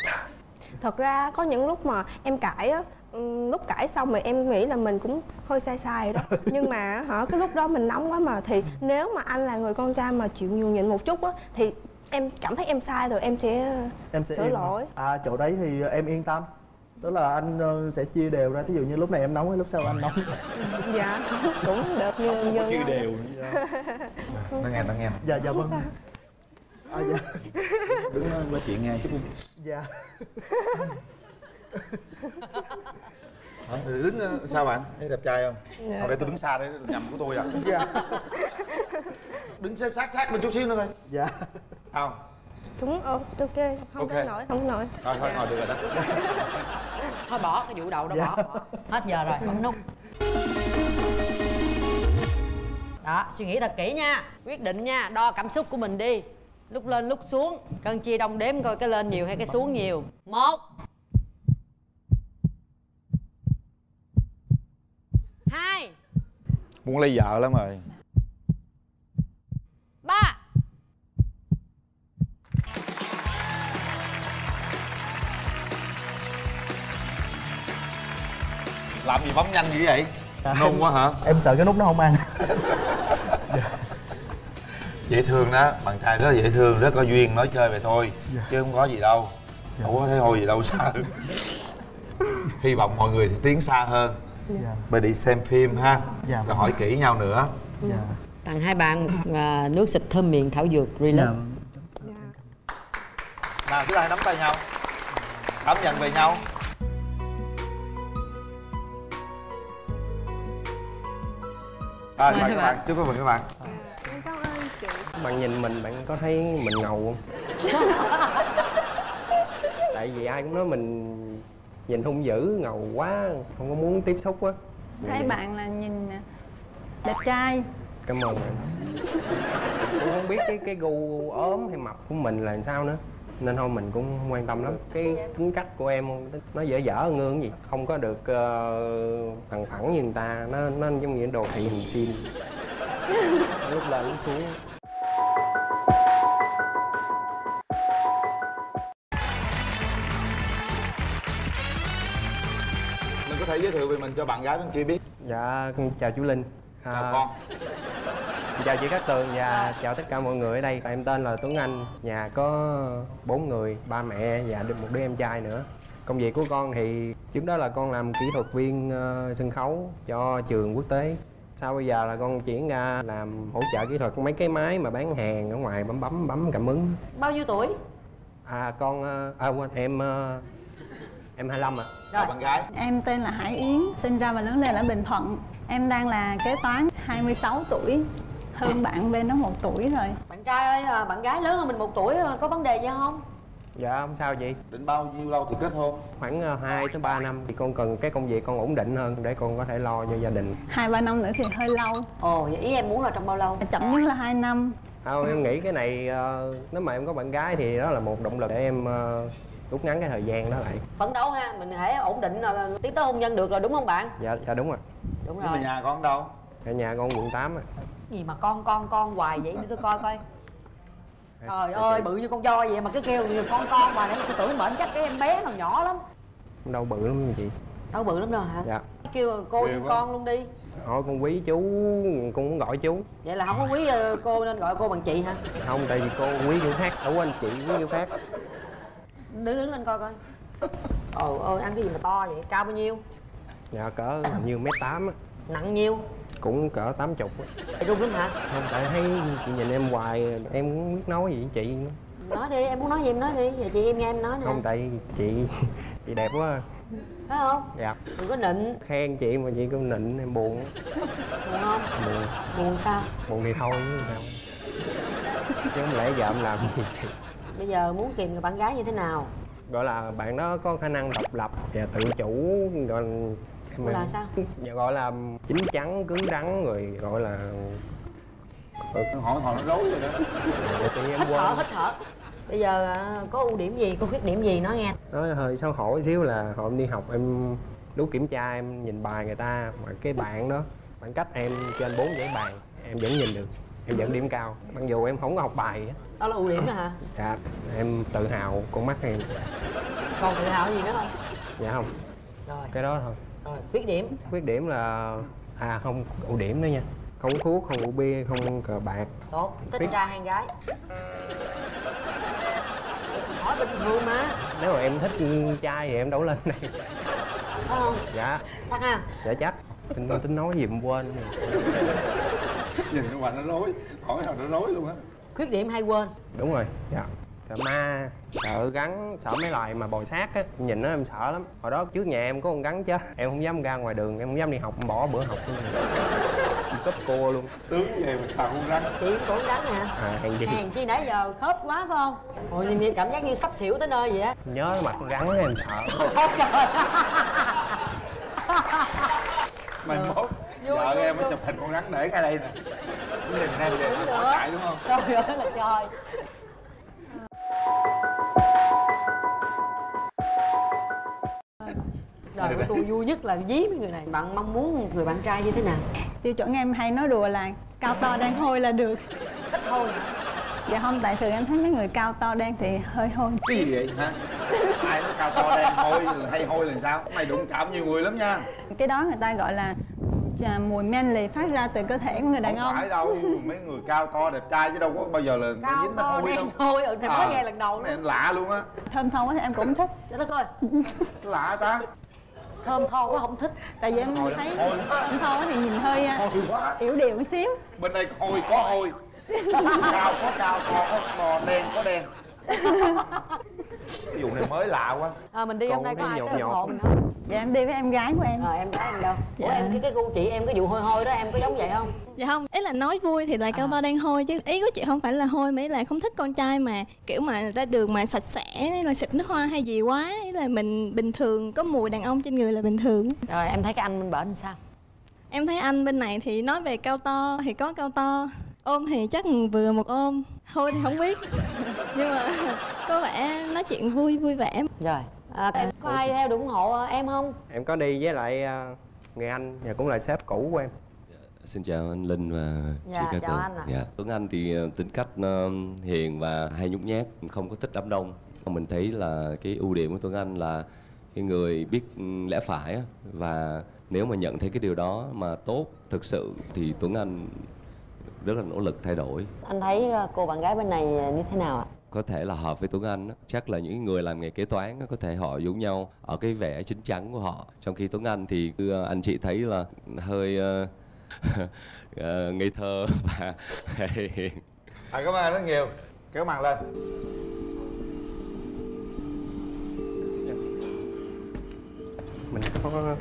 Thật ra có những lúc mà em cãi á ừm, lúc cãi xong rồi em nghĩ là mình cũng hơi sai sai đó. Nhưng mà hả cái lúc đó mình nóng quá mà thì nếu mà anh là người con trai mà chịu nhường nhịn một chút á thì em cảm thấy em sai rồi em sẽ Em sẽ sửa lỗi. À chỗ đấy thì em yên tâm Tức là anh ờ, sẽ chia đều ra. Thí dụ như lúc này em nóng hay lúc sau anh nóng? Dạ cũng được như như chia nhau. đều nó nghe nó nghe. Dạ dạ vâng. À, dạ. đứng ờ, nói chuyện nghe chút đi. Dạ. Hả? đứng ờ, sao bạn? Thấy đẹp trai không? Dạ. không để tôi đứng xa đấy nhầm của tôi à. Dạ. Đứng sát sát bên chút xíu nữa coi. Dạ. Không ờ, ok không Ok. tới nổi không nổi thôi thôi ngồi được rồi đó. Thôi bỏ cái vụ đầu đó Dạ. bỏ, bỏ hết giờ rồi bấm nút đó suy nghĩ thật kỹ nha. Quyết định nha đo cảm xúc của mình đi. Lúc lên lúc xuống. Cân chia đông đếm coi cái lên nhiều hay cái xuống nhiều. Một. Hai. Muốn lấy vợ lắm rồi làm gì bấm nhanh dữ vậy? Nôn quá hả? Em sợ cái nút nó không ăn. Dễ thương đó bạn trai rất là dễ thương rất có duyên nói chơi về thôi chứ không có gì đâu. Không có thấy hôi gì đâu sợ hy vọng mọi người thì tiến xa hơn. Dạ. đi xem phim ha. Dạ. rồi hỏi kỹ nhau nữa. Dạ. Tặng hai bạn à, nước xịt thơm miệng thảo dược relax. Dạ. nào thứ hai nắm tay nhau. Cảm nhận về nhau rồi mời các bạn. chúc mừng các bạn. Bạn nhìn mình bạn có thấy mình ngầu không? Tại vì ai cũng nói mình nhìn hung dữ ngầu quá không có muốn tiếp xúc á. Thấy bạn là nhìn đẹp trai. Cảm ơn bạn. Cũng không biết cái cái gu ốm hay mập của mình là làm sao nữa nên thôi mình cũng không quan tâm lắm. Cái tính cách của em nó dở dở ngương gì. Không có được uh, phẳng phẳng như người ta. Nó nó giống như đồ thị hình xin. Lúc lên lúc xuống. Mình có thể giới thiệu về mình cho bạn gái bên kia biết. Dạ con chào chú linh. À, chào con chào chị Cát Tường và chào tất cả mọi người ở đây. Em tên là Tuấn Anh nhà có bốn người ba mẹ và được một đứa em trai nữa. Công việc của con thì trước đó là con làm kỹ thuật viên ờ, sân khấu cho trường quốc tế. Sau bây giờ là con chuyển ra làm hỗ trợ kỹ thuật mấy cái máy mà bán hàng ở ngoài bấm bấm bấm cảm ứng. Bao nhiêu tuổi? À con ờ, à quên em ờ, em 25 ạ. Rồi. bạn gái. Em tên là Hải Yến, sinh ra và lớn lên ở Bình Thuận. Em đang là kế toán 26 tuổi Hơn bạn bên đó một tuổi rồi. Bạn trai ơi à, bạn gái lớn hơn mình một tuổi à, có vấn đề gì không? Dạ không sao chị. Định bao nhiêu lâu thì kết hôn? Khoảng ờ, 2 tới 3 năm thì con cần cái công việc con ổn định hơn để con có thể lo cho gia đình. Hai ba năm nữa thì hơi lâu. Ồ vậy ý em muốn là trong bao lâu? Chậm nhất là 2 năm. Không em nghĩ cái này nếu mà em có bạn gái thì đó là một động lực để em rút ngắn cái thời gian đó lại. Phấn đấu ha mình hãy ổn định là tiến tới hôn nhân được rồi đúng không bạn? Dạ dạ đúng rồi. Đúng nhưng mà nhà con đâu? Ở nhà con quận 8 á gì mà con con con hoài vậy? Để tôi coi coi. Trời ơi bự như con voi vậy mà cứ kêu nhiều con con mà để tôi tưởng bệnh chắc cái em bé nào nhỏ lắm. Đâu bự lắm chị. Đâu bự lắm đâu hả? Dạ. Kêu cô sinh con luôn đi. Thôi con quý chú con muốn gọi chú. Vậy là không có quý ờ, cô nên gọi cô bằng chị hả? Không tại vì cô quý chú khác. Ở anh chị quý chú khác. Đứng đứng lên coi coi. Ồ ơi ăn cái gì mà to vậy? Cao bao nhiêu? Dạ cỡ hình như mét tám á. Nặng nhiêu cũng cỡ tám chục run lắm hả? Không tại thấy chị nhìn em hoài em cũng biết nói gì với chị. Nói đi em muốn nói gì em nói đi giờ chị em nghe em nói nè. Không tại chị chị đẹp quá. Phải không? Dạ. Đừng có nịnh. Khen chị mà chị cũng nịnh em buồn. Buồn không? Buồn. Buồn sao? Buồn thì thôi chứ sao? Chứ không lẽ giờ em làm gì chị? Bây giờ muốn tìm người bạn gái như thế nào? Gọi là bạn đó có khả năng độc lập và tự chủ gọi em Là sao? dạ gọi là chín chắn cứng rắn rồi gọi là hỏi hỏi nó rối rồi đó. Dạ, tự nhiên em hít thở quên. hít thở. Bây giờ à, có ưu điểm gì có khuyết điểm gì nói nghe. Nói hơi xấu hổ xíu là hồi em đi học em lúc kiểm tra em nhìn bài người ta mà cái bạn đó bạn cách em trên bốn giấy bàn em vẫn nhìn được em vẫn điểm cao. Mặc dù em không có học bài á. Đó là ưu điểm đó hả? Dạ em tự hào con mắt em. Còn tự hào gì nữa không? Dạ không. Rồi. Cái đó thôi rồi khuyết điểm. Khuyết điểm là à không ưu điểm nữa nha. Không hút thuốc không uống bia không cờ bạc. Tốt thích Khuyết- trai hay gái. Hỏi bình thường mà nếu mà em thích trai thì em đấu lên phải không dạ. Chắc ha dạ chắc. Tính tính nói gì em quên. Nhìn nó hoài nó rối hỏi nào nó rối luôn á. Khuyết điểm hay quên? Đúng rồi dạ sợ ma sợ gắn sợ mấy loài mà bò sát á. Nhìn nó em sợ lắm. Hồi đó trước nhà em có con gắn chết em không dám ra ngoài đường em không dám đi học em bỏ bữa học cúp cô luôn. Tướng về mà sao không rắn? Chị cũng rắn nè à hàng gì? Hèn chi nãy giờ khớp quá phải không? Ôi nhìn, nhìn cảm giác như sắp xỉu tới nơi vậy á. Nhớ mặt con rắn em sợ. Mai mốt vợ em mới chụp hình con rắn để ngay đây nè. Nhìn em về chạy đúng không? trời ơi là trời đời của tôi vui nhất là dí mấy người này. Bạn mong muốn người bạn trai như thế nào? Tiêu chuẩn em hay nói đùa là cao to đang hôi là được. Thích hôi Dạ không, tại thường em thấy mấy người cao to đen thì hơi hôi. Cái gì vậy hả? Ai nó cao to đen hôi hay hôi là sao? Mày đụng chạm nhiều người lắm nha. Cái đó người ta gọi là à, mùi men lì phát ra từ cơ thể của người đàn không ông. phải đâu mấy người cao to đẹp trai chứ đâu có bao giờ là nó Cao dính to, hôi đen đâu. hôi, ừ, thì mới nghe lần đầu này lạ luôn á. Thơm thơm quá thì em cũng thích. Cho nó coi lạ ta. Thơm tho quá không thích. Tại vì em thấy thơm tho quá thì nhìn hơi à, yếu điệu một xíu. Bên đây hôi có hôi. Cao có cao to có to đen có đen cái vụ này mới lạ quá. À, mình đi Còn hôm nay có ai nhột nhột. hộ mình không Dạ em đi với em gái của em. Rồi em gái em đâu? Ủa em cái cái gu chị em cái vụ hôi hôi đó em có giống vậy không? Dạ không, ý là nói vui thì là cao to đang hôi chứ. Ý của chị không phải là hôi mà ý là không thích con trai mà kiểu mà ra đường mà sạch sẽ hay là xịt nước hoa hay gì quá ý là mình bình thường có mùi đàn ông trên người là bình thường. Rồi em thấy cái anh bên bển sao? Em thấy anh bên này thì nói về cao to thì có cao to ôm thì chắc vừa một ôm hôi thì không biết nhưng mà có vẻ nói chuyện vui vui vẻ rồi à, em có ai theo ủng hộ em không em có đi với lại à, người anh và cũng là sếp cũ của em Xin chào anh Linh và Dạ, chị Cát chào Tường. anh ạ. Dạ. Tuấn Anh thì ờ, tính cách ờ, hiền và hay nhút nhát, không có thích đám đông. Mình thấy là cái ưu điểm của Tuấn Anh là cái người biết ừ, lẽ phải và nếu mà nhận thấy cái điều đó mà tốt thực sự thì Tuấn Anh rất là nỗ lực thay đổi. anh thấy ờ, cô bạn gái bên này như thế nào ạ? Có thể là hợp với Tuấn Anh á. chắc là những người làm nghề kế toán á, có thể họ giống nhau ở cái vẻ chín chắn của họ. Trong khi Tuấn Anh thì cứ, ờ, anh chị thấy là hơi ờ, ờ, ngây thơ và hiền à, cảm ơn anh rất nhiều. Kéo mặt lên. Mình có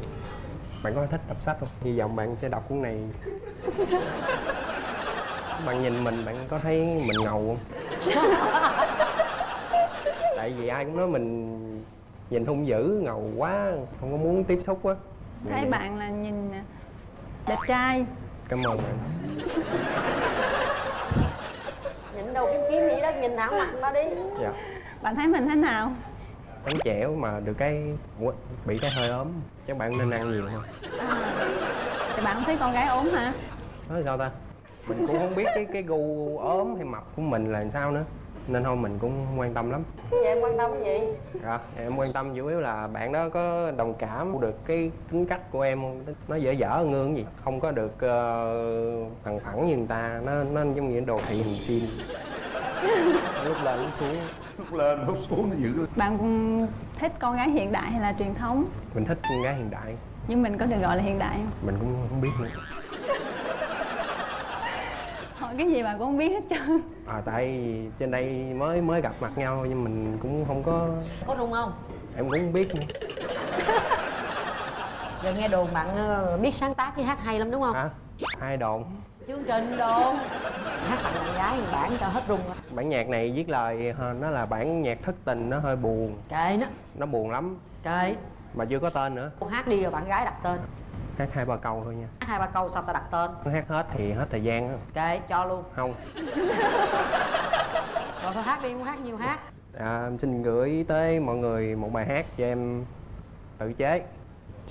bạn có thích đọc sách không? Hy vọng bạn sẽ đọc cuốn này bạn nhìn mình bạn có thấy mình ngầu không? Tại vì ai cũng nói mình nhìn hung dữ ngầu quá không có muốn tiếp xúc á. Thấy bạn là nhìn đẹp trai. Cảm ơn bạn. Nhìn đâu kiếm kiếm gì đó nhìn thẳng mặt ta đi. Dạ. Bạn thấy mình thế nào? Trắng trẻo mà được cái Ủa, bị cái hơi ốm. Chắc bạn nên ăn nhiều hơn. Thì bạn không thấy con gái ốm hả? Nói sao ta mình cũng không biết cái cái gu ốm hay mập của mình là làm sao nữa. Nên thôi mình cũng không quan tâm lắm. Vậy em quan tâm cái gì? Dạ em quan tâm chủ yếu là bạn đó có đồng cảm được cái tính cách của em không? Nó dở dở ngương gì? Không có được uh, phẳng phẳng như người ta. Nó nó giống như đồ thị hình xin. Lúc lên lúc xuống. Lúc lên lúc xuống nó dữ bạn thích con gái hiện đại hay là truyền thống? Mình thích con gái hiện đại. Nhưng mình có được gọi là hiện đại không? Mình cũng không biết nữa hỏi cái gì bạn cũng không biết hết trơn. À tại trên đây mới mới gặp mặt nhau thôi nhưng mình cũng không có có rung không? Em cũng không biết nữa. Giờ nghe đồn bạn ờ, biết sáng tác với hát hay lắm đúng không? Hả? Ai đồn. Chương trình đồn. Hát tặng bạn gái bản cho hết rung bản nhạc này viết lời ờ, nó là bản nhạc thất tình nó hơi buồn. Kệ nó. Nó buồn lắm. Kệ. Mà chưa có tên nữa. Hát đi rồi bạn gái đặt tên hát hai ba câu thôi nha. Hát hai ba câu sao ta đặt tên. Hát hết thì hết thời gian á. Kệ cho luôn. Không. Rồi thôi hát đi muốn hát nhiều hát. À, xin gửi tới mọi người một bài hát cho em tự chế.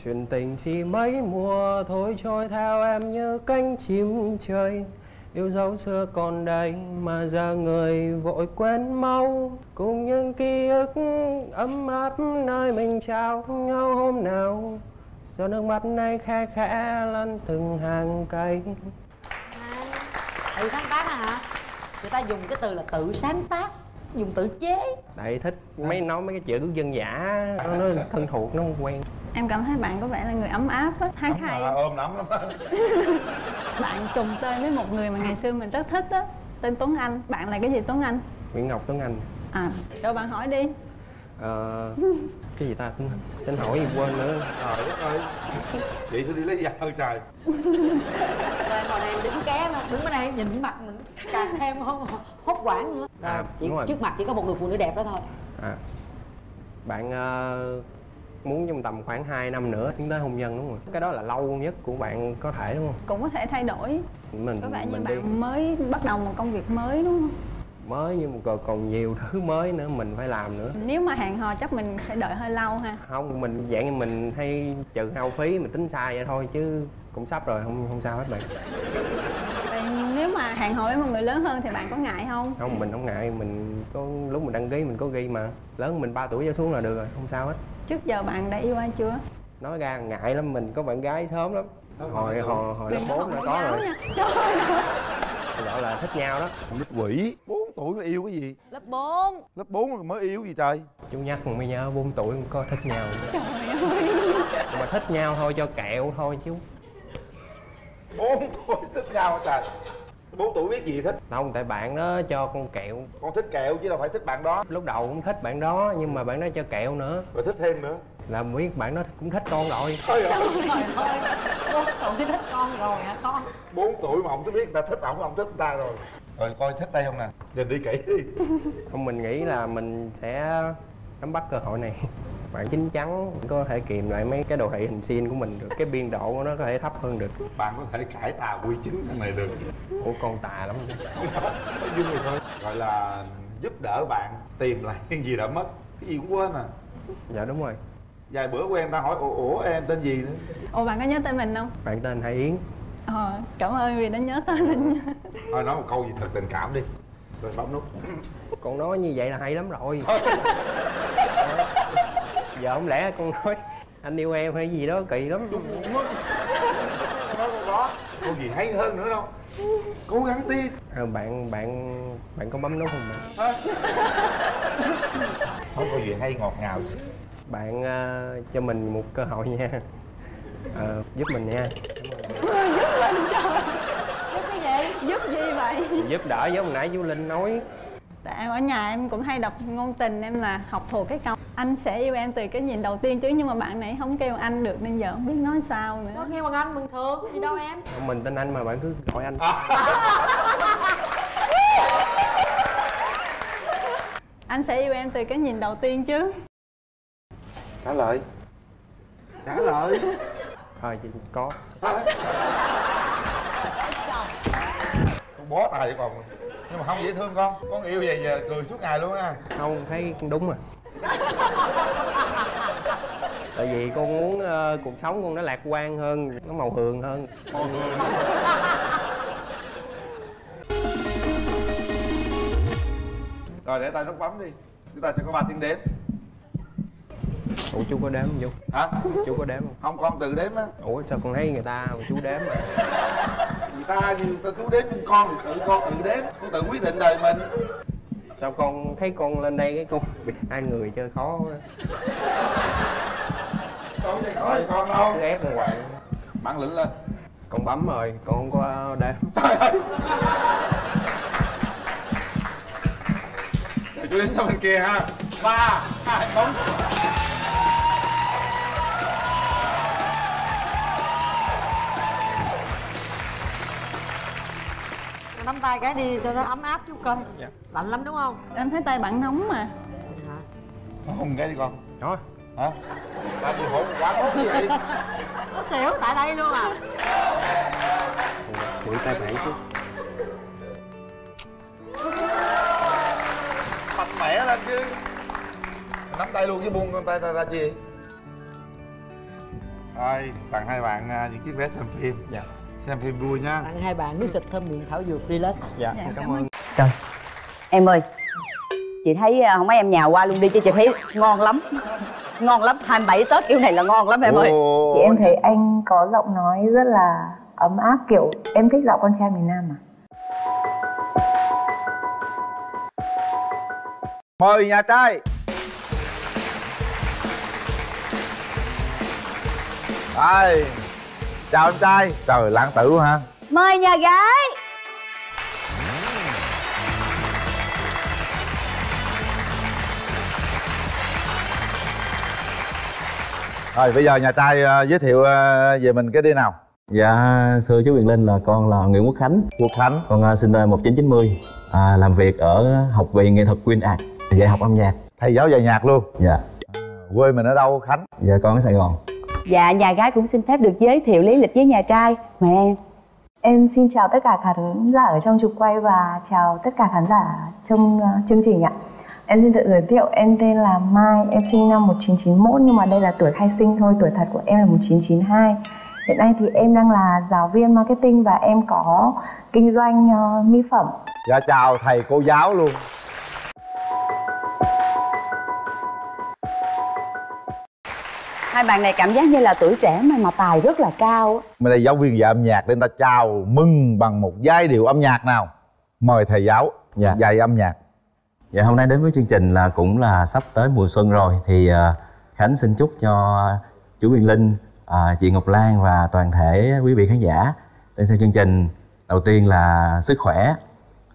Chuyện tình chỉ mấy mùa thôi trôi theo em như cánh chim trời. Yêu dấu xưa còn đây mà giờ người vội quên mau. Cùng những ký ức ấm áp nơi mình trao nhau hôm nào giọt nước mắt này khe khẽ lăn từng hàng cây. Tự sáng tác á hả? Người ta dùng cái từ là tự sáng tác dùng tự chế. Tại thích mấy nói mấy cái chữ dân dã nó, nó thân thuộc nó không quen. Em cảm thấy bạn có vẻ là người ấm áp á hay à, ôm lắm á. Bạn trùng tên với một người mà ngày xưa mình rất thích á tên Tuấn Anh. Bạn là cái gì Tuấn Anh? Nguyễn Ngọc Tuấn Anh. À rồi bạn hỏi đi. Ờ, cái gì ta? Anh tên hỏi gì quên nữa. Trời đất ơi. Vậy tôi đi lấy vợ trời? Rồi ngồi đây đứng ké mà đứng bên đây nhìn mặt mình càng thêm không hốt quảng nữa. À, chỉ đúng rồi. trước mặt chỉ có một người phụ nữ đẹp đó thôi. À. Bạn ờ, muốn trong tầm khoảng 2 năm nữa tiến tới hôn nhân đúng không? Cái đó là lâu nhất của bạn có thể đúng không? Cũng có thể thay đổi. Mình có vẻ như mình đi. bạn mới bắt đầu một công việc mới đúng không mới nhưng mà còn nhiều thứ mới nữa mình phải làm nữa. Nếu mà hẹn hò chắc mình phải đợi hơi lâu ha. Không mình dạng như mình hay trừ hao phí mình tính sai vậy thôi chứ cũng sắp rồi không không sao hết bạn. Nếu mà hẹn hò với một người lớn hơn thì bạn có ngại không? Không mình không ngại mình có lúc mình đăng ký mình có ghi mà. Lớn mình 3 tuổi trở xuống là được rồi không sao hết. Trước giờ bạn đã yêu ai chưa? Nói ra ngại lắm mình có bạn gái sớm lắm hồi hồi hồi lớp bốn đã có rồi. nha. Trời ơi. gọi là thích nhau đó. Con quỷ? 4 tuổi mà yêu cái gì? Lớp 4 lớp 4 mới yêu gì trời? Chú nhắc còn mới nhớ 4 tuổi cũng có thích nhau trời ơi. Nhưng mà thích nhau thôi cho kẹo thôi chứ 4 tuổi thích nhau trời? 4 tuổi biết gì thích? Không tại bạn đó cho con kẹo. Con thích kẹo chứ đâu phải thích bạn đó. Lúc đầu cũng thích bạn đó nhưng mà bạn đó cho kẹo nữa. Rồi thích thêm nữa là biết bạn đó cũng thích con rồi. Trời ơi. Trời ơi. Bốn tuổi thích con rồi hả con? 4 tuổi mà ông biết người ta thích ổng ông thích người ta rồi. Rồi coi thích đây không nè? Nhìn đi kỹ đi. Không mình nghĩ là mình sẽ nắm bắt cơ hội này. Bạn chín chắn có thể kìm lại mấy cái đồ thị hình sin của mình được. Cái biên độ của nó có thể thấp hơn được. Bạn có thể cải tà quy chính thằng này được. Ủa con tà lắm. Vui rồi thôi. Gọi là giúp đỡ bạn tìm lại cái gì đã mất. Cái gì cũng quên à. Dạ đúng rồi vài bữa quen ta hỏi ủa, ủa em tên gì nữa? Ủa bạn có nhớ tên mình không? Bạn tên Hải Yến. Ờ cảm ơn vì đã nhớ tên mình. Thôi nói một câu gì thật tình cảm đi. Rồi bấm nút. Con nói như vậy là hay lắm rồi. Giờ không lẽ con nói anh yêu em hay gì đó kỳ lắm. Nói con có câu gì hay hơn nữa đâu. Cố gắng đi. À, bạn bạn bạn có bấm nút không bạn? Nói câu gì hay ngọt ngào bạn ờ, cho mình một cơ hội nha. Ờ, giúp mình nha. Giúp lên trời giúp cái gì giúp gì vậy? Giúp đỡ giống hồi nãy chú linh nói. Tại em ở nhà em cũng hay đọc ngôn tình em là học thuộc cái câu anh sẽ yêu em từ cái nhìn đầu tiên chứ nhưng mà bạn này không kêu anh được nên giờ không biết nói sao nữa. Có kêu bằng anh bình thường gì đâu em. Mình tên anh mà bạn cứ gọi anh. Anh sẽ yêu em từ cái nhìn đầu tiên chứ trả lời. Trả lời. Thôi chị có. Con bó tay vậy còn. Nhưng mà không dễ thương con. Con yêu vậy giờ cười suốt ngày luôn á. Không thấy đúng rồi. Tại vì con muốn ờ, cuộc sống con nó lạc quan hơn nó màu hường hơn. Rồi để tay nút bấm đi. Chúng ta sẽ có 3 tiếng đếm ủa chú có đếm không chú hả? Chú có đếm không? Không con tự đếm á. Ủa sao con thấy người ta mà chú đếm mà? Người ta như ta chú đếm nhưng con thì tự con tự đếm con tự quyết định đời mình. Sao con thấy con lên đây cái con bị hai người chơi khó quá. Con chơi khó thì con đâu ép con hoài. Bản lĩnh lên. Con bấm rồi con không có đếm. Rồi chú đến cho bên kia ha. Ba hai bấm nắm tay cái đi cho nó ấm áp chút coi. Dạ. lạnh lắm đúng không? Em thấy tay bạn nóng mà. Hùng cái đi con? Thôi. Hả? Tại vì hùng quá tốt như vậy? Nó xỉu tại đây luôn à. Chửi tay bậy chứ. Mạnh mẽ lên chứ. Nắm tay luôn chứ buông con tay ra ra chi? Rồi tặng hai bạn à, những chiếc vé xem phim. Dạ xem phim vui nha tặng hai bạn nước xịt thơm miệng thảo dược relax. Dạ, cảm ơn. Em ơi Chị thấy à, không mấy em nhà qua luôn đi chứ chị thấy ngon lắm. Ngon lắm, 27 Tết kiểu này là ngon lắm em ơi. Thì em thấy anh có giọng nói rất là ấm áp kiểu em thích giọng con trai miền Nam mà. mời nhà trai. Đây chào em trai. Trời lãng tử quá ha. Mời nhà gái. Rồi bây giờ nhà trai ờ, giới thiệu ờ, về mình cái đi nào. Dạ, thưa chú Quyền Linh là con là Nguyễn Quốc Khánh. Quốc Khánh. Con uh, sinh năm 1990 à, Làm việc ở Học viện Nghệ thuật Quyên Art Dạy học âm nhạc. Thầy giáo dạy nhạc luôn. Dạ. Quê mình ở đâu khánh? Dạ con ở Sài Gòn Dạ nhà gái cũng xin phép được giới thiệu lý lịch với nhà trai Mời em Em xin chào tất cả khán giả ở trong trục quay và chào tất cả khán giả trong ờ, chương trình ạ. Em xin tự giới thiệu, em tên là Mai, em sinh năm 1991 nhưng mà đây là tuổi khai sinh thôi, tuổi thật của em là 1992. Hiện nay thì em đang là giáo viên marketing và em có kinh doanh ờ, mỹ phẩm. dạ chào thầy cô giáo luôn Hai bạn này cảm giác như là tuổi trẻ mà mà tài rất là cao mình là giáo viên dạy âm nhạc người ta chào mừng bằng một giai điệu âm nhạc nào. Mời thầy giáo Dạ. dạy âm nhạc. Dạ hôm nay đến với chương trình là cũng là sắp tới mùa xuân rồi. Thì à, Khánh xin chúc cho chú Quyền Linh, à, chị Ngọc Lan và toàn thể quý vị khán giả Đến xem chương trình. Đầu tiên là sức khỏe,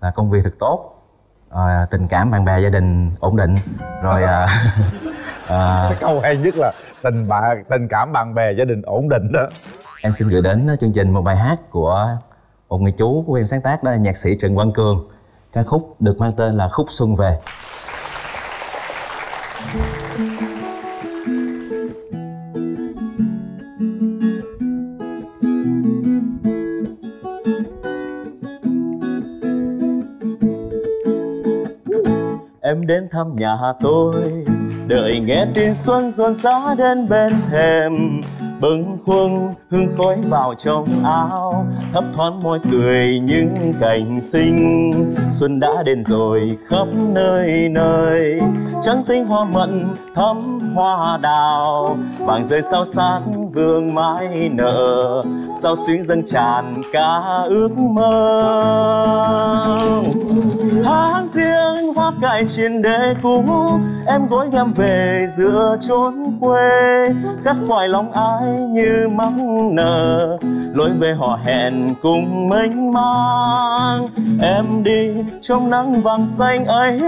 là công việc thật tốt à, Tình cảm bạn bè gia đình ổn định. Rồi à, à, cái câu hay nhất là tình bạn tình cảm bạn bè, gia đình ổn định đó. Em xin gửi đến chương trình một bài hát của một người chú của em sáng tác đó là nhạc sĩ Trần Quang Cường. Ca khúc được mang tên là Khúc Xuân Về. Em đến thăm nhà tôi. Đợi nghe tin xuân rộn rã đến bên thềm. Bâng khuâng, hương khói vào trong áo Thấp thoáng môi cười những cảnh xinh Xuân đã đến rồi khắp nơi nơi Trắng tinh hoa mận thắm hoa đào. Vàng rơi sao sáng, vương mãi nở, Sao xuyến dâng tràn cả ước mơ. Tháng riêng hoa cài trên đế cũ, em gối em về giữa chốn quê. Cắt quài lòng ai như mong nở. Lối về họ hẹn cùng mênh mang. Em đi trong nắng vàng xanh ấy,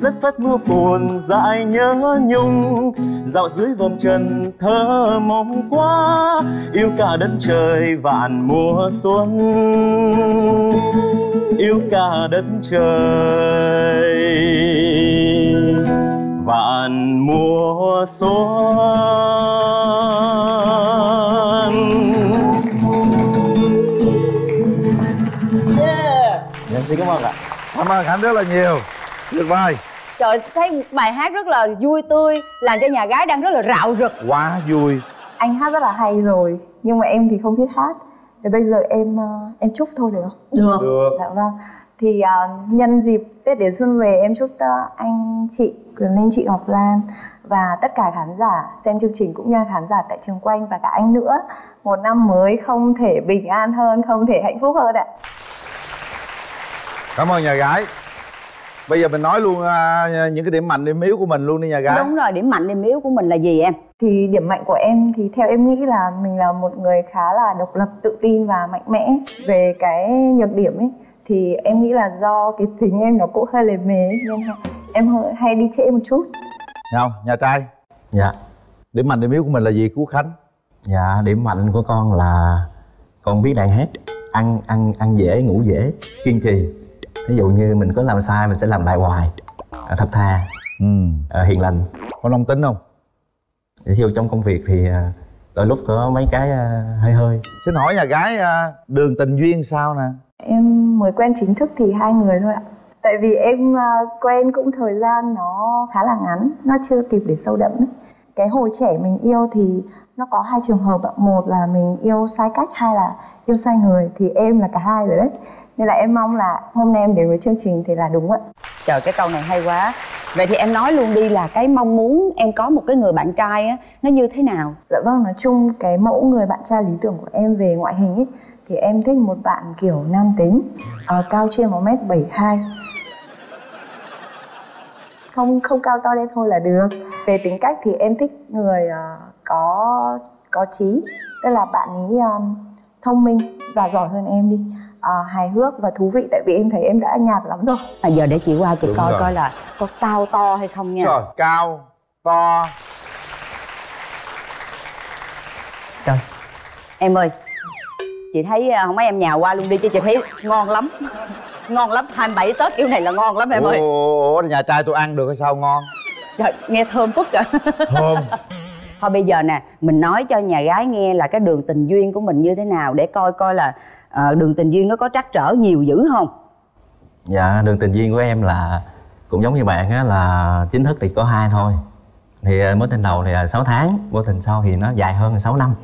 lất phất mưa phùn dại nhớ nhung. Dạo dưới vòng trần thơ mộng quá, yêu cả đất trời vạn mùa xuân. Yêu cả đất trời vạn mùa xuân. Cảm ơn khánh rất là nhiều. Tuyệt vời trời thấy một bài hát rất là vui tươi làm cho nhà gái đang rất là rạo rực. Quá vui. Anh hát rất là hay rồi nhưng mà em thì không biết hát. Thì bây giờ em ờ, em chúc thôi được không? Được. Được. Dạ vâng. Thì uh, nhân dịp tết đến xuân về em chúc uh, anh chị quyền linh chị ngọc lan và tất cả khán giả xem chương trình cũng như khán giả tại trường quanh và cả anh nữa. Một năm mới không thể bình an hơn không thể hạnh phúc hơn ạ cảm ơn nhà gái. Bây giờ mình nói luôn uh, những cái điểm mạnh điểm yếu của mình luôn đi nhà gái. Đúng rồi điểm mạnh điểm yếu của mình là gì em? Thì điểm mạnh của em thì theo em nghĩ là mình là một người khá là độc lập tự tin và mạnh mẽ. Về cái nhược điểm ấy thì em nghĩ là do cái tính em nó cũng hơi lề mề nên em hơi, hay đi trễ một chút. Không nhà trai. Dạ. Điểm mạnh điểm yếu của mình là gì cứu khánh? Dạ điểm mạnh của con là con biết đàn hát ăn ăn ăn dễ ngủ dễ kiên trì ví dụ như mình có làm sai mình sẽ làm lại hoài à, thật thà. Ừ. à, hiền lành. Có nông tính không? Ví dụ trong công việc thì à, đôi lúc có mấy cái hơi hơi. Xin hỏi nhà gái đường tình duyên sao nè? Em mới quen chính thức thì hai người thôi ạ. Tại vì em quen cũng thời gian nó khá là ngắn nó chưa kịp để sâu đậm ấy. cái hồi trẻ mình yêu thì nó có hai trường hợp ạ. Một là mình yêu sai cách hai là yêu sai người thì em là cả hai rồi đấy nên là em mong là hôm nay em đến với chương trình thì là đúng ạ. Trời cái câu này hay quá. Vậy thì em nói luôn đi là cái mong muốn em có một cái người bạn trai á nó như thế nào? Dạ vâng nói chung cái mẫu người bạn trai lý tưởng của em về ngoại hình ấy thì em thích một bạn kiểu nam tính uh, cao trên một mét bảy hai. Không không cao to lên thôi là được. Về tính cách thì em thích người uh, có có trí tức là bạn ấy um, thông minh và giỏi hơn em đi uh, hài hước và thú vị tại vì em thấy em đã nhạt lắm rồi. À giờ để chị qua chị Đúng coi rồi. coi là có cao to hay không nha. Rồi cao to. Trời. Em ơi chị thấy à, không mấy em nhà qua luôn đi chứ chị thấy ngon lắm. Ngon lắm 27 tết kiểu này là ngon lắm em ơi. ủa, nhà trai tôi ăn được hay sao ngon? Trời, nghe thơm phức à thơm. Thôi bây giờ nè mình nói cho nhà gái nghe là cái đường tình duyên của mình như thế nào để coi coi là ờ, đường tình duyên nó có trắc trở nhiều dữ không? Dạ đường tình duyên của em là cũng giống như bạn á là chính thức thì có hai thôi. Thì à, mối tình đầu thì là 6 tháng mối tình sau thì nó dài hơn là 6 năm.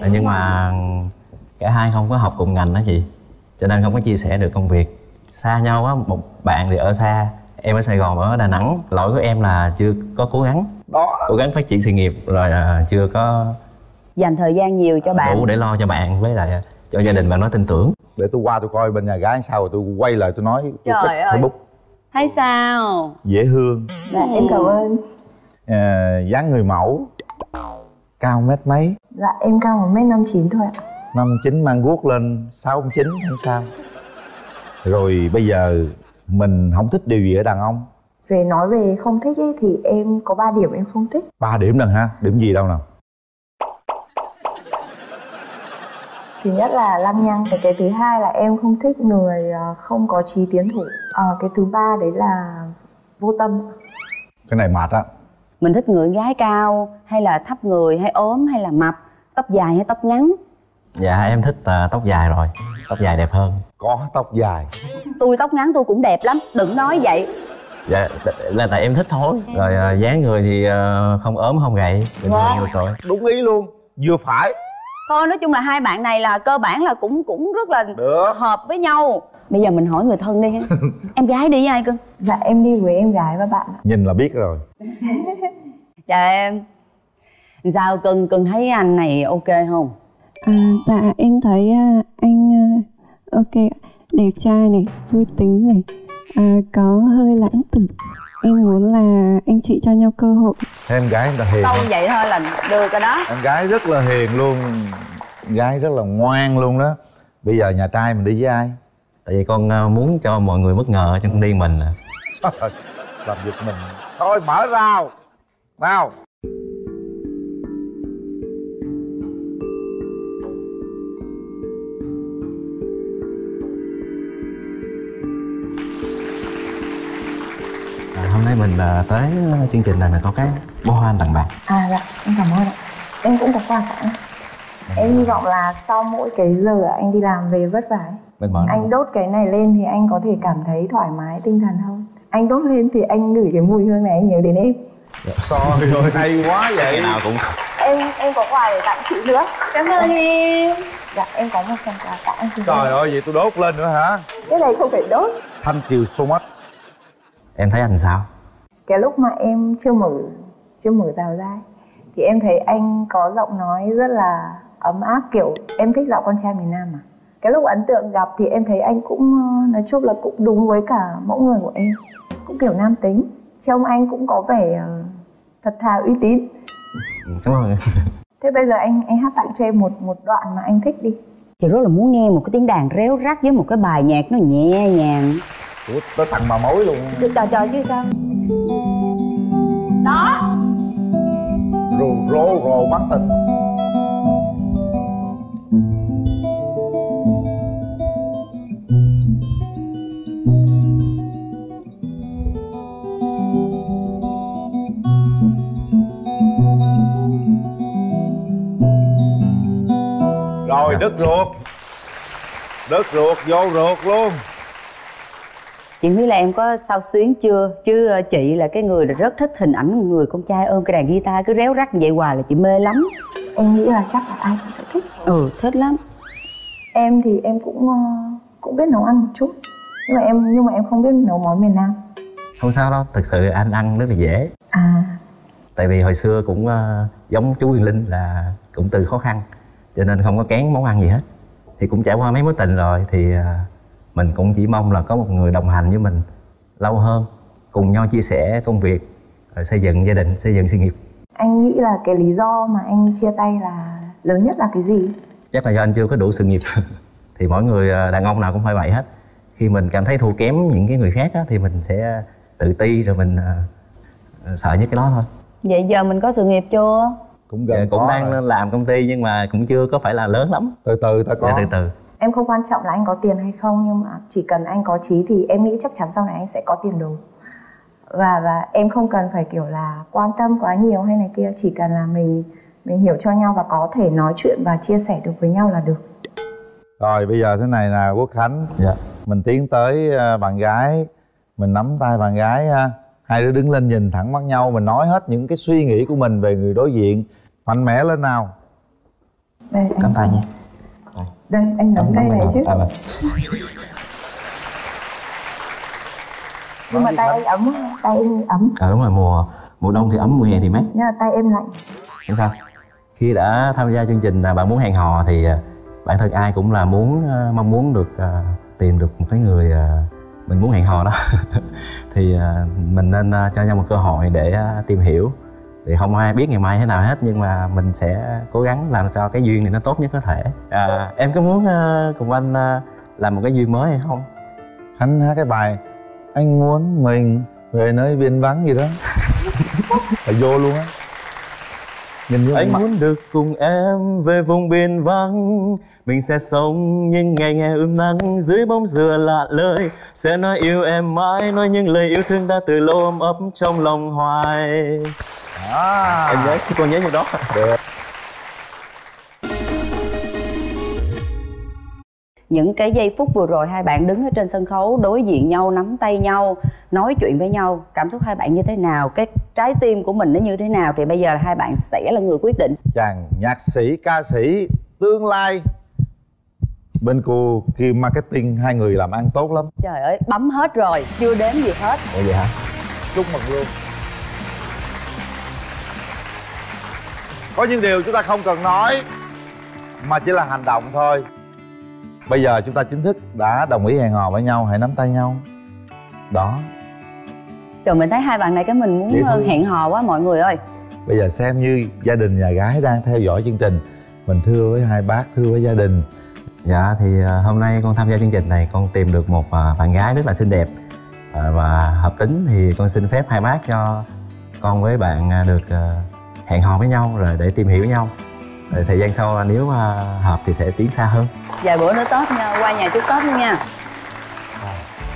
À, nhưng mà cả hai không có học cùng ngành đó chị cho nên không có chia sẻ được công việc. Xa nhau á một bạn thì ở xa em ở sài gòn ở đà nẵng. Lỗi của em là chưa có cố gắng đó. cố gắng phát triển sự nghiệp rồi à, chưa có dành thời gian nhiều cho bạn. đủ để lo cho bạn. Với lại cho gia đình bạn nó tin tưởng. Để tôi qua tôi coi bên nhà gái sao rồi tôi quay lại tôi nói tôi Trời ơi. Facebook. Thấy sao? Dễ thương. Dạ em cảm ơn. À, dáng người mẫu. Cao mét mấy? Dạ em cao một mét năm chín thôi ạ. Năm chín mang guốc lên sáu chín không sao. Rồi bây giờ mình không thích điều gì ở đàn ông. Về nói về không thích ấy, thì em có 3 điểm em không thích. Ba điểm lần ha điểm gì đâu nào thứ nhất là lăng nhăng cái, cái thứ hai là em không thích người ờ, không có trí tiến thủ. Ờ, cái thứ ba đấy là vô tâm. Cái này mệt á. Mình thích người gái cao hay là thấp người hay ốm hay là mập tóc dài hay tóc ngắn? Dạ em thích à, tóc dài rồi. Tóc dài đẹp hơn. Có tóc dài. Tôi tóc ngắn tôi cũng đẹp lắm đừng nói vậy. Dạ là tại em thích thôi. Rồi à, dáng người thì à, không ốm không gầy. Bình thường rồi đúng ý luôn. Vừa phải thôi nói chung là hai bạn này là cơ bản là cũng cũng rất là Được. hợp với nhau. Bây giờ mình hỏi người thân đi ha. Em gái đi với ai cưng dạ em đi với em gái và bạn ạ. nhìn là biết rồi. Dạ em. Sao cưng cưng thấy anh này ok không? À, dạ em thấy à, anh à, ok đẹp trai này vui tính này à, có hơi lãng tử em muốn là anh chị cho nhau cơ hội. Em gái ta hiền câu vậy thôi là được rồi đó. Em gái rất là hiền luôn. Gái rất là ngoan luôn đó. Bây giờ nhà trai mình đi với ai? Tại vì con ờ, muốn cho mọi người bất ngờ cho con đi mình à. làm giật mình. Thôi mở rào. Nào hôm nay mình ờ, tới chương trình này mình có cái bó hoa anh tặng bạn. À dạ, em cảm ơn ạ. Em cũng có quà tặng. Em hy vọng là sau mỗi cái giờ anh đi làm về vất vả ấy, Anh đốt cái này lên thì anh có thể cảm thấy thoải mái tinh thần hơn. Anh đốt lên thì anh ngửi cái mùi hương này anh nhớ đến em. Trời ơi hay quá vậy. Ngày nào cũng Em em có quà để tặng chị nữa. Cảm ơn em. Dạ em có một phần quà tặng anh chị. Trời ơi vậy tôi đốt lên nữa hả? Cái này không phải đốt. Thank you so much em thấy anh sao? Cái lúc mà em chưa mở chưa mở rào ra thì em thấy anh có giọng nói rất là ấm áp kiểu em thích giọng con trai miền Nam mà. Cái lúc ấn tượng gặp thì em thấy anh cũng ờ, nói chung là cũng đúng với cả mẫu người của em cũng kiểu nam tính. Trông anh cũng có vẻ ờ, thật thà uy tín. Cảm ơn thế bây giờ anh anh hát tặng cho em một một đoạn mà anh thích đi. Chị rất là muốn nghe một cái tiếng đàn réo rắt với một cái bài nhạc nó nhẹ nhàng Ủa, tới tặng bà mối luôn. Được chờ chờ chứ sao? Đó. Rồ rồ rồ mắt tình rồi đứt ruột. Đứt ruột vô ruột luôn chị biết là em có sao xuyến chưa? Chứ ờ, chị là cái người rất thích hình ảnh người con trai ôm cái đàn guitar cứ réo rắt như vậy hoài là chị mê lắm. Em nghĩ là chắc là ai cũng sẽ thích. Ừ thích lắm. Em thì em cũng ờ, cũng biết nấu ăn một chút. Nhưng mà em nhưng mà em không biết nấu món miền Nam. Không sao đâu thực sự anh ăn rất là dễ. À. Tại vì hồi xưa cũng ờ, giống chú Quyền Linh là cũng từ khó khăn cho nên không có kén món ăn gì hết. Thì cũng trải qua mấy mối tình rồi thì ờ, mình cũng chỉ mong là có một người đồng hành với mình lâu hơn cùng nhau chia sẻ công việc rồi xây dựng gia đình xây dựng sự nghiệp. Anh nghĩ là cái lý do mà anh chia tay là lớn nhất là cái gì? Chắc là do anh chưa có đủ sự nghiệp. Thì mỗi người ờ, đàn ông nào cũng phải vậy hết. Khi mình cảm thấy thua kém những cái người khác á, thì mình sẽ tự ti rồi mình ờ, sợ nhất cái đó thôi. Vậy giờ mình có sự nghiệp chưa? Cũng Dạ, cũng đang làm công ty nhưng mà cũng chưa có phải là lớn lắm. Từ từ ta dạ, từ từ em không quan trọng là anh có tiền hay không nhưng mà chỉ cần anh có trí thì em nghĩ chắc chắn sau này anh sẽ có tiền đồ và và em không cần phải kiểu là quan tâm quá nhiều hay này kia chỉ cần là mình mình hiểu cho nhau và có thể nói chuyện và chia sẻ được với nhau là được. Rồi bây giờ thế này nè Quốc Khánh. Dạ. Mình tiến tới ờ, bạn gái. Mình nắm tay bạn gái ha. Hai đứa đứng lên nhìn thẳng mắt nhau Mình nói hết những cái suy nghĩ của mình về người đối diện. Mạnh mẽ lên nào. Đây anh, cầm tay nha đây anh nắm tay này chứ à, nhưng mà tay anh ấm tay anh ấm. À, đúng rồi mùa mùa đông thì ấm mùa hè thì mát. Nhưng mà tay em lạnh. Không sao. Khi đã tham gia chương trình là bạn muốn hẹn hò thì à, bản thân ai cũng là muốn à, mong muốn được à, tìm được một cái người mình muốn hẹn hò đó. Thì mình nên cho nhau một cơ hội để tìm hiểu thì không ai biết ngày mai thế nào hết nhưng mà mình sẽ cố gắng làm cho cái duyên này nó tốt nhất có thể. À, em có muốn à, cùng anh à, làm một cái duyên mới hay không? Khánh hát cái bài Anh muốn mình về nơi biên vắng gì đó. Là vô luôn á. Nhìn anh mặt. muốn được cùng em về vùng biên vắng mình sẽ sống những ngày ngày ươm nắng dưới bóng dừa lạ lời sẽ nói yêu em mãi nói những lời yêu thương đã từ lâu ôm ấp trong lòng hoài à. em nhớ con nhớ như đó. Được. Những cái giây phút vừa rồi hai bạn đứng ở trên sân khấu đối diện nhau nắm tay nhau nói chuyện với nhau cảm xúc hai bạn như thế nào cái trái tim của mình nó như thế nào thì bây giờ là hai bạn sẽ là người quyết định. Chàng nhạc sĩ, ca sĩ, tương lai. Bên cô Kim Marketing Hai người làm ăn tốt lắm. Trời ơi bấm hết rồi chưa đếm gì hết. Ủa vậy hả? Chúc mừng luôn Có những điều chúng ta không cần nói Mà chỉ là hành động thôi. Bây giờ chúng ta chính thức đã đồng ý hẹn hò với nhau Hãy nắm tay nhau. Đó. Trời mình thấy hai bạn này cái mình muốn Dễ ờ, hẹn hò quá mọi người ơi. Bây giờ xem như gia đình nhà gái đang theo dõi chương trình. Mình thưa với hai bác thưa với gia đình. Dạ thì à, hôm nay con tham gia chương trình này con tìm được một à, bạn gái rất là xinh đẹp và hợp tính thì con xin phép hai bác cho con với bạn được hẹn hò với nhau rồi để tìm hiểu nhau. Rồi thời gian sau nếu à, hợp thì sẽ tiến xa hơn. Vài bữa nữa tết nha qua nhà chúc tết luôn nha.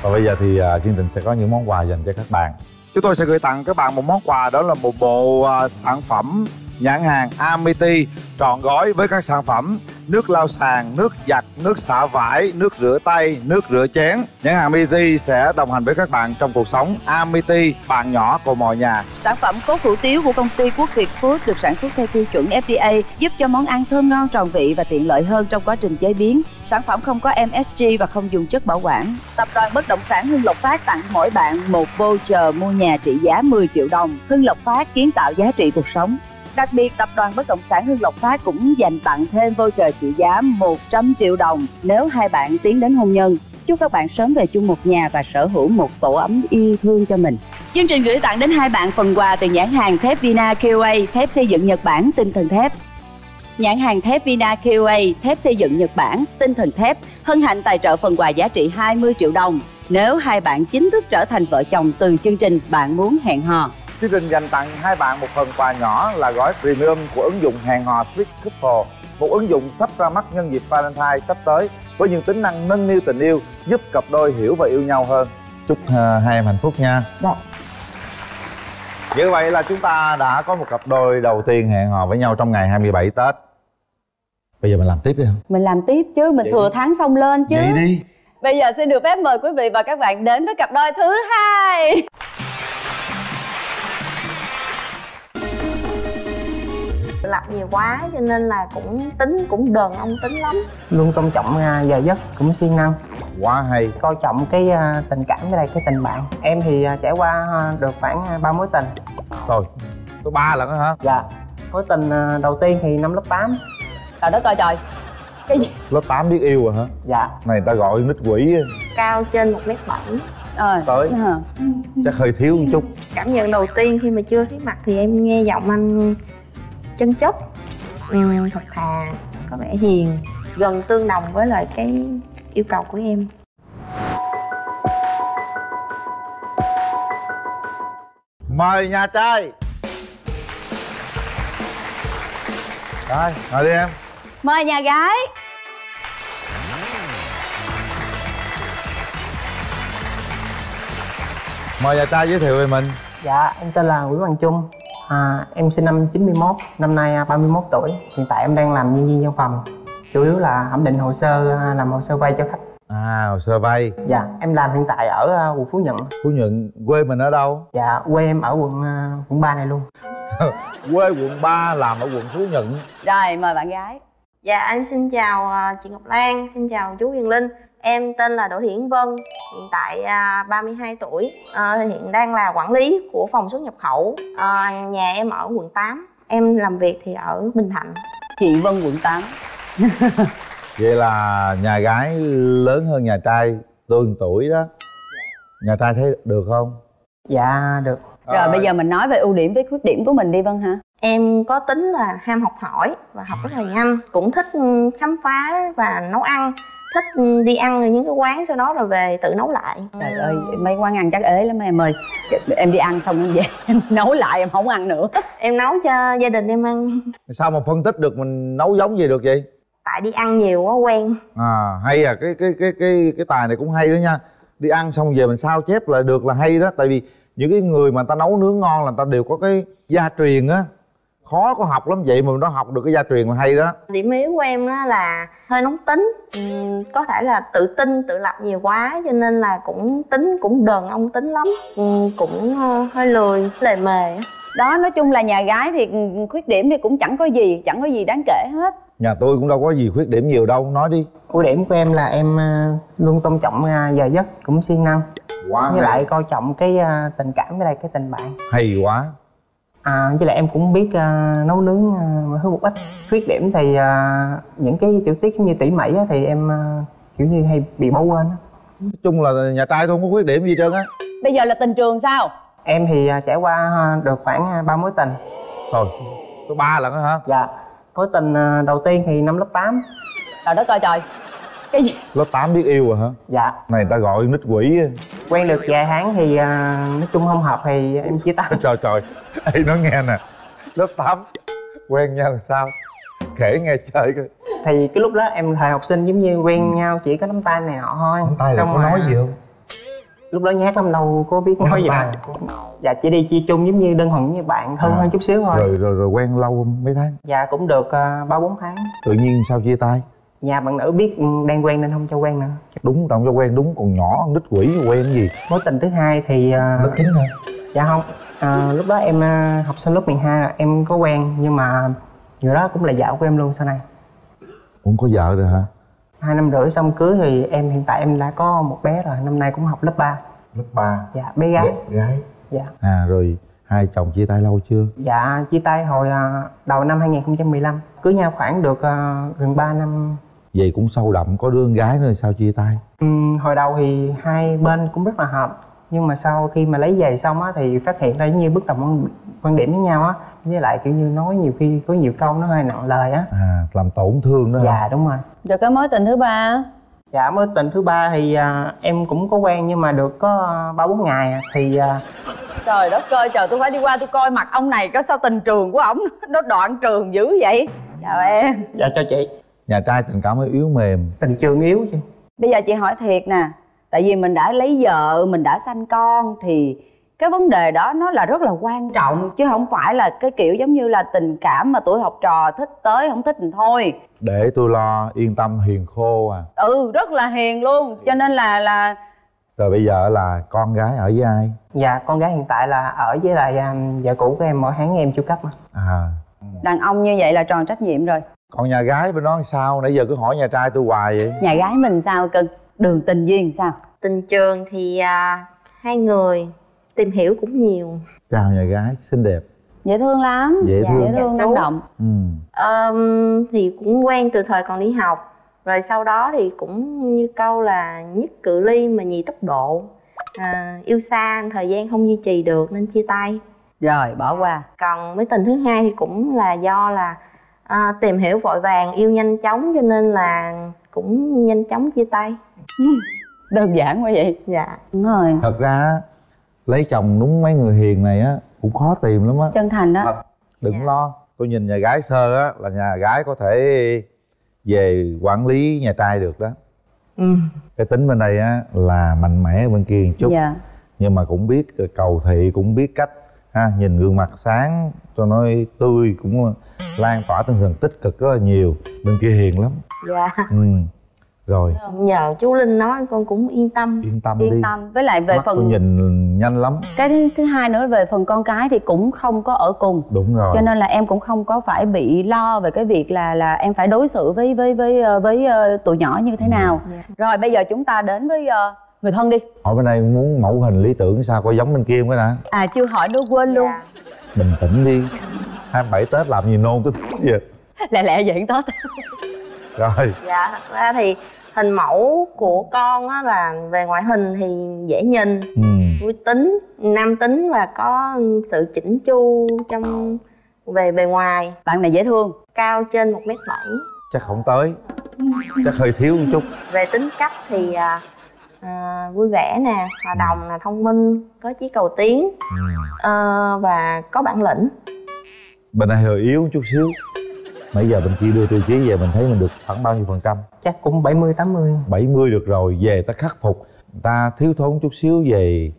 Và bây giờ thì uh, chương trình sẽ có những món quà dành cho các bạn. Chúng tôi sẽ gửi tặng các bạn một món quà đó là một bộ uh, sản phẩm nhãn hàng Amity trọn gói với các sản phẩm nước lau sàn, nước giặt, nước xả vải, nước rửa tay, nước rửa chén. Nhãn hàng Amity sẽ đồng hành với các bạn trong cuộc sống. Amity, bạn nhỏ của mọi nhà. Sản phẩm cốt hủ tiếu của công ty Quốc Việt Food được sản xuất theo tiêu chuẩn FDA, giúp cho món ăn thơm ngon tròn vị và tiện lợi hơn trong quá trình chế biến. Sản phẩm không có MSG và không dùng chất bảo quản. Tập đoàn Bất động sản Hưng Lộc Phát tặng mỗi bạn một voucher mua nhà trị giá 10 triệu đồng. Hưng Lộc Phát kiến tạo giá trị cuộc sống. Đặc biệt, tập đoàn Bất động sản Hưng Lộc Phát cũng dành tặng thêm voucher trị giá 100 triệu đồng nếu hai bạn tiến đến hôn nhân. Chúc các bạn sớm về chung một nhà và sở hữu một tổ ấm yêu thương cho mình. Chương trình gửi tặng đến hai bạn phần quà từ nhãn hàng thép Vina QA, thép xây dựng Nhật Bản, tinh thần thép. Nhãn hàng thép Vina QA, thép xây dựng Nhật Bản, tinh thần thép, hân hạnh tài trợ phần quà giá trị 20 triệu đồng. Nếu hai bạn chính thức trở thành vợ chồng từ chương trình Bạn muốn hẹn hò. Chương trình dành tặng hai bạn một phần quà nhỏ là gói premium của ứng dụng hẹn hò Sweet Couple, một ứng dụng sắp ra mắt nhân dịp Valentine sắp tới với những tính năng nâng niu tình yêu, giúp cặp đôi hiểu và yêu nhau hơn. Chúc uh, hai em hạnh phúc nha. Dạ. Như vậy là chúng ta đã có một cặp đôi đầu tiên hẹn hò với nhau trong ngày 27 Tết. Bây giờ mình làm tiếp đi không? Mình làm tiếp chứ, mình Vậy thừa đi. tháng xong lên chứ. Vậy đi. Bây giờ xin được phép mời quý vị và các bạn đến với cặp đôi thứ hai. Lập nhiều quá cho nên là cũng tính cũng đờn ông tính lắm. Luôn tôn trọng à, giờ giấc cũng siêng năng. Quá hay. Coi trọng cái à, tình cảm với lại cái tình bạn. Em thì à, trải qua được khoảng ba mối tình. Thôi, có ba lần đó hả? dạ. Mối tình đầu tiên thì năm lớp 8 Trời đất ơi trời. Cái gì? Lớp 8 biết yêu rồi hả? Dạ. Này ta gọi nít quỷ cao trên một mét bảy. Ờ Tới. Chắc hơi thiếu một chút. Cảm nhận đầu tiên khi mà chưa thấy mặt thì em nghe giọng anh chân chất thật thà có vẻ hiền gần tương đồng với lại cái yêu cầu của em. Mời nhà trai. Rồi, ngồi đi em. Mời nhà gái. Mời nhà trai giới thiệu về mình. Dạ em tên là Nguyễn Hoàng Trung à, em sinh năm 91 năm nay à, 31 tuổi. Hiện tại em đang làm nhân viên văn phòng. Chủ yếu là thẩm định hồ sơ à, làm hồ sơ vay cho khách. À, hồ sơ vay. Dạ em làm hiện tại ở à, quận Phú Nhuận. Phú Nhuận, quê mình ở đâu? dạ quê em ở quận à, quận 3 này luôn. Quê quận 3, làm ở quận Phú Nhuận. Rồi mời bạn gái. Dạ em xin chào à, chị Ngọc Lan xin chào chú Huyền Linh em tên là Đỗ Thị Yến Vân hiện tại à, 32 tuổi. À, hiện đang là quản lý của phòng xuất nhập khẩu. À, nhà em ở quận 8 em làm việc thì ở Bình Thạnh. Chị Vân quận 8 Vậy là nhà gái lớn hơn nhà trai tương tuổi đó. Nhà trai thấy được không? dạ được. Rồi. Bây giờ mình nói về ưu điểm với khuyết điểm của mình đi Vân hả? Em có tính là ham học hỏi và học rất là nhanh Cũng thích khám phá và nấu ăn Thích ừ, đi ăn ở những cái quán sau đó rồi về tự nấu lại. Trời ơi mấy quán ăn chắc ế lắm em ơi. Em đi ăn xong em về em nấu lại em không ăn nữa. Em nấu cho gia đình em ăn. Sao mà phân tích được mình nấu giống gì được vậy? Tại đi ăn nhiều quá quen. À hay à, cái cái cái cái cái tài này cũng hay đó nha. Đi ăn xong về mình sao chép lại được là hay đó. Tại vì những cái người mà người ta nấu nướng ngon là người ta đều có cái gia truyền á Khó có học lắm vậy mà nó học được cái gia truyền là hay đó. Điểm yếu của em đó là hơi nóng tính. Ừm, Có thể là tự tin, tự lập nhiều quá Cho nên là cũng tính cũng đờn ông tính lắm. Ừm, Cũng ờ, hơi lười, lề mề. Đó nói chung là nhà gái thì khuyết điểm thì cũng chẳng có gì Chẳng có gì đáng kể hết. Nhà tôi cũng đâu có gì khuyết điểm nhiều đâu, nói đi. Ưu điểm của em là em à, luôn tôn trọng à, giờ giấc cũng siêng năng. Quá với hay. lại coi trọng cái tình cảm với lại cái tình bạn. Hay quá à, với lại em cũng biết à, nấu nướng à, thứ một ít khuyết điểm thì à, những cái tiểu tiết giống như tỉ mỉ á, thì em à, kiểu như hay bị bỏ quên á. Nói chung là nhà trai tôi không có khuyết điểm gì hết trơn á Bây giờ là tình trường sao? em thì à, trải qua à, được khoảng à, ba mối tình Thôi, có ba lần đó hả? dạ mối tình à, đầu tiên thì năm lớp 8 trời đất ơi trời cái gì? Lớp 8 biết yêu rồi hả? Dạ. Này ta gọi nít quỷ quen được vài tháng thì à, nói chung không hợp thì em chia tay. Trời trời. Ê nói nghe nè. Lớp 8 quen nhau sao? Kể nghe chơi coi. Thì cái lúc đó em thời học sinh giống như quen nhau chỉ có nắm tay này nọ thôi. Nắm tay rồi có nói gì không? lúc đó nhát lắm đâu có biết nói gì đâu dạ chỉ đi chia chung giống như đơn thuần như bạn thân À. hơn chút xíu thôi. Rồi rồi rồi quen lâu không? Mấy tháng? Dạ cũng được à, ba bốn tháng. Tự nhiên sao chia tay nhà bạn nữ biết đang quen nên không cho quen nữa. Đúng tao không cho quen. Đúng còn nhỏ nít quỷ quen gì? Mối tình thứ hai thì à, lớp chín hả? Dạ không. À, lúc đó em à, học sinh lớp 12 là em có quen nhưng mà người đó cũng là vợ của em luôn sau này. Cũng có vợ rồi hả? Hai năm rưỡi xong cưới thì em hiện tại em đã có một bé rồi. Năm nay cũng học lớp 3 lớp 3 dạ bé gái. Gái. Dạ. À rồi hai chồng chia tay lâu chưa? Dạ chia tay hồi à, đầu năm 2015 cưới nhau khoảng được gần 3 năm vậy cũng sâu đậm có đứa con gái nữa sao chia tay? Ừm, hồi đầu thì hai bên cũng rất là hợp. Nhưng mà sau khi mà lấy về xong á thì phát hiện ra giống như bất đồng quan, điểm với nhau á. Với lại kiểu như nói nhiều khi có nhiều câu nó hơi nặng lời á. À làm tổn thương đó hả? dạ đúng rồi. Rồi cái mối tình thứ ba dạ mối tình thứ ba thì à, em cũng có quen nhưng mà được có ba bốn ngày à, thì à, trời đất ơi trời tôi phải đi qua tôi coi mặt ông này có sao tình trường của ổng nó đoạn trường dữ vậy? Chào em. Dạ cho chị nhà trai tình cảm hơi yếu mềm. Tình trường yếu chứ. Bây giờ chị hỏi thiệt nè tại vì mình đã lấy vợ mình đã sanh con thì cái vấn đề đó nó là rất là quan trọng chứ không phải là cái kiểu giống như là tình cảm mà tuổi học trò thích tới không thích thì thôi. Để tôi lo yên tâm hiền khô à. Ừ rất là hiền luôn cho nên là là rồi bây giờ là con gái ở với ai? Dạ con gái hiện tại là ở với lại à, vợ cũ của em mỗi tháng em chu cấp mà. À. Đàn ông như vậy là tròn trách nhiệm rồi còn nhà gái bên đó sao? Nãy giờ cứ hỏi nhà trai tôi hoài vậy. Nhà gái mình sao? Cưng đường tình duyên sao? Tình trường thì à, hai người tìm hiểu cũng nhiều. Chào nhà gái xinh đẹp. Dễ thương lắm. Dễ thương. dễ thương. Dạ, năng động. ừ. Ờm, thì cũng quen từ thời còn đi học. Rồi sau đó thì cũng như câu là nhất cự ly mà nhì tốc độ. À, yêu xa thời gian không duy trì được nên chia tay. Rồi bỏ qua. Còn với tình thứ hai thì cũng là do là à, tìm hiểu vội vàng yêu nhanh chóng cho nên là cũng nhanh chóng chia tay. Đơn giản quá vậy. Dạ. Đúng rồi. Thật ra á, lấy chồng đúng mấy người hiền này á cũng khó tìm lắm á. Chân thành đó. Đừng lo tôi nhìn nhà gái sơ á là nhà gái có thể về quản lý nhà trai được đó. Ừ. cái tính bên đây á là mạnh mẽ bên kia một chút. Dạ. Nhưng mà cũng biết cầu thị cũng biết cách ha nhìn gương mặt sáng cho nó tươi cũng lan tỏa tinh thần tích cực rất là nhiều. Bên kia hiền lắm. Dạ. Ừ rồi. Nhờ chú linh nói con cũng yên tâm. Yên tâm đi. yên tâm. Với lại về mắt tôi phần nhìn nhanh lắm. Cái thứ, thứ hai nữa về phần con cái thì cũng không có ở cùng. Đúng rồi. Cho nên là em cũng không có phải bị lo về cái việc là là em phải đối xử với với với ờ, với, ờ, tụi nhỏ như thế nào. Dạ. rồi bây giờ chúng ta đến với ờ, người thân đi. Hỏi bên đây muốn mẫu hình lý tưởng sao có giống bên kia không cái đã. À chưa hỏi nữa quên luôn. Bình tĩnh đi. 27 tết làm gì nôn tới thích vậy lẹ lẹ vậy tết. Rồi. Dạ thật ra thì hình mẫu của con á là về ngoại hình thì dễ nhìn. Ừ. vui tính nam tính và có sự chỉnh chu trong về bề ngoài. Bạn này dễ thương. Cao trên một m bảy. Chắc không tới. Chắc hơi thiếu một chút. Về tính cách thì à, à, vui vẻ nè hòa đồng là thông minh có chí cầu tiến. Ờ, và có bản lĩnh. Bên này hơi yếu chút xíu. Nãy giờ bên kia đưa tiêu chí về mình thấy mình được khoảng bao nhiêu phần trăm? Chắc cũng 70 80 70 được rồi về ta khắc phục. Người ta thiếu thốn chút xíu về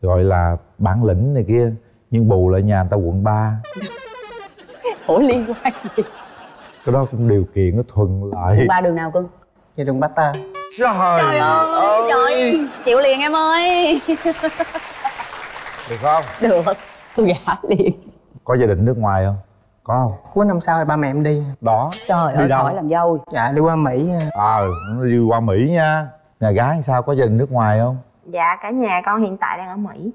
gọi là bản lĩnh này kia. Nhưng bù lại nhà người ta quận 3 ủa liên quan gì? Cái đó cũng điều kiện nó thuận lợi ba đường nào cưng Dạ đường Bát Tơ trời, trời ơi. trời chịu liền em ơi. Được không? Được tôi gả liền. Có gia đình nước ngoài không? Có không? Cuối năm sau thì ba mẹ em đi. Đó. Trời Đi ơi đâu? khỏi làm dâu. Dạ đi qua mỹ. Ờ nó đi qua mỹ nha. Nhà gái sao? Có gia đình nước ngoài không? Dạ cả nhà con hiện tại đang ở mỹ.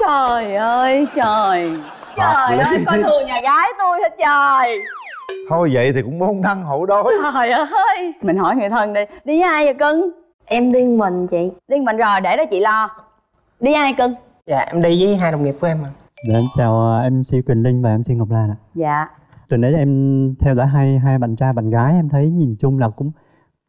Trời ơi trời. Trời ơi coi thường nhà gái tôi hết trời thôi vậy thì cũng môn đăng hậu đối. Trời ơi mình hỏi người thân đi. Đi với ai vậy cưng? Em đi mình chị. Đi mình rồi để đó chị lo. Đi ai cưng? Dạ em đi với hai đồng nghiệp của em mà Dạ em chào ờ, MC Quỳnh Linh và MC Ngọc Lan ạ. Dạ. Tuần đấy em theo dõi hai hai bạn trai bạn gái em thấy nhìn chung là cũng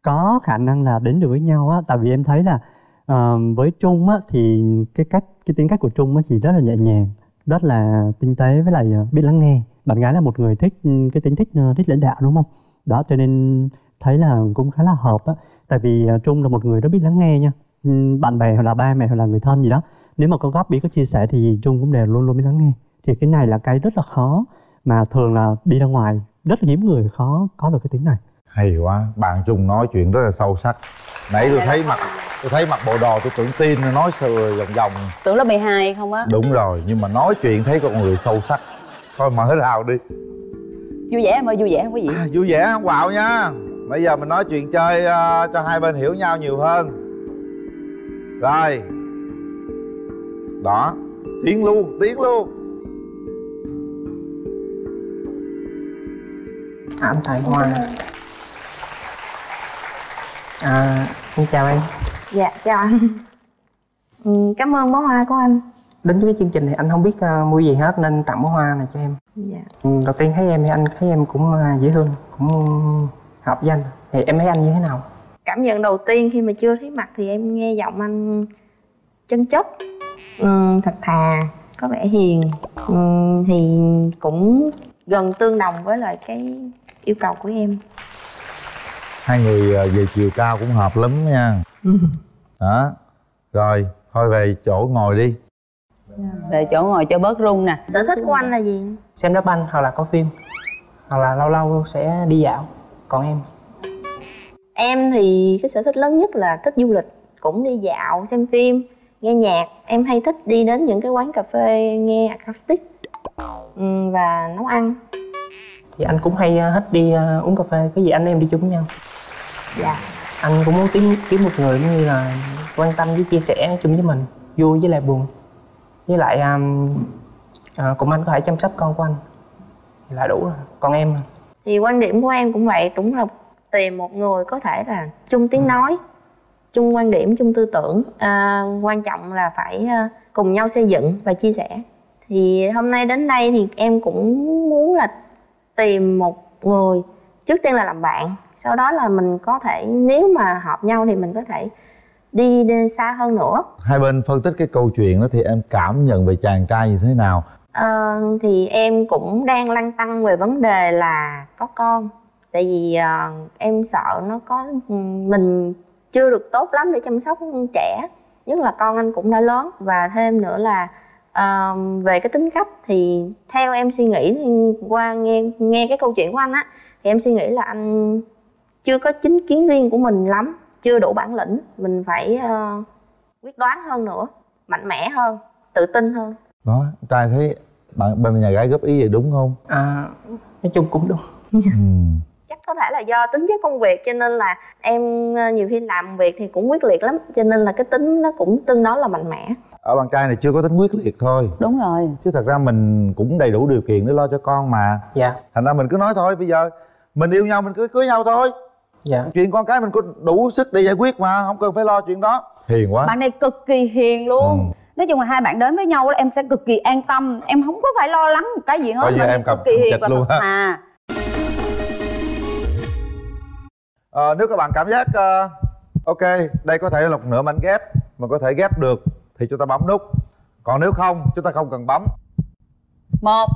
có khả năng là đến được với nhau á. Tại vì em thấy là ờ, với Trung á thì cái cách cái tính cách của Trung á thì rất là nhẹ nhàng rất là tinh tế với lại ờ, biết lắng nghe bạn gái là một người thích ừ, cái tính thích ờ, thích lãnh đạo đúng không? Đó cho nên thấy là cũng khá là hợp á. Tại vì ờ, Trung là một người rất biết lắng nghe nha. Ừ, bạn bè hoặc là ba mẹ hoặc là người thân gì đó nếu mà có góp ý có chia sẻ thì Trung cũng đều luôn luôn biết lắng nghe. Thì cái này là cái rất là khó mà thường là đi ra ngoài rất là hiếm người khó có được cái tính này. Hay quá bạn trung nói chuyện rất là sâu sắc. Nãy tôi thấy mặt tôi thấy mặt bộ đồ tôi tưởng tin nói sừa vòng vòng. Tưởng lớp 12 không á? Đúng rồi nhưng mà nói chuyện thấy con người sâu sắc thôi mở rào đi. Vui vẻ em ơi vui vẻ không quý vị à, vui vẻ không? Quạo nha. Bây giờ mình nói chuyện chơi ờ, cho hai bên hiểu nhau nhiều hơn. Rồi. Đó. Tiến luôn tiến luôn À, anh Tài Hoa. À, em chào em. Dạ, chào anh. Ừ, Cảm ơn bó hoa của anh Đến với chương trình này anh không biết uh, mua gì hết nên tặng bó hoa này cho em. Dạ. Ừ, Đầu tiên thấy em thì anh thấy em cũng uh, dễ thương, cũng hợp với anh. Thì em thấy anh như thế nào? Cảm nhận đầu tiên khi mà chưa thấy mặt thì em nghe giọng anh chân chất ừ, Thật thà, có vẻ hiền. Ừ, Thì cũng gần tương đồng với lại cái yêu cầu của em. Hai người ờ, về chiều cao cũng hợp lắm nha. Đó rồi thôi về chỗ ngồi đi về chỗ ngồi cho bớt rung nè. Sở thích của anh là gì? Xem đá banh hoặc là có phim. Hoặc là lâu lâu sẽ đi dạo. Còn em? Em thì cái sở thích lớn nhất là thích du lịch. Cũng đi dạo, xem phim, nghe nhạc. Em hay thích đi đến những cái quán cà phê nghe acoustic ừ, Và nấu ăn. Thì anh cũng hay uh, thích đi uh, uống cà phê. Cái gì anh em đi chung với nhau? Dạ. Anh cũng muốn kiếm, kiếm một người giống như là quan tâm với chia sẻ chung với mình. Vui với lại buồn Với lại um, uh, cùng anh có thể chăm sóc con của anh. Thì là đủ rồi Còn em Thì quan điểm của em cũng vậy Cũng là tìm một người có thể là chung tiếng nói Chung quan điểm, chung tư tưởng. À, Quan trọng là phải à, cùng nhau xây dựng và chia sẻ. Thì hôm nay đến đây thì em cũng muốn là tìm một người Trước tiên là làm bạn Sau đó là mình có thể Nếu mà hợp nhau thì mình có thể đi, đi xa hơn nữa. Hai bên phân tích cái câu chuyện đó thì em cảm nhận về chàng trai như thế nào? Ờ, thì em cũng đang lăn tăn về vấn đề là có con. Tại vì ờ, em sợ nó có ừ, mình chưa được tốt lắm để chăm sóc trẻ. Nhất là con anh cũng đã lớn. Và thêm nữa là ờ, về cái tính cách thì theo em suy nghĩ qua nghe nghe cái câu chuyện của anh á thì em suy nghĩ là anh chưa có chính kiến riêng của mình lắm chưa đủ bản lĩnh mình phải ờ, quyết đoán hơn nữa mạnh mẽ hơn tự tin hơn. Đó trai thấy bạn bên nhà gái góp ý vậy đúng không? À, Nói chung cũng đúng. Chắc có thể là do tính chất công việc cho nên là em ờ, nhiều khi làm việc thì cũng quyết liệt lắm cho nên là cái tính nó cũng tương đối là mạnh mẽ. Ở bạn trai này chưa có tính quyết liệt thôi. Đúng rồi. Chứ thật ra mình cũng đầy đủ điều kiện để lo cho con mà. Dạ. Thành ra mình cứ nói thôi bây giờ mình yêu nhau mình cứ cưới nhau thôi dạ. Chuyện con cái mình có đủ sức để giải quyết mà không cần phải lo chuyện đó. Hiền quá. Bạn này cực kỳ hiền luôn. Nói chung là hai bạn đến với nhau là em sẽ cực kỳ an tâm. Em không có phải lo lắng một cái gì hết Bạn em cực kỳ hiền và luôn thật á. thà Ờ, nếu các bạn cảm giác ờ, ok đây có thể là một nửa mảnh ghép mà có thể ghép được thì chúng ta bấm nút. Còn nếu không chúng ta không cần bấm. Một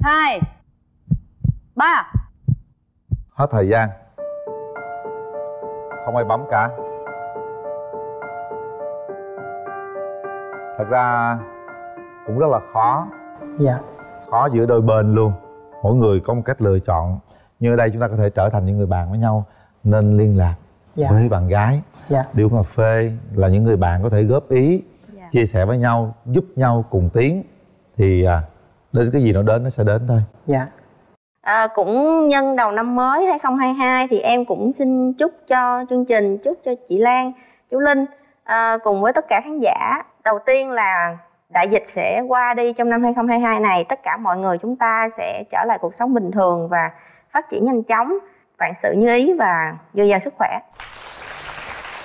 hai ba hết thời gian. Không ai bấm cả. Thật ra cũng rất là khó. Dạ. Khó giữa đôi bên luôn. Mỗi người có một cách lựa chọn. Như ở đây chúng ta có thể trở thành những người bạn với nhau nên liên lạc Dạ. với bạn gái. Dạ. đi uống cà phê là những người bạn có thể góp ý chia sẻ với nhau giúp nhau cùng tiến. Thì à, đến cái gì nó đến nó sẽ đến thôi. Dạ à, cũng nhân đầu năm mới 2022 thì em cũng xin chúc cho chương trình chúc cho chị Lan chú Linh à, cùng với tất cả khán giả. Đầu tiên là đại dịch sẽ qua đi trong năm 2022 này tất cả mọi người chúng ta sẽ trở lại cuộc sống bình thường và phát triển nhanh chóng. Vạn sự như ý và dồi dào sức khỏe.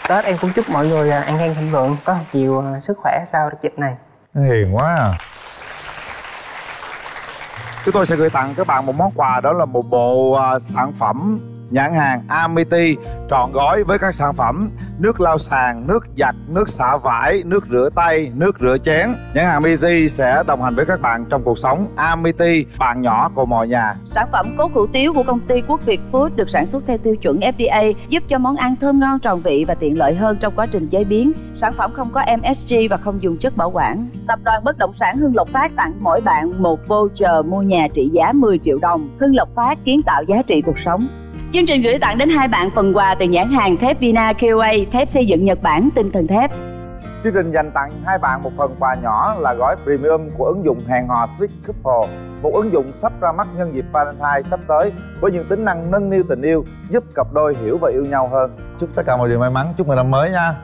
Tết em cũng chúc mọi người à, an khang thịnh vượng Có một chiều à, sức khỏe sau đợt dịch này. Hiền quá à chúng tôi sẽ gửi tặng các bạn một món quà, đó là một bộ à, sản phẩm nhãn hàng Amity trọn gói với các sản phẩm nước lau sàn, nước giặt, nước xả vải, nước rửa tay, nước rửa chén. Nhãn hàng Amity sẽ đồng hành với các bạn trong cuộc sống. Amity, bạn nhỏ của mọi nhà. Sản phẩm cốt hủ tiếu của công ty Quốc Việt Food được sản xuất theo tiêu chuẩn FDA, giúp cho món ăn thơm ngon tròn vị và tiện lợi hơn trong quá trình chế biến. Sản phẩm không có MSG và không dùng chất bảo quản. Tập đoàn Bất động sản Hưng Lộc Phát tặng mỗi bạn một voucher mua nhà trị giá 10 triệu đồng. Hưng Lộc Phát kiến tạo giá trị cuộc sống. Chương trình gửi tặng đến hai bạn phần quà từ nhãn hàng thép Vina QA, thép xây dựng Nhật Bản, tinh thần thép. Chương trình dành tặng hai bạn một phần quà nhỏ là gói premium của ứng dụng hẹn hò Sweet Couple, một ứng dụng sắp ra mắt nhân dịp Valentine sắp tới với những tính năng nâng niu tình yêu, giúp cặp đôi hiểu và yêu nhau hơn. Chúc tất cả mọi điều may mắn, chúc mừng năm mới nha.